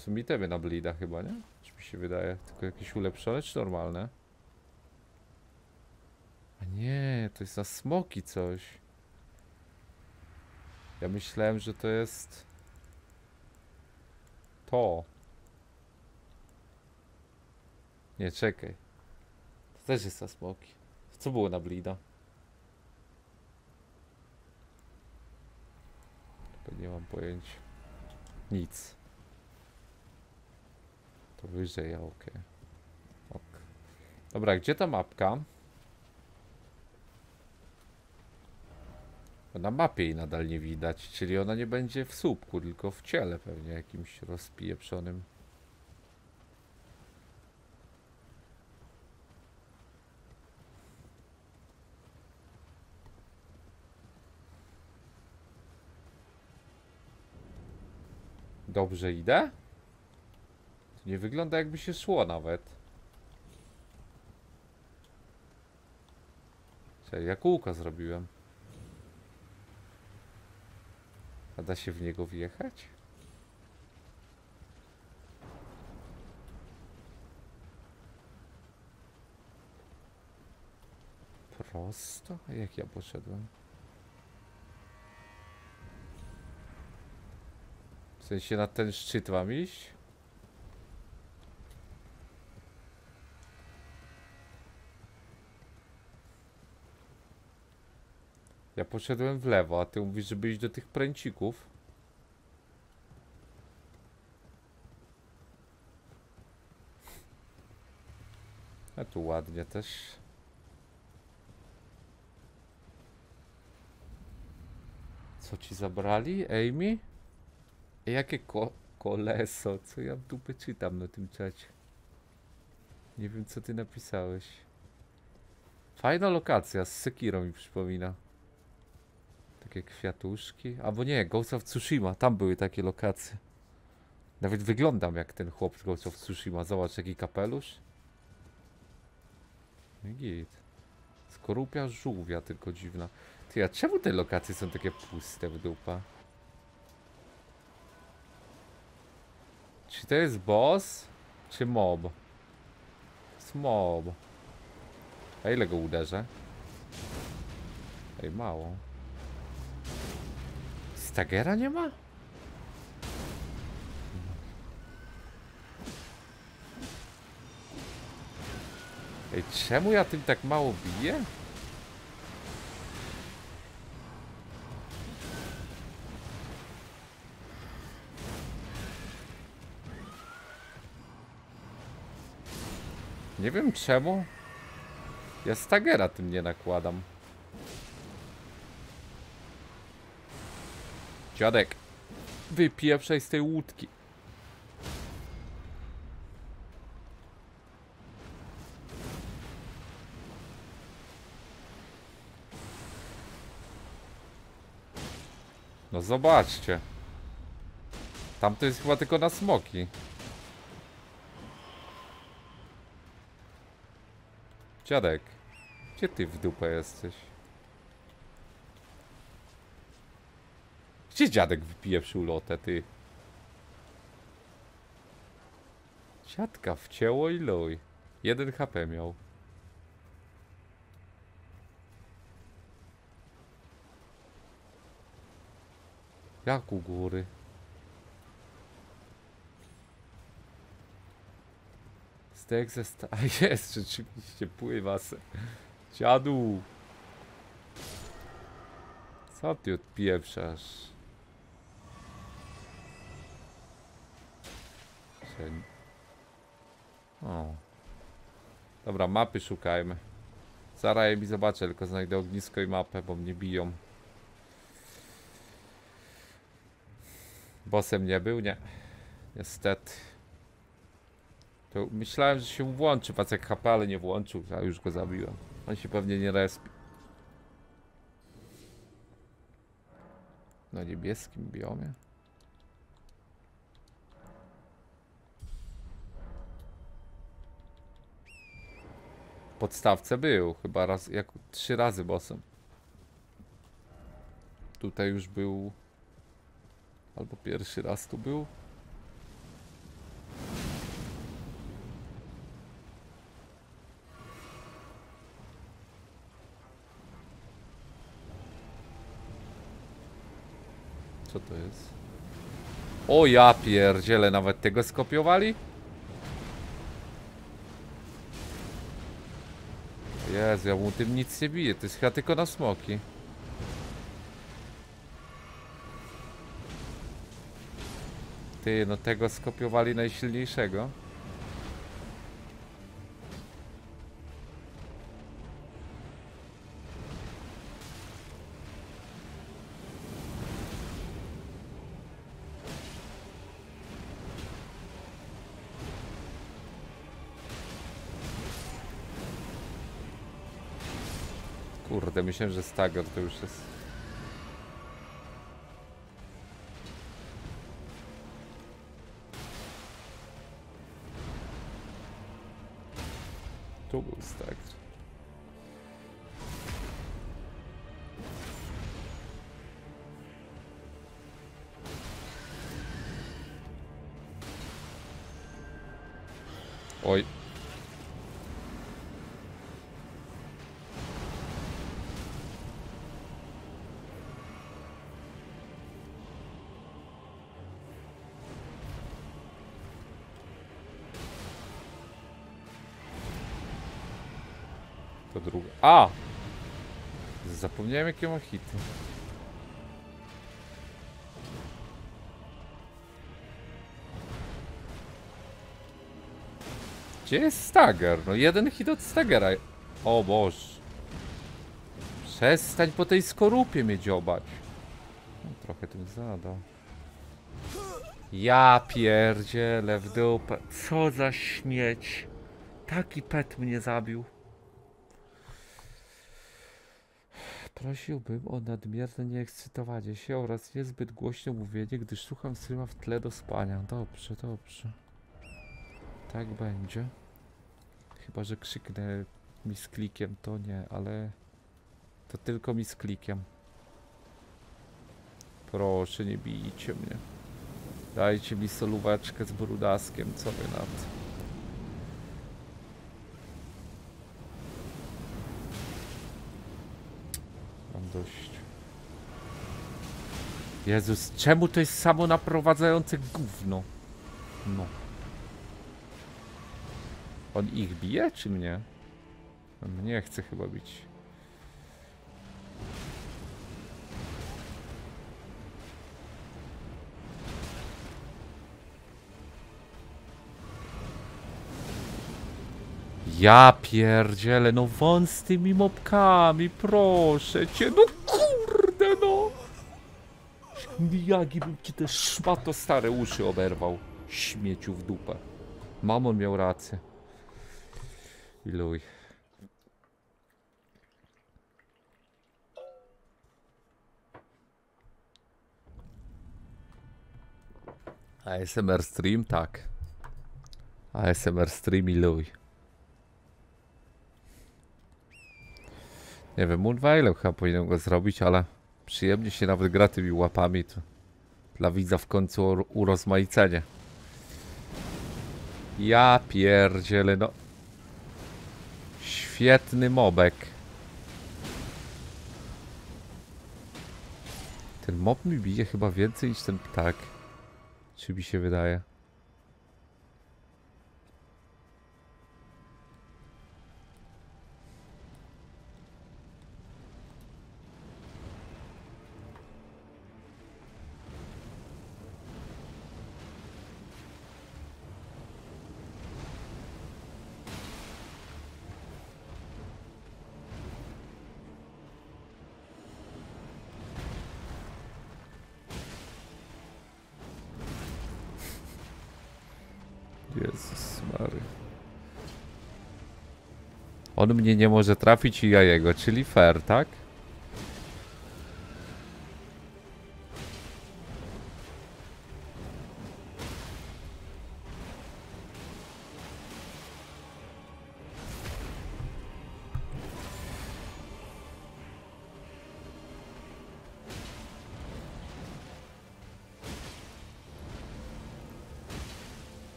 Są itemy na blida chyba, nie? Czy mi się wydaje? Tylko jakieś ulepszone czy normalne? A nie, to jest na smoki coś. Ja myślałem, że to jest... To. Nie, czekaj. To też jest na smoki. Co było na blida? Nie mam pojęcia. Nic. To wyżej, okej. Ok. Dobra, gdzie ta mapka? Na mapie jej nadal nie widać, czyli ona nie będzie w słupku, tylko w ciele pewnie jakimś rozpieprzonym. Dobrze idę? To nie wygląda jakby się szło nawet. Czekaj, ja kółko zrobiłem. A da się w niego wjechać? Prosto? Jak ja poszedłem? W sensie na ten szczyt mam iść? Ja poszedłem w lewo, a ty mówisz, żeby iść do tych pręcików. A tu ładnie też. Co ci zabrali, Amy? Jakie ko koleso? Co ja w dupę czytam na tym czacie? Nie wiem, co ty napisałeś. Fajna lokacja, z Sekiro mi przypomina. Takie kwiatuszki. Albo nie, Ghost of Tsushima. Tam były takie lokacje. Nawet wyglądam jak ten chłop z Ghost of Tsushima. Zobacz jaki kapelusz. No Git. Skorupia żółwia tylko dziwna. Ty, a czemu te lokacje są takie puste w dupa? Czy to jest boss? Czy mob? Jest mob. A ile go uderzę? Ej, mało. Stagera nie ma? Ej, czemu ja tym tak mało biję? Nie wiem czemu. Ja Stagera tym nie nakładam. Dziadek, wypieprzaj z tej łódki. No zobaczcie. Tam to jest chyba tylko na smoki. Dziadek, gdzie ty w dupę jesteś? Gdzie dziadek wypieprzył lotę, ty? Dziadka wcięło i luj. Jeden HP miał. Jak u góry? Stek ze sta... A jest, rzeczywiście, pływa se. Dziadu! Co ty odpieprzasz? Się... O. Dobra, mapy szukajmy. Zaraz mi zobaczę, tylko znajdę ognisko i mapę, bo mnie biją. Bossem nie był? Nie. Niestety. To myślałem, że się włączy Wacek HP, ale nie włączył, a już go zabiłem. On się pewnie nie respi. Na niebieskim biomie. podstawce był chyba raz, jak trzy razy bossem. Tutaj już był albo pierwszy raz tu był. Co to jest? O ja pierdziele, nawet tego skopiowali? Jezu, ja mu tym nic nie bije, to jest chyba tylko na smoki. Ty, no tego skopiowali najsilniejszego. Myślałem, że Stagger to już jest. A! Zapomniałem jakie ma hity. Gdzie jest Stagger? No jeden hit od Staggera. O Boż. Przestań po tej skorupie mnie dziobać. No, trochę tym zadał. Ja pierdzielę w dupę. Co za śmieć. Taki pet mnie zabił. Prosiłbym o nadmierne nieekscytowanie się oraz niezbyt głośne mówienie, gdyż słucham streama w tle do spania. Dobrze, dobrze. Tak będzie. Chyba, że krzyknę mi z klikiem, to nie, ale to tylko mi z klikiem. Proszę, nie bijcie mnie. Dajcie mi solóweczkę z brudaskiem, co wy na to? Dość. Jezus, czemu to jest samo naprowadzające gówno? No. On ich bije, czy mnie? Mnie chce chyba bić. Ja pierdzielę, no won z tymi mopkami, proszę cię, no kurde no! Miyagi bym ci te szmato stare uszy oberwał, śmieciu w dupę. Mamon miał rację. Iluj. ASMR stream? Tak. ASMR stream iluj. Nie wiem, Moonveilem chyba powinien go zrobić, ale przyjemnie się nawet gra tymi łapami. To dla widza w końcu ur- urozmaicenie. Ja pierdzielę, no. Świetny mobek. Ten mob mi bije chyba więcej niż ten ptak. Czy mi się wydaje? Jezus Mary. On mnie nie może trafić i ja jego, czyli fair, tak?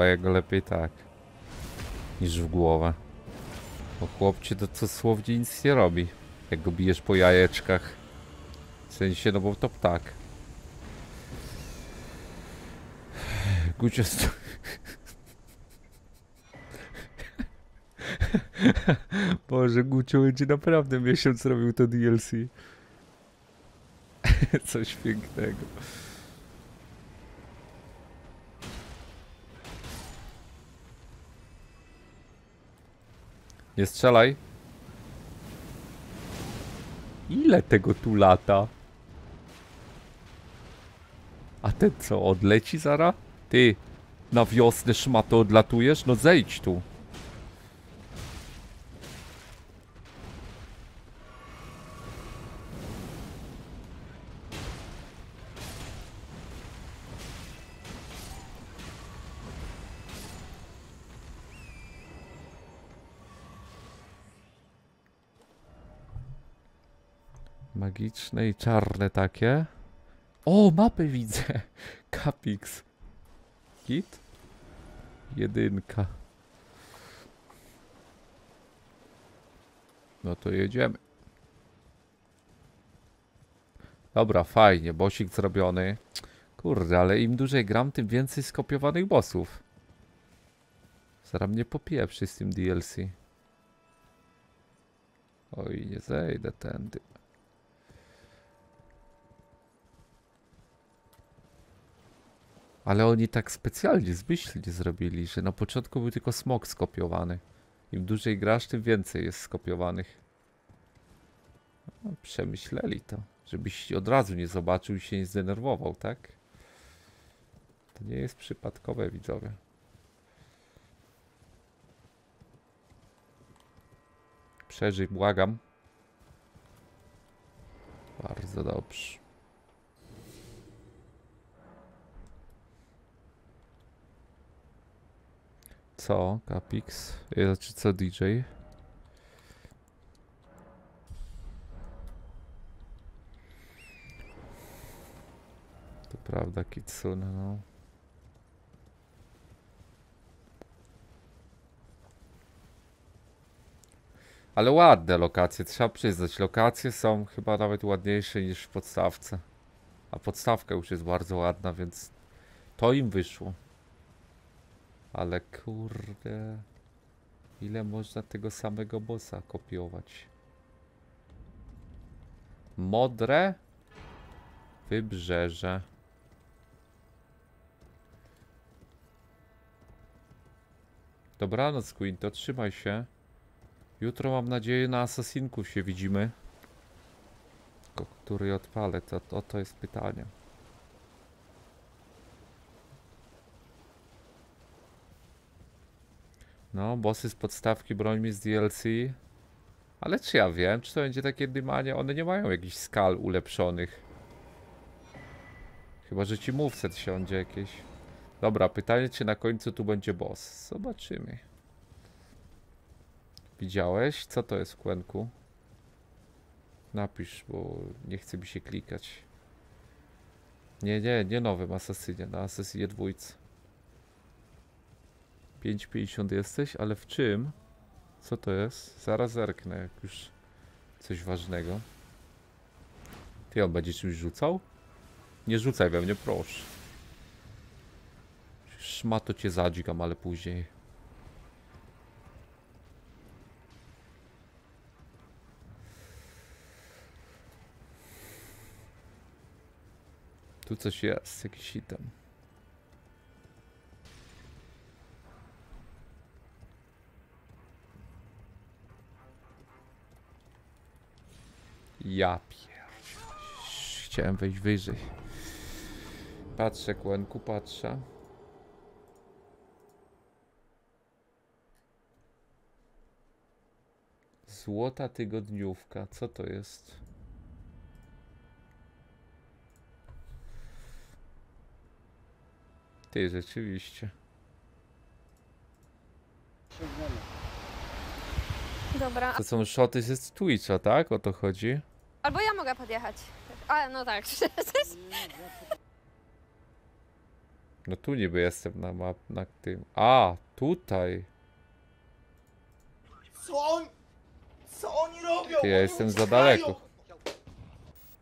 Chyba lepiej tak. Niż w głowę. Bo chłopcie to dosłownie nic nie robi. Jak go bijesz po jajeczkach. W sensie, no bo to ptak. Gucio sto... Boże, Gucio będzie naprawdę miesiąc robił to DLC. Coś pięknego. Nie strzelaj. Ile tego tu lata? A ten co, odleci zara? Ty, na wiosnę szmato odlatujesz? No zejdź tu. Magiczne i czarne takie. O, mapę widzę. Capix. Kit? Jedynka. No to jedziemy. Dobra, fajnie. Bosik zrobiony. Kurde, ale im dłużej gram, tym więcej skopiowanych bossów. Zaraz mnie popieprzy z tym DLC. Oj, nie zejdę tędy. Ale oni tak specjalnie, zmyślnie zrobili, że na początku był tylko smok skopiowany. Im dłużej grasz, tym więcej jest skopiowanych. No, przemyśleli to, żebyś od razu nie zobaczył i się nie zdenerwował, tak? To nie jest przypadkowe, widzowie. Przeżyj, błagam. Bardzo dobrze. Co, Capix? Znaczy co DJ? To prawda, Kitsune, no. Ale ładne lokacje, trzeba przyznać. Lokacje są chyba nawet ładniejsze niż w podstawce. A podstawka już jest bardzo ładna, więc to im wyszło. Ale kurde. Ile można tego samego bossa kopiować? Modre wybrzeże. Dobranoc, Queen, to trzymaj się. Jutro mam nadzieję na Asasinków się widzimy. Tylko który odpalę, to, to, to jest pytanie. No, bossy z podstawki brońmi z DLC. Ale czy ja wiem, czy to będzie takie dymanie? One nie mają jakichś skal ulepszonych. Chyba, że ci moveset siądzie jakieś. Dobra, pytanie, czy na końcu tu będzie boss. Zobaczymy. Widziałeś? Co to jest w kłęku? Napisz, bo nie chce mi się klikać. Nie, nie, nie nowym Asasynie, na Asasynie dwójce. 5,50 jesteś, ale w czym? Co to jest? Zaraz zerknę, jak już coś ważnego. Ty, on będzie czymś rzucał? Nie rzucaj we mnie, proszę. Szmato cię zadzikam, ale później. Tu coś jest, jakiś item. Ja pier... Chciałem wejść wyżej. Patrzę, kłęku, patrzę. Złota tygodniówka. Co to jest? Ty, rzeczywiście. Dobra, To są szoty z Twitcha, tak? O to chodzi? Albo ja mogę podjechać. Ale no tak, przecież. No tu niby jestem na map, na tym. A, tutaj. Co on... Co oni robią? Ty, ja Oni jestem za uciekają! daleko.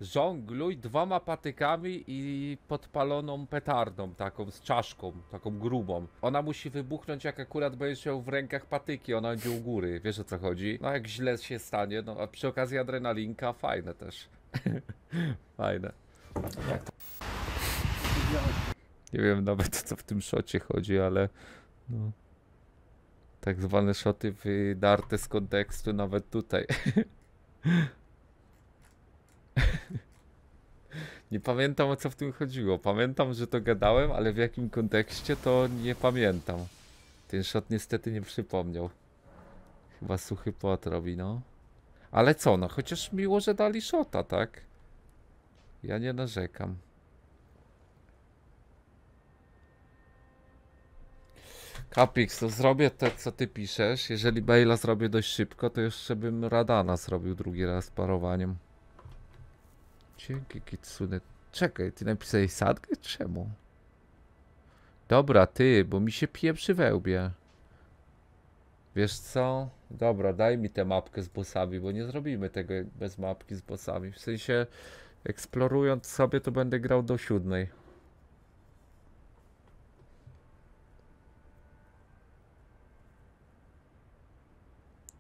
Żongluj dwoma patykami i podpaloną petardą, taką z czaszką, taką grubą. Ona musi wybuchnąć, jak akurat będziesz miał w rękach patyki, ona będzie u góry, wiesz o co chodzi? No jak źle się stanie, no a przy okazji adrenalinka, fajne też. fajne. Jak to? Nie wiem nawet co w tym szocie chodzi, ale no. Tak zwane szoty wydarte z kontekstu nawet tutaj. Nie pamiętam o co w tym chodziło. Pamiętam, że to gadałem, ale w jakim kontekście to nie pamiętam. Ten shot niestety nie przypomniał. Chyba suchy pot robi, no. Ale co, no chociaż miło, że dali shota, tak? Ja nie narzekam. Kapix, to zrobię to, co ty piszesz. Jeżeli Bale'a zrobię dość szybko, to jeszcze bym Radana zrobił drugi raz parowaniem. Dzięki Kitsune. Czekaj, ty napisałeś sadgę? Czemu? Dobra, ty, bo mi się pieprzy we łbie. Wiesz co? Dobra, daj mi tę mapkę z bossami, bo nie zrobimy tego bez mapki z bossami. W sensie, eksplorując sobie, to będę grał do siódmej.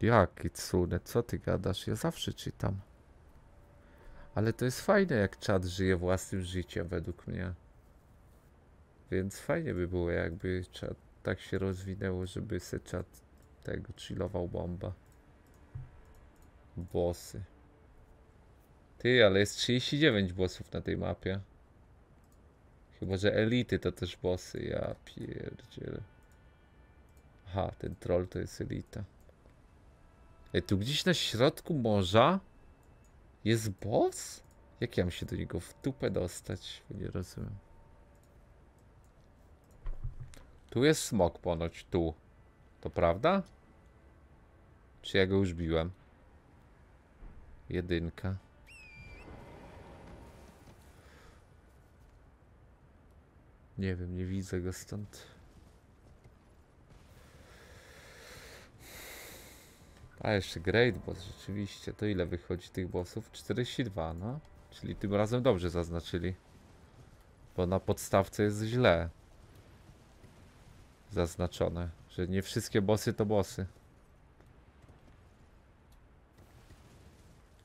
Jak Kitsune, co ty gadasz? Ja zawsze czytam. Ale to jest fajne, jak czat żyje własnym życiem, według mnie. Więc fajnie by było, jakby czat tak się rozwinęło, żeby se czat tego chillował bomba. Bossy. Ty, ale jest 39 bossów na tej mapie. Chyba, że elity to też bossy. Ja pierdzielę. Aha, ten troll to jest elita. Ej, tu gdzieś na środku morza jest boss? Jak ja mam się do niego w dupę dostać? Nie rozumiem. Tu jest smok ponoć, tu. To prawda? Czy ja go już biłem? Jedynka. Nie wiem, nie widzę go stąd. A jeszcze Great Boss, rzeczywiście. To ile wychodzi tych bossów? 42, no. Czyli tym razem dobrze zaznaczyli. Bo na podstawce jest źle. Zaznaczone, że nie wszystkie bossy to bossy.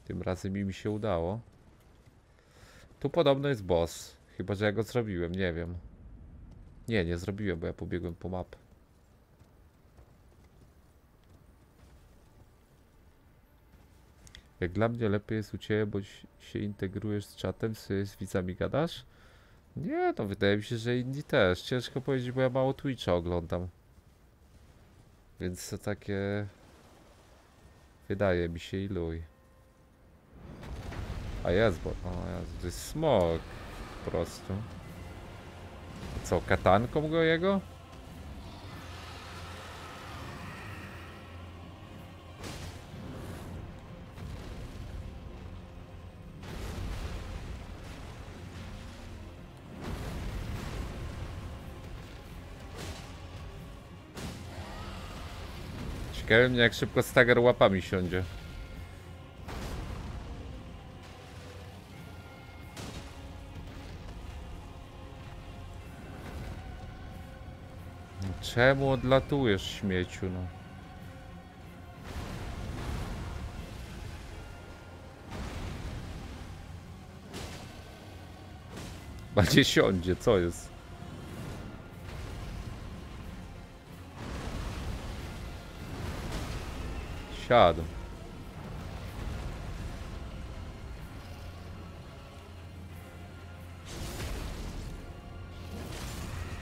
Tym razem mi się udało. Tu podobno jest boss. Chyba, że ja go zrobiłem, nie wiem. Nie, nie zrobiłem, bo ja pobiegłem po mapę. Jak dla mnie lepiej jest u Ciebie, bo się integrujesz z czatem, sobie z widzami gadasz? Nie, no wydaje mi się, że inni też. Ciężko powiedzieć, bo ja mało Twitcha oglądam. Więc to takie... Wydaje mi się iluj. A jest, bo... O Jezu, to jest smog. Po prostu. Co, katanką go jego? Mnie jak szybko Stagger łapami siądzie. Czemu odlatujesz śmieciu no? Bardziej siądzie, co jest? Siadł.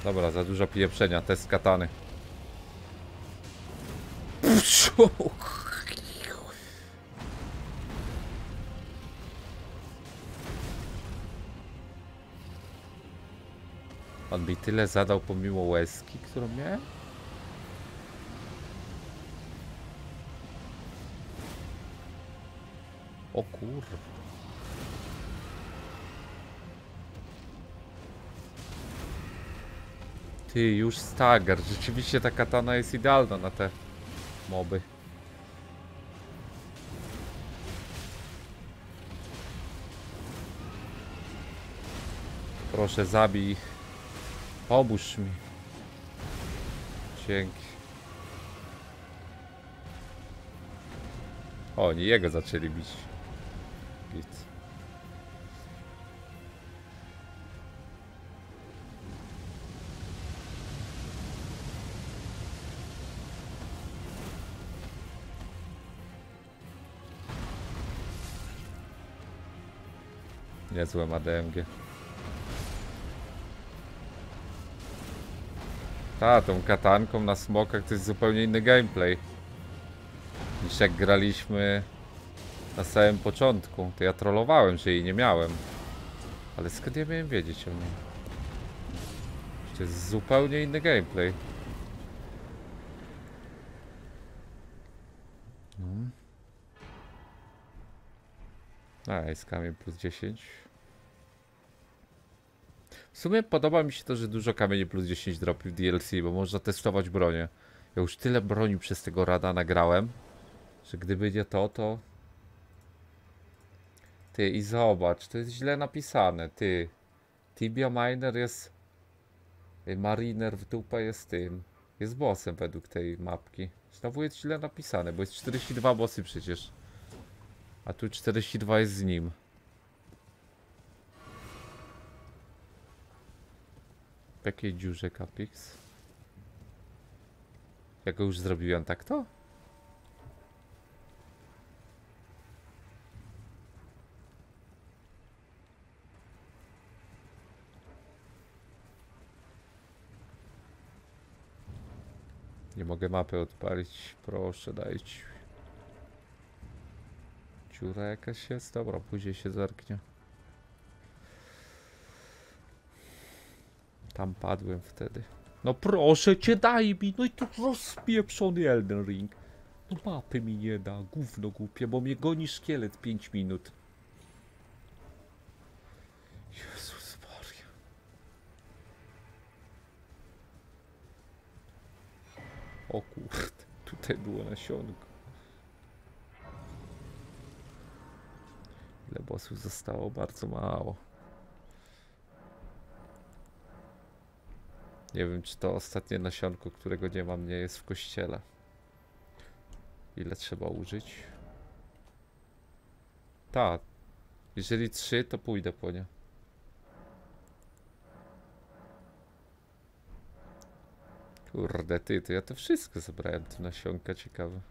Dobra, za dużo pieprzenia, test katany. Mi tyle zadał pomimo łezki, którą miałem? O kur... Ty, już stagger. Rzeczywiście ta katana jest idealna na te moby. Proszę zabij. Pomóż mi. Dzięki. Oni jego zaczęli bić. Git. Niezłe ma DMG. Ta, tą katanką na smokach to jest zupełnie inny gameplay. Niż jak graliśmy na samym początku. To ja trollowałem, że jej nie miałem. Ale skąd ja miałem wiedzieć o niej? To jest zupełnie inny gameplay. No. A, jest kamień plus 10. W sumie podoba mi się to, że dużo kamieni plus 10 dropi w DLC, bo można testować bronię. Ja już tyle broni przez tego rada nagrałem, że gdyby nie to, to... Ty, i zobacz, to jest źle napisane, ty. Tibia Miner jest... y, Mariner w dupę jest tym. Jest bossem według tej mapki. Znowu jest źle napisane, bo jest 42 bossy przecież. A tu 42 jest z nim. W jakiej dziurze Capix? Ja go już zrobiłem tak to? Nie mogę mapy odpalić. Proszę, dajcie. Dziura jakaś jest? Dobra, później się zerknie. Tam padłem wtedy. No proszę cię, daj mi! No i to rozpieprzony Elden Ring. No mapy mi nie da, gówno głupie, bo mnie goni szkielet 5 minut. Jezus Maria. O kurde, tutaj było nasionko. Ile bossów zostało? Bardzo mało. Nie wiem, czy to ostatnie nasionko, którego nie mam, nie jest w kościele. Ile trzeba użyć? Tak. Jeżeli trzy, to pójdę po nie. Kurde, ty, to ja to wszystko zebrałem, te nasionka ciekawe.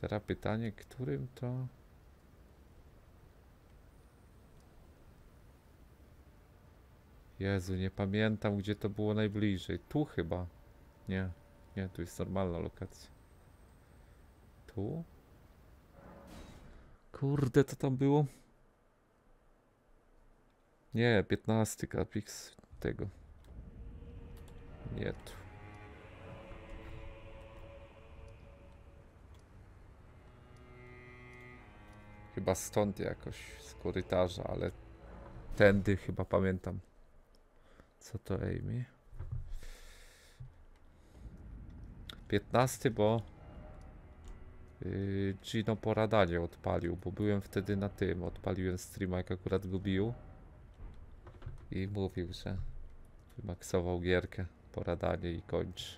Teraz pytanie, którym to... Jezu, nie pamiętam gdzie to było najbliżej. Tu chyba. Nie, nie, tu jest normalna lokacja. Tu? Kurde, to tam było? Nie, 15 kapix tego. Nie tu. Chyba stąd jakoś, z korytarza, ale tędy chyba pamiętam. Co to Amy? 15, bo yy, Gino poradanie odpalił, bo byłem wtedy na tym, odpaliłem streama jak akurat go bił i mówił, że wymaksował gierkę, poradanie i kończy.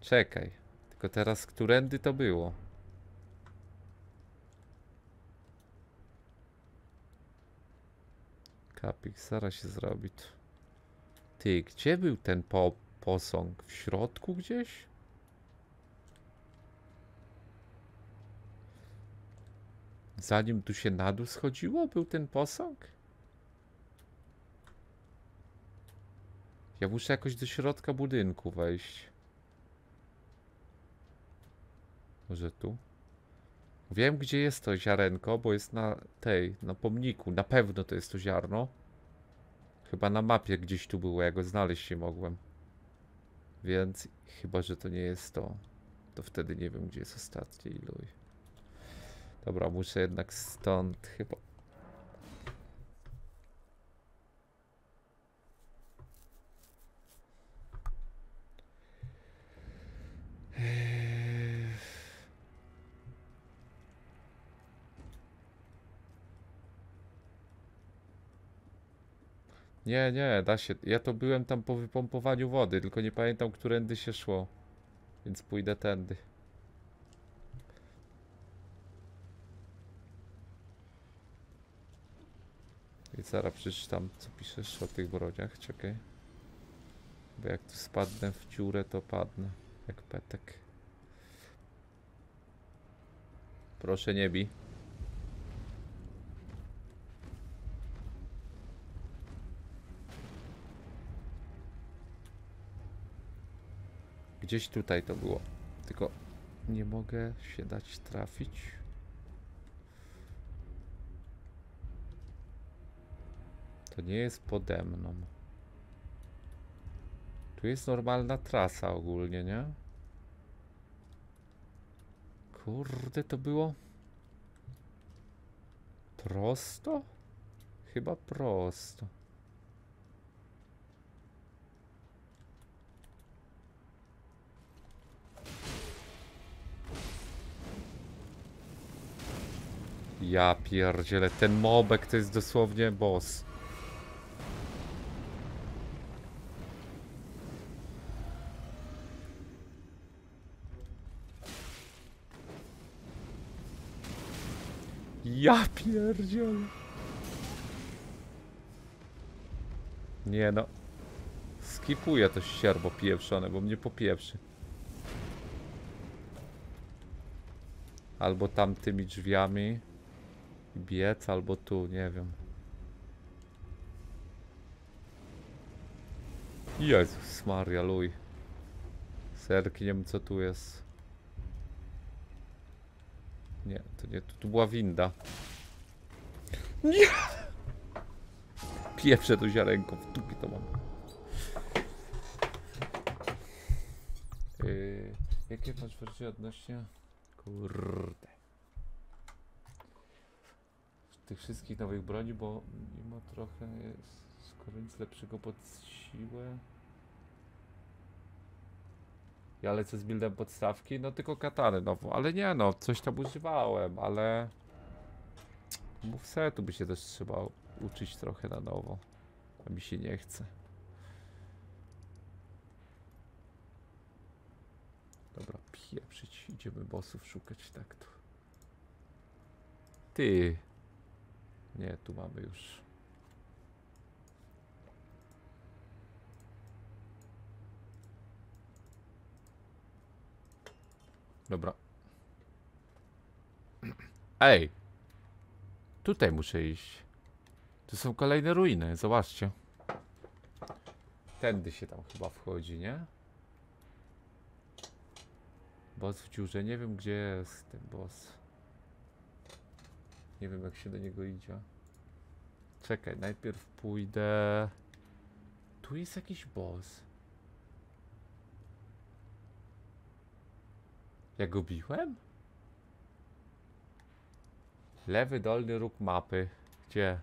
Czekaj, tylko teraz którędy to było? Kapik, zaraz się zrobi. tu. Ty, gdzie był ten po posąg? W środku gdzieś? Zanim tu się na dół schodziło, był ten posąg? Ja muszę jakoś do środka budynku wejść. Może tu? Wiem, gdzie jest to ziarenko, bo jest na tej, na pomniku. Na pewno to jest to ziarno. Chyba na mapie gdzieś tu było, ja go znaleźć nie mogłem. Więc chyba, że to nie jest to, to wtedy nie wiem, gdzie jest ostatni iluj. Dobra, muszę jednak stąd chyba. Nie, nie, da się. Ja to byłem tam po wypompowaniu wody, tylko nie pamiętam, którędy się szło. Więc pójdę tędy. I zaraz przeczytam, co piszesz o tych broniach. Czekaj. Bo jak tu spadnę w dziurę, to padnę. Jak petek. Proszę nie bij. Gdzieś tutaj to było. Tylko nie mogę się dać trafić. To nie jest pode mną. Tu jest normalna trasa ogólnie, nie? Kurde, to było prosto? Chyba prosto. Ja pierdzielę, ten mobek to jest dosłownie boss. Ja pierdzielę. Nie no. Skipuję to ścierbo pieprzone, bo mnie popieprzy. Albo tamtymi drzwiami biec, albo tu, nie wiem. Jezus Maria, luj. Serkniem, co tu jest. Nie, to nie, tu, tu była winda. Nie! Pieprzę tu ziarenko, w dupie to mam. Yy, jakie masz wersje odnośnie? Kurde. Tych wszystkich nowych broni, bo mimo trochę jest skoro nic lepszego pod siłę. Ja lecę z buildem podstawki, no tylko katany nową, ale nie no, coś tam używałem, ale movesetu by się też trzeba uczyć trochę na nowo, a mi się nie chce. Dobra, pieprzyć, idziemy bossów szukać tak tu. Ty. Nie, tu mamy już. Dobra. Ej! Tutaj muszę iść. Tu są kolejne ruiny, zobaczcie. Tędy się tam chyba wchodzi, nie? Boss w dziurze, nie wiem gdzie jest ten boss. Nie wiem jak się do niego idzie. Czekaj, najpierw pójdę... Tu jest jakiś boss. Ja go biłem? Lewy dolny róg mapy. Gdzie?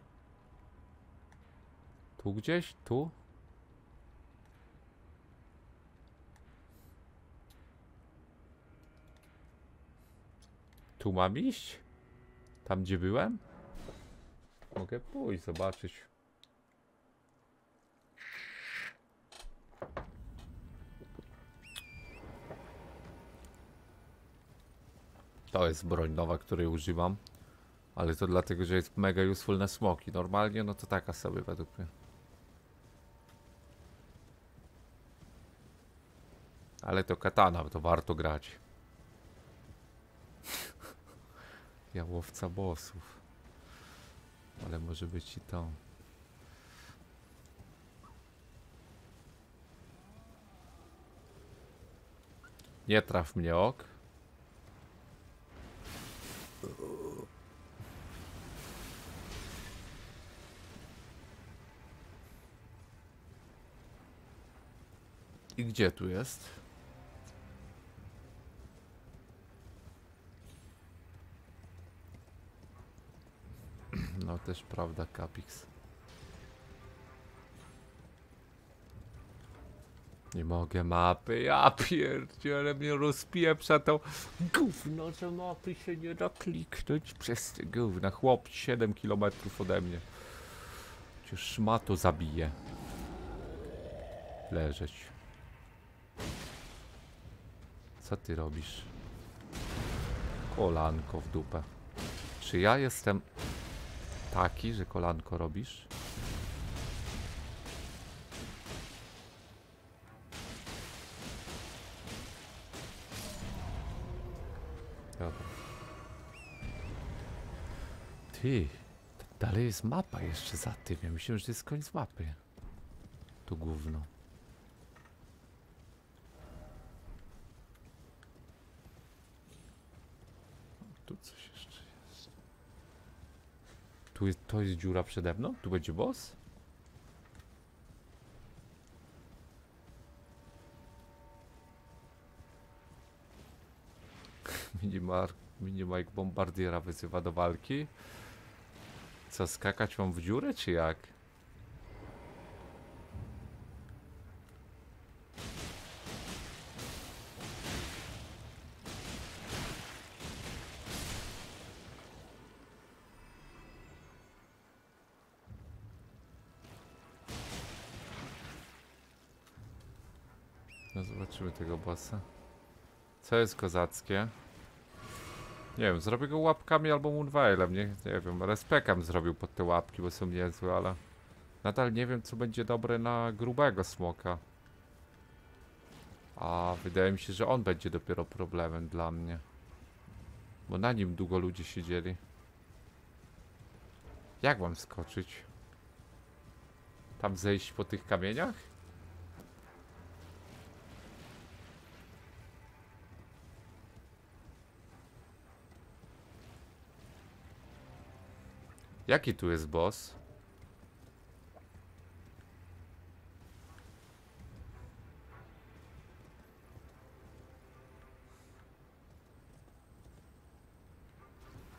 Tu gdzieś? Tu? Tu mam iść? Tam gdzie byłem? Mogę pójść, zobaczyć. To jest broń nowa, której używam. Ale to dlatego, że jest mega useful na smoki. Normalnie, no to taka sobie według mnie. Ale to katana, to warto grać. Ja łowca bossów. Ale może być i to. Nie traf mnie ok. I gdzie tu jest? No też prawda, Capix. Nie mogę mapy, ja pierdzielę mnie rozpieprza to gówno, że mapy się nie da kliknąć przez te gówna. Chłop 7 km ode mnie. Cię szmato zabije. Leżeć. Co ty robisz? Kolanko w dupę. Czy ja jestem taki, że kolanko robisz? Dobra. Ty, dalej jest mapa jeszcze za tym. Ja myślałem, że to jest koniec mapy. Tu gówno. Tu coś jeszcze jest. Tu jest, to jest dziura przede mną? Tu będzie boss? Minimar, Minimike Bombardiera wyzywa do walki. Co, skakać mam w dziurę, czy jak? Zobaczymy tego bossa. Co jest kozackie? Nie wiem, zrobię go łapkami albo Moonveilem, nie, nie wiem, respekem zrobił pod te łapki, bo są niezłe, ale nadal nie wiem, co będzie dobre na grubego smoka. A wydaje mi się, że on będzie dopiero problemem dla mnie. Bo na nim długo ludzie siedzieli. Jak mam skoczyć? Tam zejść po tych kamieniach? Jaki tu jest boss?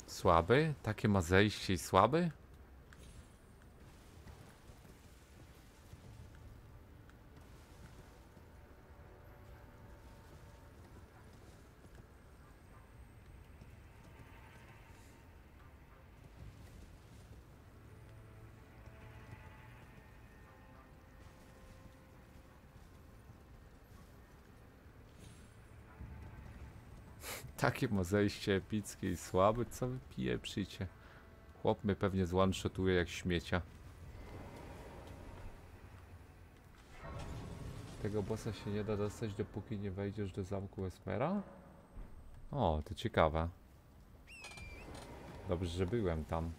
Słaby? Takie ma zejście i słaby? Takie ma zejście epickie i słabe, co wy pieprzycie? Chłop mnie pewnie zone-shotuje jak śmiecia. Tego bossa się nie da dostać, dopóki nie wejdziesz do zamku Esmera? O, to ciekawe. Dobrze, że byłem tam.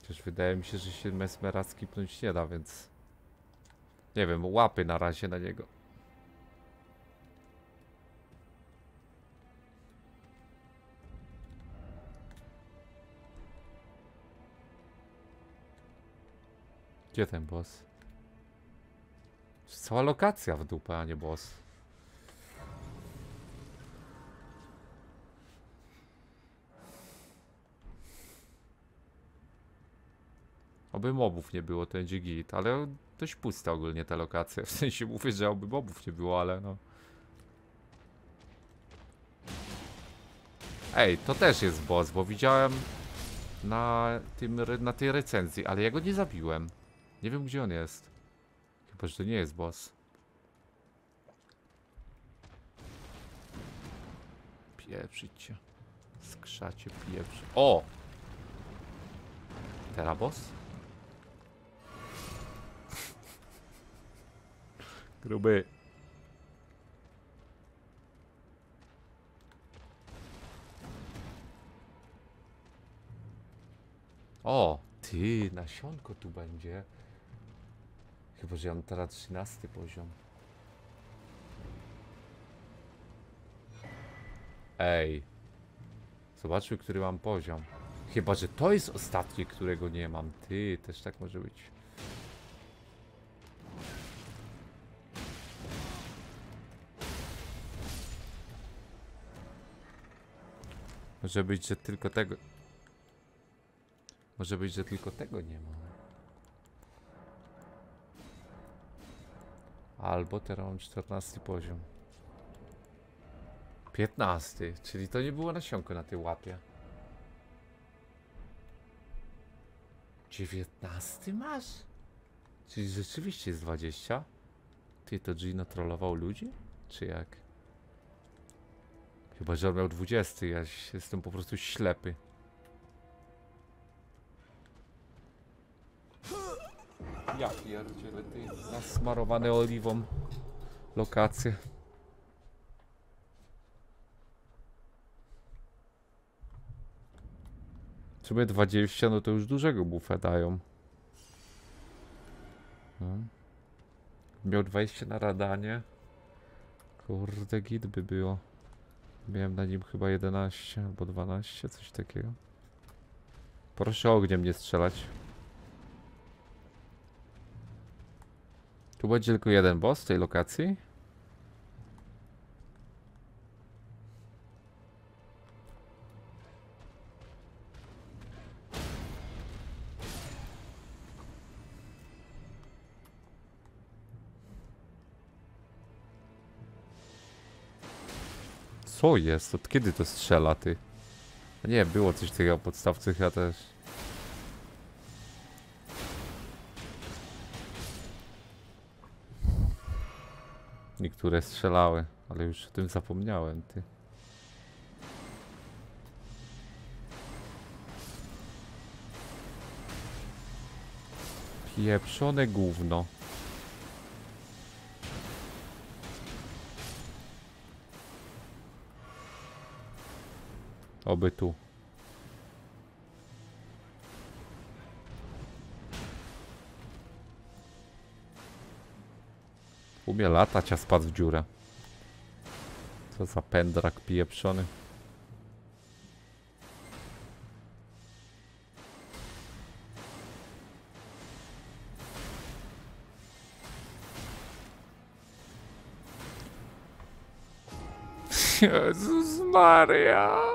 Chociaż wydaje mi się, że się Mesmera skipnąć nie da, więc... Nie wiem, łapy na razie na niego. Gdzie ten boss? Cała lokacja w dupę, a nie boss. Oby mobów nie było, to git, ale dość pusta ogólnie ta lokacja. W sensie mówię, że oby mobów nie było, ale no. Ej, to też jest boss, bo widziałem na, tym, na tej recenzji, ale ja go nie zabiłem. Nie wiem gdzie on jest. Chyba, że to nie jest boss. Pieprzyć cię. Skrzacie pieprzy. O! Teraz boss? Gruby. O, ty, nasionko tu będzie. Chyba, że ja mam teraz 13 poziom. Ej. Zobaczmy, który mam poziom. Chyba, że to jest ostatni, którego nie mam. Ty, też tak może być. Może być, że tylko tego... Może być, że tylko tego nie ma. Albo teraz mam 14 poziom. 15, czyli to nie było nasionko na tej łapie. 19 masz? Czyli rzeczywiście jest 20? Ty to Gino trollował ludzi? Czy jak? Chyba, że on miał 20, ja jestem po prostu ślepy. Ja pierdzielę, ty nasmarowane oliwą lokacje. W sumie 20, no to już dużego bufa dają. No. Miał 20 na radanie. Kurde, git by było. Miałem na nim chyba 11 albo 12, coś takiego. Proszę ogniem nie strzelać. Tu będzie tylko jeden boss w tej lokacji. Co jest? Od kiedy to strzela, ty? Nie, było coś takiego podstawcy chyba też. Niektóre strzelały, ale już o tym zapomniałem, ty. Pieprzone gówno. Oby tu. Umie latać, a spadł w dziurę. Co za pędrak pieprzony. Jezus Maria.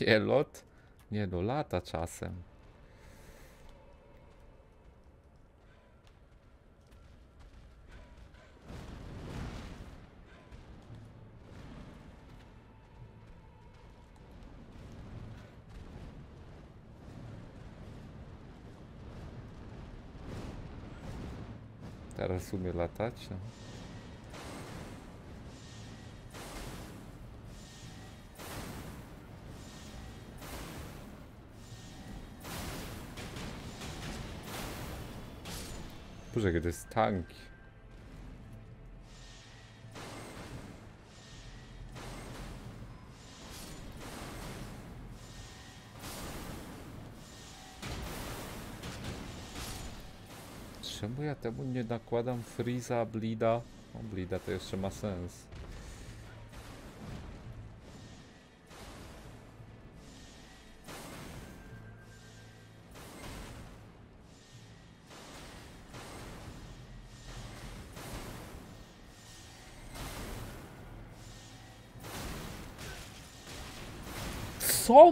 Nie lot? Nie no, lata czasem. Teraz umie latać. No. Jakie to jest tanki. Czemu ja temu nie nakładam Freeza, Blida? O, Blida to jeszcze ma sens.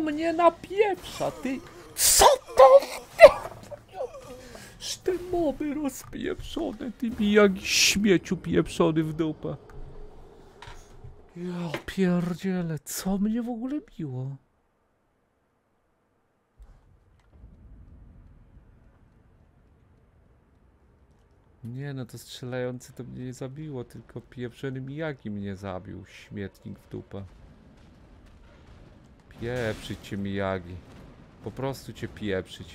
Mnie napieprza, ty? Co to? Te moby rozpieprzone, ty jak śmieciu pieprzony w dupę. Ja pierdzielę, co mnie w ogóle biło? Nie no, to strzelający to mnie nie zabiło, tylko pieprzony Miyagi mnie zabił, śmietnik w dupę. Pieprzyć cię Miyagi. Po prostu cię pieprzyć.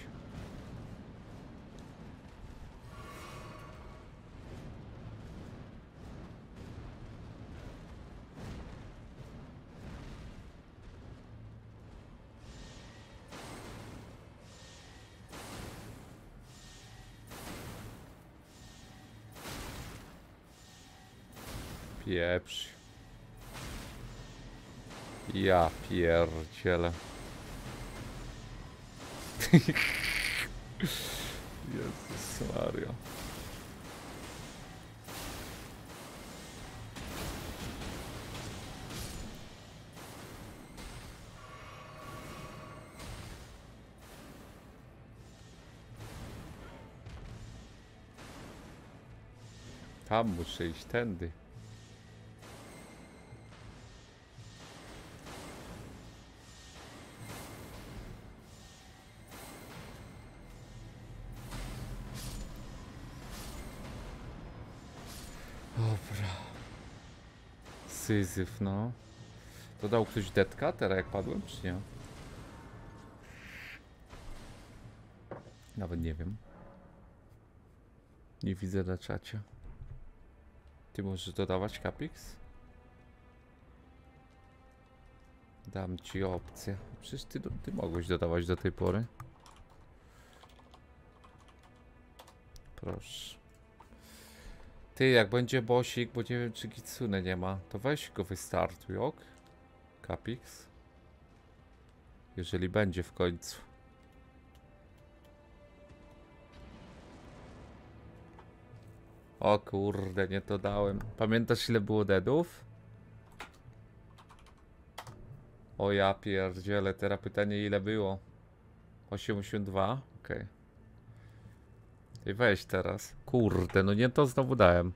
Pieprz. Ja pierdzielę. Jezus Maria. Tam muszę iść, tędy. Syzyf, no. To dał ktoś detka teraz jak padłem, czy nie? Nawet nie wiem. Nie widzę na czacie. Ty możesz dodawać Capix? Dam ci opcję. Przecież ty, ty mogłeś dodawać do tej pory. Proszę. Ty, jak będzie bosik, bo nie wiem czy Kitsune nie ma, to weź go wystartuj, ok? Capix. Jeżeli będzie w końcu. O kurde, nie to dałem. Pamiętasz ile było deadów? O ja pierdzielę, teraz pytanie ile było? 82? Okej. I weź teraz. Kurde, no nie to znowu dałem.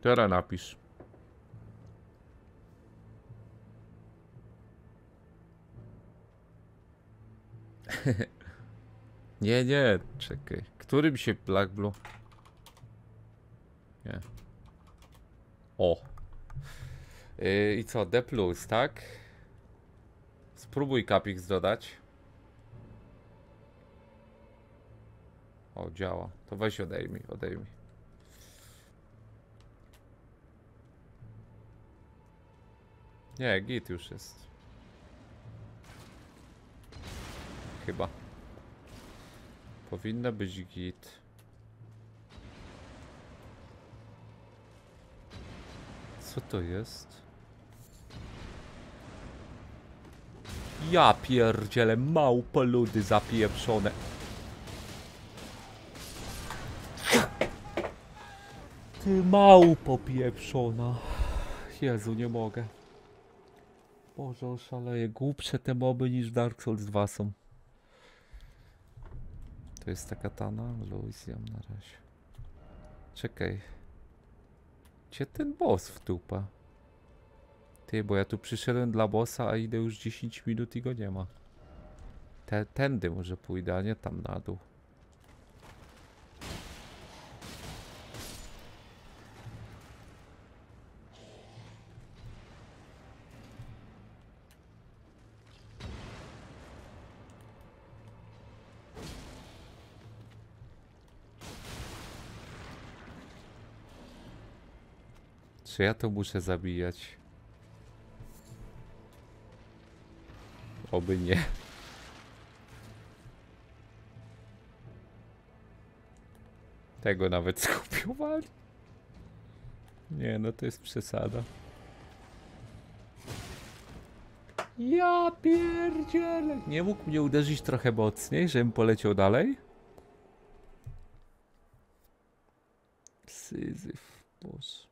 Teraz napisz. Nie, nie, czekaj. Którym się Black Blue? Nie. O. Yy, I co, D+, tak? Spróbuj Capix dodać. O, działa. To weź odejmij, odejmij. Nie, git już jest. Chyba. Powinno być git. Co to jest? Ja pierdzielę małpoludy zapieprzone. Ty małpo pieprzona. Jezu, nie mogę. Boże, oszaleję. Głupsze te moby niż Dark Souls 2 są. To jest ta katana? Luizjam na razie. Czekaj. Gdzie ten boss w dupę? Ty, bo ja tu przyszedłem dla bossa, a idę już 10 minut i go nie ma. Te, tędy może pójdę, a nie tam na dół. Czy ja to muszę zabijać? Oby nie. Tego nawet skupiowali. Nie, no to jest przesada. Ja pierdzielę. Nie mógł mnie uderzyć trochę mocniej, żebym poleciał dalej? Syzyf, boże.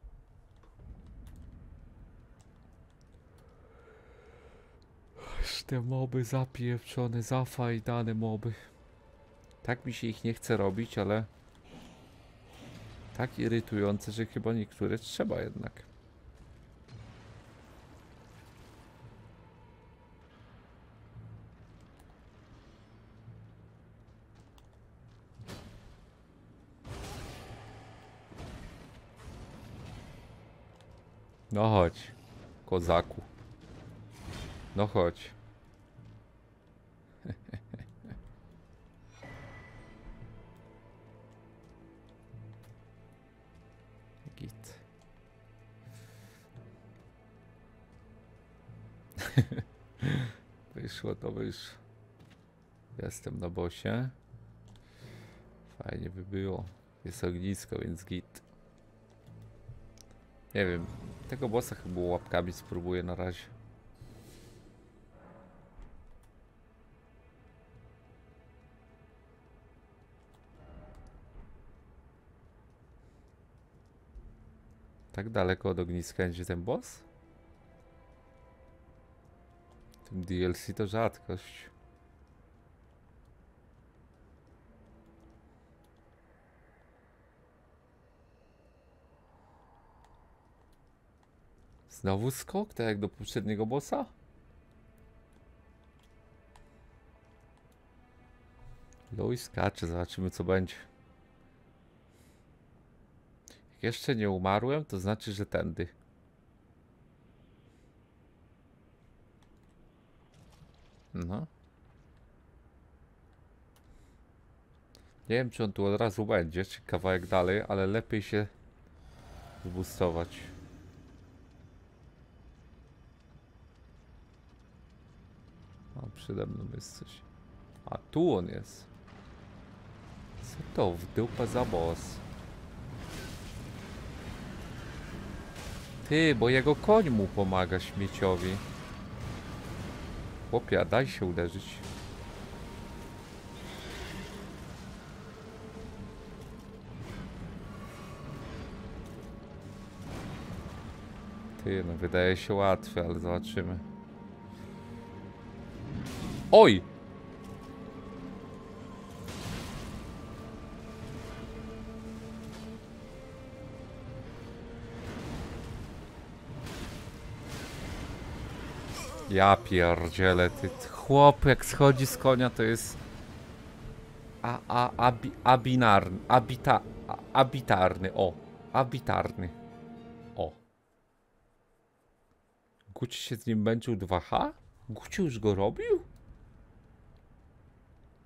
Te moby zapieprzone, zafajdane moby. Tak mi się ich nie chce robić, ale... Tak irytujące, że chyba niektóre trzeba jednak. No chodź, kozaku. No chodź. Wyszło to wyszło. Jestem na bosie. Fajnie by było. Jest ognisko, więc git. Nie wiem. Tego bossa chyba łapkami spróbuję na razie. Tak daleko od ogniska będzie ten boss? tym DLC to rzadkość. Znowu skok, tak jak do poprzedniego bossa? Louis skacze, zobaczymy co będzie. Jak jeszcze nie umarłem, to znaczy, że tędy. No. Nie wiem, czy on tu od razu będzie, czy kawałek dalej, ale lepiej się zbustować. A przede mną jest coś. A tu on jest. Co to w dupę za boss? Ty, bo jego koń mu pomaga śmieciowi. Chłopia, daj się uderzyć. Ty, no wydaje się łatwe, ale zobaczymy. Oj! Ja pierdzielę, ty chłop jak schodzi z konia to jest a, a, abi, abinarny, abita, abitarny, o, abitarny, o. Guci się z nim męczył 2H? Guci już go robił?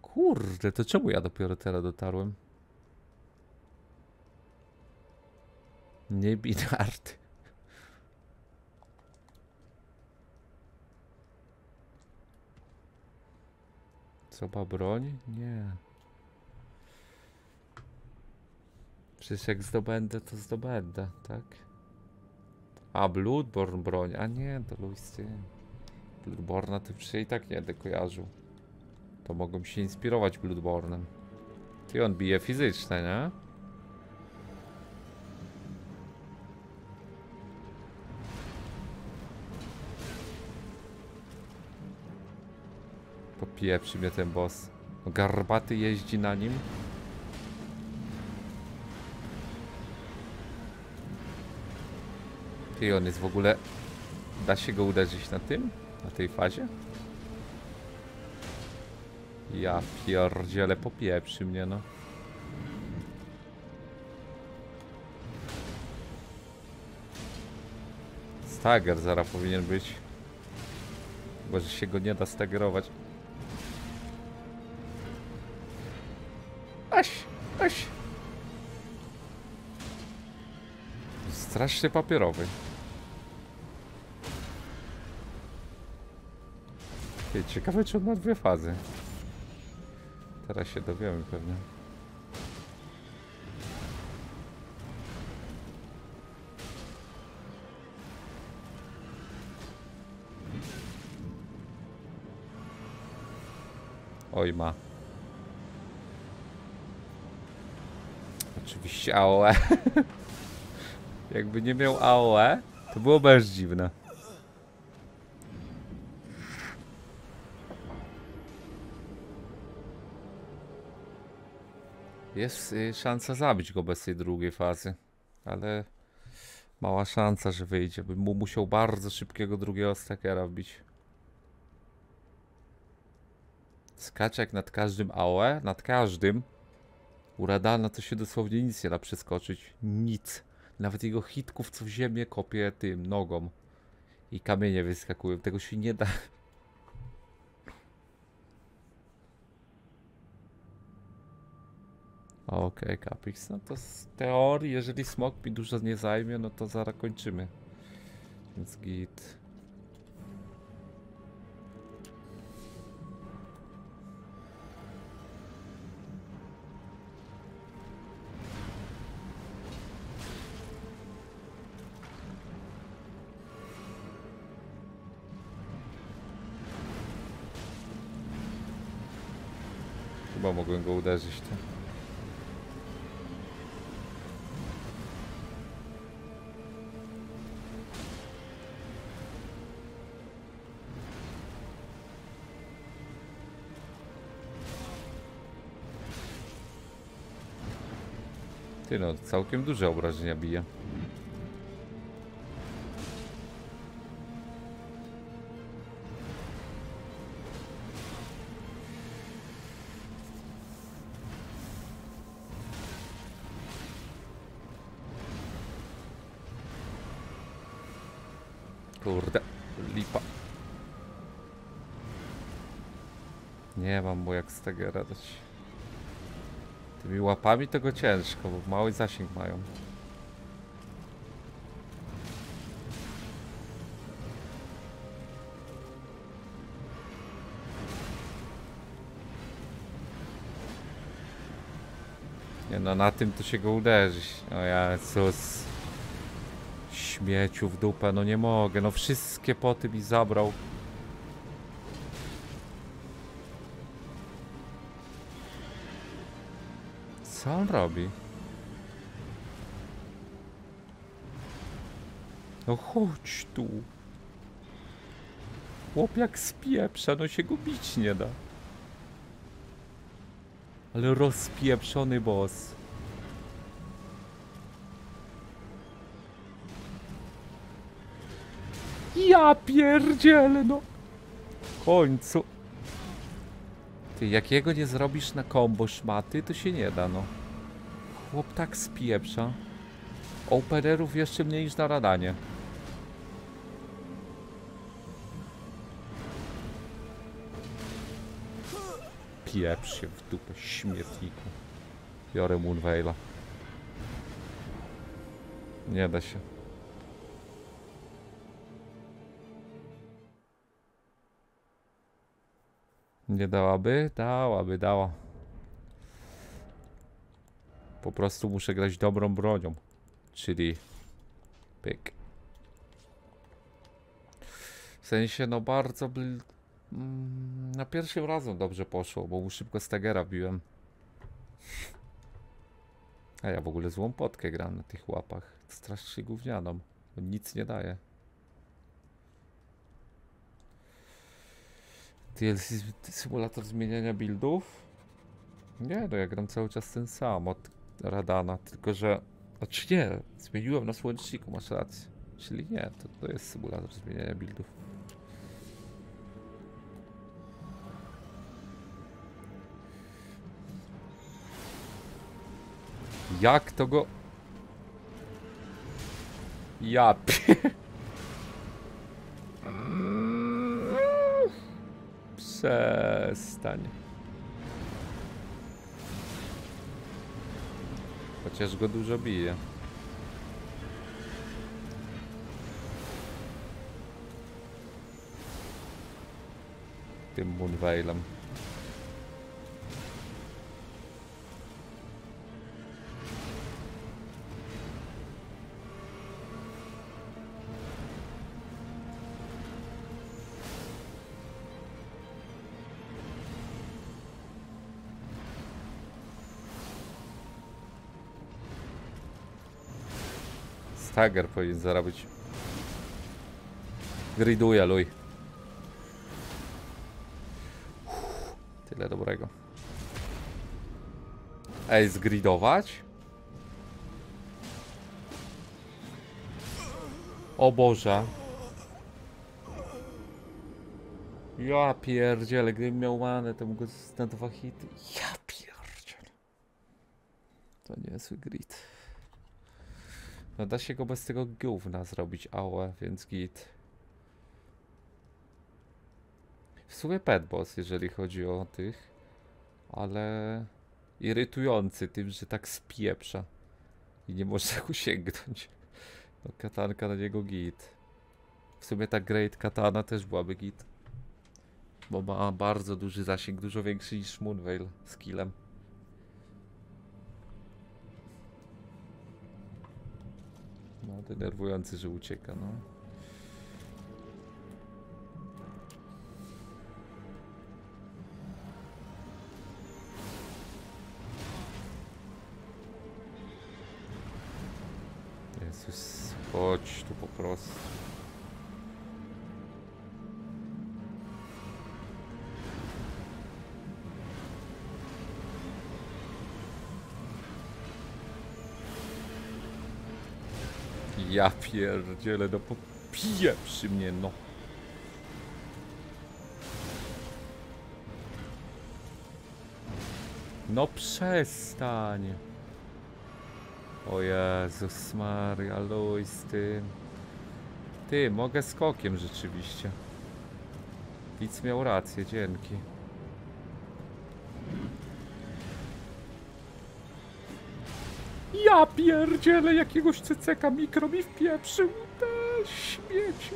Kurde, to czemu ja dopiero teraz dotarłem? Nie Co broń? Nie. Przecież jak zdobędę, to zdobędę, tak? A, Bloodborne broń. A nie, to Luisy. Bloodborne'a to przecież i tak nie będę kojarzył. To mogłem się inspirować Bloodborne'em. Ty on bije fizyczne, nie? Popieprzy mnie ten boss. No, Garbaty jeździ na nim. Ty on jest w ogóle... Da się go uderzyć na tym? Na tej fazie? Ja pierdziele popieprzy mnie no. Stagger zaraz powinien być. Bo że się go nie da stagerować. Strasznie papierowy. Ty, ciekawe czy on ma dwie fazy. Teraz się dowiemy pewnie. Oj ma. Oczywiście AOE. Jakby nie miał AOE, to byłoby aż dziwne. Jest y, szansa zabić go bez tej drugiej fazy, ale mała szansa, że wyjdzie. Bym mu musiał bardzo szybkiego drugiego stakera wbić. Skaczek nad każdym AOE, nad każdym. U Radana to się dosłownie nic nie da przeskoczyć. Nic. Nawet jego hitków, co w ziemię kopie tym nogą. I kamienie wyskakują. Tego się nie da. Okej, Capix. No to z teorii, jeżeli smok mi dużo nie zajmie, no to zaraz kończymy. Więc git. Mogłem go uderzyć tu. Ty no, całkiem duże obrażenia bije. Tego dać. Tymi łapami tego ciężko, bo mały zasięg mają. Nie no, na tym to się go uderzy. O Jezus. Śmieciu w dupę, no nie mogę. No wszystkie poty mi zabrał. Co on robi? No chodź tu. Chłop jak spieprza, no się go bić nie da. Ale rozpieprzony boss. Ja pierdzielę, no. W końcu. Ty, jakiego nie zrobisz na kombo szmaty, to się nie da, no. Chłop tak spieprza. Openerów jeszcze mniej niż na radanie. Pieprz się w dupę śmietniku. Biorę Moonveila. Nie da się. Nie dałaby? Dałaby, dała. Po prostu muszę grać dobrą bronią. Czyli... Pyk. W sensie, no bardzo... Mm, na pierwszym razem dobrze poszło, bo szybko Stagera biłem. A ja w ogóle złą potkę gram na tych łapach. Strasznie gównianą. Nic nie daje. DLC symulator zmieniania buildów? Nie, no ja gram cały czas ten sam od Radana, tylko że... Znaczy nie, zmieniłem na słoneczniku, masz rację. Czyli nie, to, to jest symulator zmieniania buildów. Jak to go... Ja pie... Przestań. Chociaż go dużo bije. Tym Moonveilem. Stagger powinien zarobić. Griduje, luj. Tyle dobrego. Ej, zgridować? O Boże. Ja pierdzielę, gdybym miał manę, to mógł na dwa hity. Ja pierdzielę. To niezły grid. No da się go bez tego gówna zrobić AOE, więc git. W sumie pet boss, jeżeli chodzi o tych, ale irytujący tym, że tak spieprza i nie można go sięgnąć. No katanka na niego git. W sumie ta Great Katana też byłaby git. Bo ma bardzo duży zasięg, dużo większy niż Moonveil z No, denerwujący, że ucieka, no. Jezus, chodź tu po prostu. Ja pierdzielę, no popije przy mnie, no. No przestań. O Jezus Maria, luj z tym. Ty, mogę skokiem rzeczywiście. Widz miał rację, dzięki. Ja pierdzielę, jakiegoś cyceka mikro mi wpieprzył. Te śmieci.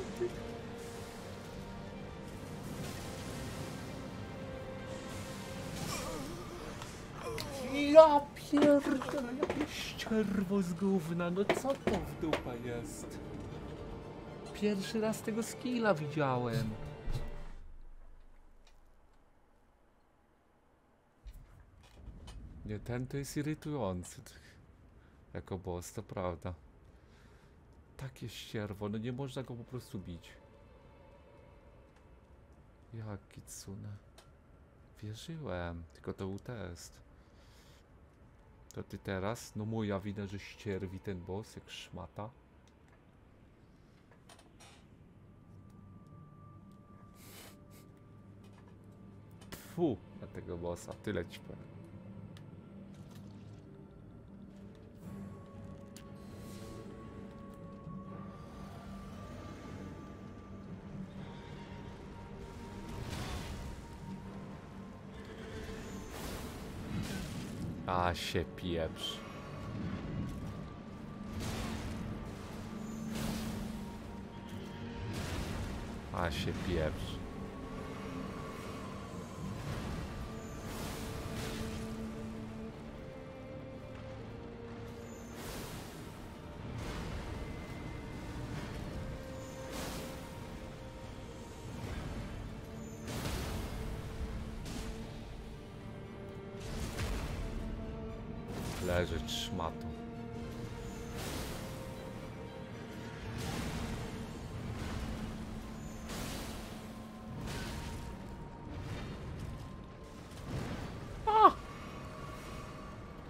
Ja pierdolę, jakie ścierwo z gówna, no co to w dupa jest? Pierwszy raz tego skilla widziałem. Nie, ten to jest irytujący. Jako boss, to prawda. Takie ścierwo, no nie można go po prostu bić. Jaki cune. Wierzyłem, tylko to był test. To ty teraz? No moja wina, że ścierwi ten boss jak szmata. Fu, na tego bossa, tyle ci powiem. A się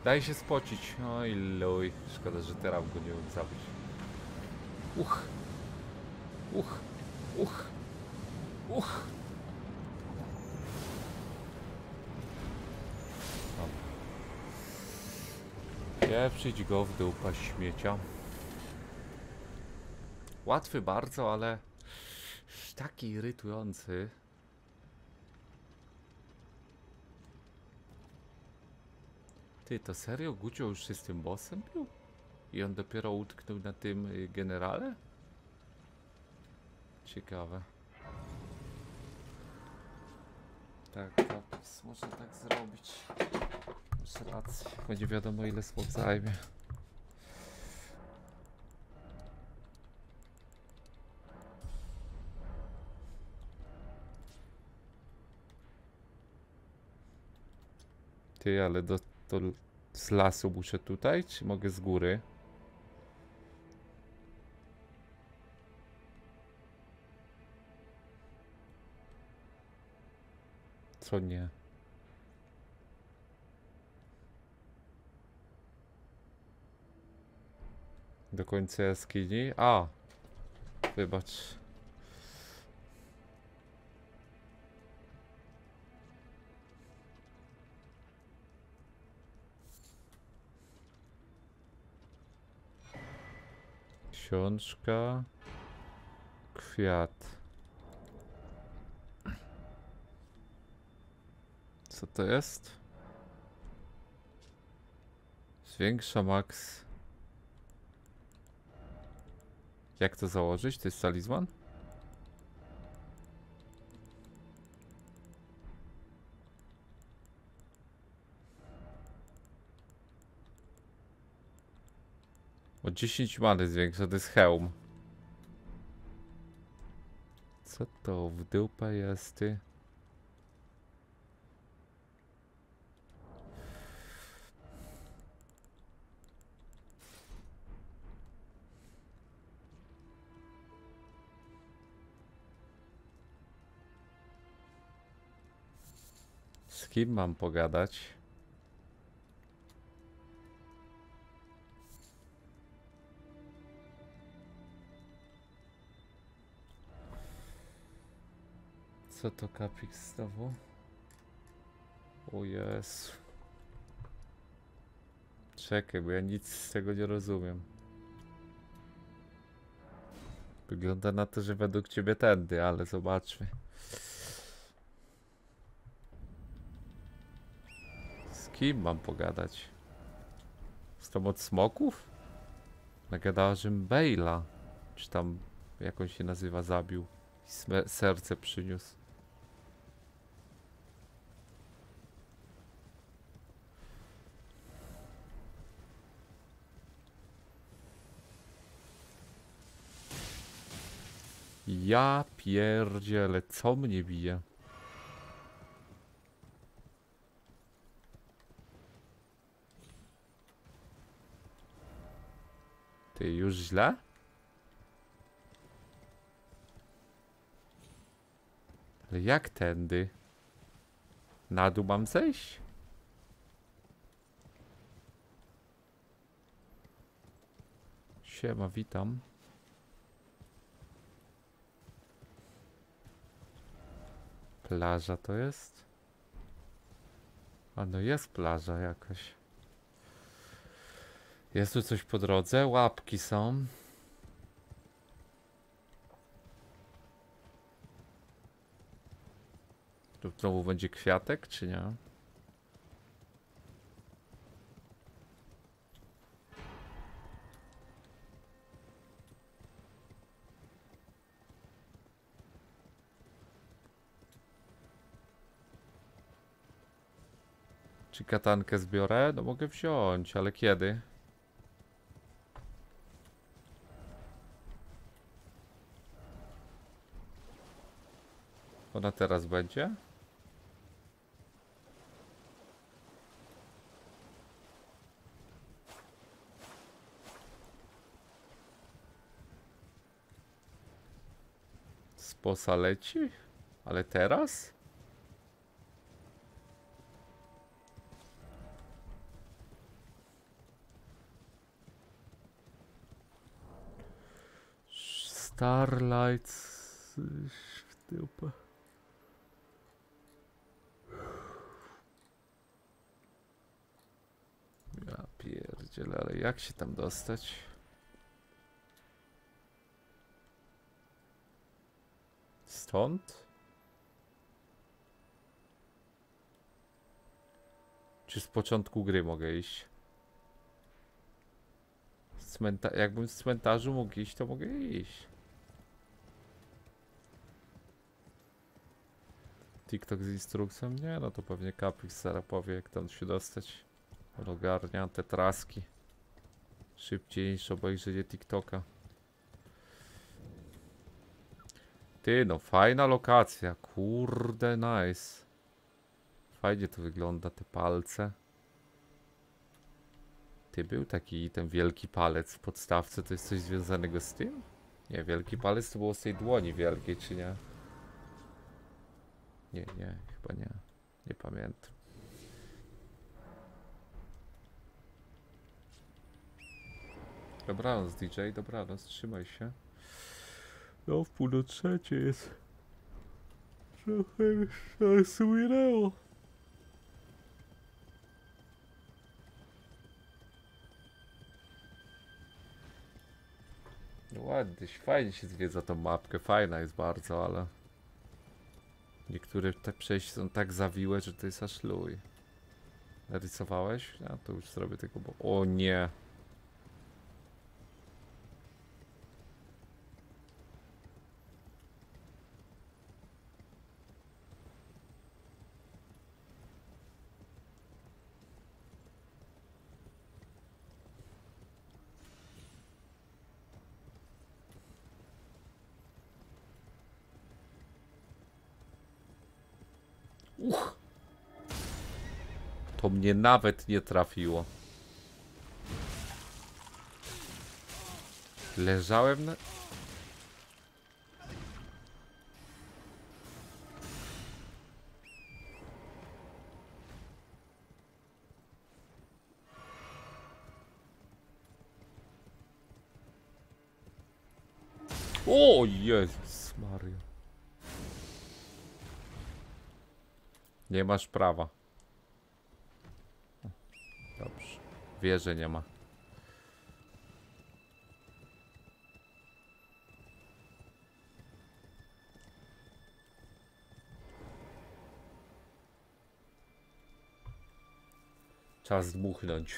Daj się spocić. Oj luj. Szkoda, że teraz go nie mógł zabić. Uch. Uch. Uch. Uch. Pieprzyć go w dupa śmiecia. Łatwy bardzo, ale taki irytujący. Ty, to serio Gucio już się z tym bossem był? I on dopiero utknął na tym y, generale? Ciekawe. Tak, tak, można tak zrobić. Masz rację. Będzie wiadomo ile słów zajmie. Ty, ale do, to z lasu muszę tutaj, czy mogę z góry? Co nie? Do końca jaskini? A! Wybacz. Książka. Kwiat. Co to jest? Zwiększa maks. Jak to założyć? To jest talizman? O 10 many zwiększa, to jest hełm. Co to w dupę jest ty? Z kim mam pogadać? Co to kapik znowu? O Jezu. Czekaj, bo ja nic z tego nie rozumiem. Wygląda na to, że według ciebie tędy, ale zobaczmy. Z kim mam pogadać? Z tą od smoków? Nagadała, że Bejla. Czy tam, jak on się nazywa, zabił. I serce przyniósł. Ja pierdzielę, co mnie bije? Ty już źle? Ale jak tędy? Na dół mam zejść? Siema, witam. Plaża to jest? A no jest plaża jakaś. Jest tu coś po drodze? Łapki są. Tu znowu będzie kwiatek, czy nie? Czy katankę zbiorę? No mogę wziąć, ale kiedy? Ona teraz będzie? Sposa leci? Ale teraz? Starlight. Ja pierdzielę, ale jak się tam dostać? Stąd? Czy z początku gry mogę iść? Z jakbym z cmentarzu mógł iść, to mogę iść. TikTok z instrukcją? Nie, no to pewnie Kapix zaraz powie, jak tam się dostać. On Ogarnia te traski. Szybciej niż obejrzenie TikToka. Ty, no fajna lokacja. Kurde, nice. Fajnie to wygląda, te palce. Ty, był taki ten wielki palec w podstawce, to jest coś związanego z tym? Nie, wielki palec to było z tej dłoni wielkiej, czy nie? Nie, nie, chyba nie. Nie pamiętam. Dobranoc DJ, dobranoc, trzymaj się. No, w pół do trzeciej jest. Trochę już minęło. No ładnie, fajnie się zwiedza tą mapkę, fajna jest bardzo, ale... Niektóre te przejścia są tak zawiłe, że to jest aż luj. Narysowałeś? Ja to już zrobię tylko, bo... O nie! Uch. To mnie nawet nie trafiło. Leżałem na... O Jezus Maria. Nie masz prawa. Wieży nie ma. Czas dmuchnąć.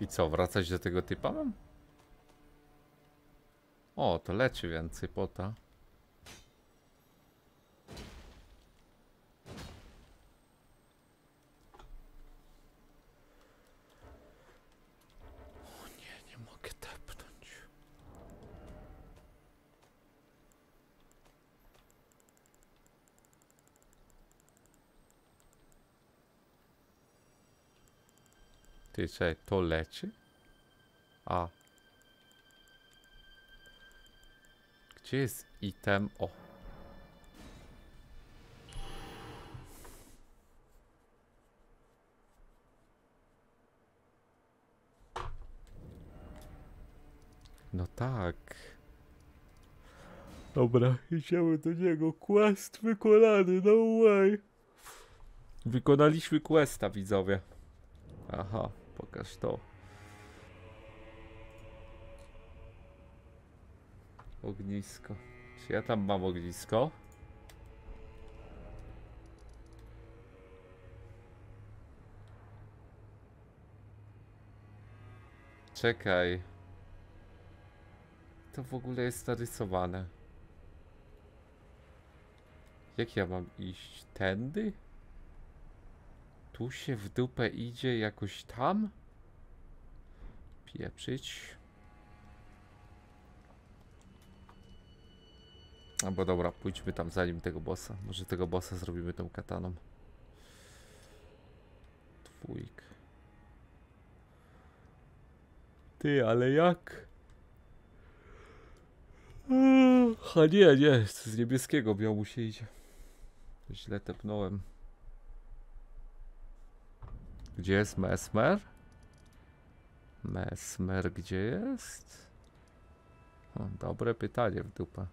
I co, wracać do tego typa mam? O, to leci więcej pota. Ty, czekaj, to leci? A. Gdzie jest item? O. No tak. Dobra, idziemy do niego. Quest wykonany, no way. Wykonaliśmy questa, widzowie. Aha, pokaż to. Ognisko. Czy ja tam mam ognisko? Czekaj. To w ogóle jest narysowane. Jak ja mam iść? Tędy? Tu się w dupę idzie jakoś tam? Pieprzyć. Albo dobra, pójdźmy tam zanim tego bossa. Może tego bossa zrobimy tą kataną. Dwójk. Ty, ale jak? A nie, nie, z niebieskiego biału się idzie. Źle tepnąłem. Gdzie jest Mesmer? Mesmer gdzie jest? O, dobre pytanie w dupę.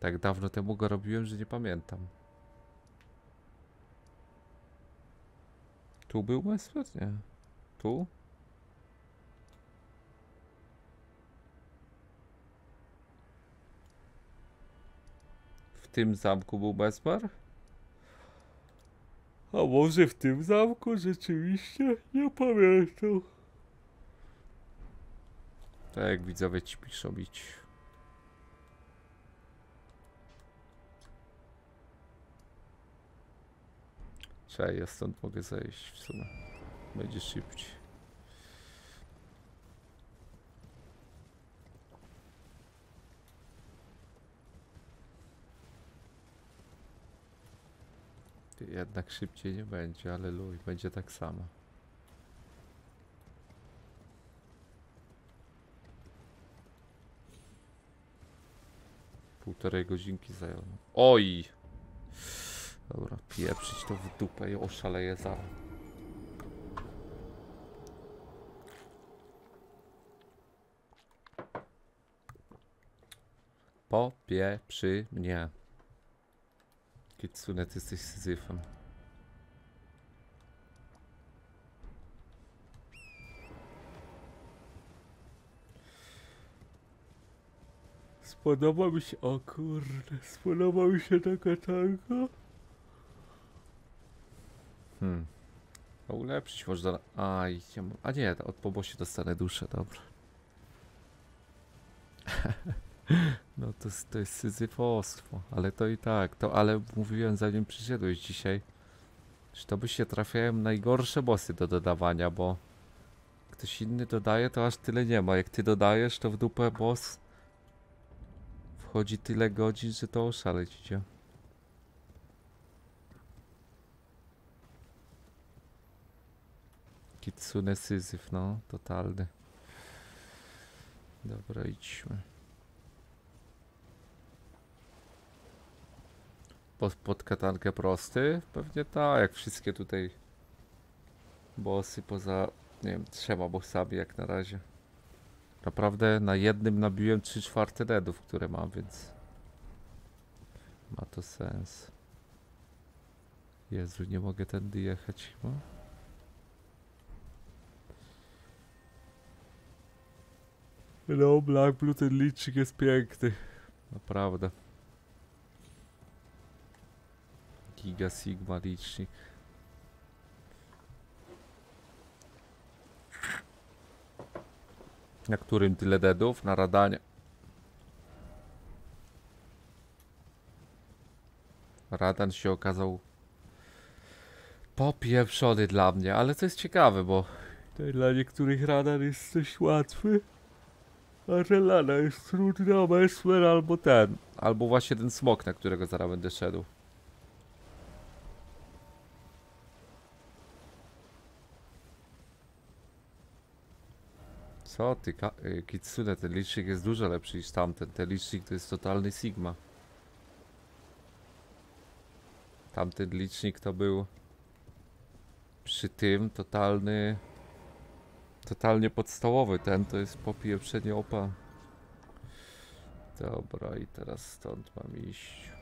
Tak dawno temu go robiłem, że nie pamiętam. Tu był Mesmer? Nie. Tu? W tym zamku był Mesmer? A może w tym zamku rzeczywiście? Nie pamiętam. Tak jak widzowie ci piszą idź. Czekaj, ja stąd mogę zejść w sumie. Będzie szybciej. Jednak szybciej nie będzie, ale luj, będzie tak samo. Półtorej godzinki zajęło. Oj! Dobra, pieprzyć to w dupę i oszaleję za. Popieprzy mnie. Kitsune, ty jesteś syzyfem. Spodoba mi się, o kurde, spodoba mi się ta katanka. Hmm. Ulepszyć można. Aj, ja mam- a nie, od pobosie dostanę duszę, dobra. no to, to jest syzyfostwo, ale to i tak, to ale mówiłem zanim przyszedłeś dzisiaj, że to by się trafiają najgorsze bossy do dodawania, bo ktoś inny dodaje, to aż tyle nie ma. Jak ty dodajesz, to w dupę boss wchodzi tyle godzin, że to oszaleć idzie. Kitsune Syzyf, no, totalny. Dobra, idźmy. Pod, pod katankę prosty? Pewnie tak, jak wszystkie tutaj bossy poza, nie wiem, trzema bossami jak na razie. Naprawdę na jednym nabiłem 3 czwarte deadów, które mam, więc ma to sens. Jezu, nie mogę tędy jechać chyba. No, Black Blue ten licznik jest piękny. Naprawdę. Giga Sigma licznik. Na którym tyle deadów? Na radanie. Radan się okazał popieprzony dla mnie, ale to jest ciekawe, bo to dla niektórych radan jest coś łatwy, a że lada jest trudna, Mesmer albo ten, albo właśnie ten smok, na którego zaraz będę szedł. Co ty, Ka- y, Kitsune, ten licznik jest dużo lepszy niż tamten. Ten licznik to jest totalny Sigma. Tamten licznik to był przy tym totalny totalnie podstawowy. Ten to jest popieprzenie opa. Dobra, i teraz stąd mam iść.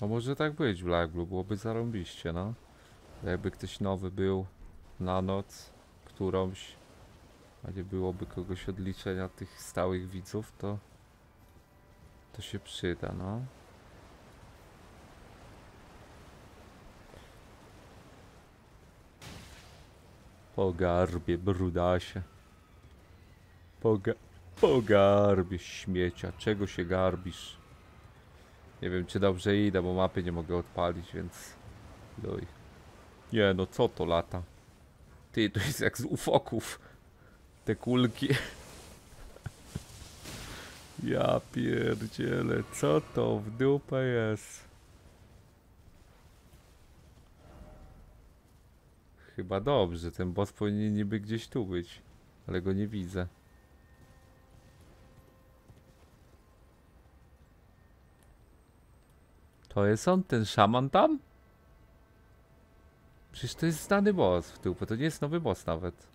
No może tak być, Black Blue, byłoby zarąbiście, no. Jakby ktoś nowy był na noc, którąś, a nie byłoby kogoś od liczenia tych stałych widzów, to to się przyda, no. Po garbie, brudasie. Po, ga po garbie, śmiecia. Czego się garbisz? Nie wiem, czy dobrze idę, bo mapy nie mogę odpalić, więc... Luj. Nie, no co to lata? Ty, to jest jak z ufoków. Te kulki. Ja pierdzielę, co to w dupę jest? Chyba dobrze, ten boss powinien niby gdzieś tu być, ale go nie widzę. To jest on, ten szaman tam? Przecież to jest znany boss w dupę, to nie jest nowy boss nawet.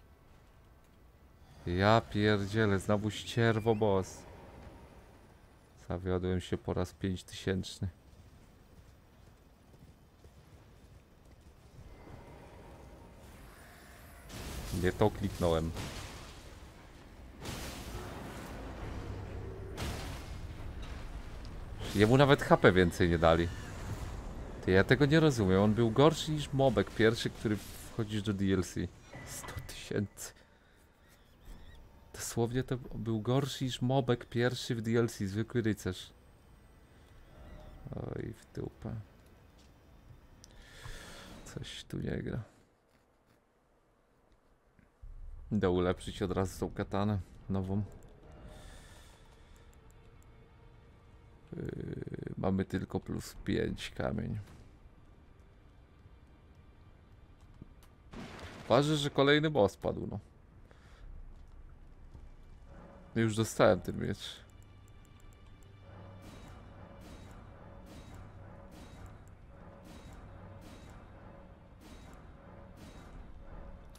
Ja pierdzielę, znowu ścierwo boss. Zawiodłem się po raz 5000. Nie to kliknąłem. Jemu nawet HP więcej nie dali. Ty, ja tego nie rozumiem. On był gorszy niż Mobek pierwszy, który wchodzisz do DLC. 100 tysięcy. Dosłownie to był gorszy niż Mobek pierwszy w DLC, zwykły rycerz. Oj, w dupę. Coś tu nie gra. Idę ulepszyć od razu tą katanę nową. Yy, mamy tylko plus 5 kamień. Ważne, że kolejny boss padł, no. Już dostałem ten miecz.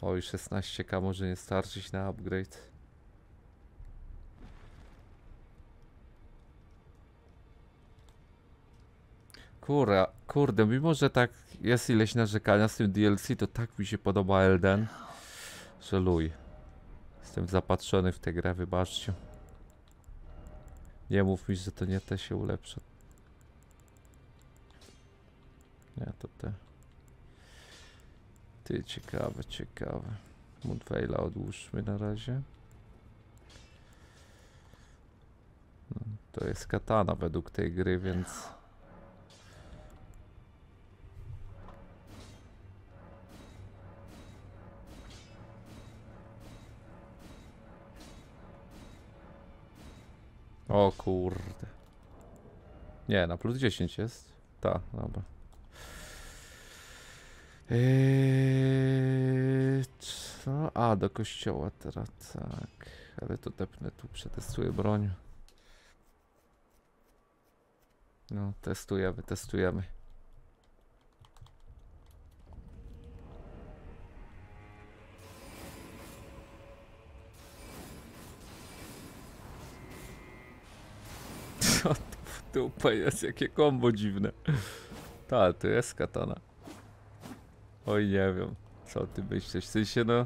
Oj, 16k może nie starczyć na upgrade. Kurde, mimo że tak jest ileś narzekania z tym DLC, to tak mi się podoba Elden, że luj. Jestem zapatrzony w tę grę, wybaczcie. Nie mów mi, że to nie te się ulepsza. Nie, to te. Ty, ciekawe, ciekawe. Moonveila odłóżmy na razie. No, to jest katana według tej gry, więc... O kurde. Nie, na plus 10 jest. Tak, dobra. Eee, co? A, do kościoła teraz, tak. Ale to depnę tu, przetestuję broń. No, testujemy, testujemy. Co to w dupę jest? Jakie kombo dziwne. Ta, to jest katana. Oj, nie wiem. Co ty myślisz? W sensie, no...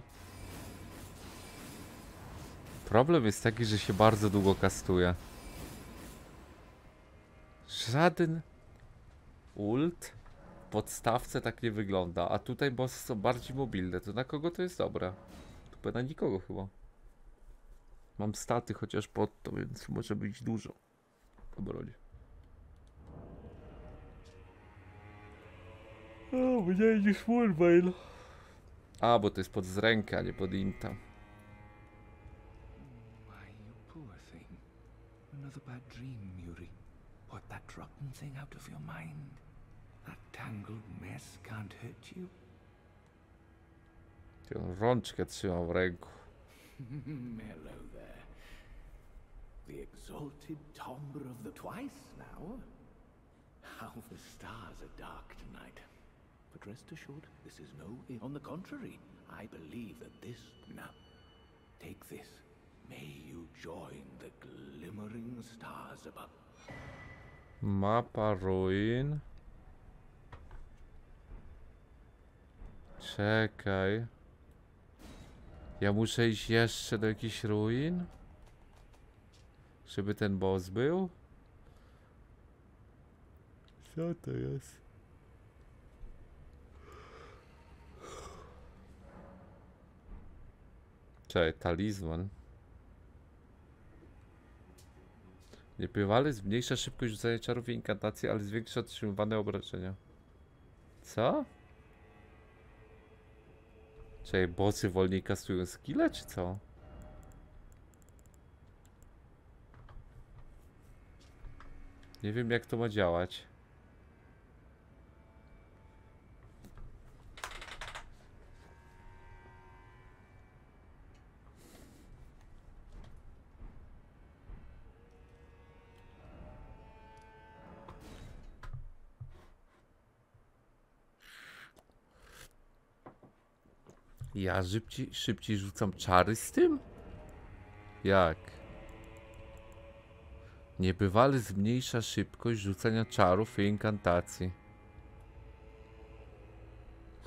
Problem jest taki, że się bardzo długo kastuje. Żaden ult w podstawce tak nie wygląda, a tutaj bossy są bardziej mobilne. To na kogo to jest dobre? To na nikogo chyba. Mam staty chociaż pod to, więc może być dużo. Po brodzie. O, mniej niż Warveil. A, bo to jest pod zrękę, a nie pod inta. Why, you poor thing. Another bad dream, Yuri. Put that rotten thing out of your mind. That tangled mess can't hurt you. Ty on rączkę trzymał w ręku. Hello there. The exalted timbre of the twice now? How the stars are dark tonight. But rest assured, this is no On the contrary, I believe that this. Now, take this. May you join the glimmering stars above. Mapa ruin. Czekaj. Ja muszę iść jeszcze do jakichś ruin? Żeby ten boss był? Co to jest? Czekaj, talizman. Niebywale zmniejsza szybkość rzucania czarów i inkantacji, ale zwiększa otrzymywane obrażenia. Co? Czekaj, bossy wolniej kastują skille, czy co? Nie wiem jak to ma działać. Ja szybciej, szybciej rzucam czary z tym? Jak? Niebywale zmniejsza szybkość rzucania czarów i inkantacji.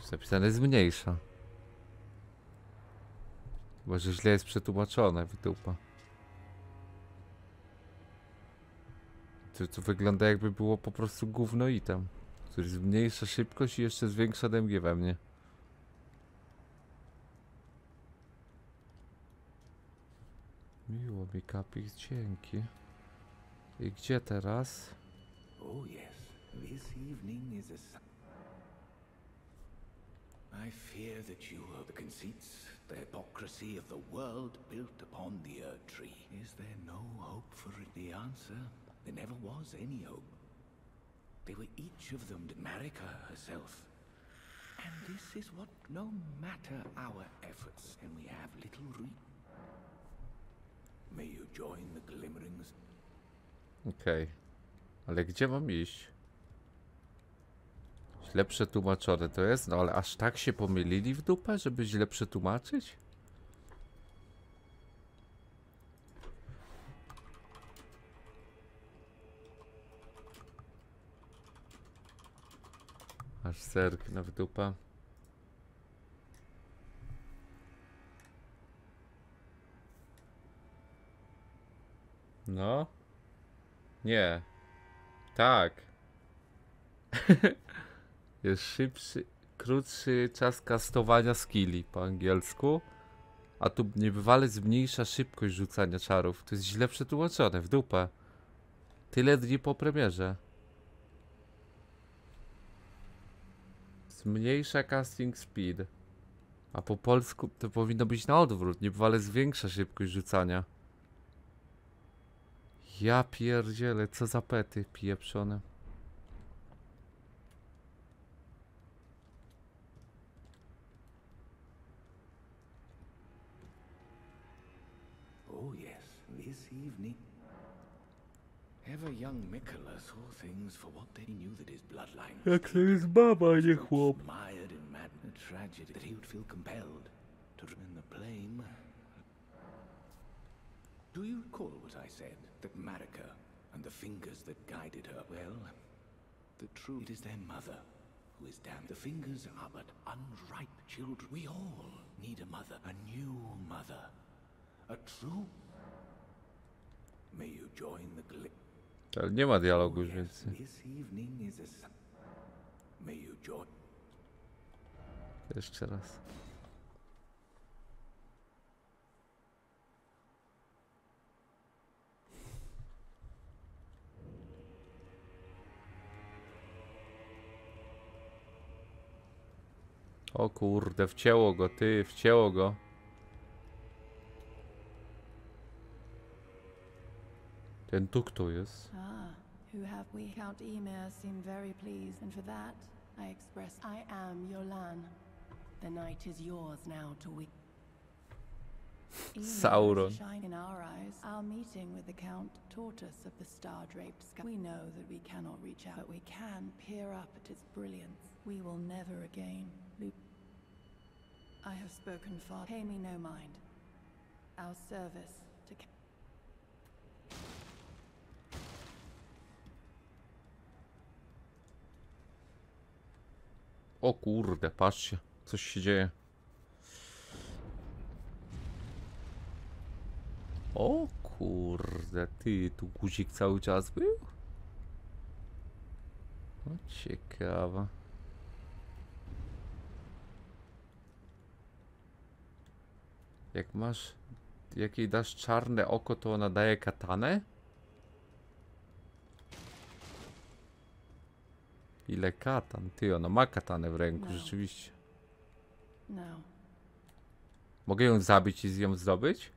Zapisane zmniejsza. Chyba, że źle jest przetłumaczone w dupa. To, to wygląda jakby było po prostu gówno item, który zmniejsza szybkość i jeszcze zwiększa DMG we mnie. Miło mi kapik, dzięki. I gdzie teraz? Oh, yes. This evening is a. I fear that you are the conceits, the hypocrisy of the world built upon the Earth Tree. Is there no hope for it? The answer there never was any hope. They were each of them Marika herself. And this is what, no matter our efforts, and we have little re. May you join the glimmerings Okej. Ale gdzie mam iść? Źle przetłumaczone to jest, no ale aż tak się pomylili w dupę, żeby źle przetłumaczyć? Aż zerknę w dupę. No. Nie. Tak. Jest szybszy, krótszy czas kastowania skilli po angielsku. A tu niebywale zmniejsza szybkość rzucania czarów. To jest źle przetłumaczone, w dupę. Tyle dni po premierze. Zmniejsza casting speed. A po polsku to powinno być na odwrót. Niebywale zwiększa szybkość rzucania. Ja pierdzielę, co za pety pieprzone. Oh, yes, this evening. Ever young Mikola saw things for what they knew that his bloodline. Jak to jest baba, nie chłop. Mired in mad tragedy that he would feel compelled to in the blame. Do you recall what I said? Marika and the fingers that guided her. Well, the truth is their mother who is damned. The fingers are but unripe children. We all need a mother, a new mother, a true. May you join the Ale nie ma dialogu już, więc... This evening O kurde, wcięło go, ty, wcięło go. Ten tu kto jest? Ah, who have we? Count Emir seemed very pleased, and for that I express I am Yolan. The night is yours now to we. Sauron. Shine in our eyes. Our meeting with the Count taught us of the star-draped sky. We know that we cannot reach out, but we can peer up at its brilliance. We will never again. I have spoken far. Pay me no mind. Our service to. O kurde, patrzcie, coś się dzieje. O kurde, ty, tu guzik cały czas był? O, ciekawe. Jak masz, jak jej dasz czarne oko, to ona daje katanę? Ile katan? Ty, ona ma katanę w ręku, No. rzeczywiście. No. Mogę ją zabić i z ją zdobyć?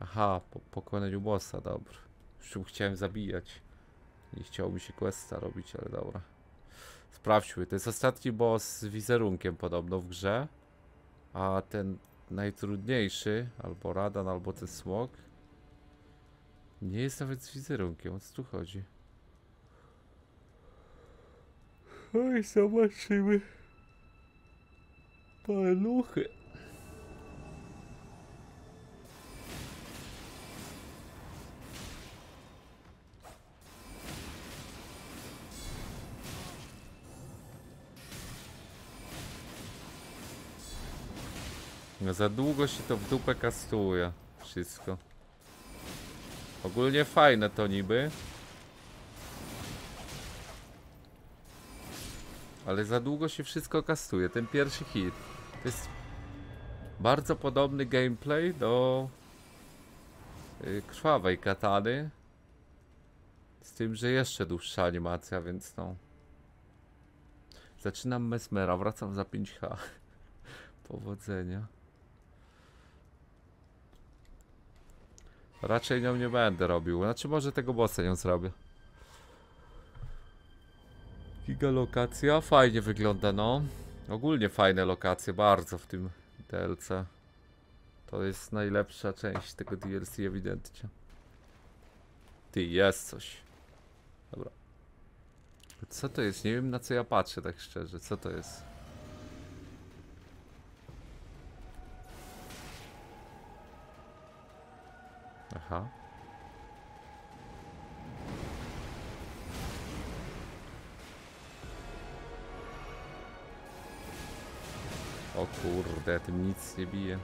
Aha, po pokonaniu bossa, dobra. Już chciałem zabijać. Nie chciało mi się questa robić, ale dobra. Sprawdźmy, to jest ostatni boss z wizerunkiem podobno w grze. A ten najtrudniejszy, albo Radan, albo ten smok. Nie jest nawet z wizerunkiem, o co tu chodzi? Oj, zobaczymy. Paluchy. No za długo się to w dupę kastuje. Wszystko. Ogólnie fajne to niby. Ale za długo się wszystko kastuje. Ten pierwszy hit. To jest bardzo podobny gameplay do y, krwawej katany. Z tym, że jeszcze dłuższa animacja, więc no. Zaczynam Mesmera, wracam za 5H. Powodzenia. Raczej nią nie będę robił. Znaczy może tego bossa nią zrobię. Giga lokacja, fajnie wygląda no. Ogólnie fajne lokacje, bardzo w tym DLC. To jest najlepsza część tego DLC ewidentnie. Ty, jest coś. Dobra. Co to jest? Nie wiem na co ja patrzę tak szczerze. Co to jest? Aha. O kurde, tym nic nie bije.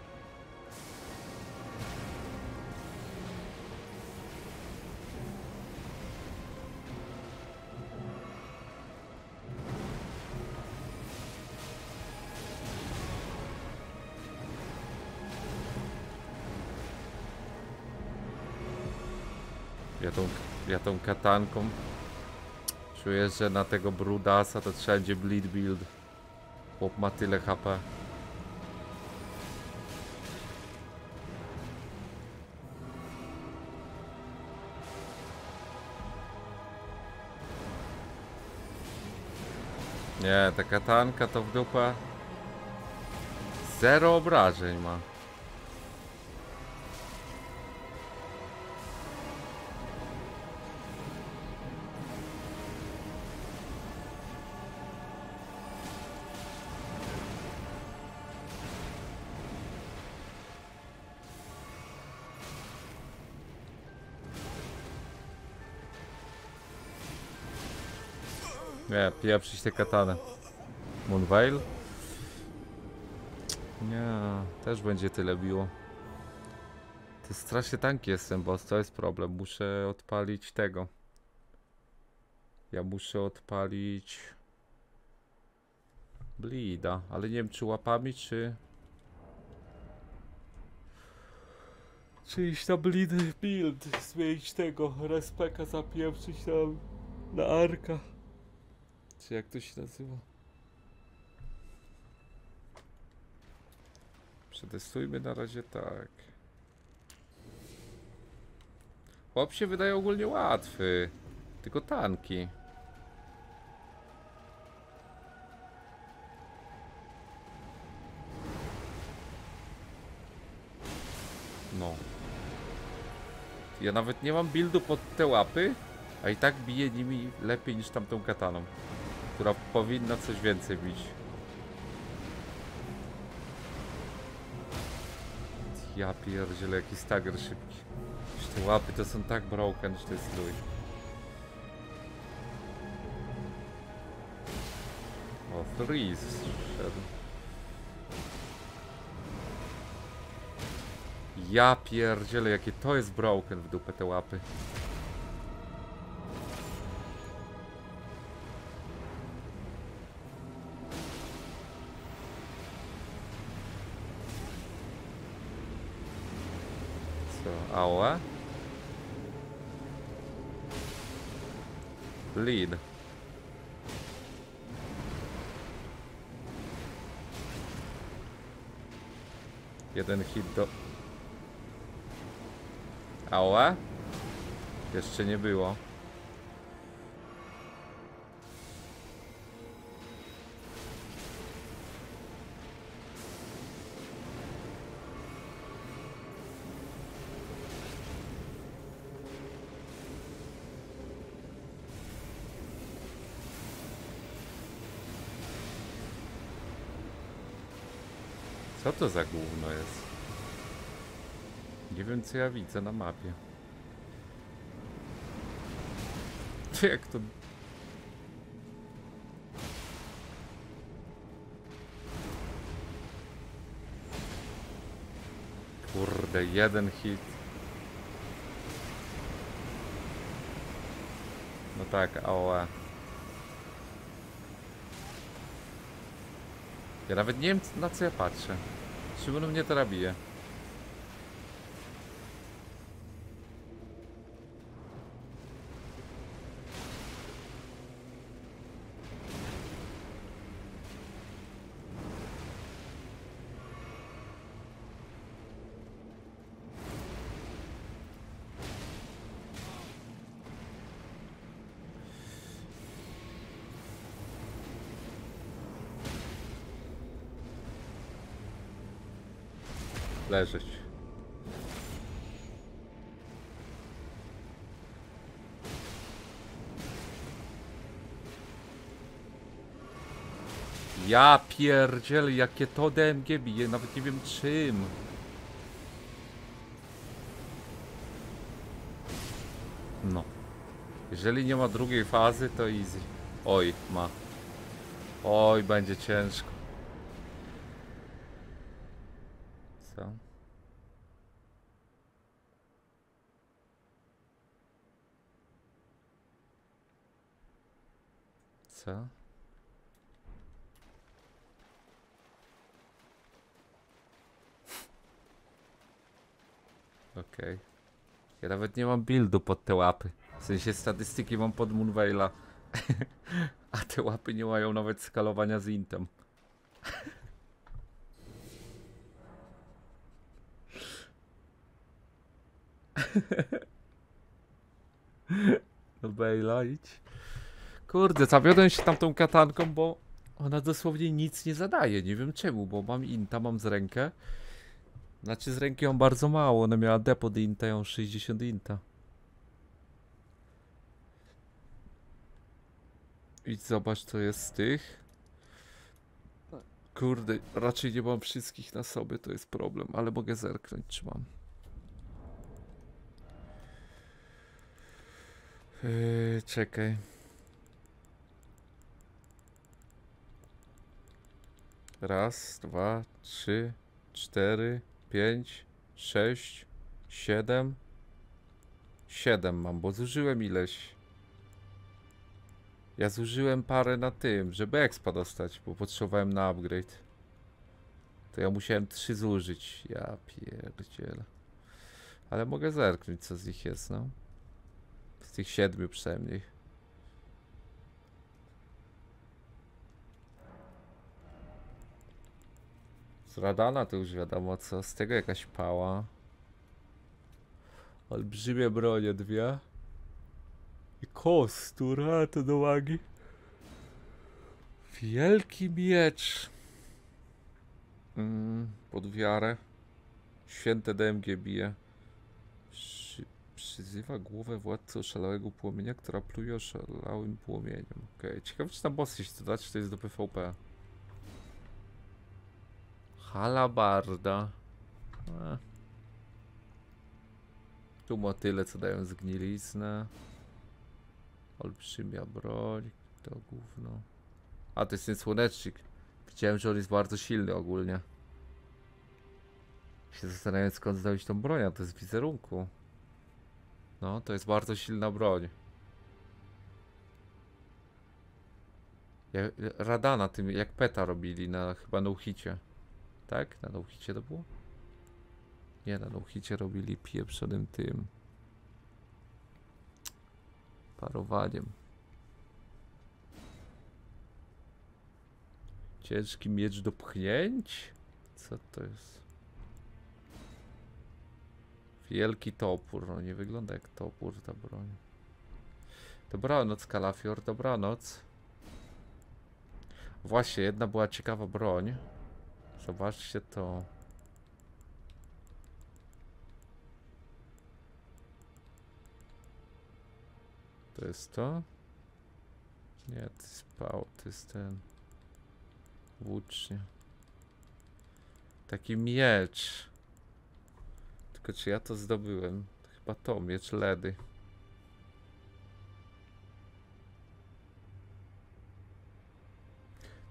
Tą katanką czuję, że na tego brudasa to trzeba będzie bleed build. Chłop ma tyle HP. Nie, ta katanka to w dupę. Zero obrażeń ma. Nie, pieprzyć tę katanę. Moonveil? Nie, też będzie tyle biło. To strasznie tanki jestem, boss, to jest problem. Muszę odpalić tego. Ja muszę odpalić... Blida, ale nie wiem czy łapami, czy... Czy iść na bleed build, zmienić tego, respeka zapieprzyć tam na arka. Czy jak to się nazywa? Przetestujmy na razie tak. Chłop się wydaje ogólnie łatwy. Tylko tanki. No. Ja nawet nie mam buildu pod te łapy, a i tak bije nimi lepiej niż tamtą kataną, która powinna coś więcej bić. Ja pierdzielę, jaki stagger szybki. Te łapy to są tak broken, że to jest luj. O, freeze szedł. Ja pierdzielę, jakie to jest broken w dupę te łapy. Ała? Lead. Jeden hit do... Ała? Jeszcze nie było. To za gówno jest? Nie wiem co ja widzę na mapie. To jak to... Kurde, jeden hit. No tak, ała. Ja nawet nie wiem na co ja patrzę. Czy on mnie Ja pierdzielę, jakie to DMG bije, nawet nie wiem czym. No. Jeżeli nie ma drugiej fazy, to easy. Oj, ma. Oj, będzie ciężko. Co? Co? Okej. Ja nie mam buildu pod te łapy. W sensie statystyki mam pod Moonveila. A te łapy nie mają nawet skalowania z intem. No Bejla, idź. Kurde, zawiodłem się tamtą katanką, bo ona dosłownie nic nie zadaje. Nie wiem czemu, bo mam inta, mam z rękę. Znaczy z ręki ją bardzo mało, ona miała depot inta, ją 60 inta. Idź zobacz co jest z tych. Kurde, raczej nie mam wszystkich na sobie, to jest problem, ale mogę zerknąć czy mam. Yy, czekaj. Raz, dwa, trzy, cztery, pięć, sześć, siedem. Siedem mam, bo zużyłem ileś. Ja zużyłem parę na tym, żeby expa dostać, bo potrzebowałem na upgrade. To ja musiałem trzy zużyć. Ja pierdzielę. Ale mogę zerknąć co z nich jest, no. Z tych siedmiu przynajmniej. Radana to już wiadomo co, z tego jakaś pała. Olbrzymie bronie dwie. I kostur, a to do wagi. Wielki miecz. Mm, pod wiarę. Święte DMG bije. Przy, przyzywa głowę władcy oszalałego płomienia, która pluje oszalałym płomieniem. Okej, ciekawe czy na bossy się to da, czy to jest do PvP. Halabarda. E. Tu motyle, co dają zgniliznę. Olbrzymia broń. To gówno. A, to jest ten słonecznik. Widziałem, że on jest bardzo silny ogólnie. Się zastanawiam skąd zdobyć tą broń, a to jest w wizerunku. No, to jest bardzo silna broń. Radana tym, jak peta robili na chyba no hicie. Tak? Na no hicie to było? Nie, na no hicie robili pieprzonym tym. Parowaniem. Ciężki miecz do pchnięć? Co to jest? Wielki topór, no nie wygląda jak topór ta broń. Dobranoc, Kalafior, dobranoc. Właśnie, jedna była ciekawa broń. Zobaczcie to. To jest to? Nie, to jest pał, to jest ten. Włócznie. Taki miecz. Tylko czy ja to zdobyłem? Chyba to, miecz ledy.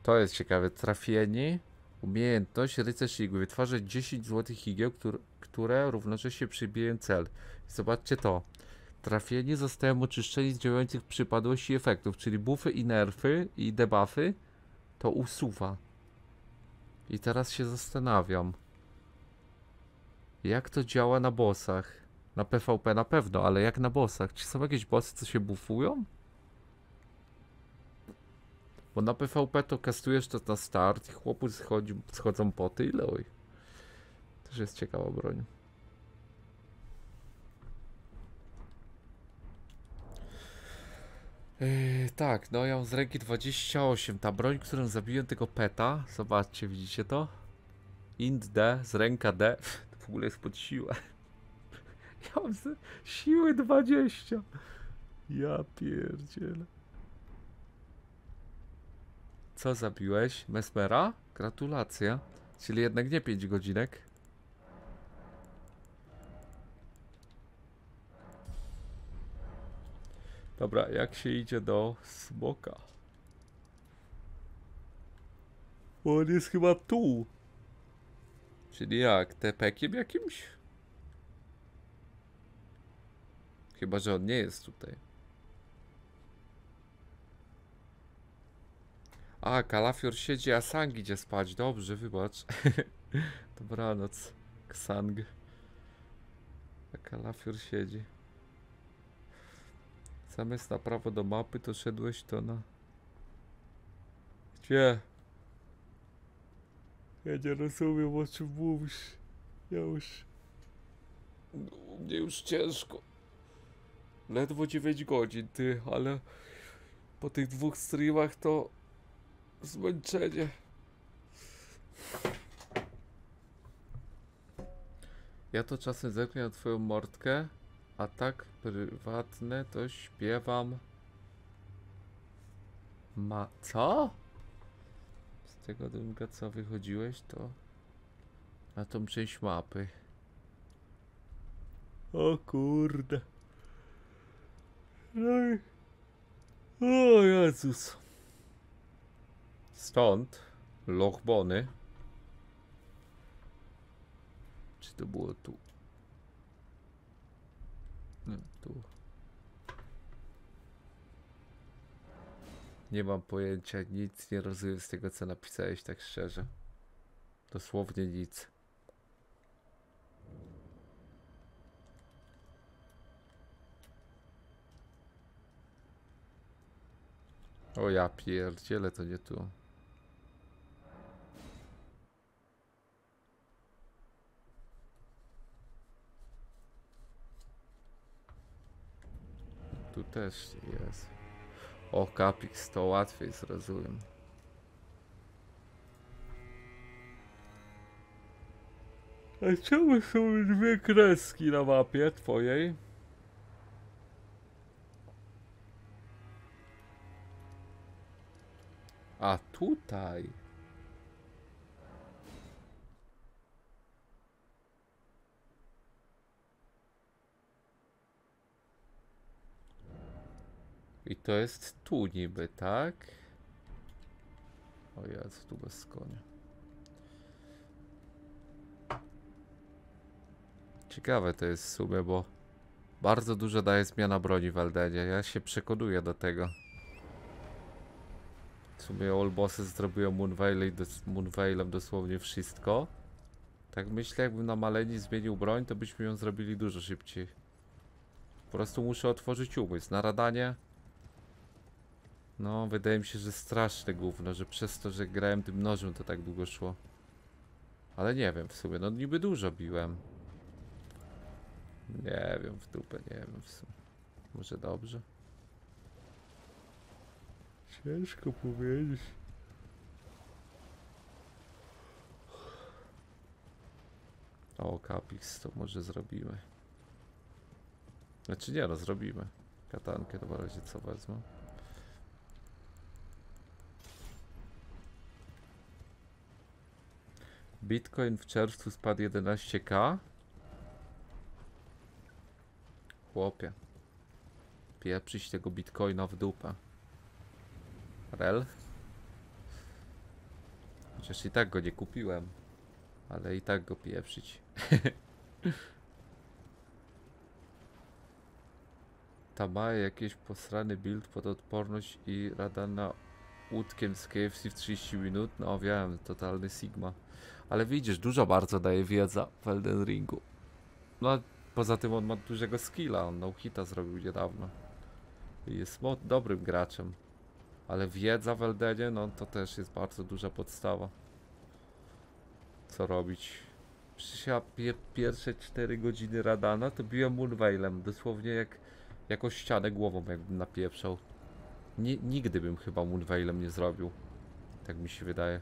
To jest ciekawe. Trafienie. Umiejętność rycerz igły. Wytwarza 10 złotych igieł, które, równocześnie przybijają cel. Zobaczcie to. Trafienie zostają oczyszczeni z działających przypadłości i efektów, czyli buffy i nerfy i debuffy to usuwa. I teraz się zastanawiam. Jak to działa na bossach? Na PvP na pewno, ale jak na bossach? Czy są jakieś bossy, co się buffują? Bo na PvP to kastujesz to na start i chłopu schodzi, schodzą poty i loj. Też jest ciekawa broń. Yy, tak, no ja mam z ręki 28. Ta broń, którą zabiłem tego peta, zobaczcie, widzicie to? Int D z ręka D. To w ogóle jest pod siłę. Ja mam z siły 20. Ja pierdzielę. Co zabiłeś? Mesmera? Gratulacje. Czyli jednak nie 5 godzinek. Dobra, jak się idzie do smoka? Bo on jest chyba tu. Czyli jak? Tepekiem jakimś? Chyba, że on nie jest tutaj. A, Kalafior siedzi, a Sang idzie spać. Dobrze, wybacz. Dobranoc, Ksang. A Kalafior siedzi. Zamiast na prawo do mapy, to szedłeś to na... Gdzie? Ja nie rozumiem, o czym mówisz. Ja już... U mnie już ciężko. Ledwo 9 godzin, ty, ale... Po tych dwóch streamach to... Zmęczenie. Ja to czasem zerknę na twoją mordkę, a tak prywatne to śpiewam. Ma... Co? Z tego dymka co wychodziłeś to... Na tą część mapy. O kurde. I... O Jezus. Stąd Lochbony. Czy to było tu? Tu. Nie mam pojęcia, nic nie rozumiem z tego co napisałeś, tak szczerze. Dosłownie nic. O ja pierdzielę, to nie tu. Tu też jest. O, Capix, to łatwiej zrozumiem. A czemu są dwie kreski na mapie twojej? A tutaj. I to jest tu niby, tak? O Jezu, tu bez konia. Ciekawe to jest w sumie, bo bardzo dużo daje zmiana broni w Eldenie. Ja się przekonuję do tego. W sumie All Bossy zrobiły Moonveil i dos Moonveilem dosłownie wszystko. Tak myślę, jakbym na Maleni zmienił broń, to byśmy ją zrobili dużo szybciej. Po prostu muszę otworzyć umysł. Na radanie no, wydaje mi się, że straszne gówno, że przez to, że grałem tym nożem to tak długo szło. Ale nie wiem w sumie, no niby dużo biłem. Nie wiem, w dupę, nie wiem w sumie. Może dobrze? Ciężko powiedzieć. O, Capix, to może zrobimy. Znaczy nie no, zrobimy. Katankę, to w razie co wezmę. Bitcoin w czerwcu spadł 11k. Chłopie. Pieprzyć tego bitcoina w dupę. Rel? Chociaż i tak go nie kupiłem. Ale i tak go pieprzyć. Ta ma jakieś posrany build pod odporność i rada na łódkiem z KFC w 30 minut. No wiem, totalny Sigma. Ale widzisz, dużo bardzo daje wiedza w Elden Ringu. No, poza tym on ma dużego skilla, on no hita zrobił niedawno. I jest dobrym graczem. Ale wiedza w Eldenie, no to też jest bardzo duża podstawa. Co robić? Przecież pierwsze 4 godziny Radana to biłem Moonveilem, dosłownie jak jakąś ścianę głową jakbym napieprzał. Ni nigdy bym chyba Moonveilem nie zrobił. Tak mi się wydaje.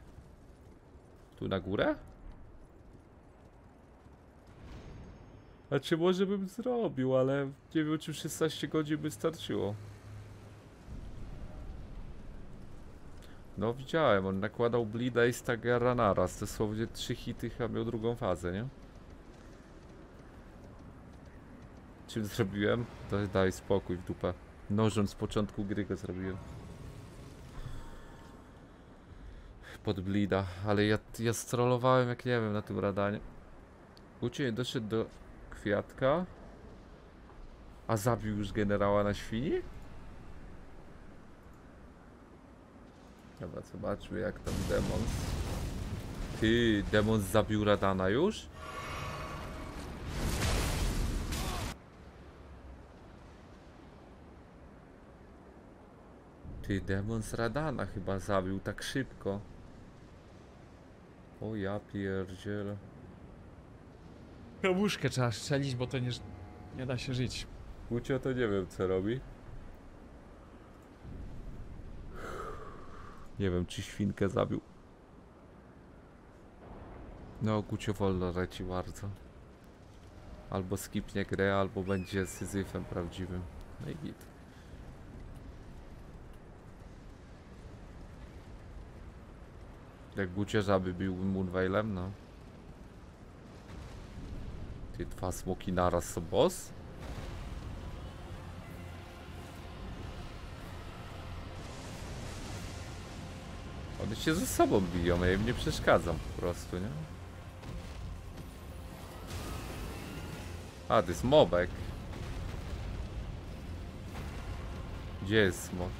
Tu na górę? A czy może bym zrobił, ale nie wiem czy 16 godzin by starczyło. No widziałem, on nakładał Blida i Stagera naraz, dosłownie 3 hity, a miał drugą fazę, nie? Czym zrobiłem? To daj spokój w dupę. Nożem z początku gry go zrobiłem. Pod blida, ale ja, ja strollowałem jak nie wiem na tym radanie. Ucień doszedł do kwiatka. A zabił już generała na świni? Dobra, zobaczmy jak tam demons. Ty, demons zabił Radana już? Ty, demon z Radana chyba zabił tak szybko. O ja pierdzielę. Łóżkę trzeba strzelić, bo to nie, nie da się żyć. Gucio to nie wiem co robi. Nie wiem czy świnkę zabił. No Gucio wolno leci bardzo. Albo skipnie grę, albo będzie Syzyfem prawdziwym. No i git. Jak Gucie żaby biłbym Moonveilem, no. Ty dwa smoki naraz są boss? One się ze sobą biją, ja im nie przeszkadzam po prostu, nie? A, to jest mobek. Gdzie jest smok?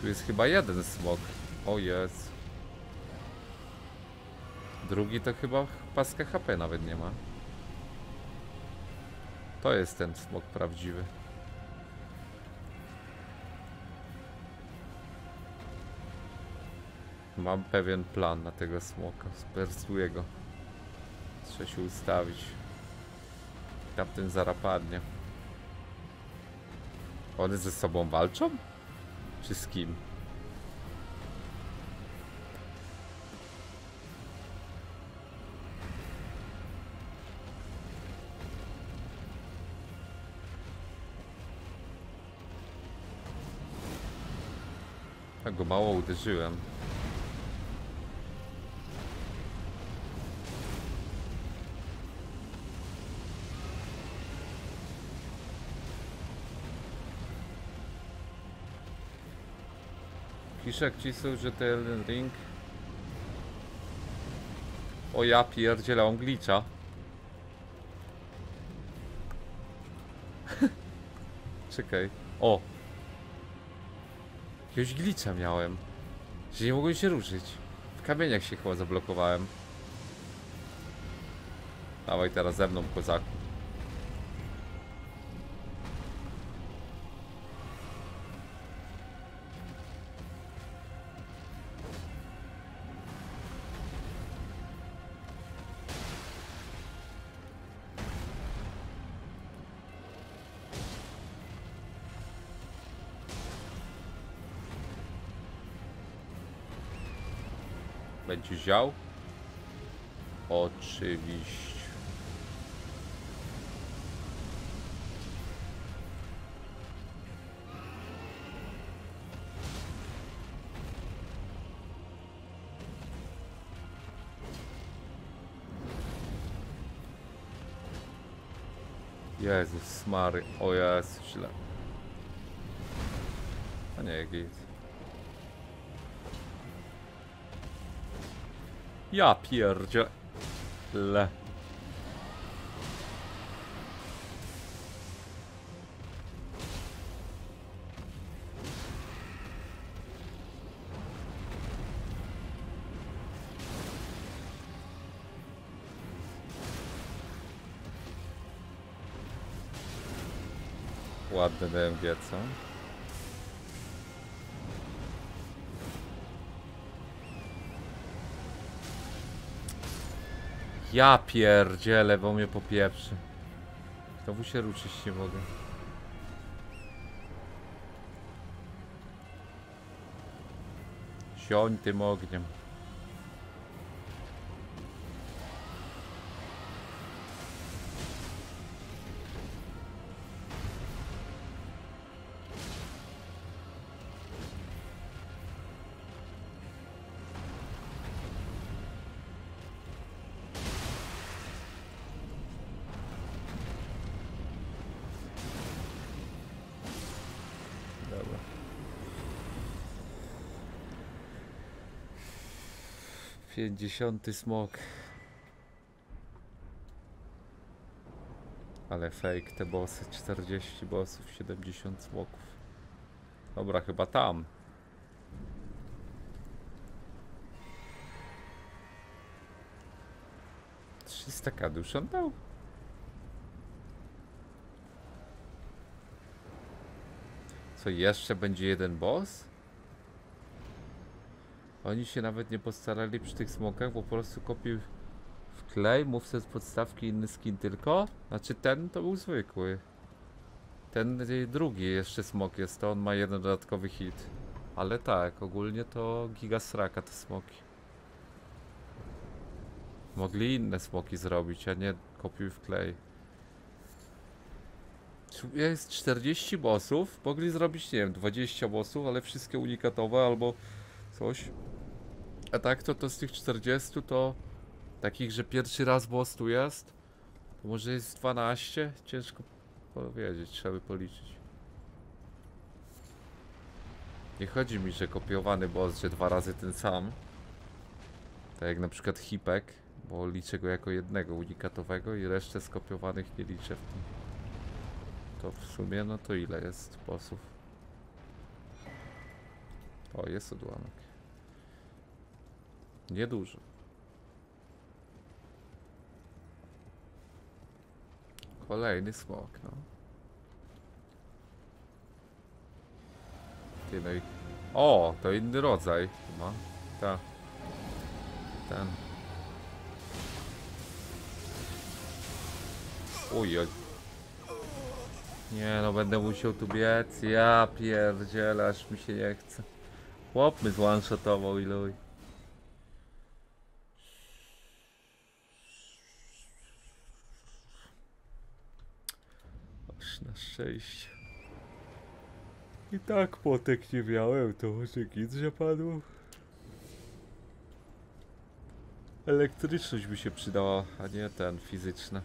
Tu jest chyba jeden smok. O jest. Drugi to chyba paska HP nawet nie ma. To jest ten smok prawdziwy. Mam pewien plan na tego smoka. Spersuję go. Trzeba się ustawić. Tamten zarapadnie. One ze sobą walczą? Czy z kim? Tak go mało uderzyłem. Kiszek cisł, że ten ring... O ja pierdzielę, on glicza. Czekaj. O! Jakiegoś glicza miałem. Że nie mogłem się ruszyć. W kamieniach się chyba zablokowałem. Dawaj teraz ze mną, kozaku. Ział? Oczywiście. Jezus Mary, o Jezu, źle. A nie, git. Ja pierdzie. Le. Ładne DMG, co? Ja pierdzielę, bo mnie popieprzy. Znowu się ruszyć nie mogę. Sioń tym ogniem. 50 smok. Ale fake te bossy, 40 bossów, 70 smoków. Dobra, chyba tam. Staka dusz on dał? Co, jeszcze będzie jeden boss? Oni się nawet nie postarali przy tych smokach, bo po prostu kopił w klej, mówce z podstawki inny skin tylko. Znaczy ten to był zwykły. Ten drugi jeszcze smok jest, to on ma jeden dodatkowy hit. Ale tak, ogólnie to giga sraka te smoki. Mogli inne smoki zrobić, a nie kopiuj w klej. Jest 40 bossów, mogli zrobić, nie wiem, 20 bossów, ale wszystkie unikatowe albo coś. A tak to, to z tych 40 to takich, że pierwszy raz boss tu jest, to może jest 12? Ciężko powiedzieć, trzeba by policzyć. Nie chodzi mi, że kopiowany boss, że dwa razy ten sam. Tak jak na przykład Hipek, bo liczę go jako jednego unikatowego i resztę skopiowanych nie liczę w tym. To w sumie, no to ile jest bossów? O, jest odłamek. Niedużo. Kolejny smok, no. Ty, no i... O, to inny rodzaj chyba. Ta. Ten. Uj, oj. Nie no, będę musiał tu biec. Ja pierdzielę, aż mi się nie chce. Chłop mnie zwanshotował i szczęście. I tak potek nie miałem, to może git, że padło. Elektryczność by się przydała, a nie ten fizyczny.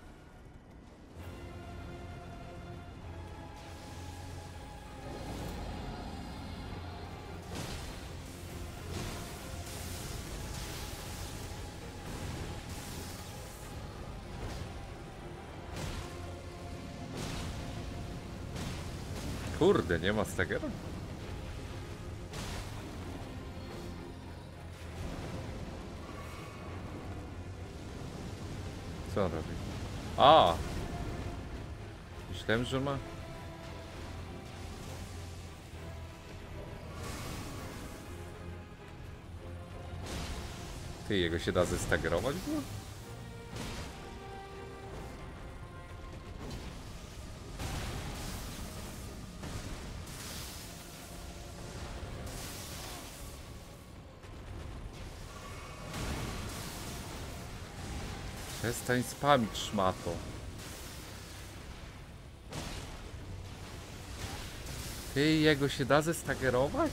Kurde, nie ma stagera? Co on robi? A! Myślałem, że ma. Ty, jego się da zestagerować? Przestań spamić szmato. Ty, jego się da zestagerować?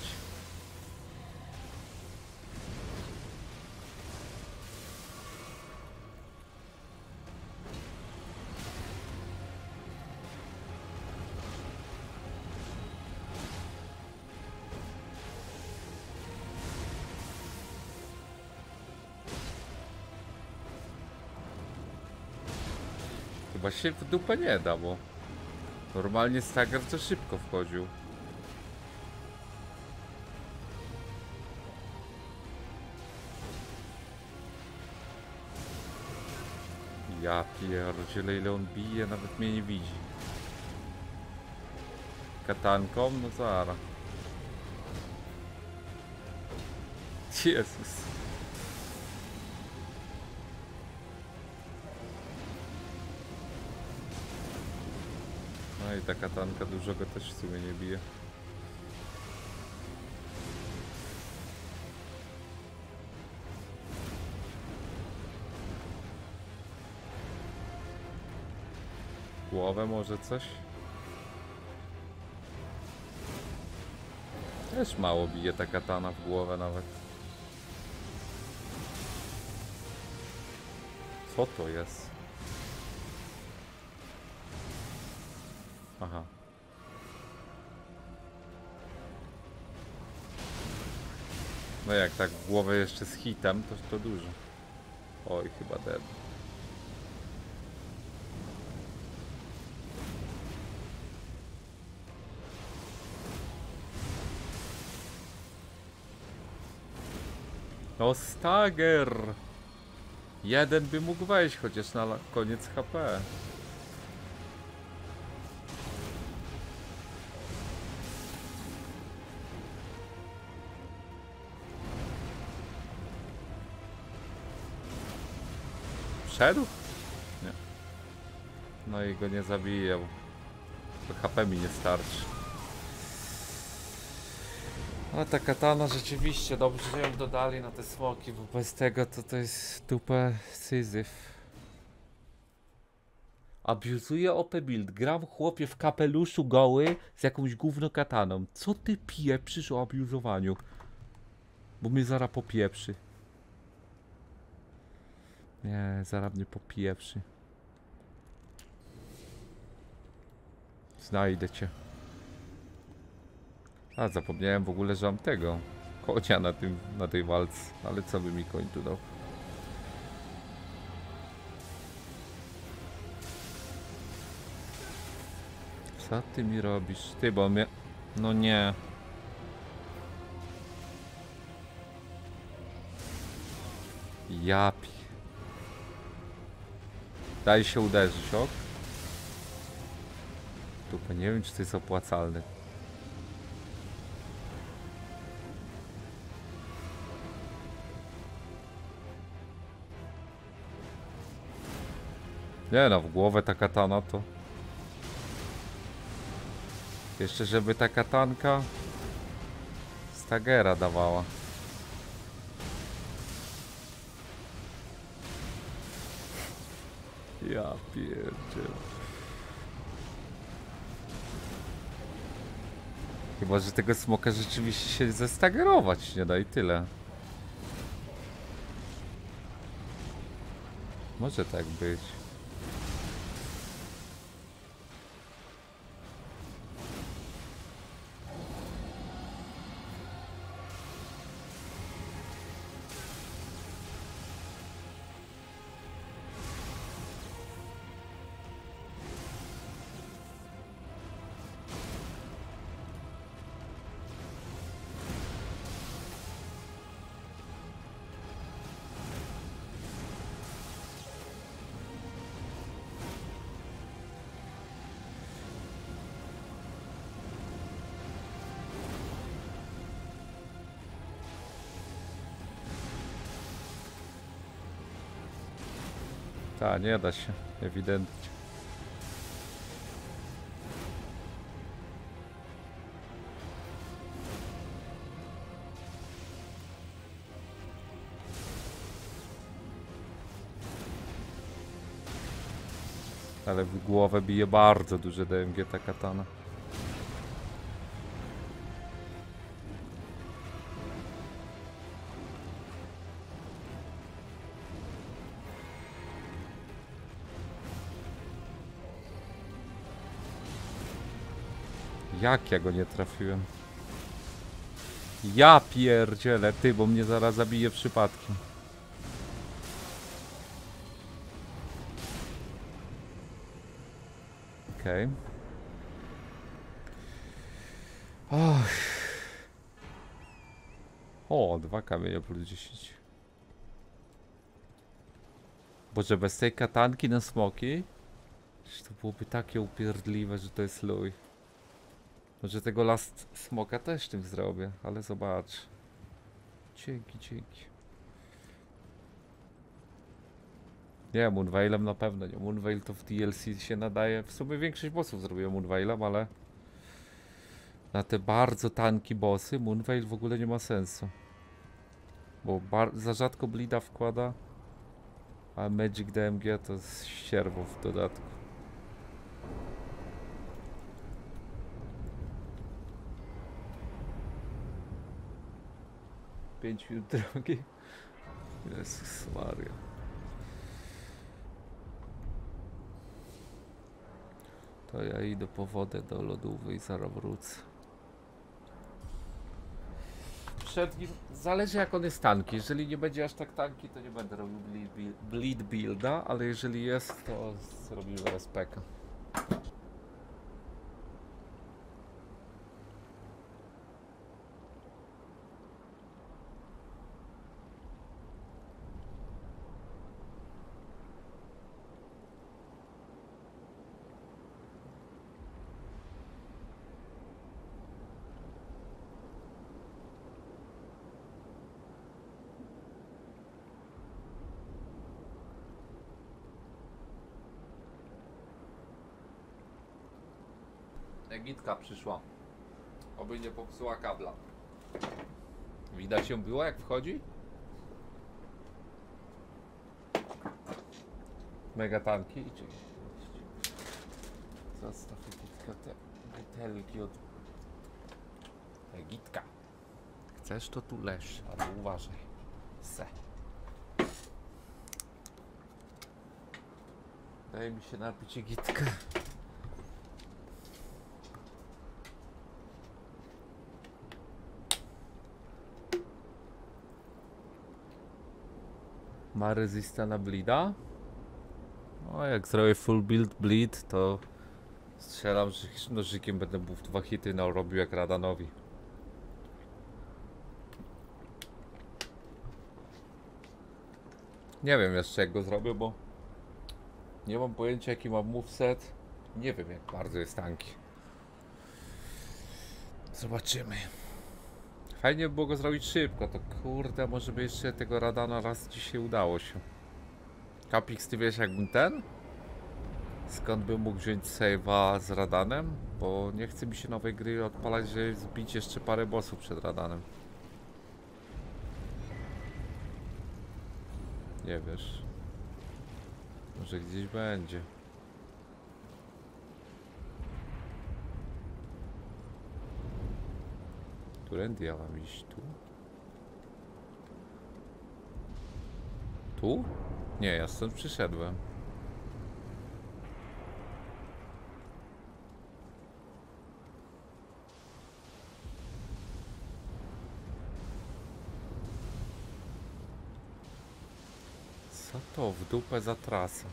Się w dupę nie da, bo normalnie stagger to szybko wchodził. Ja pierdzielę ile on bije, nawet mnie nie widzi. Katanką? No zara. Jezus. I ta katanka dużo go też w sumie nie bije. Głowę może coś? Też mało bije ta katana w głowę nawet. Co to jest? No jak tak głowę jeszcze z hitem, to to dużo. Oj, chyba dead. No Stager! Jeden by mógł wejść chociaż na koniec HP. Wszedł? Nie. No i go nie zabijał. To HP mi nie starczy. A ta katana rzeczywiście dobrze, że ją dodali na te smoki, bo bez tego to to jest dupę syzyf. Abuzuję OP build. Gram chłopie w kapeluszu goły z jakąś gówno kataną. Co ty pieprzysz o abuzowaniu? Bo mnie zara popieprzy. Nie, zaraz mnie popieprzy. Znajdę cię. A, zapomniałem w ogóle, że mam tego. Kocia na tym, na tej walce. Ale co by mi koń tu dał? Co ty mi robisz? Ty, bo mnie... No nie. Japi. Daj się uderzyć, ok? Dupę, nie wiem czy to jest opłacalne. Nie no, w głowę ta katana to... Jeszcze żeby ta katanka... Stagera dawała. Ja pierdzielę. Chyba, że tego smoka rzeczywiście się zestagerować nie da i tyle. Może tak być. Ta, nie da się, ewidentnie. Ale w głowę bije bardzo duże DMG ta katana. Jak ja go nie trafiłem? Ja pierdzielę, ty, bo mnie zaraz zabije przypadkiem. Okej. Okay. O, dwa kamienie plus 10. Boże, bez tej katanki na smoki? To byłoby takie upierdliwe, że to jest luj. Może tego last smoka też tym zrobię, ale zobacz. Dzięki, dzięki. Nie, Moonveilem na pewno nie. Moonveil to w DLC się nadaje. W sumie większość bossów zrobiłem Moonveilem, ale na te bardzo tanki bossy Moonveil w ogóle nie ma sensu. Bo za rzadko blida wkłada, a Magic DMG to jest ścierwo w dodatku. Pięć minut drogi. Jezus Maria. To ja idę po wodę do lodówy i zaraz wrócę. Przed nim, zależy jak on jest tanki. Jeżeli nie będzie aż tak tanki, to nie będę robił bleed builda, ale jeżeli jest, to zrobimy respeka. Egitka przyszła. Oby nie popsuła kabla. Widać ją było jak wchodzi? Mega tanki i czy Zostaw Egitka te butelki od Egitka. Chcesz to tu leż, ale uważaj. Se. Daj mi się napić Egitkę. Ma resista na? No jak zrobię full build bleed, to strzelam nożykiem, będę mu w dwa hity narobił jak Radanowi. Nie wiem jeszcze jak go zrobię, bo nie mam pojęcia jaki mam moveset. Nie wiem jak bardzo jest tanki. Zobaczymy. Fajnie by było go zrobić szybko, to kurde, może by jeszcze tego Radana raz dzisiaj udało się. Kapix, ty wiesz jakbym ten? Skąd bym mógł wziąć save'a z Radanem? Bo nie chce mi się nowej gry odpalać, żeby zbić jeszcze parę bossów przed Radanem. Nie wiesz. Może gdzieś będzie. Którędy ja mam iść? Tu? Tu? Nie, ja stąd przyszedłem. Co to w dupę za trasa?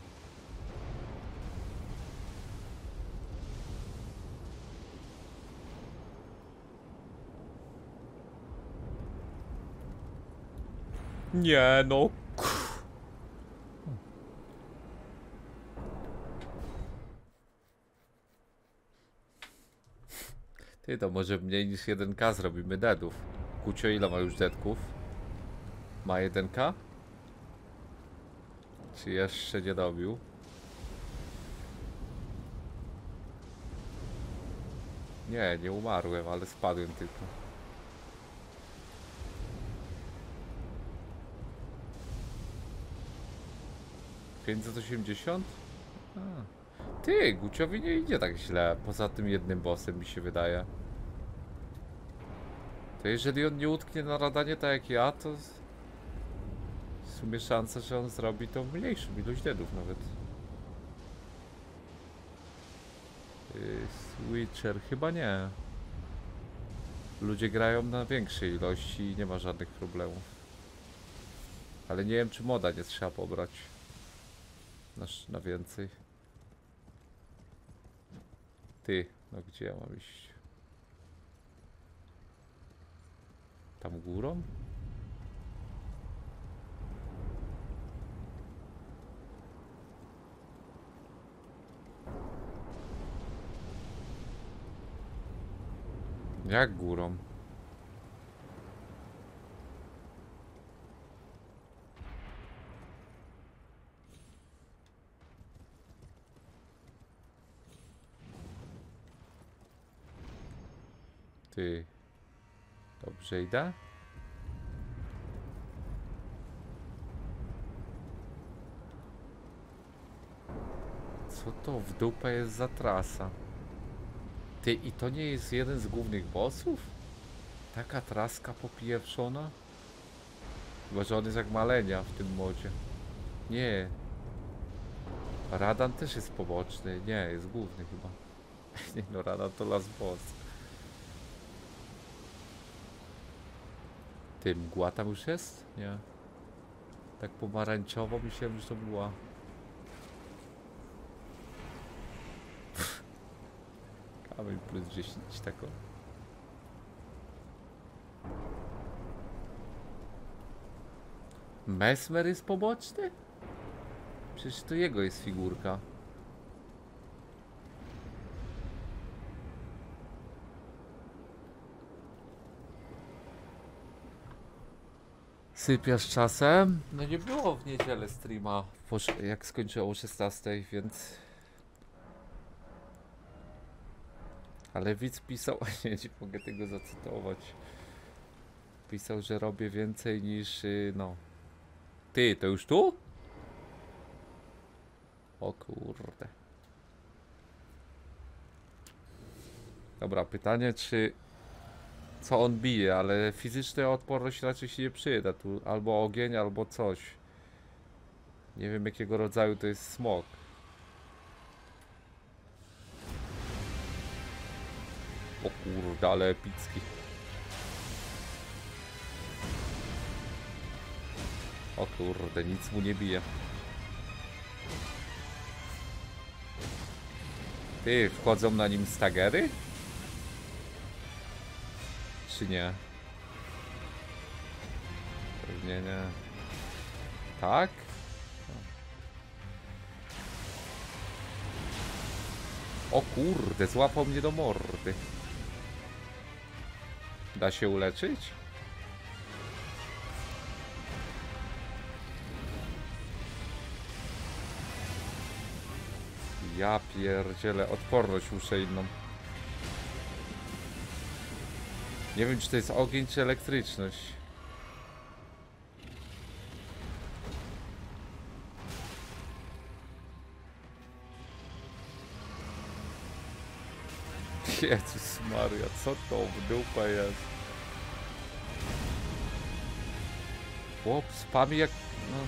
Nie no. Ty to może mniej niż 1k zrobimy deadów. Kucio ile ma już deadków? Ma 1k? Czy jeszcze nie dobił? Nie, nie umarłem, ale spadłem tylko. Pięćset osiemdziesiąt? A. Ty, Guciowi nie idzie tak źle, poza tym jednym bossem mi się wydaje. To jeżeli on nie utknie na radanie tak jak ja, to w sumie szansa, że on zrobi to mniejszą ilość deadów nawet. Yy, Switcher chyba nie. Ludzie grają na większej ilości i nie ma żadnych problemów. Ale nie wiem czy moda nie trzeba pobrać. Na, na więcej. Ty, no gdzie ja mam iść? Tam górą? Jak górą? Ty. Dobrze idę? Co to w dupę jest za trasa? Ty, i to nie jest jeden z głównych bossów? Taka traska popieprzona? Chyba, że on jest jak malenia w tym modzie. Nie. Radan też jest poboczny. Nie, jest główny chyba. Nie no, Radan to las boss. Ty, mgła tam już jest? Nie. Tak pomarańczowo myślałem, że to była. Kamień plus 10 taką. Mesmer jest poboczny? Przecież to jego jest figurka. Sypiasz czasem? No nie było w niedzielę streama, jak skończyło o 16, więc... Ale widz pisał, nie, nie mogę tego zacytować. Pisał, że robię więcej niż, y, no... Ty, to już tu? O kurde. Dobra, pytanie czy... Co on bije, ale fizyczna odporność raczej się nie przyda. Tu albo ogień, albo coś. Nie wiem jakiego rodzaju to jest smok. O kurde, ale epicki. O kurde, nic mu nie bije. Ty, wchodzą na nim stagery? Czy nie? Pewnie nie. Tak? O kurde, złapał mnie do mordy. Da się uleczyć? Ja pierdzielę, odporność muszę inną. Nie wiem, czy to jest ogień, czy elektryczność. Jezus Maria, co to w dupę jest? Chłop spami jak... No,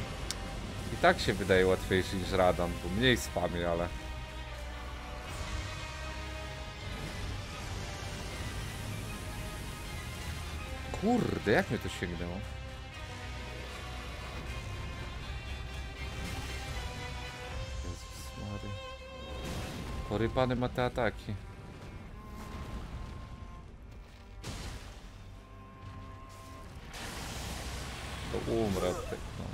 I tak się wydaje łatwiejszy niż Radan, bo mniej spami, ale... Kurde, jak mnie to sięgnęło? Jezus Maria. Porypany ma te ataki. To umrę tego, no.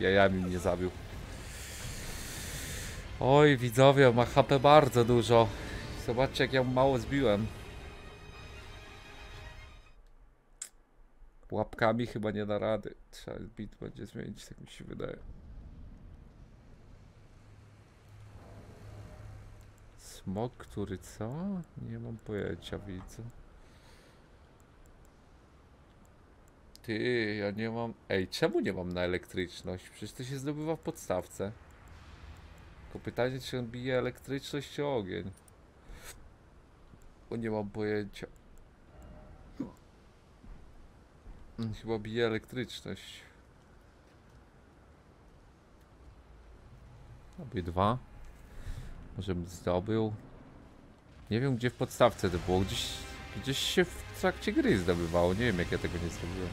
Jajami mnie zabił. Oj, widzowie, ma HP bardzo dużo. Zobaczcie, jak ja mało zbiłem. Łapkami chyba nie da rady. Trzeba bit będzie zmienić, tak mi się wydaje. Smok, który co? Nie mam pojęcia, widzę. Ty, ja nie mam... Ej, czemu nie mam na elektryczność? Przecież to się zdobywa w podstawce. Tylko pytanie, czy on bije elektryczność czy ogień? Bo nie mam pojęcia. On Chyba bije elektryczność. Obydwa. Może bym zdobył. Nie wiem gdzie w podstawce to było. Gdzieś, gdzieś się w trakcie gry zdobywało. Nie wiem jak ja tego nie zrobiłem.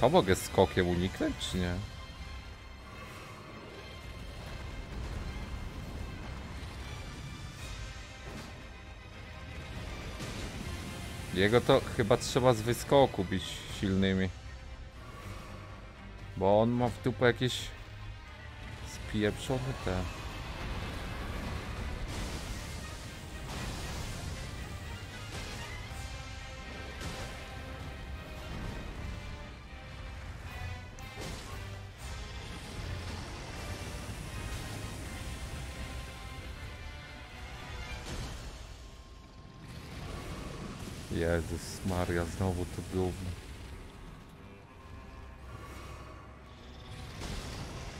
To mogę skokiem uniknąć czy nie? Jego to chyba trzeba z wyskoku bić silnymi. Bo on ma w dupę jakieś spieprzone te. Jezus Maria, znowu to gówno.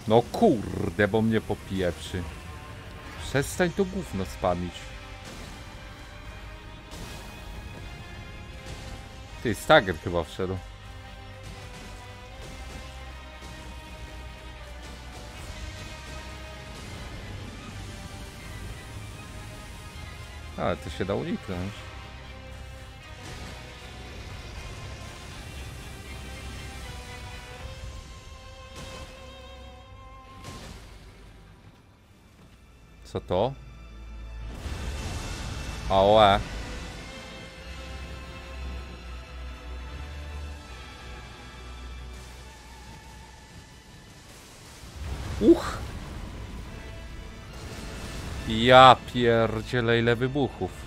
No kurde, bo mnie popieprzy. Przestań to gówno spamić. Ty, Stagger chyba wszedł. Ale to się da uniknąć. Co to? AOE. Uch! Ja pierdzielę ile wybuchów.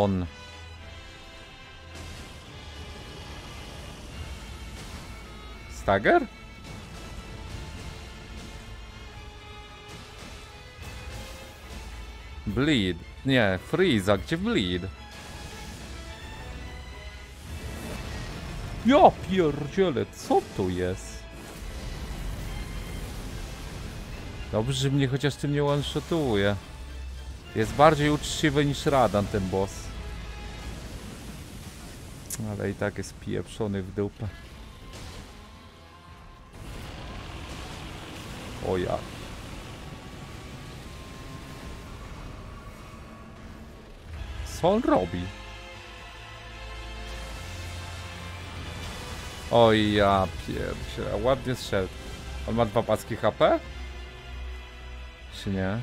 Fon. Stagger? Bleed. Nie, Freeza, gdzie Bleed? Ja pierdzielę, co tu jest? Dobrze, że mnie chociaż tym nie one-shotuje. Jest bardziej uczciwy niż Radan ten boss. Ale i tak jest pieprzony w dupę. O ja. Co on robi? Oj ja pierdzielę, ładnie strzedł. On ma dwa paski HP? Czy nie?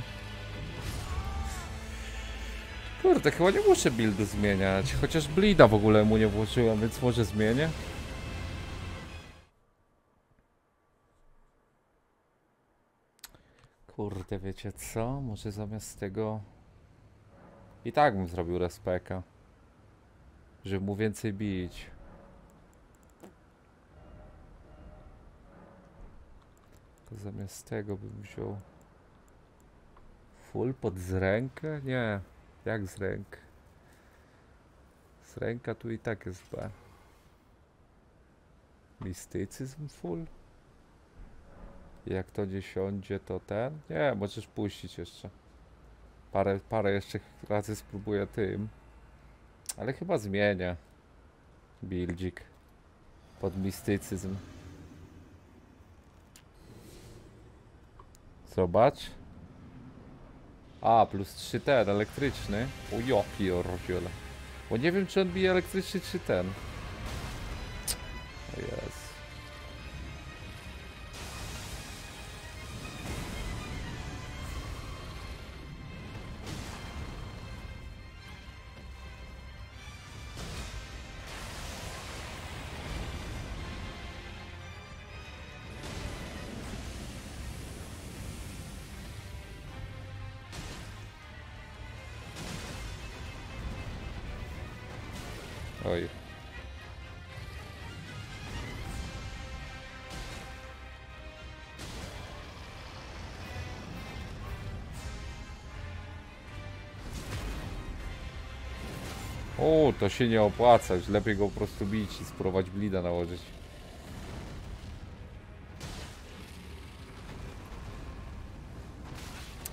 Kurde, chyba nie muszę buildu zmieniać. Chociaż blida w ogóle mu nie włożyłem, więc może zmienię. Kurde, wiecie co? Może zamiast tego... I tak bym zrobił respeka. Żeby mu więcej bić. To zamiast tego bym wziął... Full pod z rękę? Nie. Jak z ręk? Z ręka tu i tak jest B. Mistycyzm full? Jak to nie siądzie, to ten? Nie, możesz puścić jeszcze. Parę, parę jeszcze razy spróbuję tym. Ale chyba zmienię. Buildzik. Pod mistycyzm. Zobacz. A, plus 3 ten, elektryczny. O ja pierdziele. Bo nie wiem, czy on bije elektryczny, czy ten. O to się nie opłaca, już lepiej go po prostu bić i spróbować blida nałożyć.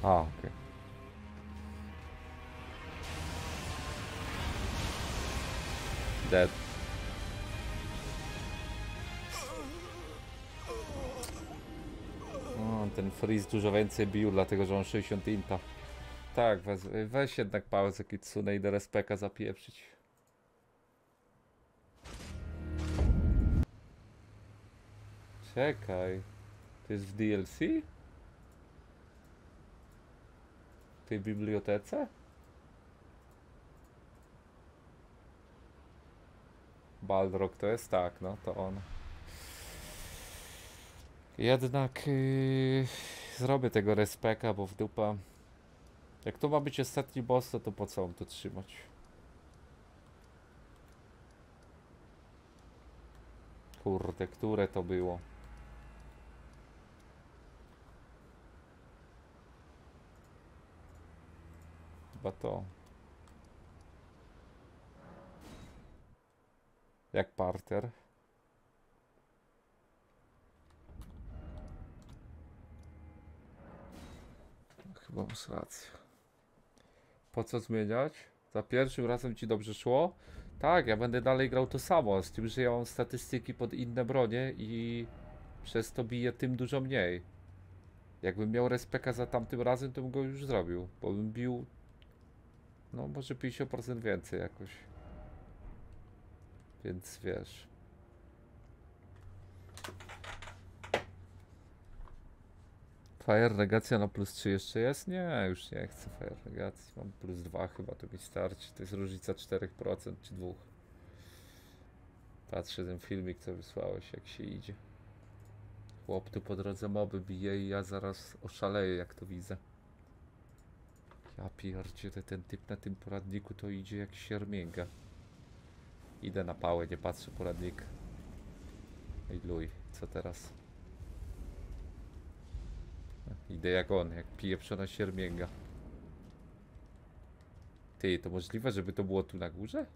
A, okej. Dead. O, ten freeze dużo więcej bił, dlatego że on 60 inta. Tak, weź, weź jednak pauzę Kitsune i do respeka zapieprzyć. Czekaj. To jest w DLC? W tej bibliotece? Balrog to jest tak, no to on. Jednak yy, zrobię tego respeka, bo w dupa. Jak to ma być ostatni boss, to, po co on to trzymać? Kurde, które to było? Chyba to. Jak parter. Chyba masz rację. Po co zmieniać? Za pierwszym razem ci dobrze szło? Tak, ja będę dalej grał to samo, z tym, że ja mam statystyki pod inne bronie i przez to biję tym dużo mniej. Jakbym miał respeka za tamtym razem, to bym go już zrobił, bo bym bił no może 50% więcej jakoś. Więc wiesz. Fire negacja na plus 3 jeszcze jest? Nie, już nie chcę fire negacji. Mam plus 2 chyba, to mi starczy. To jest różnica 4% czy 2. Patrzę ten filmik, co wysłałeś, jak się idzie. Chłop tu po drodze moby bije i ja zaraz oszaleję, jak to widzę. Ja pierdzielę, ten typ na tym poradniku to idzie jak siermięga. Idę na pałę, nie patrzę poradnik. Ej luj, co teraz? Idę jak on, jak pieprzona siermięga. Ty, to możliwe, żeby to było tu na górze?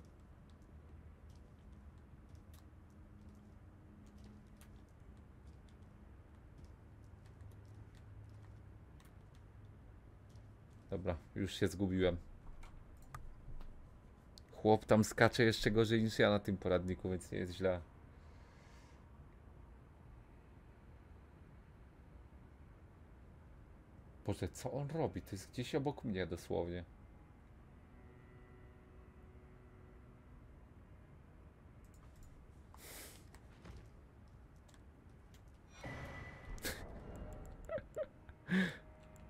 Dobra, już się zgubiłem. Chłop tam skacze jeszcze gorzej niż ja na tym poradniku, więc nie jest źle. Boże, co on robi? To jest gdzieś obok mnie dosłownie.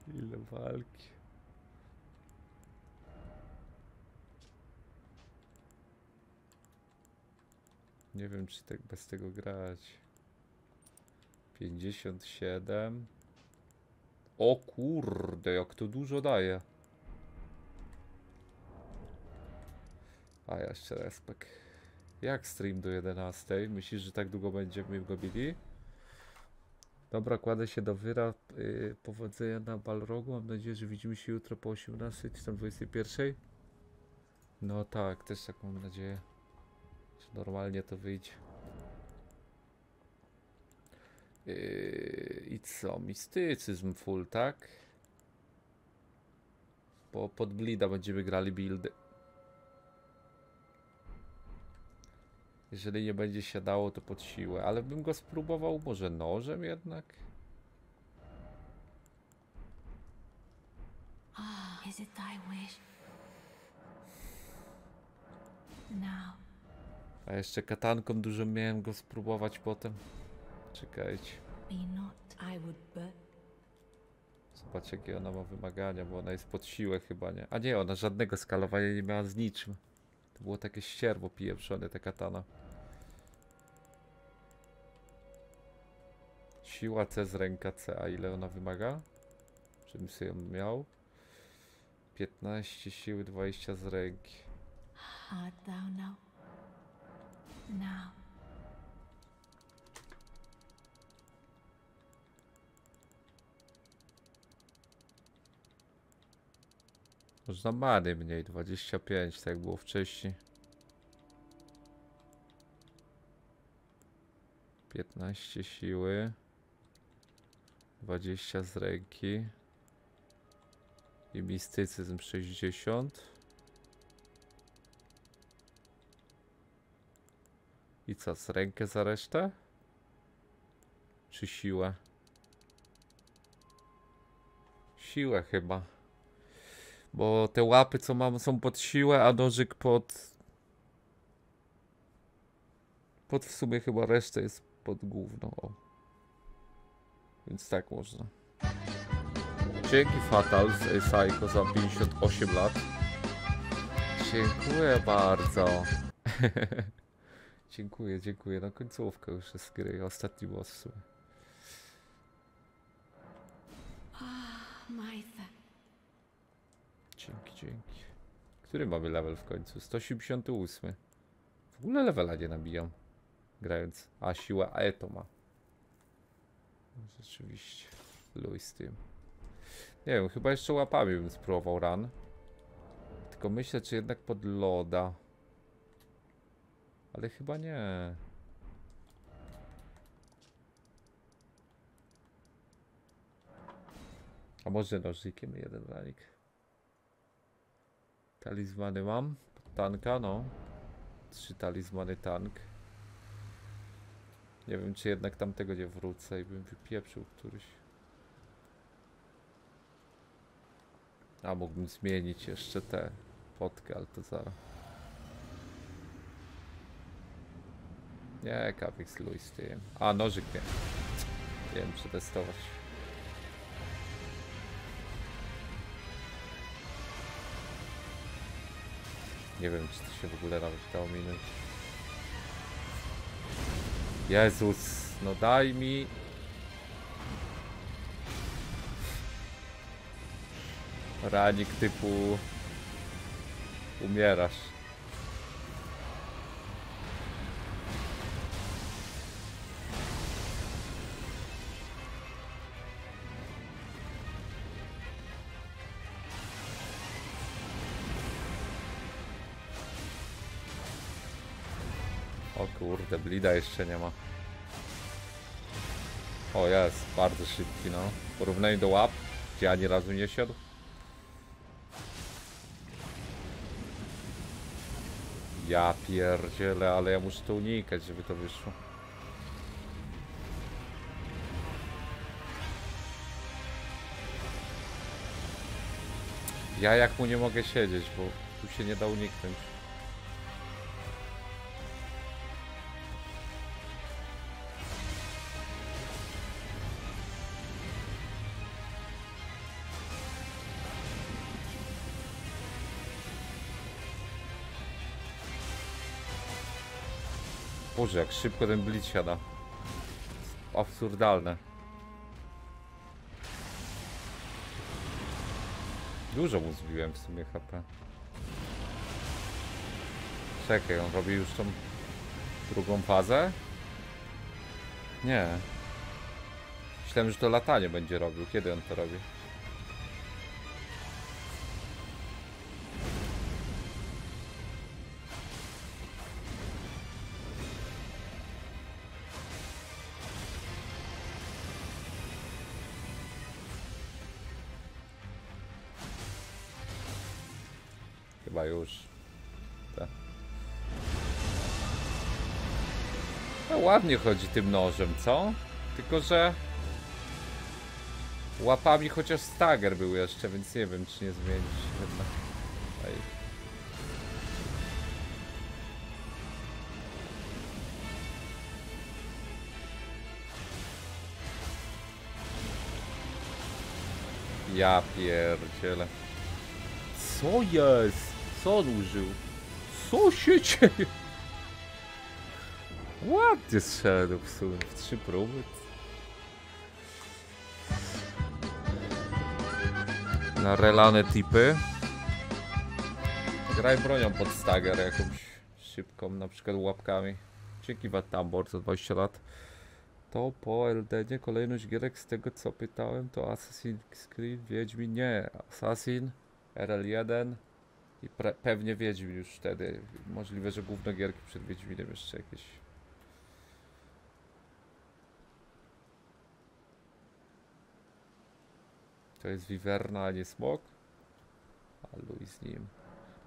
Ile walki. Nie wiem, czy tak bez tego grać. 57. O kurde, jak to dużo daje. A jeszcze respekt. Jak stream do 11? Myślisz, że tak długo będziemy go bili? Dobra, kładę się do wyra. Yy, powodzenia na Balrogu. Mam nadzieję, że widzimy się jutro po 18 czy tam 21. No tak, też tak mam nadzieję. Normalnie to wyjdzie. Yy, I co? Mistycyzm full, tak? Bo pod Blida będziemy grali buildy. Jeżeli nie będzie siadało, to pod siłę. Ale bym go spróbował może nożem jednak? Ah, is it thy wish? Now, A jeszcze katanką dużo miałem go spróbować potem. Czekajcie. be not, I would but Zobacz jakie ona ma wymagania, bo ona jest pod siłę chyba, nie? A nie, ona żadnego skalowania nie miała z niczym. To było takie ścierwo pieprzone, ta katana. Siła C z ręka C, a ile ona wymaga? Żebym sobie ją miał. 15 siły, 20 z ręki. art thou now? Now, Można many mniej, 25, tak jak było wcześniej. 15 siły. 20 z ręki. I mistycyzm 60. I co, z rękę za resztę? Czy siłę? Siłę chyba. Bo te łapy co mam są pod siłę, a nożyk pod... Pod w sumie chyba resztę jest pod gówno. O. Więc tak można. Dzięki Fatal z Psycho za 58 lat. Dziękuję bardzo. dziękuję, dziękuję. Na końcówkę już jest gry. Ostatni boss w sumie. Dzięki, dzięki. Który mamy level w końcu? 188. W ogóle levela nie nabijam. Grając. A siła E to ma. Rzeczywiście. Luj z tym. Nie wiem, chyba jeszcze łapami bym spróbował run. Tylko myślę, czy jednak pod loda. Ale chyba nie. A może nożykiem jeden ranik. Talizmany mam. Tanka, no. Trzy talizmany tank. Nie wiem, czy jednak tamtego nie wrócę i bym wypieprzył któryś. A mógłbym zmienić jeszcze te potkę, ale to zaraz. Nie, Capix Louis z. A, nożyk. Nie wiem, przetestować. Nie wiem, czy to się w ogóle nawet dało minąć. Jezus, no daj mi. Ranik typu... Umierasz. Kurde, blida jeszcze nie ma. O, jest. Bardzo szybki, no. W porównaniu do łap, gdzie ani razu nie siadł. Ja pierdzielę, ale ja muszę to unikać, żeby to wyszło. Ja jak mu nie mogę siedzieć, bo tu się nie da uniknąć. Boże, jak szybko ten blitz siada. Absurdalne. Dużo mu zbiłem w sumie HP. Czekaj, on robi już tą drugą fazę? Nie. Myślałem, że to latanie będzie robił. Kiedy on to robi? Ładnie chodzi tym nożem, co? Tylko, że łapami chociaż stagger był jeszcze, więc nie wiem, czy nie zmienić jednak. Ej. Ja pierdzielę. Co jest? Co on użył? Co się dzieje? Ładnie strzelił w sumie w trzy próby. Na relane tipy. Graj bronią pod stagger jakąś szybką, na przykład łapkami. Dzięki Watambor za 20 lat. To po LD kolejność gierek z tego co pytałem to Assassin's Creed, Wiedźmin, nie, Assassin, RL1 i pewnie Wiedźmin już wtedy. Możliwe, że główne gierki przed Wiedźminem jeszcze jakieś. To jest Wiwerna, a nie Smok? A Louis z nim.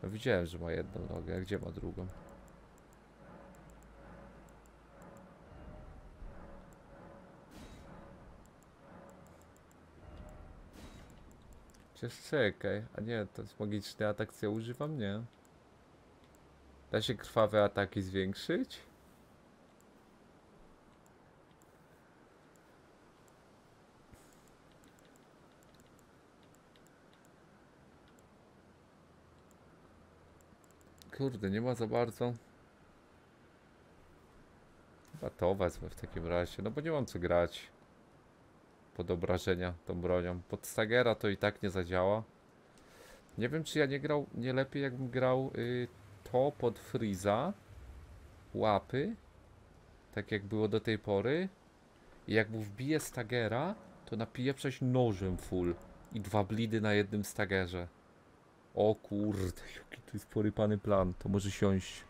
No widziałem, że ma jedną nogę, a gdzie ma drugą? Chociaż czekaj, a nie, to jest magiczny atak, co ja używam? Nie. Da się krwawe ataki zwiększyć? Kurde, nie ma za bardzo. Chyba to wezmę w takim razie, no bo nie mam co grać pod obrażenia tą bronią. Pod Stagera to i tak nie zadziała. Nie wiem, czy ja nie grał, nie lepiej jakbym grał y, to pod Freeza. Łapy. Tak jak było do tej pory. I jak mu wbije Stagera, to napije przecież nożem full. I dwa blidy na jednym Stagerze. O kurde, jaki to jest porypany plan. To może siąść.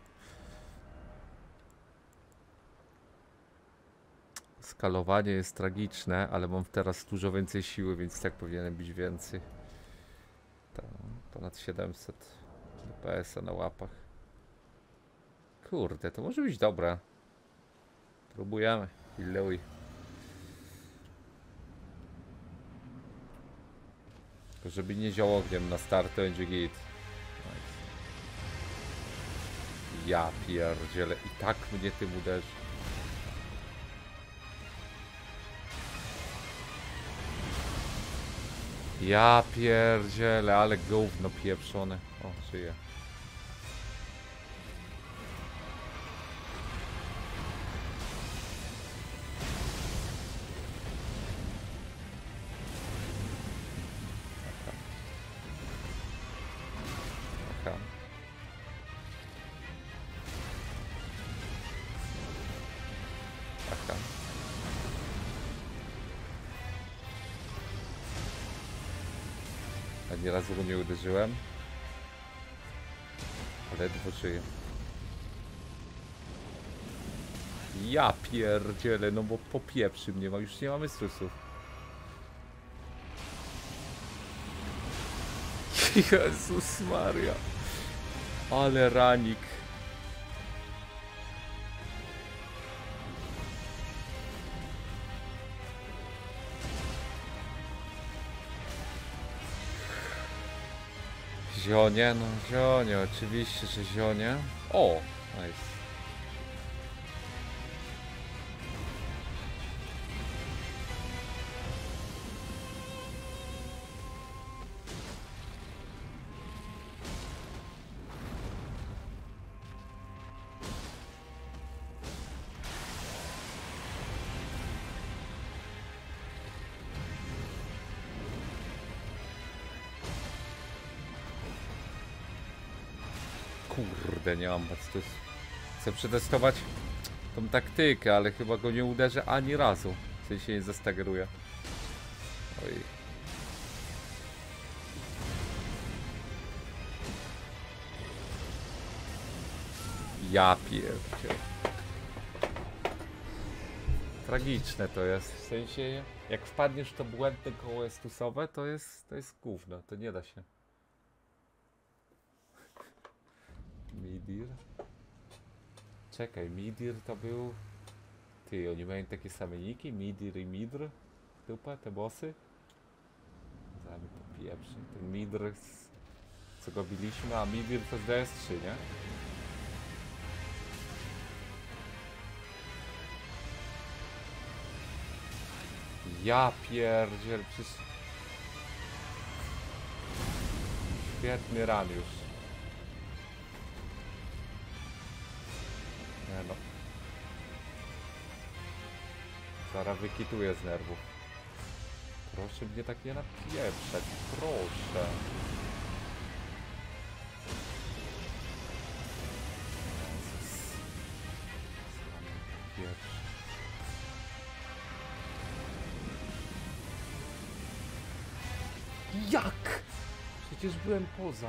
Skalowanie jest tragiczne, ale mam teraz dużo więcej siły, więc tak powinienem być więcej. Tam, ponad 700 DPS-a na łapach. Kurde, to może być dobre. Próbujemy. Iluj. Tylko żeby nie zioł ogniem na start, to będzie git. Ja pierdzielę. I tak mnie tym uderzy. Ja pierdzielę, ale gówno pieprzone. O, żyje. Uderzyłem. Ledwo żyję. Ja pierdzielę, no bo popieprzy mnie, bo już nie mamy susów. Jezus Maria. Ale ranik. Zionie, no zionie, oczywiście, że zionie. O, nice. Nie mam to. Chcę przetestować tą taktykę, ale chyba go nie uderzę ani razu. W sensie nie zastageruję. Oj. Ja pierdzie. Tragiczne to jest, w sensie jak wpadniesz to błędne koło estusowe, to jest, to jest gówno, to nie da się. Midir? Czekaj, Midir to był... Ty, oni mają takie same niki? Midir i Midr? Dupa, te bossy? Zamy popieprzy. Ten Midr, co go biliśmy, a Midir to z DS3, nie? Ja pierdziel, przecież... Świetny ran już. Zaraz wykituję z nerwów. Proszę mnie tak nie napieprzać, proszę. Jak? Przecież byłem poza.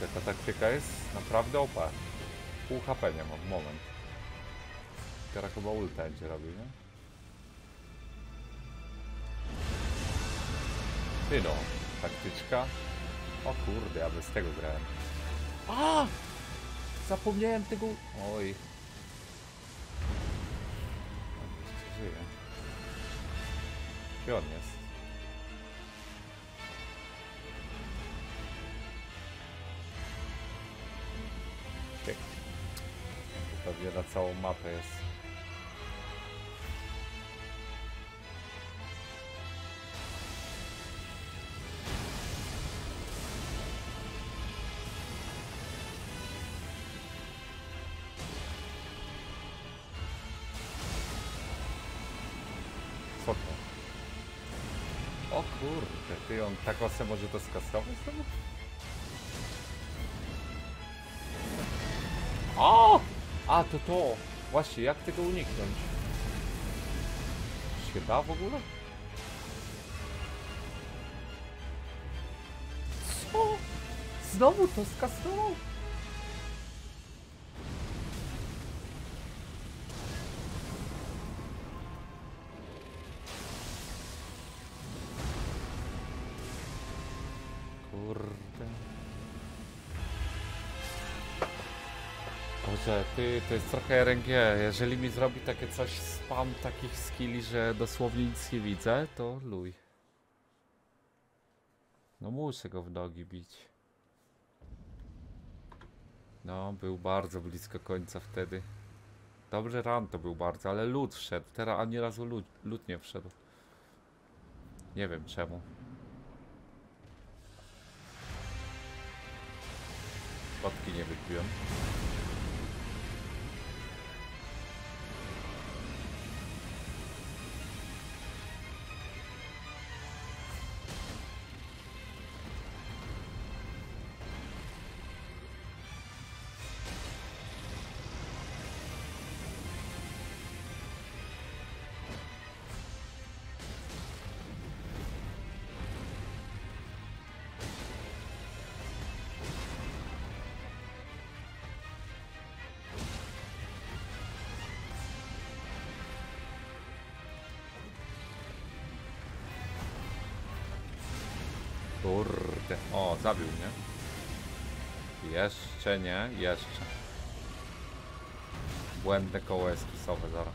Ta taktyka jest naprawdę OP. Pół HP nie mam, moment. Teraz chyba ulta będzie robił, nie? Ty no, taktyczka. O kurde, ja bez tego grałem. A! Zapomniałem tego... Oj. Jeszcze żyje. Gdzie? Mapę jest. To? O kurde, ty on tak osę może to skasować znowu? O! A, to to! Właśnie, jak tego uniknąć? Czy się da w ogóle? Co? Znowu to skasował? Ty, to jest trochę RNG. Jeżeli mi zrobi takie coś, spam takich skilli, że dosłownie nic nie widzę, to luj. No muszę go w nogi bić. No, był bardzo blisko końca wtedy. Dobry ran to był bardzo, ale lód wszedł. Teraz ani razu lód, lód nie wszedł. Nie wiem czemu. Spotki nie wypiłem. O, zabił mnie. Jeszcze nie, jeszcze. Błędne koło eskisowe zaraz.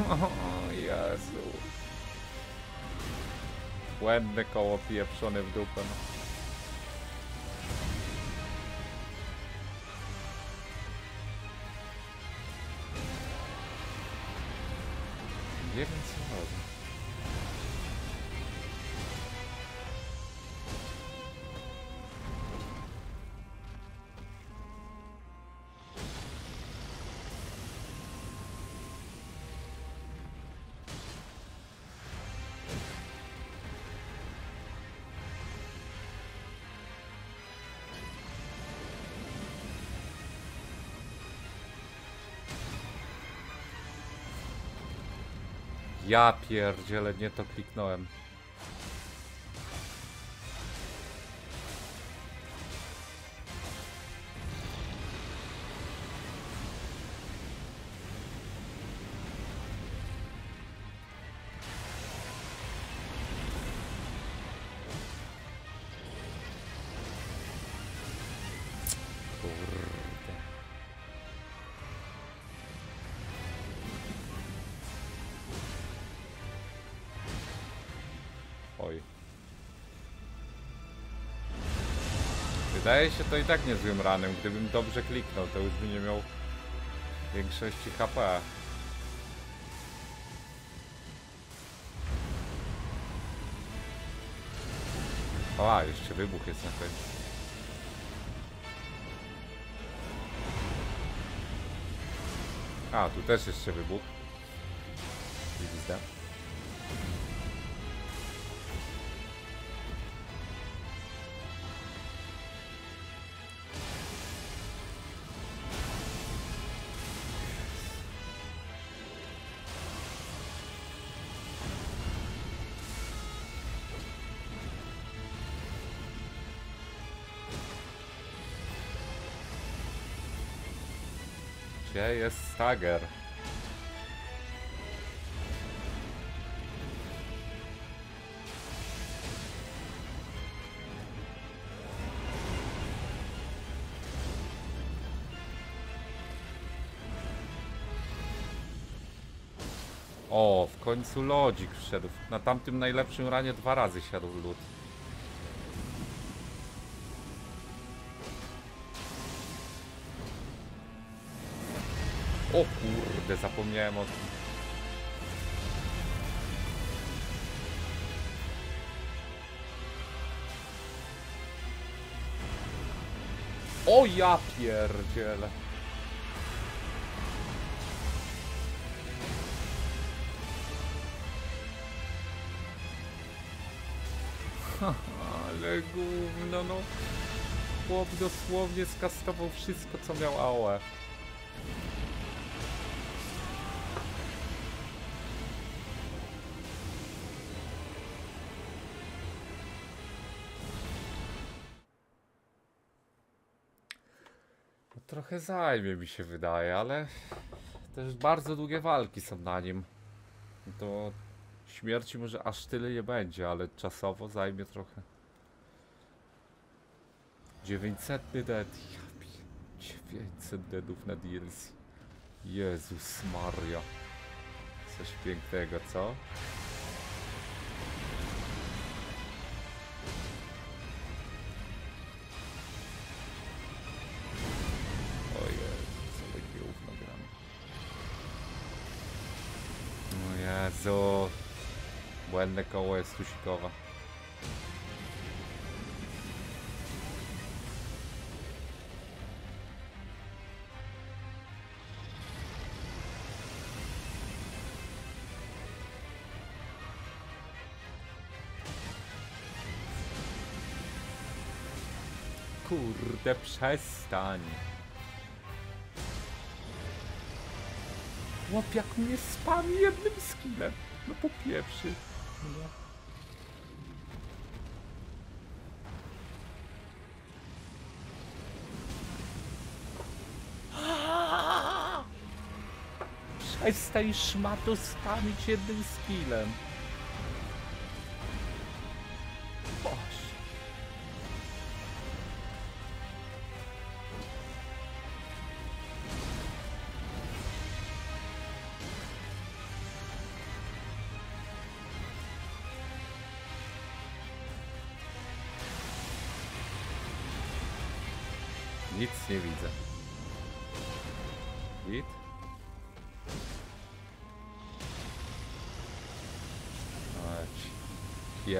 O Jezu. Błędne koło pieprzone w dupę. No. Ja pierdzielę, nie to kliknąłem. Wydaje się to i tak niezłym ranem. Gdybym dobrze kliknął, to już by nie miał większości HP. O, jeszcze wybuch jest na końcu. A, tu też jeszcze wybuch. Widzę. Jest Stagger? O, w końcu lodzik wszedł. Na tamtym najlepszym ranie dwa razy siadł lód. O kurde, zapomniałem o tym. O ja pierdzielę. Ale gówno, no. Chłop dosłownie skastował wszystko, co miał AOE. Trochę zajmie mi się wydaje, ale też bardzo długie walki są na nim. To śmierci może aż tyle nie będzie, ale czasowo zajmie trochę. 900 dead. Ja pie- 900 deadów na DLC. Jezus Maria. Coś pięknego, co? Koło jest tusikowa. Kurde, przestań. Łap jak mnie spami jednym skillem. No po pierwszy. No. Przestań szmato spamić jednym skillem.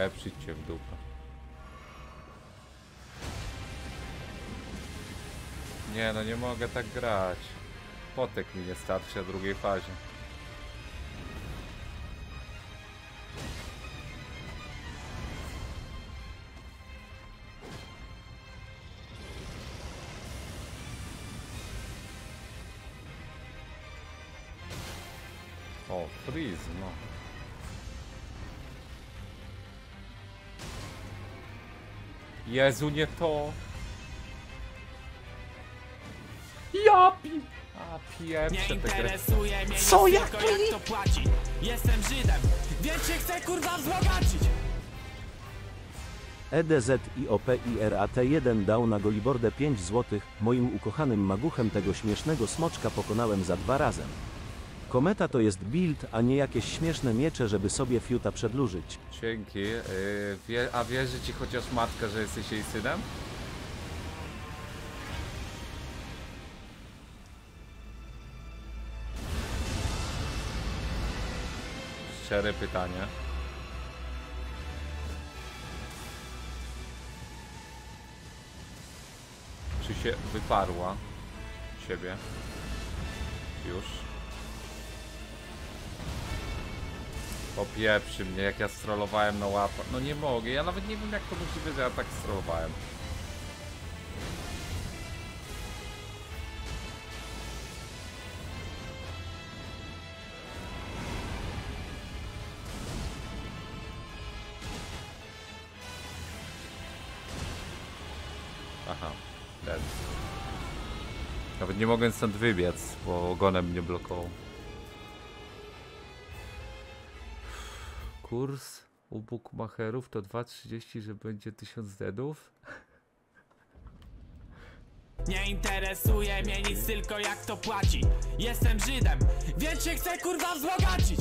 Pieprzyć cię w dupę. Nie no, nie mogę tak grać. Potek mi nie starczy o drugiej fazie. Jezu, nie to! Ja pi... A, Nie pieprzę interesuje mnie Co, nic, jak tylko jak to płaci. Jestem Żydem, więc się chcę kurwa wzbogacić. E EDZIOPIRAT1 dał na Golibordę 5 zł. Moim ukochanym maguchem tego śmiesznego smoczka pokonałem za dwa razem. Kometa to jest build, a nie jakieś śmieszne miecze, żeby sobie fiuta przedłużyć. Dzięki. Wie, a wierzy ci chociaż matka, że jesteś jej synem? Szczere pytanie. Czy się wyparła ciebie? Już. Popieprzy mnie, jak ja strollowałem na łapę. No nie mogę, ja nawet nie wiem jak to możliwe, że ja tak strollowałem. Aha, dead. Nawet nie mogę stąd wybiec, bo ogonem mnie blokował. Kurs u bookmacherów to 2,30, że będzie 1000 deadów. Nie interesuje mnie nic, tylko jak to płaci. Jestem Żydem, więc się chcę kurwa wzbogacić.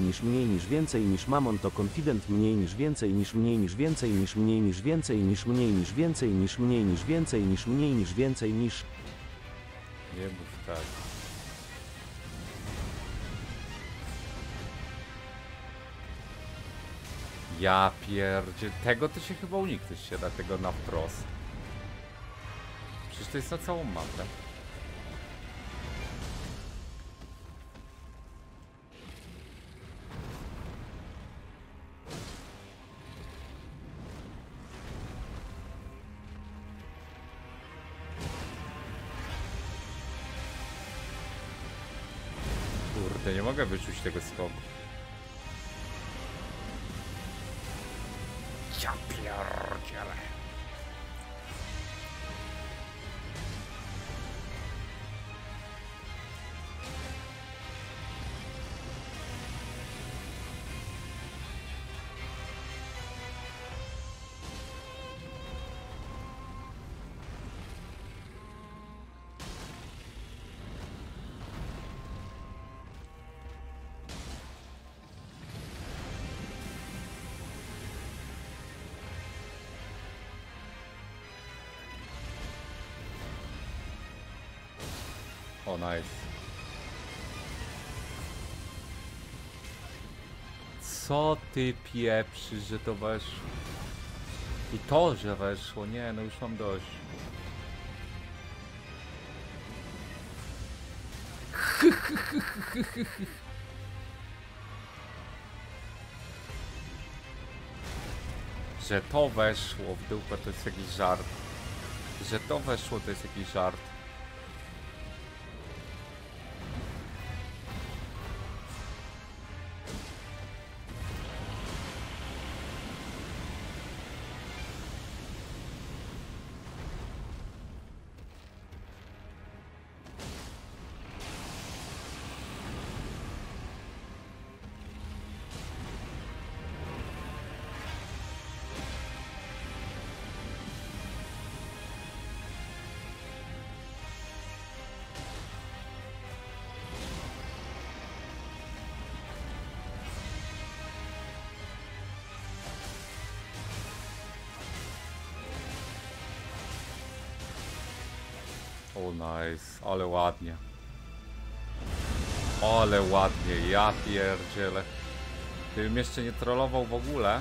niż mniej niż więcej niż mamon to confident mniej niż więcej niż mniej niż więcej niż mniej niż więcej niż mniej niż więcej niż mniej niż więcej niż mniej niż więcej niż Nie mów tak. Ja pierdzie... Tego to się chyba uniknąć się da, tego na wprost. Przecież to jest na całą mapę. Mogę wyczuć tego skoku. O, nice. Co ty pieprzysz, że to weszło? I to, że weszło. Nie, no już mam dość. Że to weszło w dupę to jest jakiś żart. Że to weszło to jest jakiś żart. Ale ładnie. Ale ładnie, ja pierdzielę. Gdybym jeszcze nie trollował w ogóle,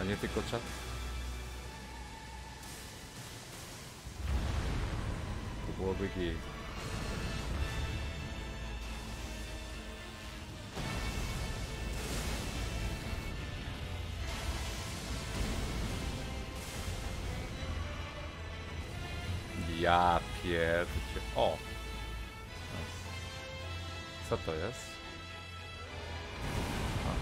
a nie tylko czat. To byłoby git. O! Co to jest? A,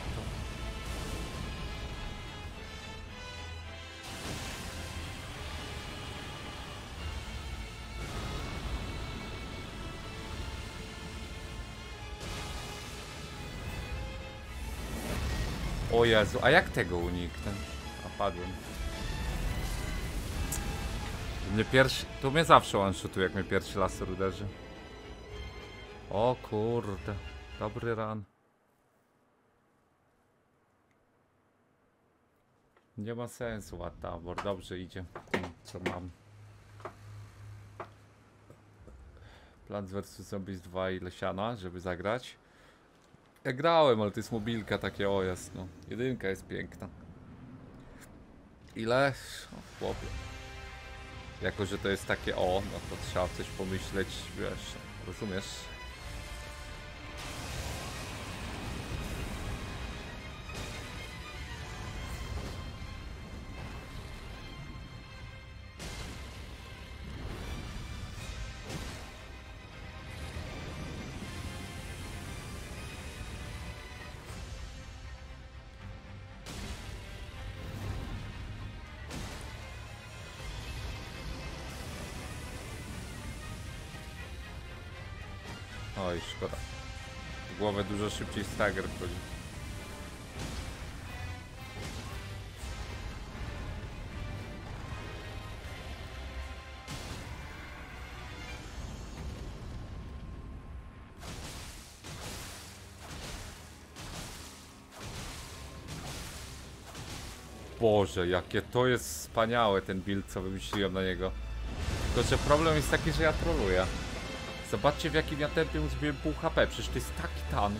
to... O Jezu, a jak tego uniknę? A padłem. Mnie pierwszy... Tu mnie zawsze one shootuje, jak mnie pierwszy laser uderzy. O kurde. Dobry ran. Nie ma sensu, Watabor. Dobrze idzie. Co mam. Plants vs Zombies 2 i Lesiana, żeby zagrać. Ja grałem, ale to jest mobilka takie, o no. Jedynka jest piękna. Ile? O, chłopie. Jako, że to jest takie o, no to trzeba coś pomyśleć, wiesz, rozumiesz? Szybciej stagger wchodzi. Boże, jakie to jest wspaniałe ten build, co wymyśliłem na niego. Tylko, że problem jest taki, że ja troluję. Zobaczcie w jakim ja tempie uzbiłem pół HP, przecież to jest taki tank.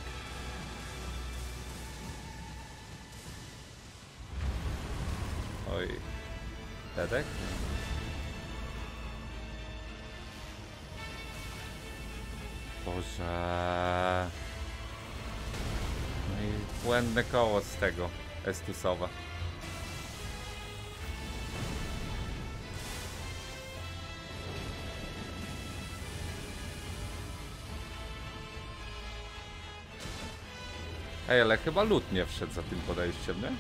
Dedek? Boże. No i błędne koło z tego. Estusowe. Ej, ale chyba lód nie wszedł za tym podejściem, nie?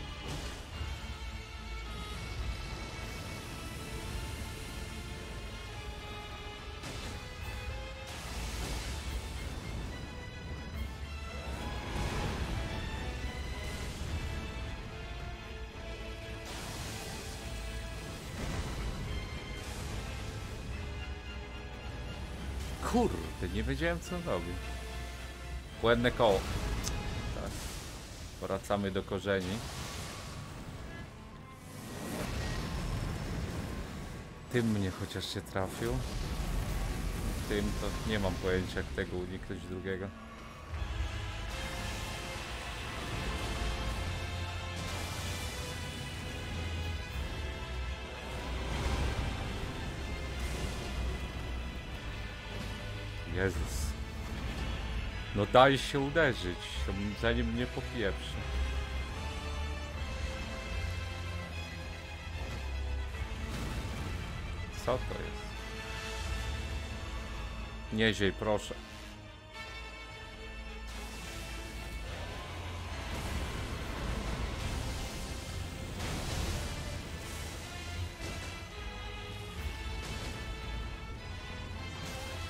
Wiedziałem co on robi. Błędne koło. Tak. Wracamy do korzeni. Tym mnie chociaż się trafił. Tym to nie mam pojęcia jak tego uniknąć drugiego. Daj się uderzyć, to zanim mnie popieprzy. Co to jest? Nie ziej, proszę.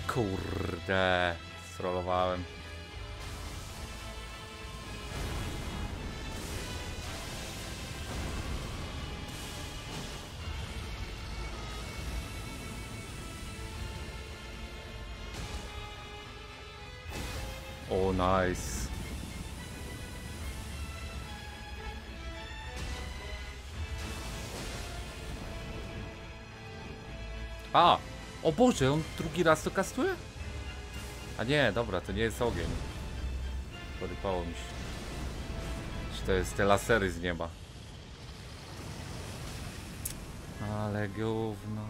Kurde, Boże, on drugi raz to kastuje? A nie, dobra, to nie jest ogień. Porypało mi się. Czy to jest te lasery z nieba? Ale gówno.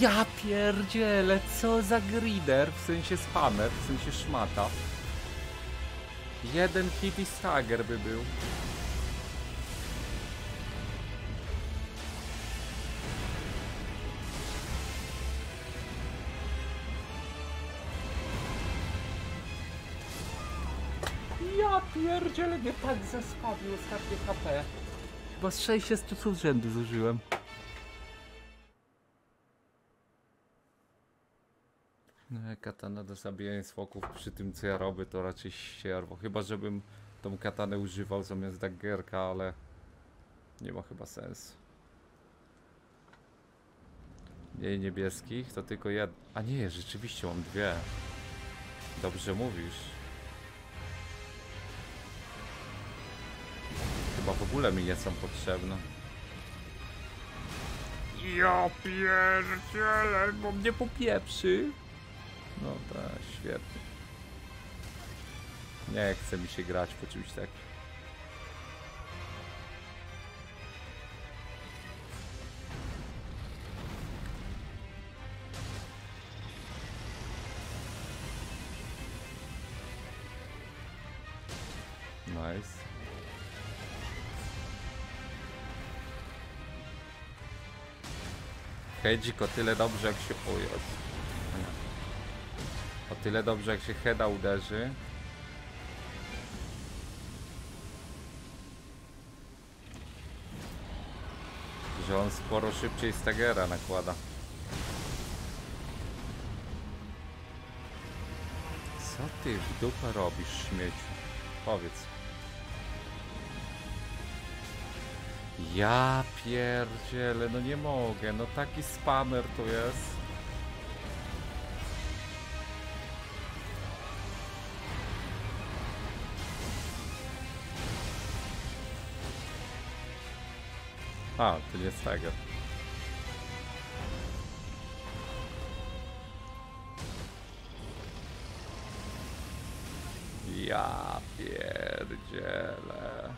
Ja pierdzielę, co za grider, w sensie spammer, w sensie szmata. Jeden hit i stagger by był. Ja pierdzielę, mnie tak zespawił ostatnie HP. Chyba z 600 z rzędu zużyłem. Katana do zabijania smoków przy tym co ja robię to raczej sierwo. Chyba żebym tą katanę używał zamiast daggerka, ale nie ma chyba sensu. Nie niebieskich, to tylko jed... A nie, rzeczywiście mam dwie. Dobrze mówisz. Chyba w ogóle mi nie są potrzebne. Ja pierdzielę, bo mnie popieprzy. No tak, świetnie. Nie chce mi się grać po czymś takim. Nice. Tyle dobrze jak się... O tyle dobrze jak się Heda uderzy. Że on sporo szybciej Stagera nakłada. Co ty w dupę robisz, śmieciu? Powiedz. Ja pierdzielę, no nie mogę, no taki spamer tu jest. A, to nie jest tego. Ja pierdzielę.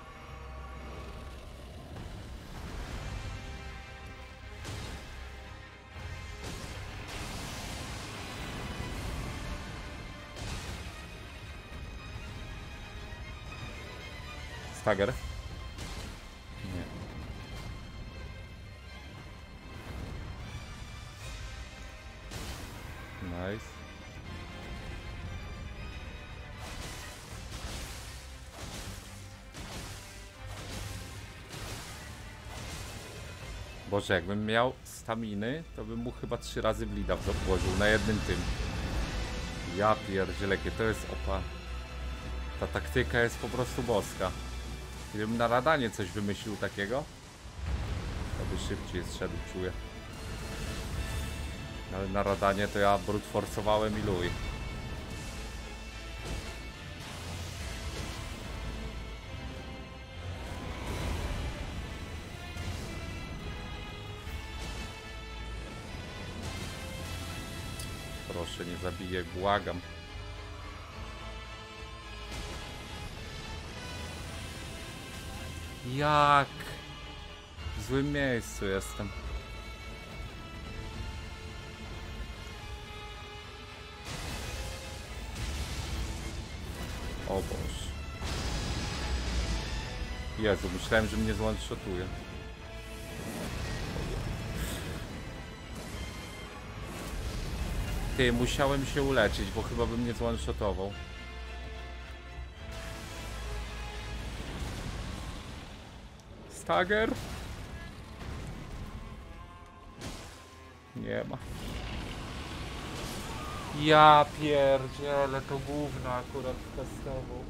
Stagger? Boże, jakbym miał staminy, to bym mu chyba trzy razy blida włożył na jednym tym. Ja pierdzielę, jakie to jest opa. Ta taktyka jest po prostu boska. Gdybym na radanie coś wymyślił takiego, to by szybciej zszedł, czuję. Ale na radanie to ja brute forcowałem i luj. Zabijaj, błagam. Jak? W złym miejscu jestem. O Boże. Jezu, myślałem, że mnie zone-shotuje. Ty, musiałem się uleczyć, bo chyba bym mnie zone-shotował. Stagger? Nie ma. Ja pierdzielę, to gówno akurat testował.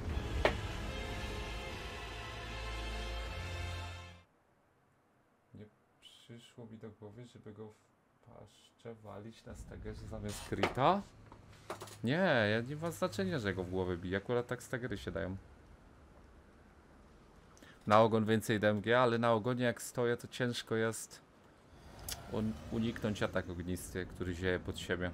Paszczę walić na stagerze zamiast krita? Nie, ja nie ma znaczenia, że go w głowę bije. Akurat tak stagery się dają. Na ogon więcej DMG, ale na ogonie jak stoję, to ciężko jest un uniknąć atak ognisty, który zieje pod siebie.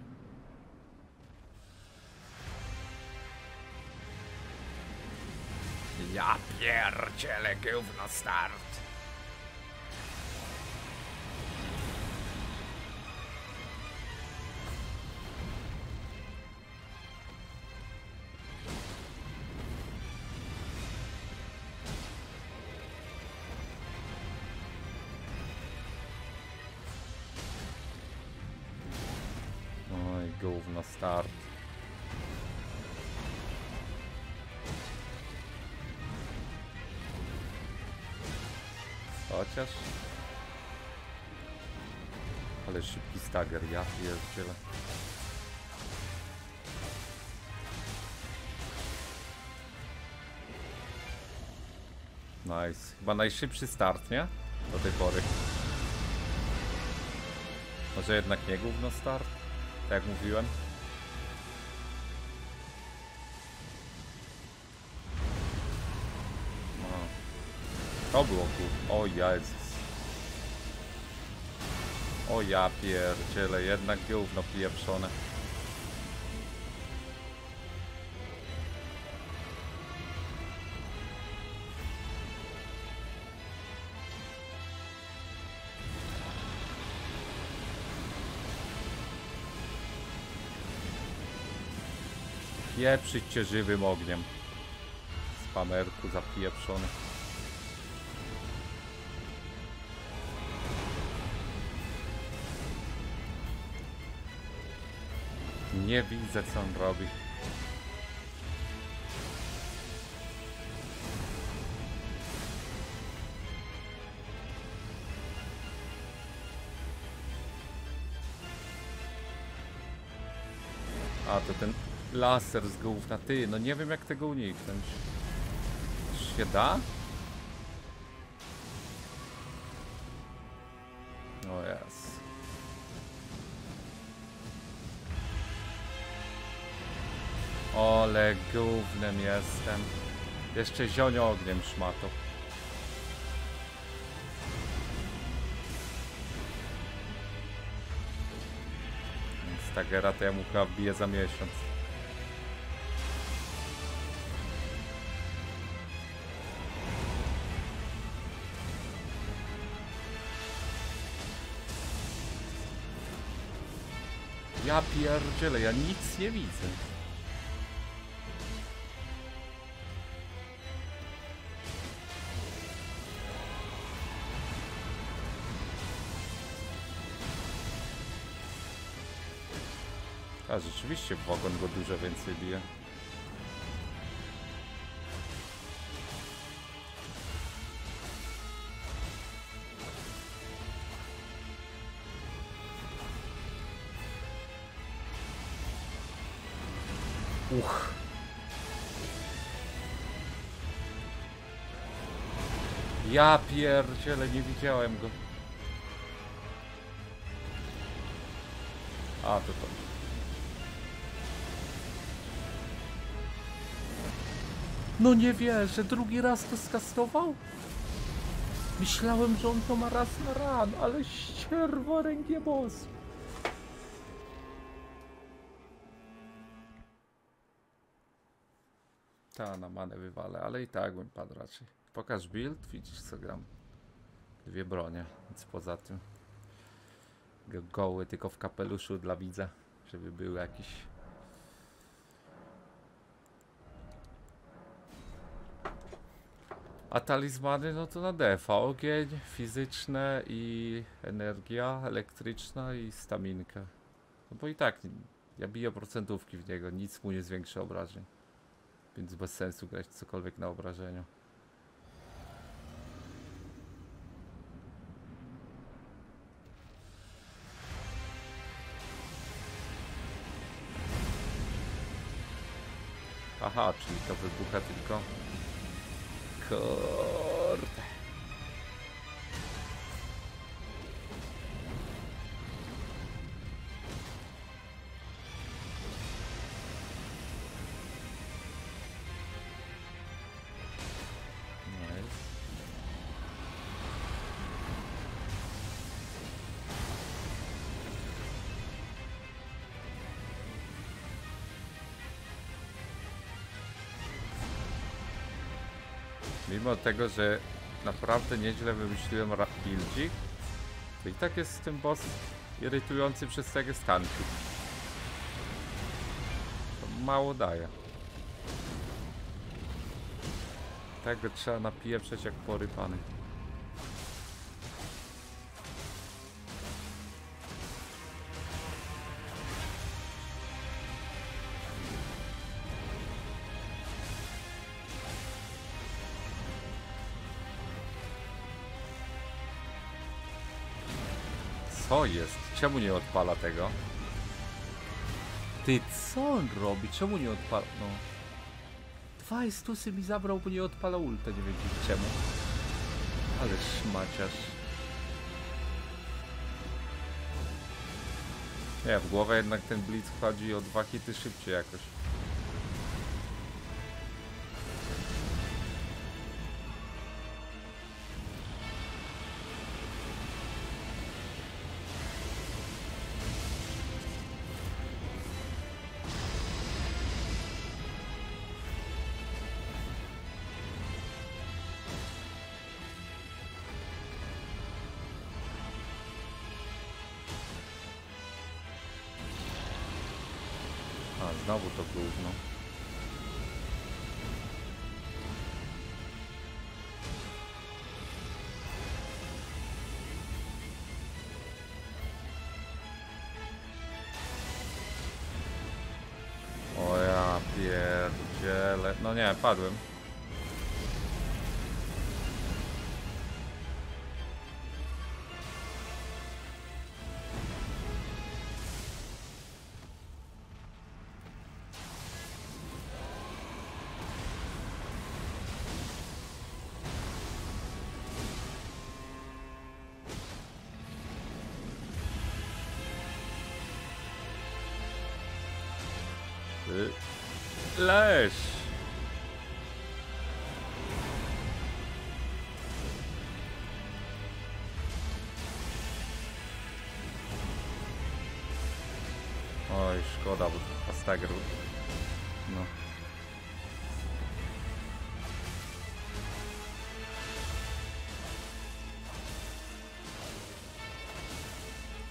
Ja pierdzielę gówno start. Pierdzielę. Nice. Chyba najszybszy start, nie? Do tej pory. Może jednak nie gówno start? Tak jak mówiłem. No. To było kur... O Jezus. O ja pierdzielę, jednak gówno pieprzone. Pieprzyć cię żywym ogniem. Spamerku zapieprzony. Nie widzę co on robi. A, to ten laser z gówna. Ty, no nie wiem jak tego uniknąć. Czy się da? Ole gównem jestem. Jeszcze zionio ogniem szmato. Stagera to ja mu chyba wbiję za miesiąc. Ja pierdzielę, ja nic nie widzę. A rzeczywiście w wagon go dużo więcej bije. Uch. Ja pierdziele, nie widziałem go. A, to to. No nie wierzę, drugi raz to skastował? Myślałem, że on to ma raz na ran, ale ścierwo rękie boss. Ta, na manę wywalę, ale i tak bym padł raczej. Pokaż build, widzisz co gram. Dwie bronie, nic poza tym. Go- Goły, tylko w kapeluszu dla widza, żeby był jakiś... A talizmany, no to na defa. Ogień, fizyczne i energia elektryczna i staminkę. No bo i tak, ja biję procentówki w niego, nic mu nie zwiększy obrażeń. Więc bez sensu grać cokolwiek na obrażeniu. Aha, czyli to wybucha tylko. Kurde. Mimo tego, że naprawdę nieźle wymyśliłem buildzik, to i tak jest ten boss irytujący przez tego stanki. To mało daje. Tego trzeba napieprzeć jak porypany. Jest? Czemu nie odpala tego? Ty, co on robi? Czemu nie odpala? No. Dwa estusy mi zabrał, bo nie odpala ulta, nie wiem czemu. Ale szmaciarz. Nie, w głowę jednak ten blitz wchodzi o dwa hity szybciej jakoś. Nie, padłem.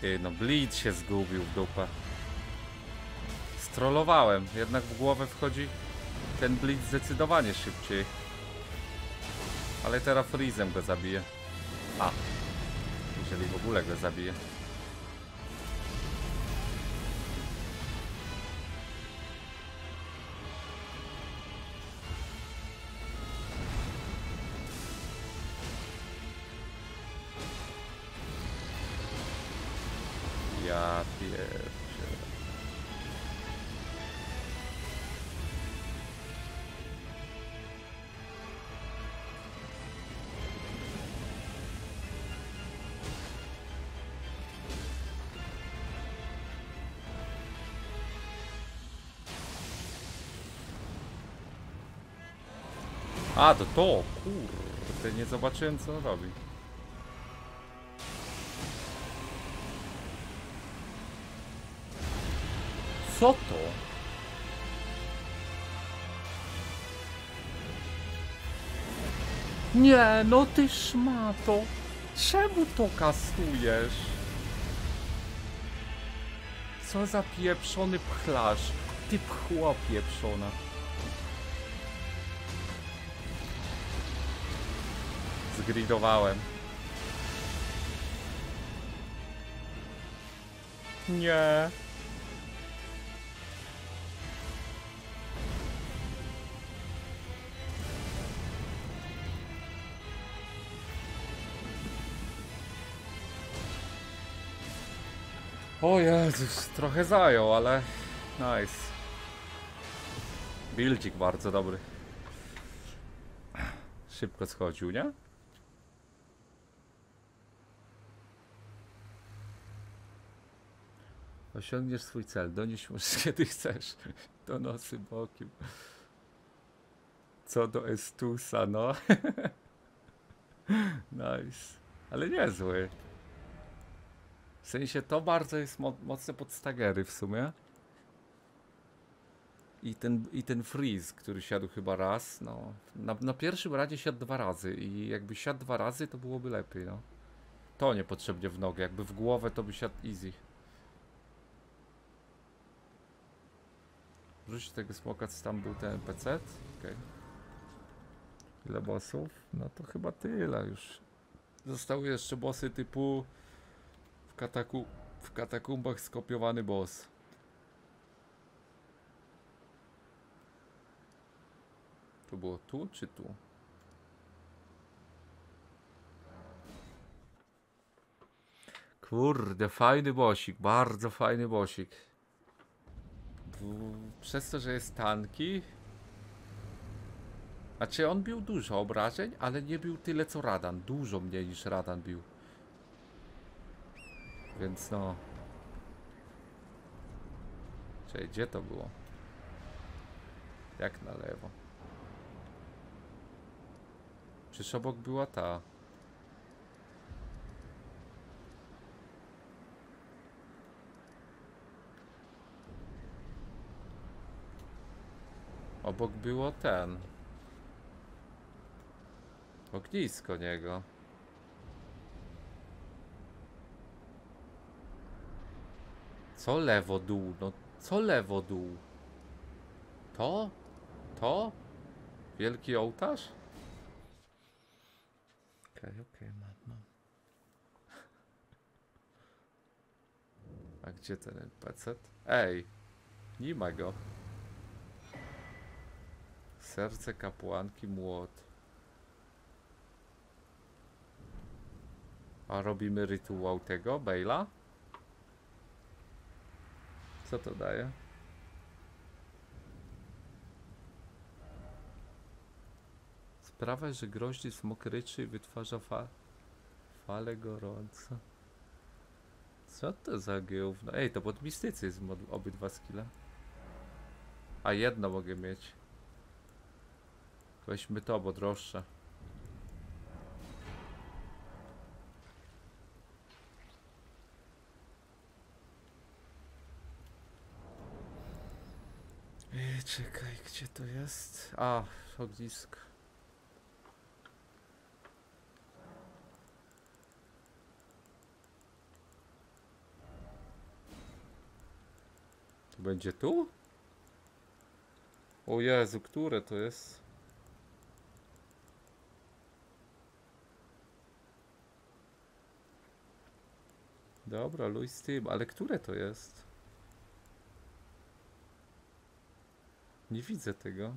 Ty, no Bleed się zgubił w dupę. Strollowałem, jednak w głowę wchodzi ten blitz zdecydowanie szybciej. Ale teraz Freezem go zabije. A. Jeżeli w ogóle go zabije. A, to to, kurde, nie zobaczyłem co on robi. Co to? Nie, no ty szmato. Czemu to kastujesz? Co za pieprzony pchlarz. Ty pchła pieprzona. Zgridowałem. Nie. O Jezus, trochę zajął, ale nice. Bildzik bardzo dobry. Szybko schodził, nie? Osiągniesz swój cel, donieś możesz kiedy chcesz. Do nosy bokiem. Co do Estusa, no. nice. Ale niezły. W sensie to bardzo jest mo mocne pod stagery w sumie. I ten, I ten freeze, który siadł chyba raz, no. Na, na pierwszym razie siadł dwa razy i jakby siadł dwa razy, to byłoby lepiej, no. To niepotrzebnie w nogę, jakby w głowę to by siadł easy. Rzuć tego smoka, co tam był ten NPC. Okej. Ile bossów? No to chyba tyle już. Zostały jeszcze bossy typu w, kataku w katakumbach skopiowany boss. To było tu czy tu? Kurde, fajny bosik, bardzo fajny bosik. Przez to, że jest tanki. Znaczy on bił dużo obrażeń, ale nie bił tyle co Radan. Dużo mniej niż Radan bił. Więc no. Czyli gdzie to było? Jak na lewo? Przecież obok była ta. Obok było ten. Ognisko niego. Co lewo dół? No co lewo dół? To? To? Wielki ołtarz? Okej, okej, mam, mam. A gdzie ten NPC? Ej, nie ma go. Serce kapłanki młot. A robimy rytuał tego, Bejla? Co to daje? Sprawia, że groźny smok ryczy i wytwarza fa fale gorąco. Co to za gówno? Ej, to pod mistycyzm obydwa skille. A jedno mogę mieć. Weźmy to, bo droższe. Ej, czekaj, gdzie to jest? A, ognisko. To będzie tu? O Jezu, które to jest? Dobra, luj z tym, ale które to jest? Nie widzę tego.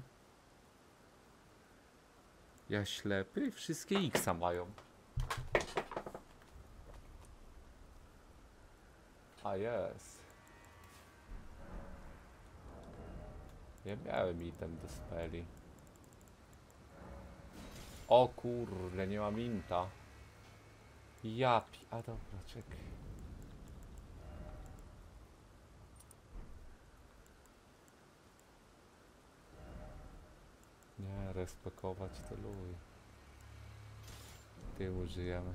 Ja ślepy? Wszystkie X mają. A jest. Ja miałem item do speli. O kurde, nie mam inta. Ja pi... A dobra, czekaj. Nie, respekować, to luj. Tym użyjemy.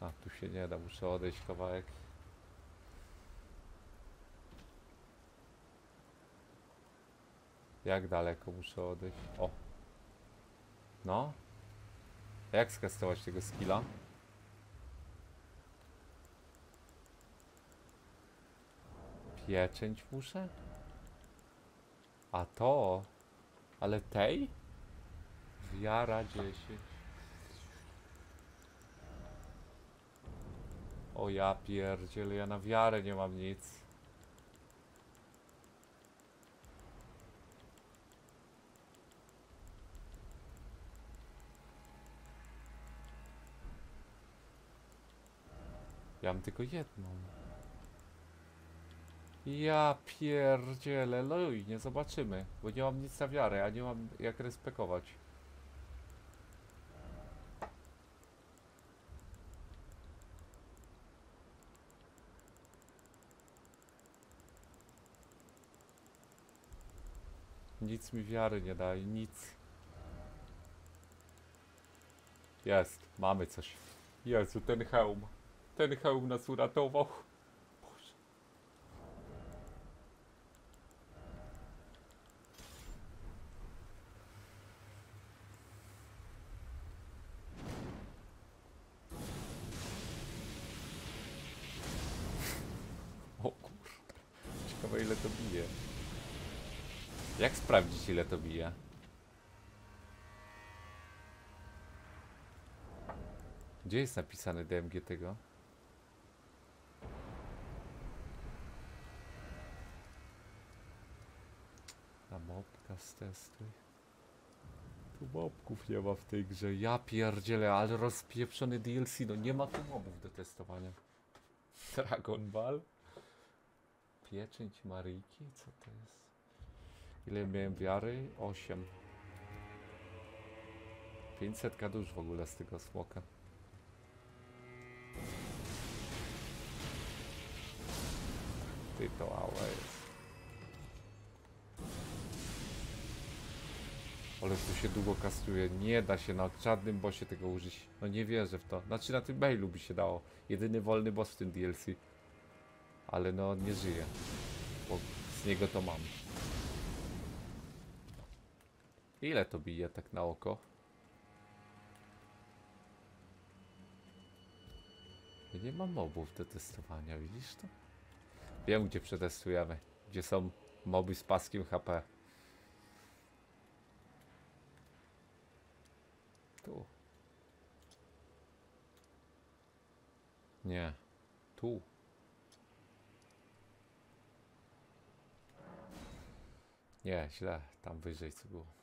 A, tu się nie da, muszę odejść kawałek. Jak daleko muszę odejść? O! No? Jak skastować tego skilla? Pieczęć muszę? A to? Ale tej? Wiara 10. O ja pierdzielę, ja na wiarę nie mam nic. Ja mam tylko jedną. Ja pierdzielę, luj, nie zobaczymy, bo nie mam nic na wiarę, a nie mam jak respekować. Nic mi wiary nie daje, nic. Jest, mamy coś. Jezu, ten hełm. Ten hełm nas uratował. 30 ile to bije. Gdzie jest napisane DMG tego? Ta mopka z testu. Tu mopków nie ma w tej grze. Ja pierdzielę, ale rozpieprzony DLC. No nie ma tu mobów do testowania. Dragon Ball? Pieczęć Mariki? Co to jest? Ile miałem wiary? 8. 500 kadusz w ogóle z tego smoka. Ty to ała jest. Ale to się długo kastuje. Nie da się na żadnym bossie tego użyć. No nie wierzę w to. Znaczy na tym mailu by się dało. Jedyny wolny boss w tym DLC. Ale no nie żyje. Bo z niego to mam. Ile to bije tak na oko? Nie mam mobów do testowania, widzisz to? Wiem gdzie przetestujemy. Gdzie są moby z paskiem HP. Tu. Nie. Tu. Nie, źle. Tam wyżej co było.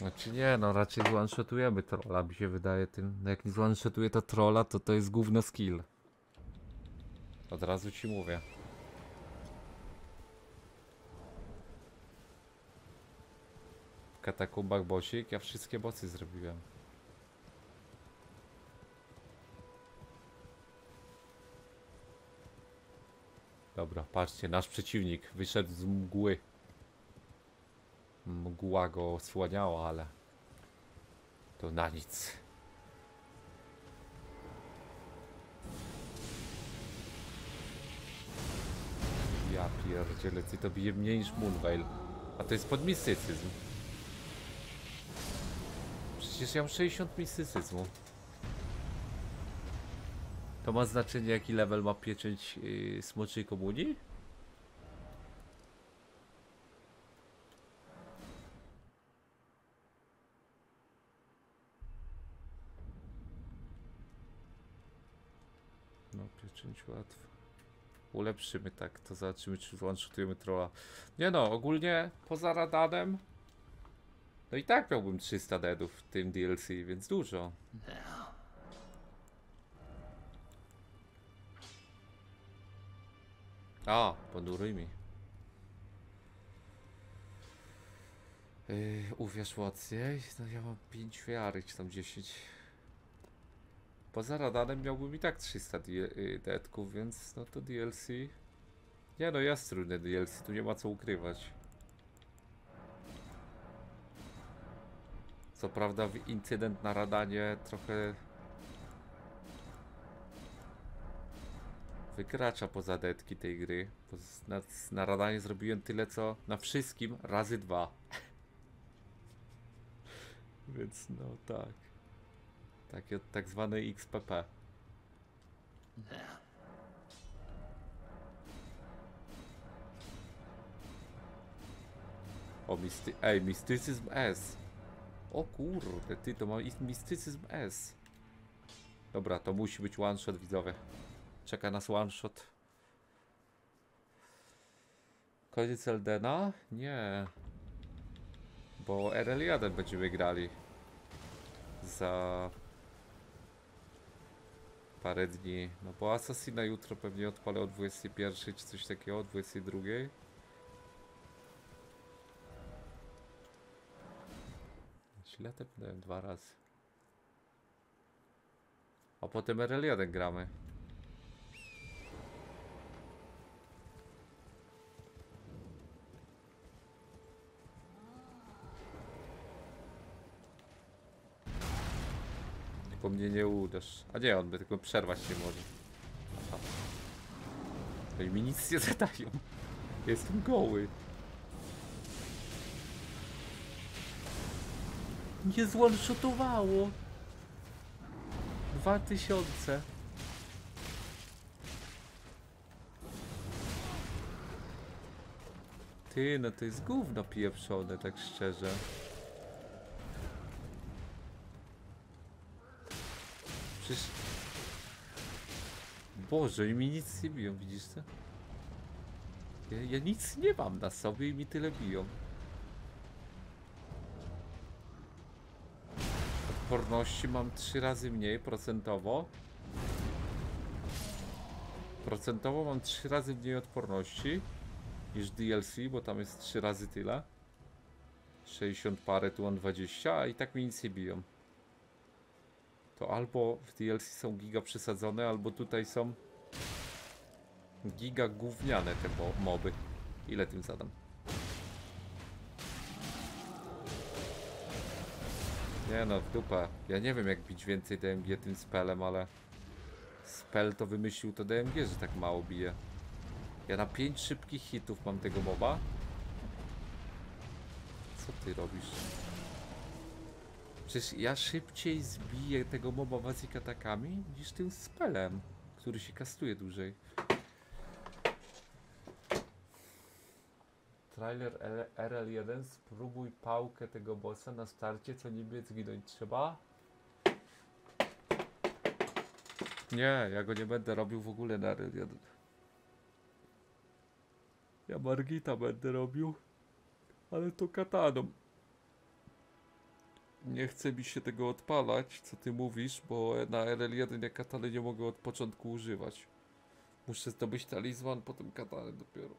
Znaczy nie, no raczej zone-shotujemy trolla, mi się wydaje tym. No jak nie zone-shotuje to trolla, to to jest gówno skill. Od razu ci mówię. W katakumbach bosik, ja wszystkie bossy zrobiłem. Dobra, patrzcie, nasz przeciwnik wyszedł z mgły. Mgła go osłaniała, ale to na nic. Ja pierdzielę, to bije mniej niż Moonveil. A to jest pod mistycyzm. Przecież ja mam 60 mistycyzmu. To ma znaczenie jaki level ma pieczęć yy, smoczej komunii? Pieczęć łatwo. Ulepszymy tak, to zobaczymy czy one trolla. Nie no, ogólnie poza Radanem no i tak miałbym 300 deadów w tym DLC, więc dużo. A, ponuruj mi. Yy, uwierz mocniej, no ja mam 5 wiary, czy tam 10. Poza Radanem miałbym i tak 300 D- y, deadków, więc no to DLC... Nie no, jest trudne DLC, tu nie ma co ukrywać. Co prawda incydent na Radanie trochę... Wykracza poza detki tej gry. Na, na Radanie zrobiłem tyle co na wszystkim razy dwa. Więc no tak. Takie tak zwane XPP. O, misty... Ej, mistycyzm S. O kurde, ty, to ma ist- mistycyzm S. Dobra, to musi być one shot, widzowie. Czeka nas one shot. Koniec Eldena? Nie. Bo RL1 będziemy grali. Za... Parę dni. No bo Assassina jutro pewnie odpalę o 21 czy coś takiego, o 22. Źle tepnąłem dwa razy. A potem RL1 gramy. Tylko mnie nie uderz. A nie, on by tylko przerwać się może. Aha. No i mi nic nie zadają. Jestem goły. Nie zwanshotowało. Dwa tysiące. Ty, no to jest gówno pieprzone, tak szczerze. Przecież... Boże, i mi nic nie biją, widzisz to? Ja, ja nic nie mam na sobie i mi tyle biją. Odporności mam trzy razy mniej procentowo. Procentowo mam trzy razy mniej odporności niż DLC, bo tam jest trzy razy tyle. 60 parę, tu mam 20, a i tak mi nic nie biją. To albo w DLC są giga przesadzone, albo tutaj są giga gówniane te mo- moby. Ile tym zadam? Nie no, w dupę. Ja nie wiem jak bić więcej DMG tym spelem, ale... Spell to wymyślił to DMG, że tak mało bije. Ja na 5 szybkich hitów mam tego moba. Co ty robisz? Przecież ja szybciej zbiję tego moba basic atakami niż tym spelem, który się kastuje dłużej. Trailer L- RL1, spróbuj pałkę tego bossa na starcie, co niby zginąć trzeba. Nie, ja go nie będę robił w ogóle na RL1. Ja Margita będę robił, ale to kataną. Nie chce mi się tego odpalać, co ty mówisz, bo na RL1 ja katany nie mogę od początku używać. Muszę zdobyć talizman, potem katanę dopiero.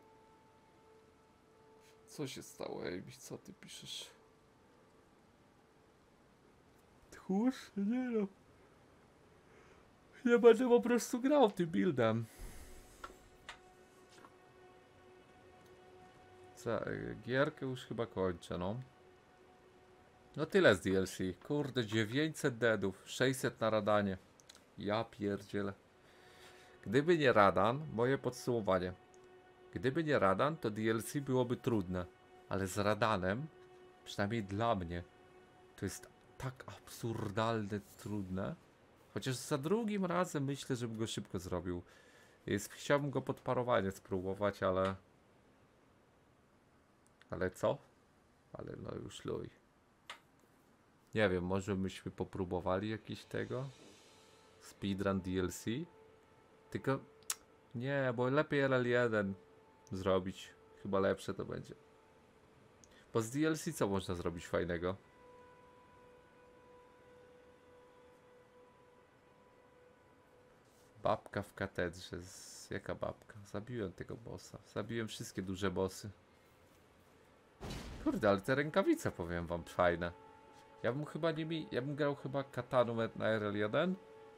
Co się stało, Amy? Co ty piszesz? Tchórz? Nie no. Ja będę po prostu grał tym buildem. Y, gierkę już chyba kończę, no. No tyle z DLC. Kurde, 900 deadów, 600 na radanie. Ja pierdzielę. Gdyby nie Radan, moje podsumowanie. Gdyby nie Radan, to DLC byłoby trudne. Ale z Radanem, przynajmniej dla mnie, to jest tak absurdalne trudne. Chociaż za drugim razem myślę, żebym go szybko zrobił. Jest, chciałbym go pod parowanie spróbować, ale... Ale co? Ale no już luj. Nie wiem, może byśmy popróbowali jakiś tego? Speedrun DLC? Tylko... Nie, bo lepiej LL1 zrobić. Chyba lepsze to będzie. Bo z DLC co można zrobić fajnego? Babka w katedrze. Jaka babka? Zabiłem tego bossa. Zabiłem wszystkie duże bossy. Kurde, ale te rękawice powiem wam fajne. Ja bym chyba nimi, ja bym grał chyba kataną na RL1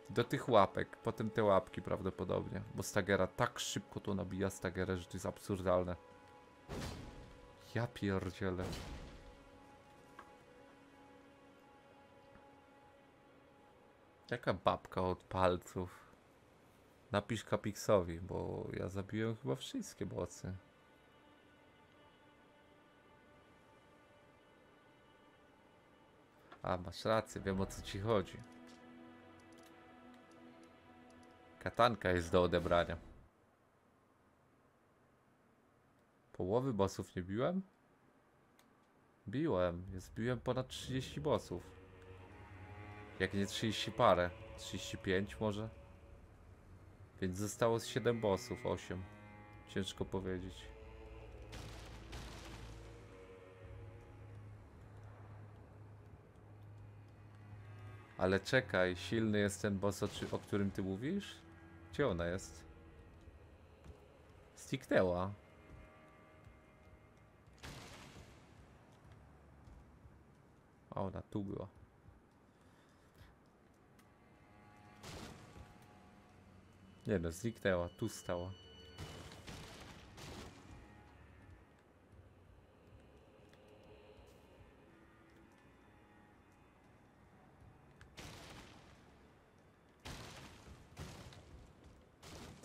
Do tych łapek, potem te łapki prawdopodobnie, bo Stagera tak szybko to nabija Stagerę, że to jest absurdalne. Ja pierdzielę. Jaka babka od palców? Napisz Kapixowi, bo ja zabiłem chyba wszystkie bocy. A, masz rację, wiem o co ci chodzi. Katanka jest do odebrania. Połowy bossów nie biłem? Biłem, zbiłem ponad 30 bossów. Jak nie 30 parę, 35 może? Więc zostało z 7 bossów, 8. Ciężko powiedzieć. Ale czekaj, silny jest ten boss, o, o którym ty mówisz? Gdzie ona jest? Stiknęła. A ona tu była. Nie no, zniknęła, tu stała.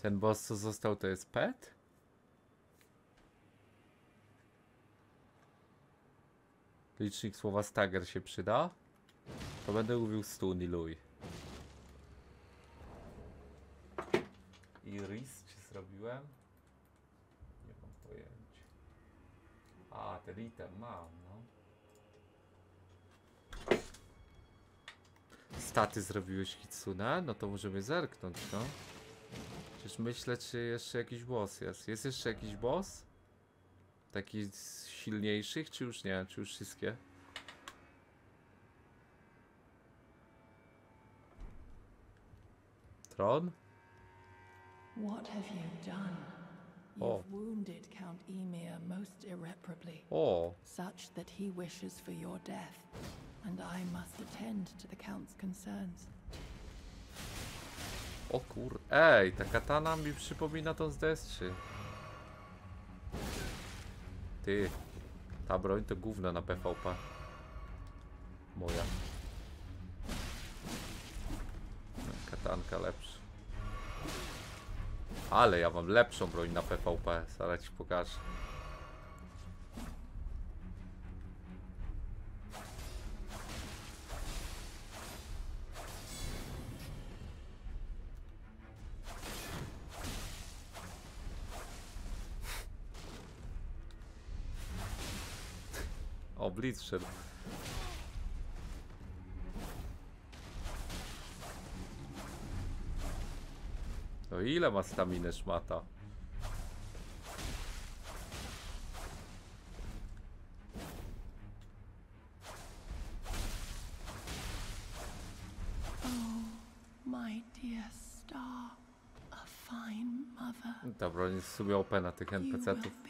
Ten boss co został to jest pet? Licznik słowa stagger się przyda? To będę mówił stun i luj. Iris czy zrobiłem? Nie mam pojęcia. A, ten item mam, no. Staty zrobiłeś Kitsune? No to możemy zerknąć, no. Przecież myślę, czy jeszcze jakiś boss jest. Jest jeszcze jakiś boss? Taki z silniejszych, czy już nie? Czy już wszystkie? Tron? What have you done? Oh. You've wounded Count Emir most irreparably, O, such that he wishes for your death, and I must attend to the Count's concerns. o kur... Ej, ta katana mi przypomina tą z DS3. Ty, ta broń to gówno na PvP. Moja. No, Katanka lepsza. Ale ja mam lepszą broń na PvP, zaraz ci pokażę. Blitz szedł. No ile ma staminy szmata? Oh, my dear star, a fine mother. Ta broń jest w sumie OP na tych be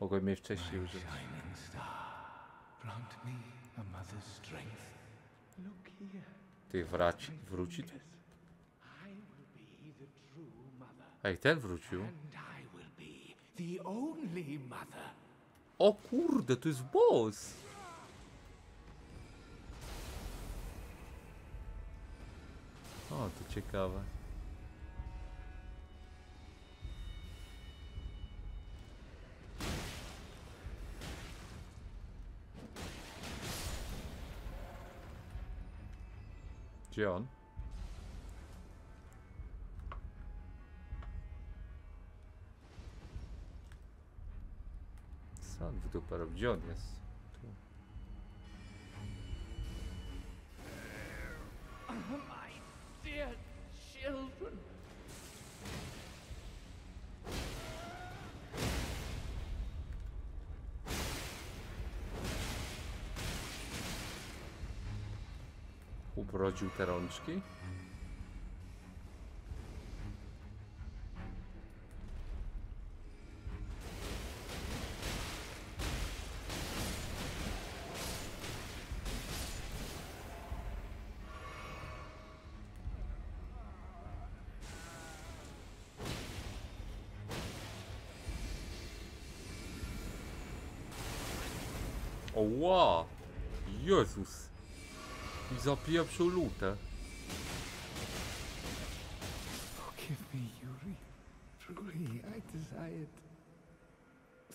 Mogłem wcześniej użyć. Shining star, grant me a mother's strength. Look here. Ty wrać, wróci? Ej, ten wrócił. O kurde, to jest boss! O, to ciekawe. Gdzie on? Co w dupę robi? Gdzie on jest? ubrodził te rączki? Oła! Jezus! I zapieprzył lutę. Forgive me, Yuri. Truly, I desired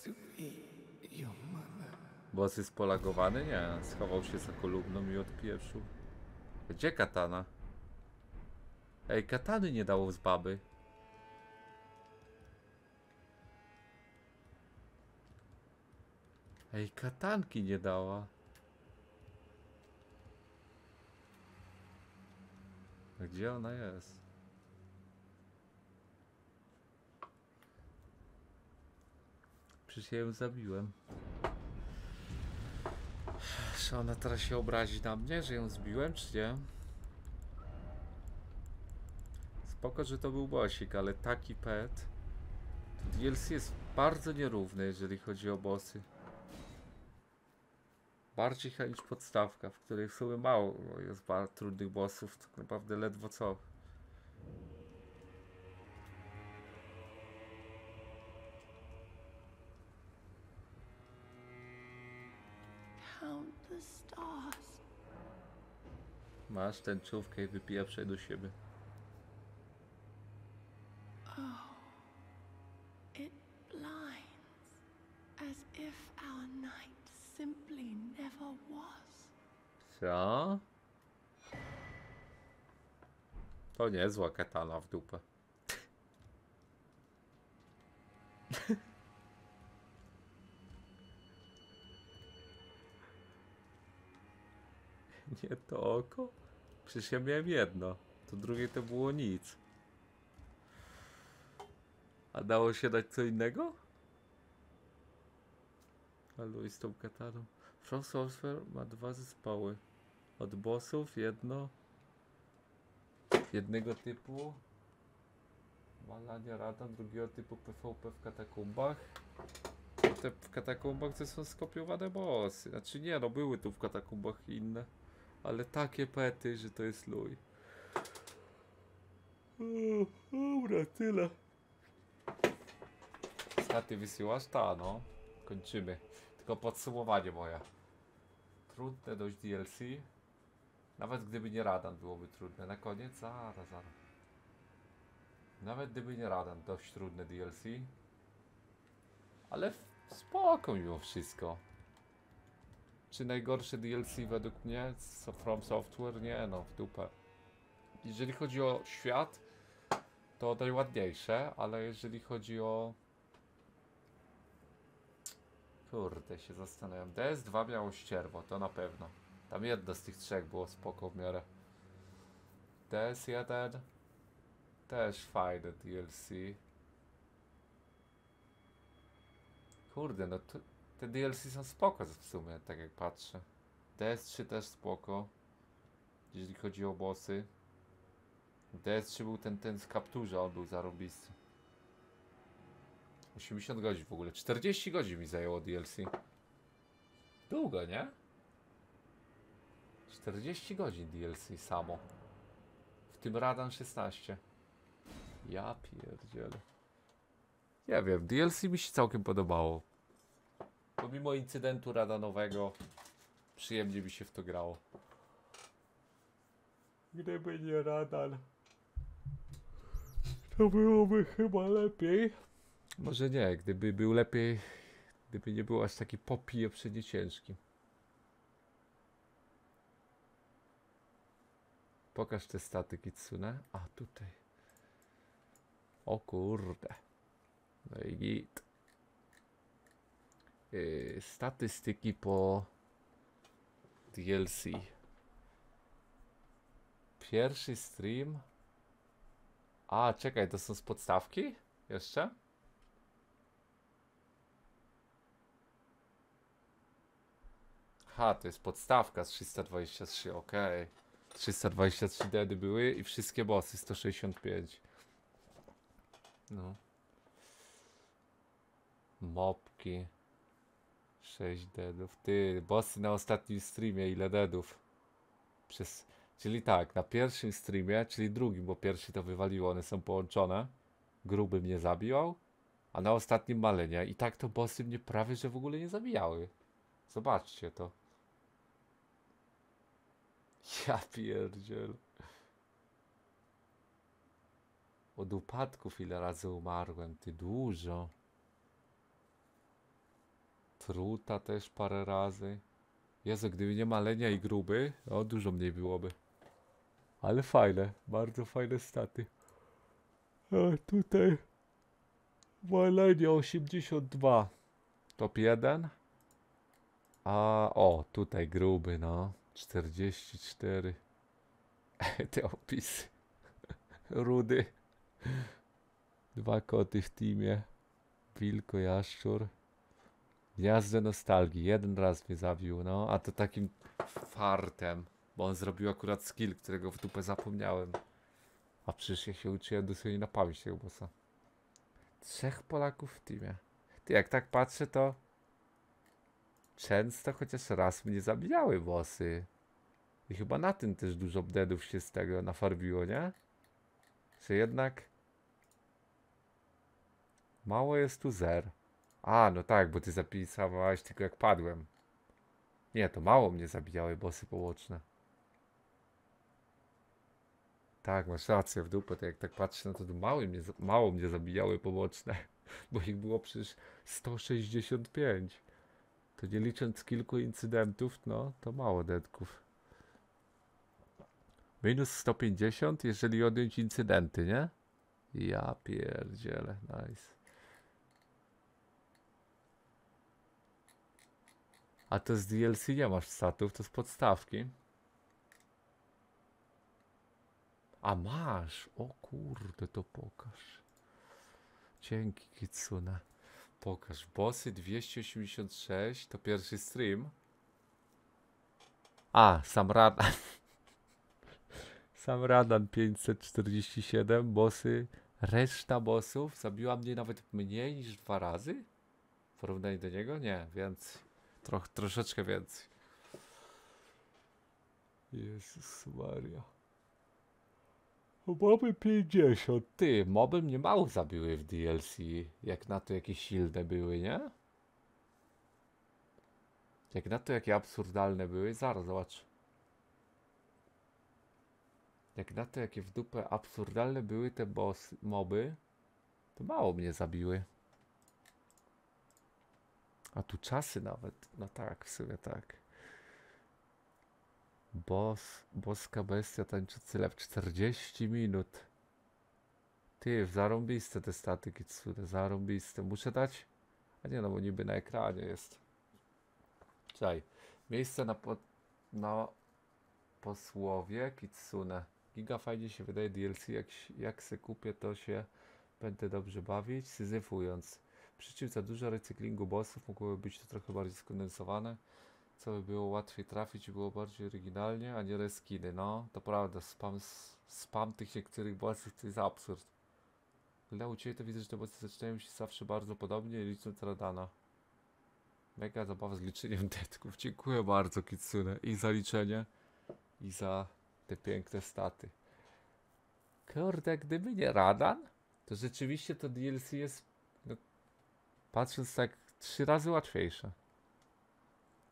to be your mother. Boss jest polagowany? Nie, schował się za kolumną i odpieprzył. Gdzie katana? Ej, katany nie dało z baby. Ej, katanki nie dała. Gdzie ona jest? Przecież ja ją zabiłem. Czy ona teraz się obrazi na mnie, że ją zbiłem, czy nie? Spoko, że to był bossik, ale taki pet. DLC jest bardzo nierówny, jeżeli chodzi o bossy. Bardziej chyba niż podstawka, w której w sumie mało jest bardzo trudnych bossów, tak naprawdę ledwo co. Masz tęczówkę i wypijawczaj do siebie. Oh, it blinds, as if our night simply never was. Co? To niezła katana w dupę. Nie to oko? Przecież ja miałem jedno. To drugie to było nic. A dało się dać co innego? Albo z tą kataną. From Software ma dwa zespoły. Od bossów jedno. Jednego typu. Malania Rada, drugiego typu PvP w katakumbach. Te w katakumbach to są skopiowane bossy. Znaczy nie, no były tu w katakumbach inne. Ale takie pety, że to jest luj. Dobra, tyle. Staty wysyłasz? Ta, no. Kończymy. Tylko podsumowanie moje. Trudne dość DLC. Nawet gdyby nie Radan byłoby trudne. Na koniec? Zaraz, zaraz. Nawet gdyby nie Radan, dość trudne DLC. Ale spoko mimo wszystko. Czy najgorsze DLC według mnie? From Software? Nie no, w dupę. Jeżeli chodzi o świat, to najładniejsze, ale jeżeli chodzi o... Kurde, się zastanawiam. DS2 miało ścierwo, to na pewno. Tam jedno z tych trzech było spoko w miarę. DS1 też fajne DLC. Kurde, no to, te DLC są spoko w sumie, tak jak patrzę. DS3 też spoko. Jeżeli chodzi o bossy. DS3 był ten, ten z kapturza, on był zarobisty. 80 godzin w ogóle. 40 godzin mi zajęło DLC. Długo, nie? 40 godzin DLC samo. W tym Radan 16. Ja pierdzielę. Nie wiem, DLC mi się całkiem podobało. Pomimo incydentu radanowego, przyjemnie mi się w to grało. Gdyby nie radan, to byłoby chyba lepiej. Może nie, gdyby był lepiej, gdyby nie był aż taki popijeprzenie ciężki. Pokaż te staty Kitsune. A, tutaj. O kurde. No i git. Yy, statystyki po DLC. Pierwszy stream. A, czekaj, to są z podstawki? Jeszcze? Ha, to jest podstawka z 323, ok. 323 dedy były i wszystkie bossy 165. No. Mopki. 6 deadów. Ty, bossy na ostatnim streamie, ile deadów? Przez... Czyli tak, na pierwszym streamie, czyli drugim, bo pierwszy to wywaliło, one są połączone. Gruby mnie zabijał, a na ostatnim malenia. I tak to bossy mnie prawie, że w ogóle nie zabijały. Zobaczcie to. Ja pierdziel. Od upadków ile razy umarłem, ty dużo. Truta też parę razy. Jezu, gdyby nie malenia i gruby, o dużo mniej byłoby. Ale fajne, bardzo fajne staty. A tutaj malenie 82. Top 1. A o, tutaj gruby, no. 44. Te opisy. Rudy. Dwa koty w teamie. Wilko, jaszczur. Gniazdo nostalgii. Jeden raz mnie zabił, no. A to takim fartem. Bo on zrobił akurat skill, którego w dupę zapomniałem. A przecież ja się uczyłem dosłownie na pamięć tego bossa. Trzech Polaków w teamie. Ty, jak tak patrzę, to często chociaż raz mnie zabijały bossy. I chyba na tym też dużo deadów się z tego nafarbiło, nie? Że jednak mało jest tu zer. A, no tak, bo ty zapisałeś tylko jak padłem. Nie, to mało mnie zabijały bossy poboczne. Tak, masz rację, w dupę, to jak tak patrzę, no to mało mnie, mało mnie zabijały poboczne, bo ich było przecież 165. To nie licząc kilku incydentów, no, to mało deadków. Minus 150, jeżeli odjąć incydenty, nie? Ja pierdzielę, nice. A to z DLC nie masz statów, to z podstawki. A masz! O kurde, to pokaż. Dzięki Kitsune. Pokaż. Bossy 286 to pierwszy stream. A, sam Radan. Sam Radan 547, bossy. Reszta bossów zabiła mnie nawet mniej niż dwa razy? W porównaniu do niego? Nie, więcej. Troch, troszeczkę więcej. Jezus Maria. Moby 50. Ty, moby mnie mało zabiły w DLC. Jak na to jakie silne były, nie? Jak na to jakie absurdalne były. Zaraz, zobacz. Jak na to jakie w dupę absurdalne były te boss, moby, to mało mnie zabiły. A tu czasy nawet. No tak, w sumie tak. Boss, boska bestia tańczący lew 40 minut. Ty, zarąbiste te staty Kitsune, zarąbiste. Muszę dać? A nie no, bo niby na ekranie jest. Czekaj. Miejsce na, po, na posłowie Kitsune. Giga fajnie się wydaje DLC, jak, jak se kupię to się będę dobrze bawić, syzyfując. Przy czym za dużo recyklingu bossów mogłoby być to trochę bardziej skondensowane, co by było łatwiej trafić było bardziej oryginalnie, a nie reskiny. No, to prawda, spam, spam tych niektórych bossów to jest absurd. Ale u Ciebie to widzę, że te bossy zaczynają się zawsze bardzo podobnie, licząc Radana. Mega zabawa z liczeniem detków. Dziękuję bardzo Kitsune i za liczenie, i za te piękne staty. Kurde, gdyby nie Radan, to rzeczywiście to DLC jest, no, patrząc tak, trzy razy łatwiejsze.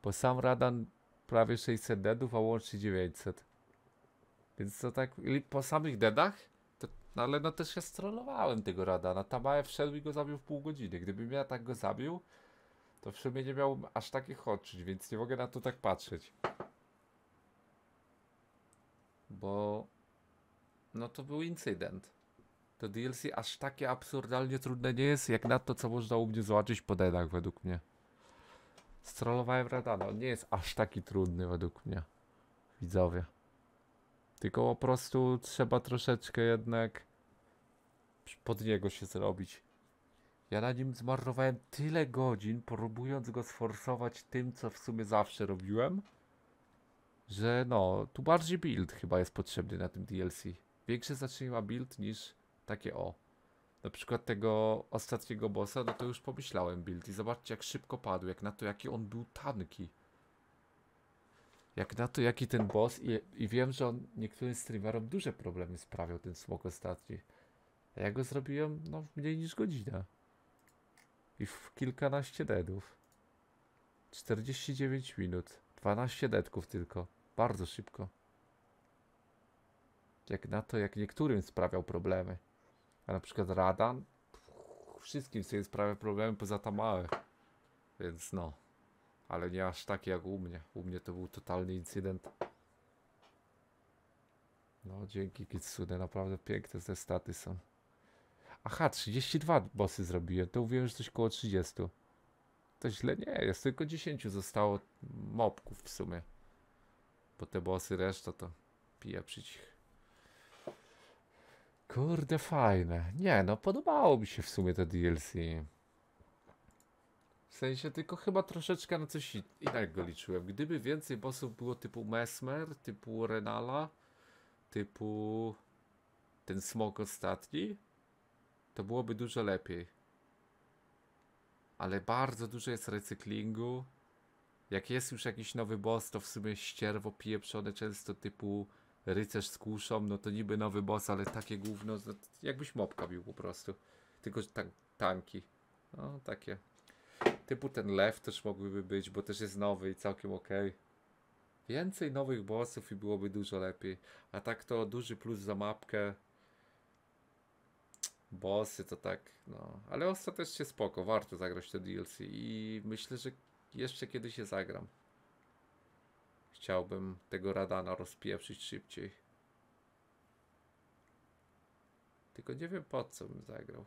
Bo sam Radan prawie 600 deadów, a łącznie 900. Więc to tak, po samych deadach, to, no ale no też ja strollowałem tego Radana. Tamae wszedł i go zabił w pół godziny. Gdybym ja tak go zabił, to w sumie nie miałbym aż takich odczuć, więc nie mogę na to tak patrzeć. Bo no to był incydent. To DLC aż takie absurdalnie trudne nie jest, jak na to, co można u mnie zobaczyć po deadach, według mnie. Strollowałem Radana, on nie jest aż taki trudny, według mnie. Widzowie. Tylko po prostu trzeba troszeczkę jednak pod niego się zrobić. Ja na nim zmarnowałem tyle godzin, próbując go sforsować tym, co w sumie zawsze robiłem, że no, tu bardziej build chyba jest potrzebny na tym DLC. Większe znaczenie ma build niż takie o. Na przykład tego ostatniego bossa, no to już pomyślałem build i zobaczcie jak szybko padł, jak na to jaki on był tanki. Jak na to jaki ten boss i, i wiem, że on niektórym streamerom duże problemy sprawiał ten smok ostatni. A ja go zrobiłem no w mniej niż godzinę. I w kilkanaście deadów. 49 minut. 12 detków tylko. Bardzo szybko. Jak na to, jak niektórym sprawiał problemy. A na przykład Radan wszystkim sobie sprawia problemy poza tam małe. Więc no. Ale nie aż takie jak u mnie. U mnie to był totalny incydent. No, dzięki Kitsune, naprawdę piękne te staty są. Aha, 32 bossy zrobiłem, to mówiłem, że coś koło 30. To źle nie jest, tylko 10 zostało mopków w sumie. Bo te bossy, reszta to pije przycich. Kurde, fajne. Nie, no podobało mi się w sumie te DLC. W sensie tylko chyba troszeczkę na coś innego liczyłem. Gdyby więcej bossów było typu Mesmer, typu Renala, typu ten smok ostatni, to byłoby dużo lepiej. Ale bardzo dużo jest recyklingu. Jak jest już jakiś nowy boss, to w sumie ścierwo pieprzone często typu rycerz z kuszą, no to niby nowy boss, ale takie gówno, no, jakbyś mopka bił po prostu. Tylko tan tanki. No, takie. Typu ten lew też mogłyby być, bo też jest nowy i całkiem okej. Więcej nowych bossów i byłoby dużo lepiej. A tak to duży plus za mapkę. Bossy to tak, no. Ale ostatecznie spoko, warto zagrać te DLC i myślę, że jeszcze kiedyś się zagram. Chciałbym tego Radana rozpieprzyć szybciej. Tylko nie wiem po co bym zagrał.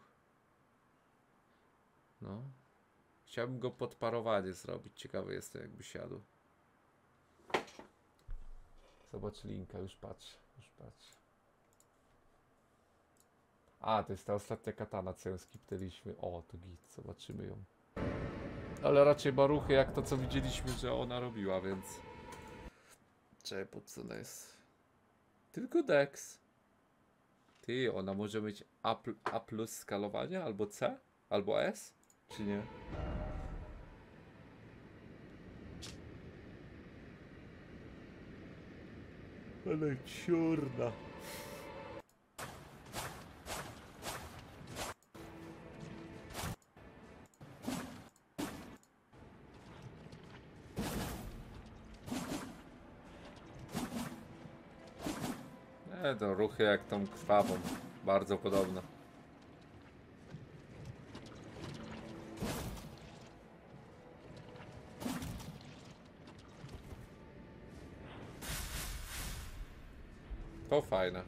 No. Chciałbym go pod parowanie zrobić. Ciekawy jestem jakby siadł. Zobacz linka, już patrz, już patrz. A, to jest ta ostatnia katana, co ją skipnęliśmy. O, to git, zobaczymy ją. Ale raczej baruchy jak to, co widzieliśmy, że ona robiła, więc... Czekaj, po co ona jest? Tylko Dex. Ty, ona może mieć A, A plus skalowanie, albo C, albo S, czy nie? Ale ciurna. Ruchy jak tą krwawą. Bardzo podobne. To fajne.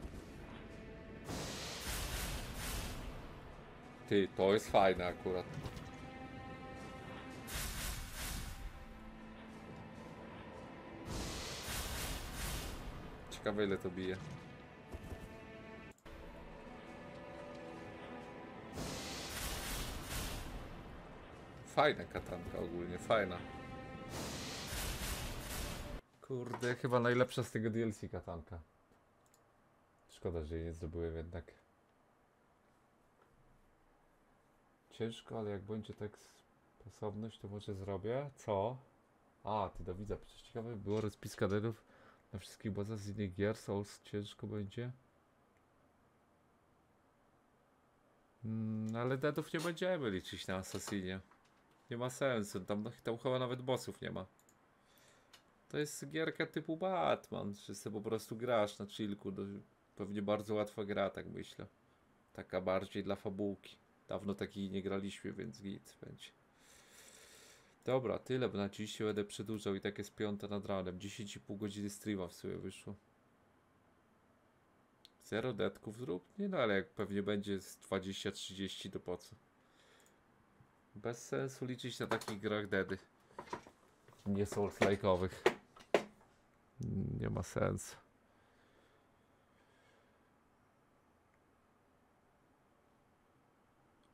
Ty, to jest fajne akurat. Ciekawe ile to bije. Fajna katanka ogólnie, fajna. Kurde, chyba najlepsza z tego DLC katanka. Szkoda, że jej nie zdobyłem jednak. Ciężko, ale jak będzie tak sposobność, to może zrobię. Co? A, ty do widza, przecież ciekawe by było rozpis kaderów na wszystkich bazach z innych gier. Souls ciężko będzie. Mm, ale deadów nie będziemy liczyć na Assassinie. Nie ma sensu, tam, tam chyba nawet bossów nie ma. To jest gierka typu Batman, że sobie po prostu grasz na chillku. Pewnie bardzo łatwa gra, tak myślę. Taka bardziej dla fabułki. Dawno takiej nie graliśmy, więc git będzie. Dobra, tyle, bo na dziś się będę przedłużał i tak jest piąta nad ranem. 10,5 godziny streama w sumie wyszło. Zero detków zrób? Nie no, ale jak pewnie będzie z 20-30 to po co? Bez sensu liczyć na takich grach dedy. Nie souls like'owych. Nie ma sensu.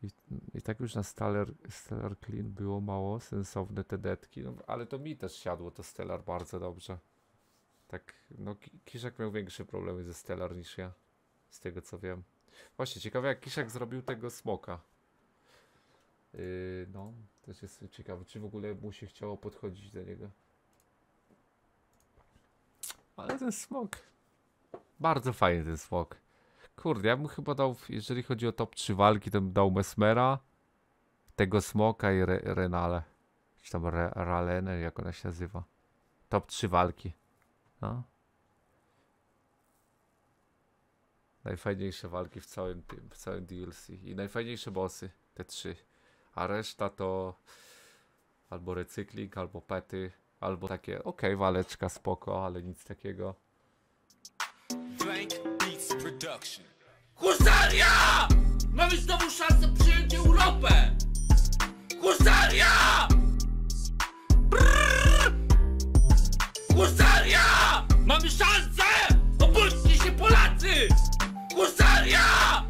I, I tak już na Stellar, Stellar Clean było mało sensowne te detki, no, ale to mi też siadło to Stellar bardzo dobrze. Tak, no Ki- Kiszak miał większe problemy ze Stellar niż ja, z tego co wiem. Właśnie, ciekawe jak Kiszak zrobił tego smoka. Yy, no, też jest ciekawe, czy w ogóle mu się chciało podchodzić do niego. Ale ten smok. Bardzo fajny ten smok. Kurde, ja bym chyba dał, jeżeli chodzi o top 3 walki, to bym dał Mesmera, tego smoka i Re Renale. Czy tam Re- Ralener, jak ona się nazywa. Top 3 walki. No. Najfajniejsze walki w całym tym, w całym DLC. I najfajniejsze bossy, te trzy a reszta to albo recykling, albo pety, albo takie, okej, waleczka, spoko, ale nic takiego. Blank Beats Production. Husaria! Mamy znowu szansę przyjąć Europę! Husaria! Husaria! Mamy szansę! Obudźcie się Polacy! Husaria!